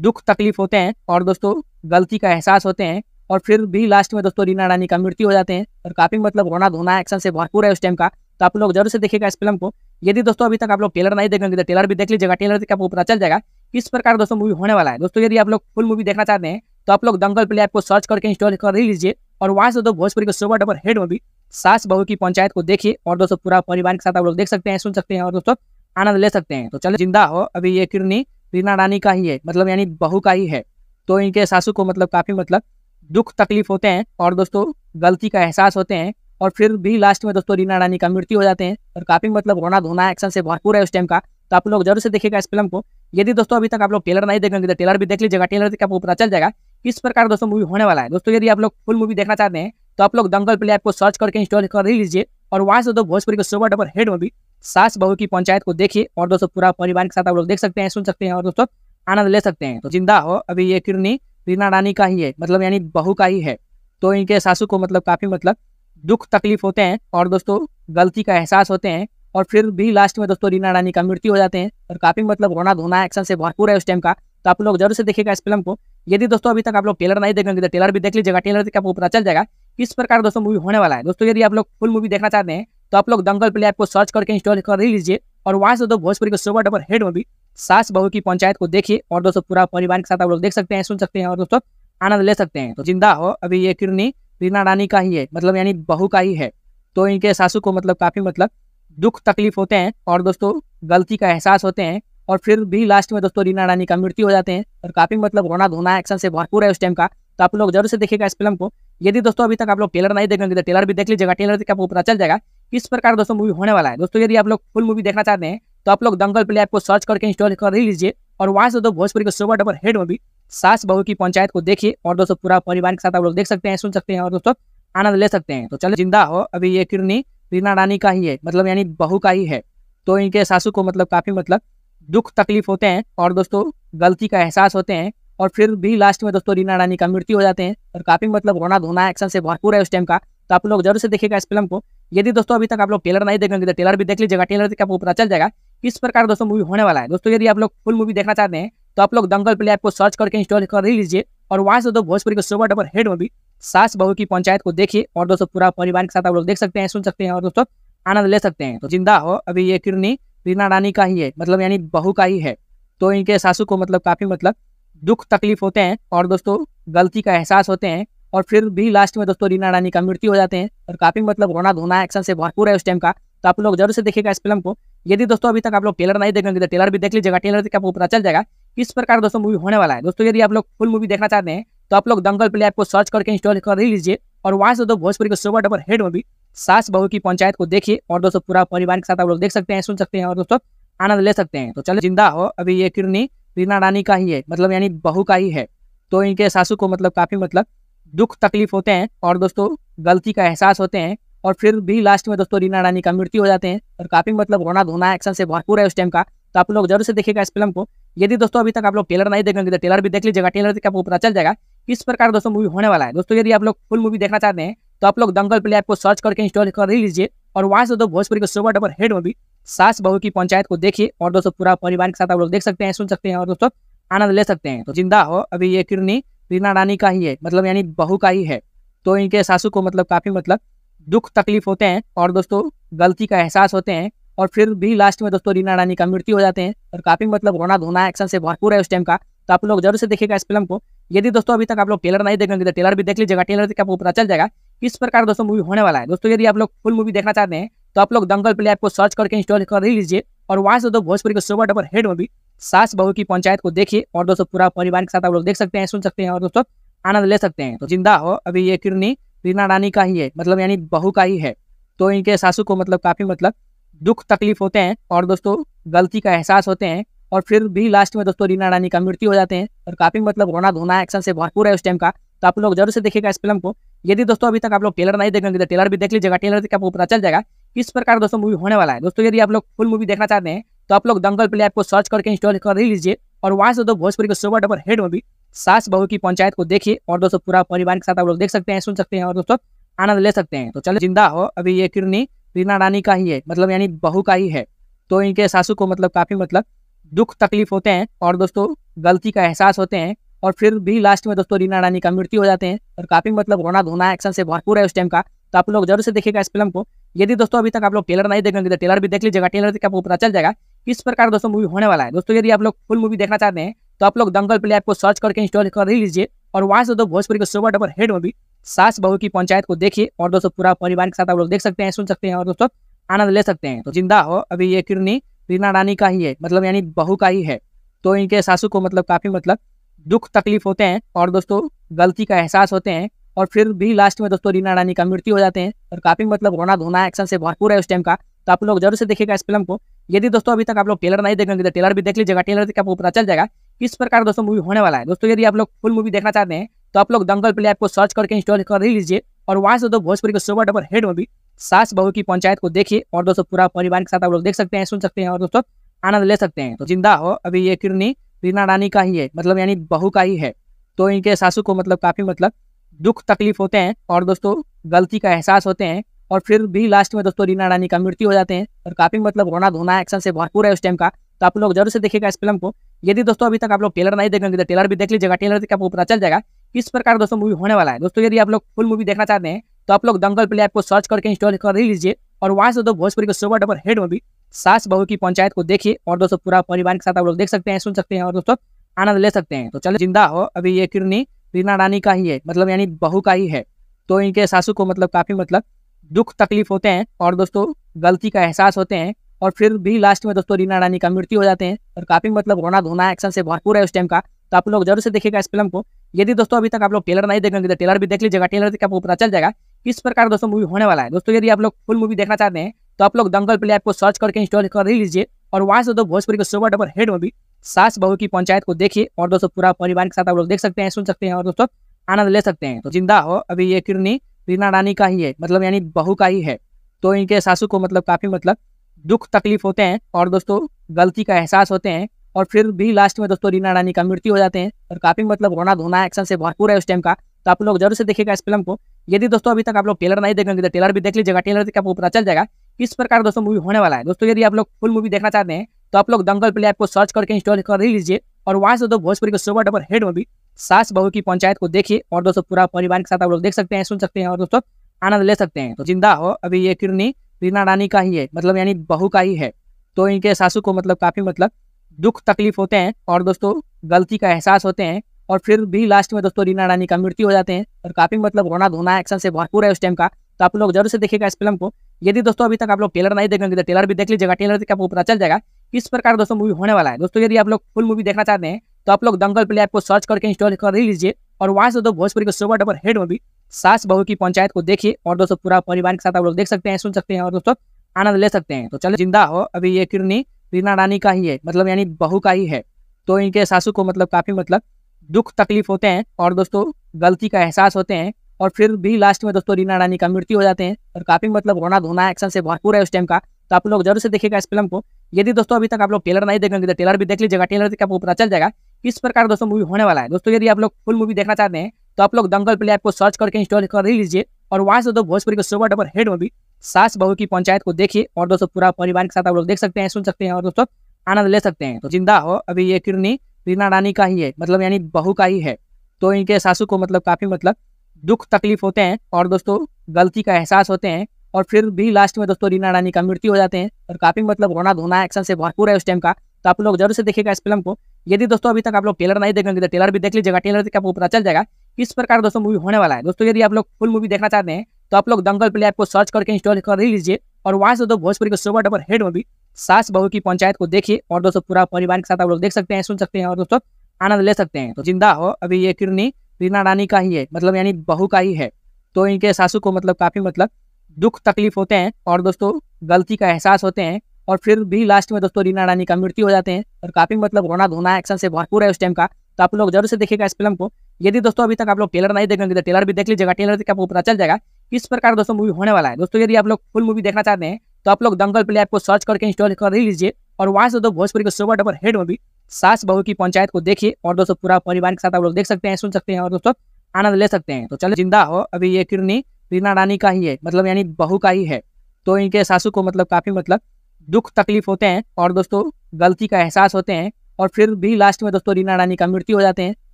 दुख तकलीफ़ होते हैं और दोस्तों, गलती का एहसास होते हैं और फिर भी लास्ट में दोस्तों, रीना रानी का मृत्यु हो जाते हैं और काफ़ी मतलब रोना धोना एक्शन से भरपूर है उस टाइम का। तो आप लोग ज़रूर से देखेगा इस फ़िल्म को। यदि दोस्तों, अभी तक आप लोग टेलर नहीं देखेंगे तो टेलर भी देख लीजिएगा। टेलर देख आपको पता चल जाएगा किस प्रकार दोस्तों मूवी होने वाला है। दोस्तों, यदि आप लोग फुल मूवी देखना चाहते हैं तो आप लोग दंगल प्ले ऐप को सर्च करके इंस्टॉल कर लीजिए और वहाँ से दो भोजपुरी के सुपर डबर हेड मूवी सास बहू की पंचायत को देखिए और दोस्तों पूरा परिवार के साथ आप लोग देख सकते हैं, सुन सकते हैं और दोस्तों आनंद ले सकते हैं। तो चलो ज़िंदा हो अभी ये किरनी रीना रानी का ही है मतलब यानी बहू का ही है। तो इनके सासू को मतलब काफ़ी मतलब दुख तकलीफ़ होते हैं और दोस्तों गलती का एहसास होते हैं और फिर भी लास्ट में दोस्तों रीना रानी का मृत्यु हो जाते हैं और काफ़ी मतलब रोना धोना एक्शन से भरपूर है उस टाइम का। तो आप लोग ज़रूर से देखिएगा इस फ़िल्म को। यदि दोस्तों अभी तक आप लोग टेलर नहीं देखेंगे तो टेलर भी देख लीजिएगा टेलर देख आपको पता चल जाएगा किस प्रकार दोस्तों मूवी होने वाला है। दोस्तों यदि आप लोग फुल मूवी देखना चाहते हैं तो आप लोग दंगल प्ले ऐप को सर्च करके इंस्टॉल कर लीजिए और वहाँ से दो भोजपुरी के सुपर डबर हेड मूवी सास बहू की पंचायत को देखिए और दोस्तों पूरा परिवार के साथ आप लोग देख सकते हैं, सुन सकते हैं और दोस्तों आनंद ले सकते हैं। तो ज़िंदा हो, अभी ये किरनी रीना रानी का ही है मतलब यानी बहू का ही है। तो इनके सासू को मतलब काफ़ी मतलब दुख तकलीफ़ होते हैं और दोस्तों गलती का एहसास होते हैं और फिर भी लास्ट में दोस्तों रीना रानी का मृत्यु हो जाते हैं और काफ़ी मतलब रोना धोना एक्शन से भरपूर है उस टाइम का। तो आप लोग ज़रूर से देखिएगा इस फ़िल्म को। यदि दोस्तों अभी तक आप लोग टेलर नहीं देखेंगे तो टेलर भी देख लीजिएगा टेलर देख के आपको पता चल जाएगा किस प्रकार दोस्तों मूवी होने वाला है। दोस्तों यदि आप लोग फुल मूवी देखना चाहते हैं तो आप लोग दंगल प्ले ऐप को सर्च करके इंस्टॉल कर लीजिए और वहाँ से दो भोजपुरी के सुपर डबर हेड मूवी सास बहू की पंचायत को देखिए और दोस्तों पूरा परिवार के साथ आप लोग देख सकते हैं, सुन सकते हैं और दोस्तों आनंद ले सकते हैं। तो ज़िंदा हो, अभी ये किरनी रीना रानी का ही है मतलब यानी बहू का ही है। तो इनके सासू को मतलब काफ़ी मतलब दुख तकलीफ़ होते हैं और दोस्तों गलती का एहसास होते हैं और फिर भी लास्ट में दोस्तों रीना रानी का मृत्यु हो जाते हैं और काफ़ी मतलब रोना धोना एक्शन से भरपूर है उस टाइम का। तो आप लोग ज़रूर से देखिएगा इस फ़िल्म को। यदि दोस्तों अभी तक आप लोग टेलर नहीं देखेंगे तो टेलर भी देख लीजिएगा। टेलर देख के आपको पता चल जाएगा किस प्रकार दोस्तों मूवी होने वाला है। दोस्तों, यदि आप लोग फुल मूवी देखना चाहते हैं तो आप लोग दंगल प्ले ऐप को सर्च करके इंस्टॉल कर लीजिए और वहाँ से दो भोजपुरी के सुपर डबर हेड मूवी सास बहू की पंचायत को देखिए और दोस्तों पूरा परिवार के साथ आप लोग देख सकते हैं, सुन सकते हैं और दोस्तों आनंद ले सकते हैं। तो चलो ज़िंदा हो। अभी ये किरनी रीना रानी का ही है मतलब यानी बहू का ही है। तो इनके सासू को मतलब काफ़ी मतलब दुख तकलीफ़ होते हैं और दोस्तों गलती का एहसास होते हैं। और फिर भी लास्ट में दोस्तों रीना रानी का मृत्यु हो जाते हैं। और काफ़ी मतलब रोना धोना एक्शन से भरपूर है उस टाइम का। तो आप लोग ज़रूर से देखेगा इस फ़िल्म को। यदि दोस्तों अभी तक आप लोग टेलर नहीं देखेंगे तो टेलर भी देख लीजिएगा। टेलर देख के आपको पता चल जाएगा किस प्रकार दोस्तों मूवी होने वाला है। दोस्तों यदि आप लोग फुल मूवी देखना चाहते हैं तो आप लोग दंगल प्ले ऐप को सर्च करके इंस्टॉल कर लीजिए। और वहाँ से दो भोजपुरी के सुपर डबर हेड मूवी सास बहू की पंचायत को देखिए। और दोस्तों पूरा परिवार के साथ आप लोग देख सकते हैं, सुन सकते हैं और दोस्तों आनंद ले सकते हैं। तो ज़िंदा हो, अभी ये किरनी रीना रानी का ही है मतलब यानी बहू का ही है। तो इनके सासू को मतलब काफ़ी मतलब दुख तकलीफ़ होते हैं और दोस्तों, गलती का एहसास होते हैं और फिर भी लास्ट में दोस्तों, रीना रानी का मृत्यु हो जाते हैं और काफ़ी मतलब रोना धोना एक्शन से भरपूर है उस टाइम का। तो आप लोग ज़रूर से देखिएगा इस फ़िल्म को। यदि दोस्तों, अभी तक आप लोग टेलर नहीं देखेंगे तो टेलर भी देख लीजिएगा। टेलर से आपको पता चल जाएगा किस प्रकार दोस्तों मूवी होने वाला है। दोस्तों, यदि आप लोग फुल मूवी देखना चाहते हैं तो आप लोग दंगल प्ले ऐप को सर्च करके इंस्टॉल कर लीजिए और वहाँ से दोस्तों, भोजपुरी के सुपर डबर हेड मूवी सास बहू की पंचायत को देखिए और दोस्तों, पूरा परिवार के साथ आप लोग देख सकते हैं, सुन सकते हैं और दोस्तों, आनंद ले सकते हैं। तो चलो, ज़िंदा हो अभी ये किरनी। रीना रानी का ही है मतलब यानी बहू का ही है। तो इनके सासू को मतलब काफ़ी मतलब दुख तकलीफ़ होते हैं और दोस्तों गलती का एहसास होते हैं और फिर भी लास्ट में दोस्तों रीना रानी का मृत्यु हो जाते हैं और काफ़ी मतलब रोना धोना एक्शन से भरपूर है उस टाइम का। तो आप लोग ज़रूर से देखिएगा इस फ़िल्म को। यदि दोस्तों अभी तक आप लोग टेलर नहीं देखेंगे तो टेलर भी देख लीजिएगा। टेलर से आपको पता चल जाएगा किस प्रकार दोस्तों मूवी होने वाला है। दोस्तों यदि आप लोग फुल मूवी देखना चाहते हैं तो आप लोग दंगल प्ले ऐप को सर्च करके इंस्टॉल कर लीजिए और वहाँ से दो भोजपुरी के सुपर डबर हेड मूवी सास बहू की पंचायत को देखिए और दोस्तों पूरा परिवार के साथ आप लोग देख सकते हैं, सुन सकते हैं और दोस्तों आनंद ले सकते हैं। तो ज़िंदा हो, अभी ये किरनी रीना रानी का ही है मतलब यानी बहू का ही है। तो इनके सासू को मतलब काफ़ी मतलब दुख तकलीफ़ होते हैं और दोस्तों गलती का एहसास होते हैं और फिर भी लास्ट में दोस्तों रीना रानी का मृत्यु हो जाते हैं और काफ़ी मतलब रोना धोना एक्शन से भरपूर है उस टाइम का। तो आप लोग ज़रूर से देखेगा इस फ़िल्म को। यदि दोस्तों अभी तक आप लोग टेलर नहीं देखेंगे तो टेलर भी देख लीजिएगा टेलर से आपको पता चल जाएगा किस प्रकार दोस्तों मूवी होने वाला है। दोस्तों यदि आप लोग फुल मूवी देखना चाहते हैं तो आप लोग दंगल प्ले ऐप को सर्च करके इंस्टॉल कर लीजिए और वहाँ से दो भोजपुरी के सुबह डबर हेड मूवी सास बहू की पंचायत को देखिए और दोस्तों पूरा परिवार के साथ आप लोग देख सकते हैं, सुन सकते हैं और दोस्तों आनंद ले सकते हैं। तो ज़िंदा हो, अभी ये किरनी रीना रानी का ही है मतलब यानी बहू का ही है। तो इनके सासू को मतलब काफ़ी मतलब दुख तकलीफ़ होते हैं और दोस्तों गलती का एहसास होते हैं और फिर भी लास्ट में दोस्तों रीना रानी का मृत्यु हो जाते हैं और काफ़ी मतलब रोना धोना एक्शन से भरपूर है उस टाइम का। तो आप लोग ज़रूर से देखिएगा इस फ़िल्म को। यदि दोस्तों अभी तक आप लोग टेलर नहीं देखेंगे तो टेलर भी देख लीजिएगा। टेलर से आपको पता चल जाएगा किस प्रकार दोस्तों मूवी होने वाला है? दोस्तों, यदि आप लोग फुल मूवी देखना चाहते हैं तो आप लोग दंगल प्ले ऐप को सर्च करके इंस्टॉल कर लीजिए और वहाँ से दो भोजपुरी के सुपर डबर हेड मूवी सास बहू की पंचायत को देखिए और दोस्तों पूरा परिवार के साथ आप लोग देख सकते हैं, सुन सकते हैं और दोस्तों आनंद ले सकते हैं। तो चलो, ज़िंदा हो। अभी ये किरनी रीना रानी का ही है मतलब यानी बहू का ही है। तो इनके सासू को मतलब काफ़ी मतलब दुख तकलीफ़ होते हैं और दोस्तों गलती का एहसास होते हैं और फिर भी लास्ट में दोस्तों रीना रानी का मृत्यु हो जाते हैं और काफ़ी मतलब रोना धोना एक्शन से भरपूर है उस टाइम का। तो आप लोग ज़रूर से देखिएगा इस फ़िल्म को। यदि दोस्तों अभी तक आप लोग टेलर नहीं देखेंगे तो टेलर भी देख लीजिएगा। टेलर से आपको पता चल जाएगा किस प्रकार दोस्तों मूवी होने वाला है। दोस्तों, यदि आप लोग फुल मूवी देखना चाहते हैं तो आप लोग दंगल प्ले ऐप को सर्च करके इंस्टॉल कर लीजिए और वहाँ से दो भोजपुरी के सुपर डबर हेड मूवी सास बहू की पंचायत को देखिए और दोस्तों पूरा परिवार के साथ आप लोग देख सकते हैं, सुन सकते हैं और दोस्तों आनंद ले सकते हैं। तो ज़िंदा हो, अभी ये किरनी रीना रानी का ही है मतलब यानी बहू का ही है। तो इनके सासू को मतलब काफ़ी मतलब दुख तकलीफ़ होते हैं और दोस्तों गलती का एहसास होते हैं और फिर भी लास्ट में दोस्तों रीना रानी का मृत्यु हो जाते हैं और काफ़ी मतलब रोना धोना एक्शन से भरपूर है उस टाइम का। तो आप लोग ज़रूर से देखेगा इस फ़िल्म को। यदि दोस्तों अभी तक आप लोग टेलर नहीं देखेंगे तो टेलर भी देख लीजिएगा। टेलर से आपको पता चल जाएगा किस प्रकार दोस्तों मूवी होने वाला है। दोस्तों, यदि आप लोग फुल मूवी देखना चाहते हैं तो आप लोग दंगल प्ले ऐप को सर्च करके इंस्टॉल कर ही लीजिए और वहाँ से दो भोजपुरी के सुपर डबर हेड मूवी सास बहू की पंचायत को देखिए और दोस्तों पूरा परिवार के साथ आप लोग देख सकते हैं, सुन सकते हैं और दोस्तों आनंद ले सकते हैं। तो ज़िंदा हो, अभी ये किरनी रीना रानी का ही है मतलब यानी बहू का ही है। तो इनके सासू को मतलब काफ़ी मतलब दुख तकलीफ़ होते हैं और दोस्तों, गलती का एहसास होते हैं और फिर भी लास्ट में दोस्तों, रीना रानी का मृत्यु हो जाते हैं और काफ़ी मतलब रोना धोना एक्शन से भरपूर है उस टाइम का। तो आप लोग ज़रूर से देखेगा इस फ़िल्म को। यदि दोस्तों, अभी तक आप लोग टेलर नहीं देखेंगे तो टेलर भी देख लीजिएगा। टेलर से आपको पता चल जाएगा किस प्रकार दोस्तों मूवी होने वाला है। दोस्तों, यदि आप लोग फुल मूवी देखना चाहते हैं तो आप लोग दंगल प्ले ऐप को सर्च करके इंस्टॉल कर लीजिए और वहाँ से दो भोजपुरी के सुपर डबर हेड मूवी सास बहू की पंचायत को देखिए और दोस्तों पूरा परिवार के साथ आप लोग देख सकते हैं, सुन सकते हैं और दोस्तों आनंद ले सकते हैं। तो चलो ज़िंदा हो अभी ये किरनी रीना रानी का ही है मतलब यानी बहू का ही है। तो इनके सासू को मतलब काफ़ी मतलब दुख तकलीफ़ होते हैं और दोस्तों गलती का एहसास होते हैं और फिर भी लास्ट में दोस्तों रीना रानी का मृत्यु हो जाते हैं और काफ़ी मतलब रोना धोना एक्शन से भरपूर है उस टाइम का। तो आप लोग ज़रूर से देखेगा इस फ़िल्म को। यदि दोस्तों अभी तक आप लोग टेलर नहीं देखेंगे तो टेलर भी देख लीजिएगा टेलर से आपको पता चल जाएगा किस प्रकार दोस्तों मूवी होने वाला है। दोस्तों यदि आप लोग फुल मूवी देखना चाहते हैं तो आप लोग दंगल प्ले ऐप को सर्च करके इंस्टॉल कर लीजिए और वहाँ से दो भोजपुरी के सुपर डबर हेड मूवी सास बहू की पंचायत को देखिए और दोस्तों पूरा परिवार के साथ आप लोग देख सकते हैं, सुन सकते हैं और दोस्तों आनंद ले सकते हैं। तो ज़िंदा हो, अभी ये किरनी रीना रानी का ही है मतलब यानी बहू का ही है। तो इनके सासू को मतलब काफ़ी मतलब दुख तकलीफ़ होते हैं और दोस्तों गलती का एहसास होते हैं और फिर भी लास्ट में दोस्तों रीना रानी का मृत्यु हो जाते हैं और काफ़ी मतलब रोना धोना एक्शन से भरपूर है उस टाइम का। तो आप लोग ज़रूर से देखिएगा इस फ़िल्म को। यदि दोस्तों अभी तक आप लोग टेलर नहीं देखेंगे तो टेलर भी देख लीजिएगा टेलर से आपको पता चल जाएगा किस प्रकार दोस्तों मूवी होने वाला है। दोस्तों यदि आप लोग फुल मूवी देखना चाहते हैं तो आप लोग दंगल प्ले ऐप को सर्च करके इंस्टॉल कर लीजिए और वहाँ से दो भोजपुरी के सुपर डबर हेड मूवी सास बहू की पंचायत को देखिए और दोस्तों पूरा परिवार के साथ आप लोग देख सकते हैं, सुन सकते हैं और दोस्तों आनंद ले सकते हैं। तो ज़िंदा हो, अभी ये किरनी रीना रानी का ही है मतलब यानी बहू का ही है। तो इनके सासू को मतलब काफ़ी मतलब दुख तकलीफ़ होते हैं और दोस्तों गलती का एहसास होते हैं और फिर भी लास्ट में दोस्तों रीना रानी का मृत्यु हो जाते हैं और काफ़ी मतलब रोना धोना एक्शन से भरपूर है उस टाइम का। तो आप लोग ज़रूर से देखिएगा इस फ़िल्म को। यदि दोस्तों अभी तक आप लोग टेलर नहीं देखेंगे तो टेलर भी देख लीजिएगा। टेलर से आपको पता चल जाएगा? किस प्रकार दोस्तों मूवी होने वाला है। दोस्तों यदि आप लोग फुल मूवी देखना चाहते हैं तो आप लोग दंगल प्ले ऐप को सर्च करके इंस्टॉल कर लीजिए और वहाँ से दो भोजपुरी के सुपर डबर हेड मूवी सास बहू की पंचायत को देखिए और दोस्तों पूरा परिवार के साथ आप लोग देख सकते हैं, सुन सकते हैं और दोस्तों आनंद ले सकते हैं। तो चलो, ज़िंदा हो। अभी ये किरनी रीना रानी का ही है मतलब यानी बहू का ही है। तो इनके सासू को मतलब काफ़ी मतलब दुख तकलीफ़ होते हैं और दोस्तों गलती का एहसास होते हैं। और फिर भी लास्ट में दोस्तों रीना रानी का मृत्यु हो जाते हैं। और काफ़ी मतलब रोना धोना एक्शन से भरपूर है उस टाइम का। तो आप लोग ज़रूर से देखेगा इस फ़िल्म को। यदि दोस्तों अभी तक आप लोग टेलर नहीं देखेंगे तो टेलर भी देख लीजिएगा। टेलर से आपको पता चल जाएगा किस प्रकार दोस्तों मूवी होने वाला है। दोस्तों यदि आप लोग फुल मूवी देखना चाहते हैं तो आप लोग दंगल प्ले ऐप को सर्च करके इंस्टॉल कर लीजिए और वहाँ से दो भोजपुरी के सुपर डबर हेड मूवी सास बहू की पंचायत को देखिए और दोस्तों पूरा परिवार के साथ आप लोग देख सकते हैं, सुन सकते हैं और दोस्तों आनंद ले सकते हैं। तो ज़िंदा हो, अभी ये किरनी रीना रानी का ही है मतलब यानी बहू का ही है। तो इनके सासू को मतलब काफ़ी मतलब दुख तकलीफ़ होते हैं और दोस्तों गलती का एहसास होते हैं और फिर भी लास्ट में दोस्तों रीना रानी का मृत्यु हो जाते हैं और काफ़ी मतलब रोना धोना एक्शन से भरपूर है उस टाइम का। तो आप लोग ज़रूर से देखेगा इस फ़िल्म को। यदि दोस्तों अभी तक आप लोग टेलर नहीं देखेंगे तो टेलर भी देख लीजिएगा। टेलर से आपको पता चल जाएगा किस प्रकार दोस्तों मूवी होने वाला है। दोस्तों यदि आप लोग फुल मूवी देखना चाहते हैं तो आप लोग दंगल प्ले ऐप को सर्च करके इंस्टॉल कर लीजिए और वहाँ से दो भोजपुरी के सुपर डबर हेड मूवी सास बहू की पंचायत को देखिए और दोस्तों पूरा परिवार के साथ आप लोग देख सकते हैं, सुन सकते हैं और दोस्तों आनंद ले सकते हैं। तो ज़िंदा हो अभी ये किरनी रीना रानी का ही है मतलब यानी बहू का ही है। तो इनके सासू को मतलब काफ़ी मतलब दुख तकलीफ़ होते हैं और दोस्तों गलती का एहसास होते हैं और फिर भी लास्ट में दोस्तों रीना रानी का मृत्यु हो जाते हैं और काफ़ी मतलब रोना धोना एक्शन से भरपूर है उस टाइम का। तो आप लोग ज़रूर से देखेगा इस फ़िल्म को। यदि दोस्तों अभी तक आप लोग टेलर नहीं देखेंगे तो टेलर भी देख लीजिएगा। टेलर से आपको पता चल जाएगा किस प्रकार दोस्तों मूवी होने वाला है। दोस्तों यदि आप लोग फुल मूवी देखना चाहते हैं तो आप लोग दंगल प्ले ऐप को सर्च करके इंस्टॉल कर लीजिए और वहाँ से दो भोजपुरी के सुपर डबर हेड मूवी सास बहू की पंचायत को देखिए और दोस्तों पूरा परिवार के साथ आप लोग देख सकते हैं, सुन सकते हैं और दोस्तों आनंद ले सकते हैं। तो चलो ज़िंदा हो, अभी ये किरनी रीना रानी का ही है मतलब यानी बहू का ही है। तो इनके सासू को मतलब काफ़ी मतलब दुख तकलीफ़ होते हैं और दोस्तों गलती का एहसास होते हैं और फिर भी लास्ट में दोस्तों रीना रानी का मृत्यु हो जाते हैं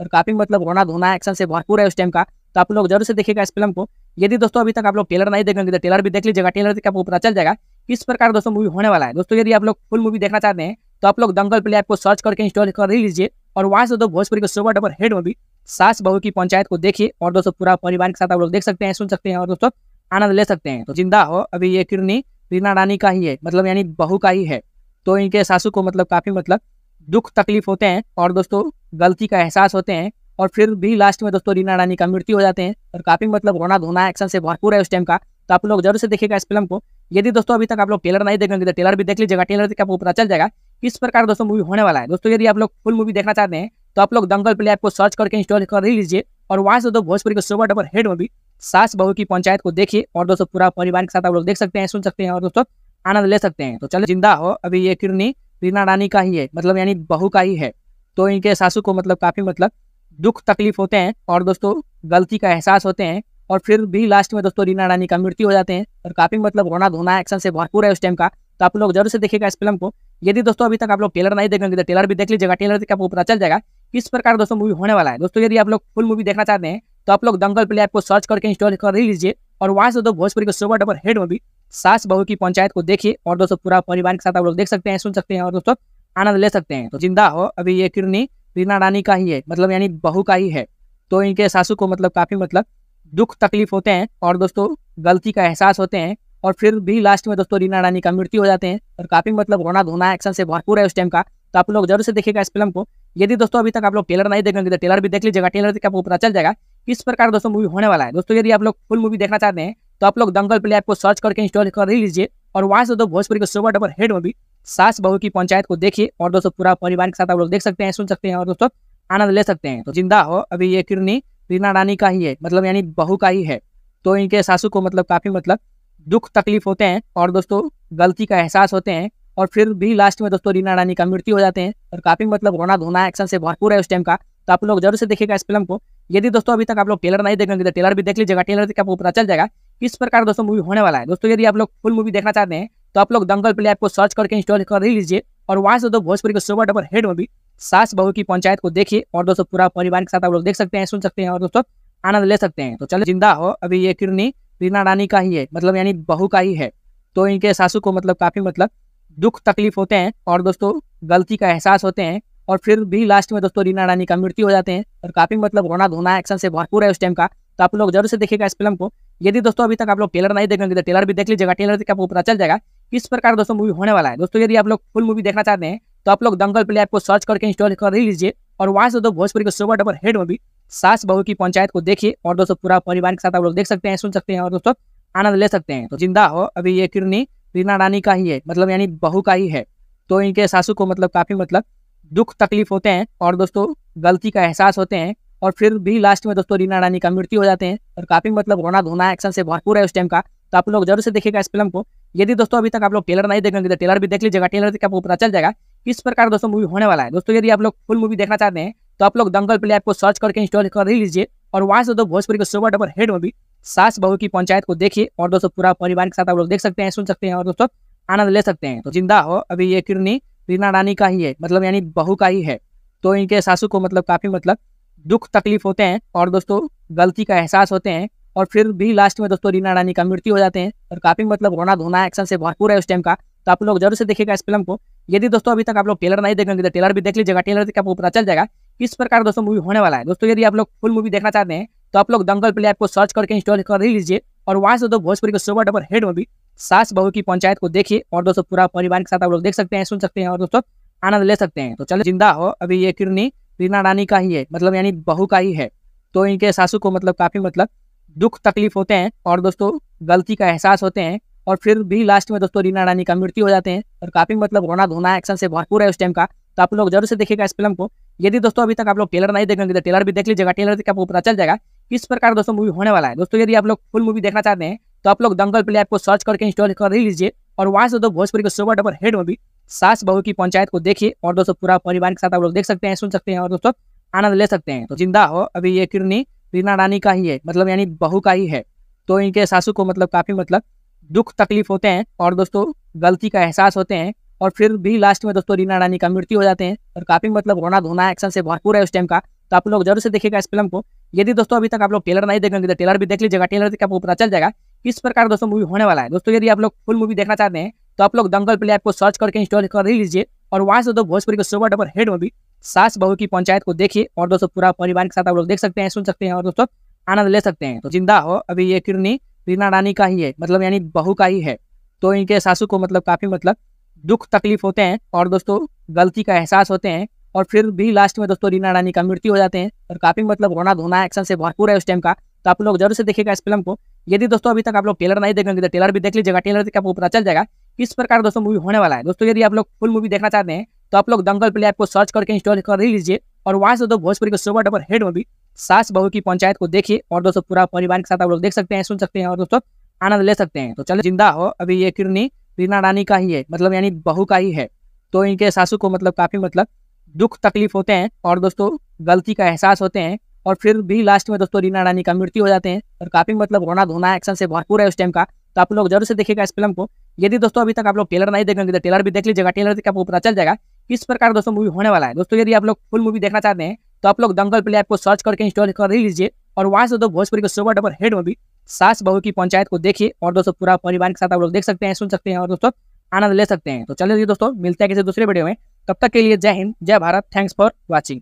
और काफ़ी मतलब रोना धोना एक्शन से भरपूर है उस टाइम का। तो आप लोग ज़रूर से देखेगा इस फ़िल्म को। यदि दोस्तों अभी तक आप लोग टेलर नहीं देखेंगे तो टेलर भी देख लीजिएगा टेलर से आपको पता चल जाएगा किस प्रकार दोस्तों मूवी होने वाला है। दोस्तों यदि आप लोग फुल मूवी देखना चाहते हैं तो आप लोग दंगल प्ले ऐप को सर्च करके इंस्टॉल कर ही लीजिए और वहाँ से दो भोजपुरी के सुपर डबर हेड मूवी सास बहू की पंचायत को देखिए और दोस्तों पूरा परिवार के साथ आप लोग देख सकते हैं, सुन सकते हैं और दोस्तों आनंद ले सकते हैं। तो ज़िंदा हो, अभी ये किरनी रीना रानी का ही है मतलब यानी बहू का ही है। तो इनके सासू को मतलब काफ़ी मतलब दुख तकलीफ़ होते हैं और दोस्तों गलती का एहसास होते हैं और फिर भी लास्ट में दोस्तों रीना रानी का मृत्यु हो जाते हैं और काफ़ी मतलब रोना धोना एक्शन से भरपूर है उस टाइम का। तो आप लोग ज़रूर से देखिएगा इस फ़िल्म को। यदि दोस्तों अभी तक आप लोग टेलर नहीं देखेंगे तो टेलर भी देख लीजिएगा। टेलर से आपको पता चल जाएगा किस प्रकार का दोस्तों मूवी होने वाला है? दोस्तों, यदि आप लोग फुल मूवी देखना चाहते हैं तो आप लोग दंगल प्ले ऐप को सर्च करके इंस्टॉल कर लीजिए और वहाँ से दो भोजपुरी के सुपर डबर हेड मूवी सास बहू की पंचायत को देखिए और दोस्तों पूरा परिवार के साथ आप लोग देख सकते हैं, सुन सकते हैं और दोस्तों आनंद ले सकते हैं। तो चलो, ज़िंदा हो। अभी ये किरनी रीना रानी का ही है मतलब यानी बहू का ही है। तो इनके सासू को मतलब काफ़ी मतलब दुख तकलीफ़ होते हैं और दोस्तों गलती का एहसास होते हैं और फिर भी लास्ट में दोस्तों रीना रानी का मृत्यु हो जाते हैं और काफ़ी मतलब रोना धोना एक्शन से भरपूर है उस टाइम का। तो आप लोग ज़रूर से देखिएगा इस फ़िल्म को। यदि दोस्तों अभी तक आप लोग टेलर नहीं देखेंगे तो टेलर भी देख लीजिएगा। टेलर से आपको पता चल जाएगा किस प्रकार दोस्तों मूवी होने वाला है। दोस्तों यदि आप लोग फुल मूवी देखना चाहते हैं तो आप लोग दंगल प्ले ऐप को सर्च करके इंस्टॉल कर लीजिए और वहाँ से दो भोजपुरी के सुपर डबर हेड मूवी सास बहू की पंचायत को देखिए और दोस्तों पूरा परिवार के साथ आप लोग देख सकते हैं, सुन सकते हैं और दोस्तों आनंद ले सकते हैं। तो ज़िंदा हो, अभी ये किरनी रीना रानी का ही है मतलब यानी बहू का ही है। तो इनके सासू को मतलब काफ़ी मतलब दुख तकलीफ़ होते हैं और दोस्तों गलती का एहसास होते हैं और फिर भी लास्ट में दोस्तों रीना रानी का मृत्यु हो जाते हैं। और काफ़ी मतलब रोना धोना एक्शन से भरपूर है उस टाइम का। तो आप लोग ज़रूर से देखेगा इस फ़िल्म को। यदि दोस्तों अभी तक आप लोग टेलर नहीं देखेंगे तो टेलर भी देख लीजिएगा। टेलर से आपको पता चल जाएगा किस प्रकार दोस्तों मूवी होने वाला है। दोस्तों, यदि आप लोग फुल मूवी देखना चाहते हैं तो आप लोग दंगल प्ले ऐप को सर्च करके इंस्टॉल कर लीजिए। और वहाँ से दो भोजपुरी के सुपर डबर हेड मूवी सास बहू की पंचायत को देखिए। और दोस्तों पूरा परिवार के साथ आप लोग देख सकते हैं, सुन सकते हैं और दोस्तों आनंद ले सकते हैं। तो ज़िंदा हो, अभी ये किरनी रीना रानी का ही है मतलब यानी बहू का ही है। तो इनके सासू को मतलब काफ़ी मतलब दुख तकलीफ़ होते हैं और दोस्तों, गलती का एहसास होते हैं और फिर भी लास्ट में दोस्तों, रीना रानी का मृत्यु हो जाते हैं और काफ़ी मतलब रोना धोना एक्शन से भरपूर है उस टाइम का। तो आप लोग ज़रूर से देखेगा इस फ़िल्म को। यदि दोस्तों, अभी तक आप लोग टेलर नहीं देखेंगे तो टेलर भी देख लीजिएगा। टेलर से आपको पता चल जाएगा किस प्रकार दोस्तों मूवी होने वाला है। दोस्तों, यदि आप लोग फुल मूवी देखना चाहते हैं तो आप लोग दंगल प्ले ऐप को सर्च करके इंस्टॉल कर लीजिए और वहाँ से दो भोजपुरी के सुपर डबर हेड मूवी सास बहू की पंचायत को देखिए और दोस्तों, पूरा परिवार के साथ आप लोग देख सकते हैं, सुन सकते हैं और दोस्तों, आनंद ले सकते हैं। तो चलो, ज़िंदा हो अभी ये किरनी। रीना रानी का ही है मतलब यानी बहू का ही है। तो इनके सासू को मतलब काफ़ी मतलब दुख तकलीफ़ होते हैं और दोस्तों गलती का एहसास होते हैं और फिर भी लास्ट में दोस्तों रीना रानी का मृत्यु हो जाते हैं और काफ़ी मतलब रोना धोना एक्शन से भरपूर है उस टाइम का। तो आप लोग ज़रूर से देखिएगा इस फ़िल्म को। यदि दोस्तों अभी तक आप लोग टेलर नहीं देखेंगे तो टेलर भी देख लीजिएगा टेलर से आपको पता चल जाएगा, किस प्रकार दोस्तों मूवी होने वाला है। दोस्तों यदि आप लोग फुल मूवी देखना चाहते हैं तो आप लोग दंगल प्ले ऐप को सर्च करके इंस्टॉल कर लीजिए और वहाँ से दो भोजपुरी के सुपर डबर हेड मूवी सास बहू की पंचायत को देखिए और दोस्तों पूरा परिवार के साथ आप लोग देख सकते हैं, सुन सकते हैं और दोस्तों आनंद ले सकते हैं। तो ज़िंदा हो, अभी ये किरनी रीना रानी का ही है मतलब यानी बहू का ही है। तो इनके सासू को मतलब काफ़ी मतलब दुख तकलीफ़ होते हैं और दोस्तों गलती का एहसास होते हैं और फिर भी लास्ट में दोस्तों रीना रानी का मृत्यु हो जाते हैं और काफ़ी मतलब रोना धोना एक्शन से भरपूर है उस टाइम का। तो आप लोग ज़रूर से देखेगा इस फ़िल्म को। यदि दोस्तों अभी तक आप लोग टेलर नहीं देखेंगे तो टेलर भी देख लीजिएगा टेलर से आपको पता चल जाएगा किस प्रकार दोस्तों मूवी होने वाला है। दोस्तों यदि आप लोग फुल मूवी देखना चाहते हैं तो आप लोग दंगल प्ले ऐप को सर्च करके इंस्टॉल कर लीजिए और वहाँ से दोस्तों भोजपुरी के सुपर डबर हेड मूवी सास बहू की पंचायत को देखिए और दोस्तों पूरा परिवार के साथ आप लोग देख सकते हैं, सुन सकते हैं और दोस्तों आनंद ले सकते हैं। तो ज़िंदा हो, अभी ये किरनी रीना रानी का ही है मतलब यानी बहू का ही है। तो इनके सासू को मतलब काफ़ी मतलब दुख तकलीफ़ होते हैं और दोस्तों गलती का एहसास होते हैं और फिर भी लास्ट में दोस्तों रीना रानी का मृत्यु हो जाते हैं और काफ़ी मतलब रोना धोना एक्शन से भरपूर है उस टाइम का। तो आप लोग ज़रूर से देखिएगा इस फ़िल्म को। यदि दोस्तों अभी तक आप लोग टेलर नहीं देखेंगे तो टेलर भी देख लीजिएगा। टेलर से आपको पता चल जाएगा। किस प्रकार दोस्तों मूवी होने वाला है। दोस्तों, यदि आप लोग फुल मूवी देखना चाहते हैं तो आप लोग दंगल प्ले ऐप को सर्च करके इंस्टॉल कर लीजिए और वहाँ से दो भोजपुरी के सुपर डबर हेड मूवी सास बहू की पंचायत को देखिए और दोस्तों पूरा परिवार के साथ आप लोग देख सकते हैं, सुन सकते हैं और दोस्तों आनंद ले सकते हैं। तो चलो ज़िंदा हो। अभी ये किरनी रीना रानी का ही है मतलब यानी बहू का ही है। तो इनके सासू को मतलब काफ़ी मतलब दुख तकलीफ़ होते हैं और दोस्तों गलती का एहसास होते हैं। और फिर भी लास्ट में दोस्तों रीना रानी का मृत्यु हो जाते हैं। और काफ़ी मतलब रोना धोना एक्शन से भरपूर है उस टाइम का। तो आप लोग ज़रूर से देखेगा इस फ़िल्म को। यदि दोस्तों अभी तक आप लोग टेलर नहीं देखेंगे तो टेलर भी देख लीजिएगा। टेलर से आपको पता चल जाएगा किस प्रकार दोस्तों मूवी होने वाला है। दोस्तों यदि आप लोग फुल मूवी देखना चाहते हैं तो आप लोग दंगल प्ले ऐप को सर्च करके इंस्टॉल कर लीजिए और वहाँ से दो भोजपुरी के सुबह डबर हेड मूवी सास बहू की पंचायत को देखिए और दोस्तों पूरा परिवार के साथ आप लोग देख सकते हैं, सुन सकते हैं और दोस्तों आनंद ले सकते हैं। तो ज़िंदा हो, अभी ये किरनी रीना रानी का ही है मतलब यानी बहू का ही है। तो इनके सासू को मतलब काफ़ी मतलब दुख तकलीफ़ होते हैं और दोस्तों गलती का एहसास होते हैं और फिर भी लास्ट में दोस्तों रीना रानी का मृत्यु हो जाते हैं और काफ़ी मतलब रोना धोना एक्शन से भरपूर है उस टाइम का। तो आप लोग ज़रूर से देखिएगा इस फ़िल्म को। यदि दोस्तों अभी तक आप लोग टेलर नहीं देखेंगे तो टेलर भी देख लीजिएगा। टेलर से आपको पता चल जाएगा किस प्रकार दोस्तों मूवी होने वाला है। दोस्तों यदि आप लोग फुल मूवी देखना चाहते हैं तो आप लोग दंगल प्ले ऐप को सर्च करके इंस्टॉल कर लीजिए और वहाँ से दो भोजपुरी के सुपर डबर हेड मूवी सास बहू की पंचायत को देखिए और दोस्तों पूरा परिवार के साथ आप लोग देख सकते हैं, सुन सकते हैं और दोस्तों आनंद ले सकते हैं। तो ज़िंदा हो अभी ये किरनी रीना रानी का ही है मतलब यानी बहू का ही है। तो इनके सासू को मतलब काफ़ी मतलब दुख तकलीफ़ होते हैं और दोस्तों गलती का एहसास होते हैं और फिर भी लास्ट में दोस्तों रीना रानी का मृत्यु हो जाते हैं और काफ़ी मतलब रोना धोना एक्शन से भरपूर है उस टाइम का। तो आप लोग ज़रूर से देखेगा इस फ़िल्म को। यदि दोस्तों अभी तक आप लोग टेलर नहीं देखेंगे तो टेलर भी देख लीजिएगा टेलर से आपको पता चल जाएगा किस प्रकार दोस्तों मूवी होने वाला है। दोस्तों यदि आप लोग फुल मूवी देखना चाहते हैं तो आप लोग दंगल प्ले ऐप को सर्च करके इंस्टॉल कर ही लीजिए और वहाँ से दो भोजपुरी के सुपर डबर हेड मूवी सास बहू की पंचायत को देखिए और दोस्तों पूरा परिवार के साथ आप लोग देख सकते हैं, सुन सकते हैं और दोस्तों आनंद ले सकते हैं। तो चलो, ज़िंदा हो। अभी ये किरनी रीना रानी का ही है मतलब यानी बहू का ही है। तो इनके सासू को मतलब काफ़ी मतलब दुख तकलीफ़ होते हैं और दोस्तों गलती का एहसास होते हैं और फिर भी लास्ट में दोस्तों रीना रानी का मृत्यु हो जाते हैं और काफ़ी मतलब रोना धोना एक्शन से भरपूर है उस टाइम का। तो आप लोग ज़रूर से देखेगा इस फ़िल्म को। यदि दोस्तों अभी तक आप लोग टेलर नहीं देखेंगे तो टेलर भी देख लीजिएगा। टेलर से आपको पता चल जाएगा किस प्रकार दोस्तों मूवी होने वाला है। दोस्तों यदि आप लोग फुल मूवी देखना चाहते हैं तो आप लोग दंगल प्ले ऐप को सर्च करके इंस्टॉल कर लीजिए और वहाँ से दो भोजपुरी के सुबह डबर हेड मूवी सास बहू की पंचायत को देखिए और दोस्तों पूरा परिवार के साथ आप लोग देख सकते हैं, सुन सकते हैं और दोस्तों आनंद ले सकते हैं। तो चलिए दोस्तों, मिलते हैं किसी दूसरे वीडियो में। तब तक के लिए जय हिंद, जय भारत थैंक्स फॉर वॉचिंग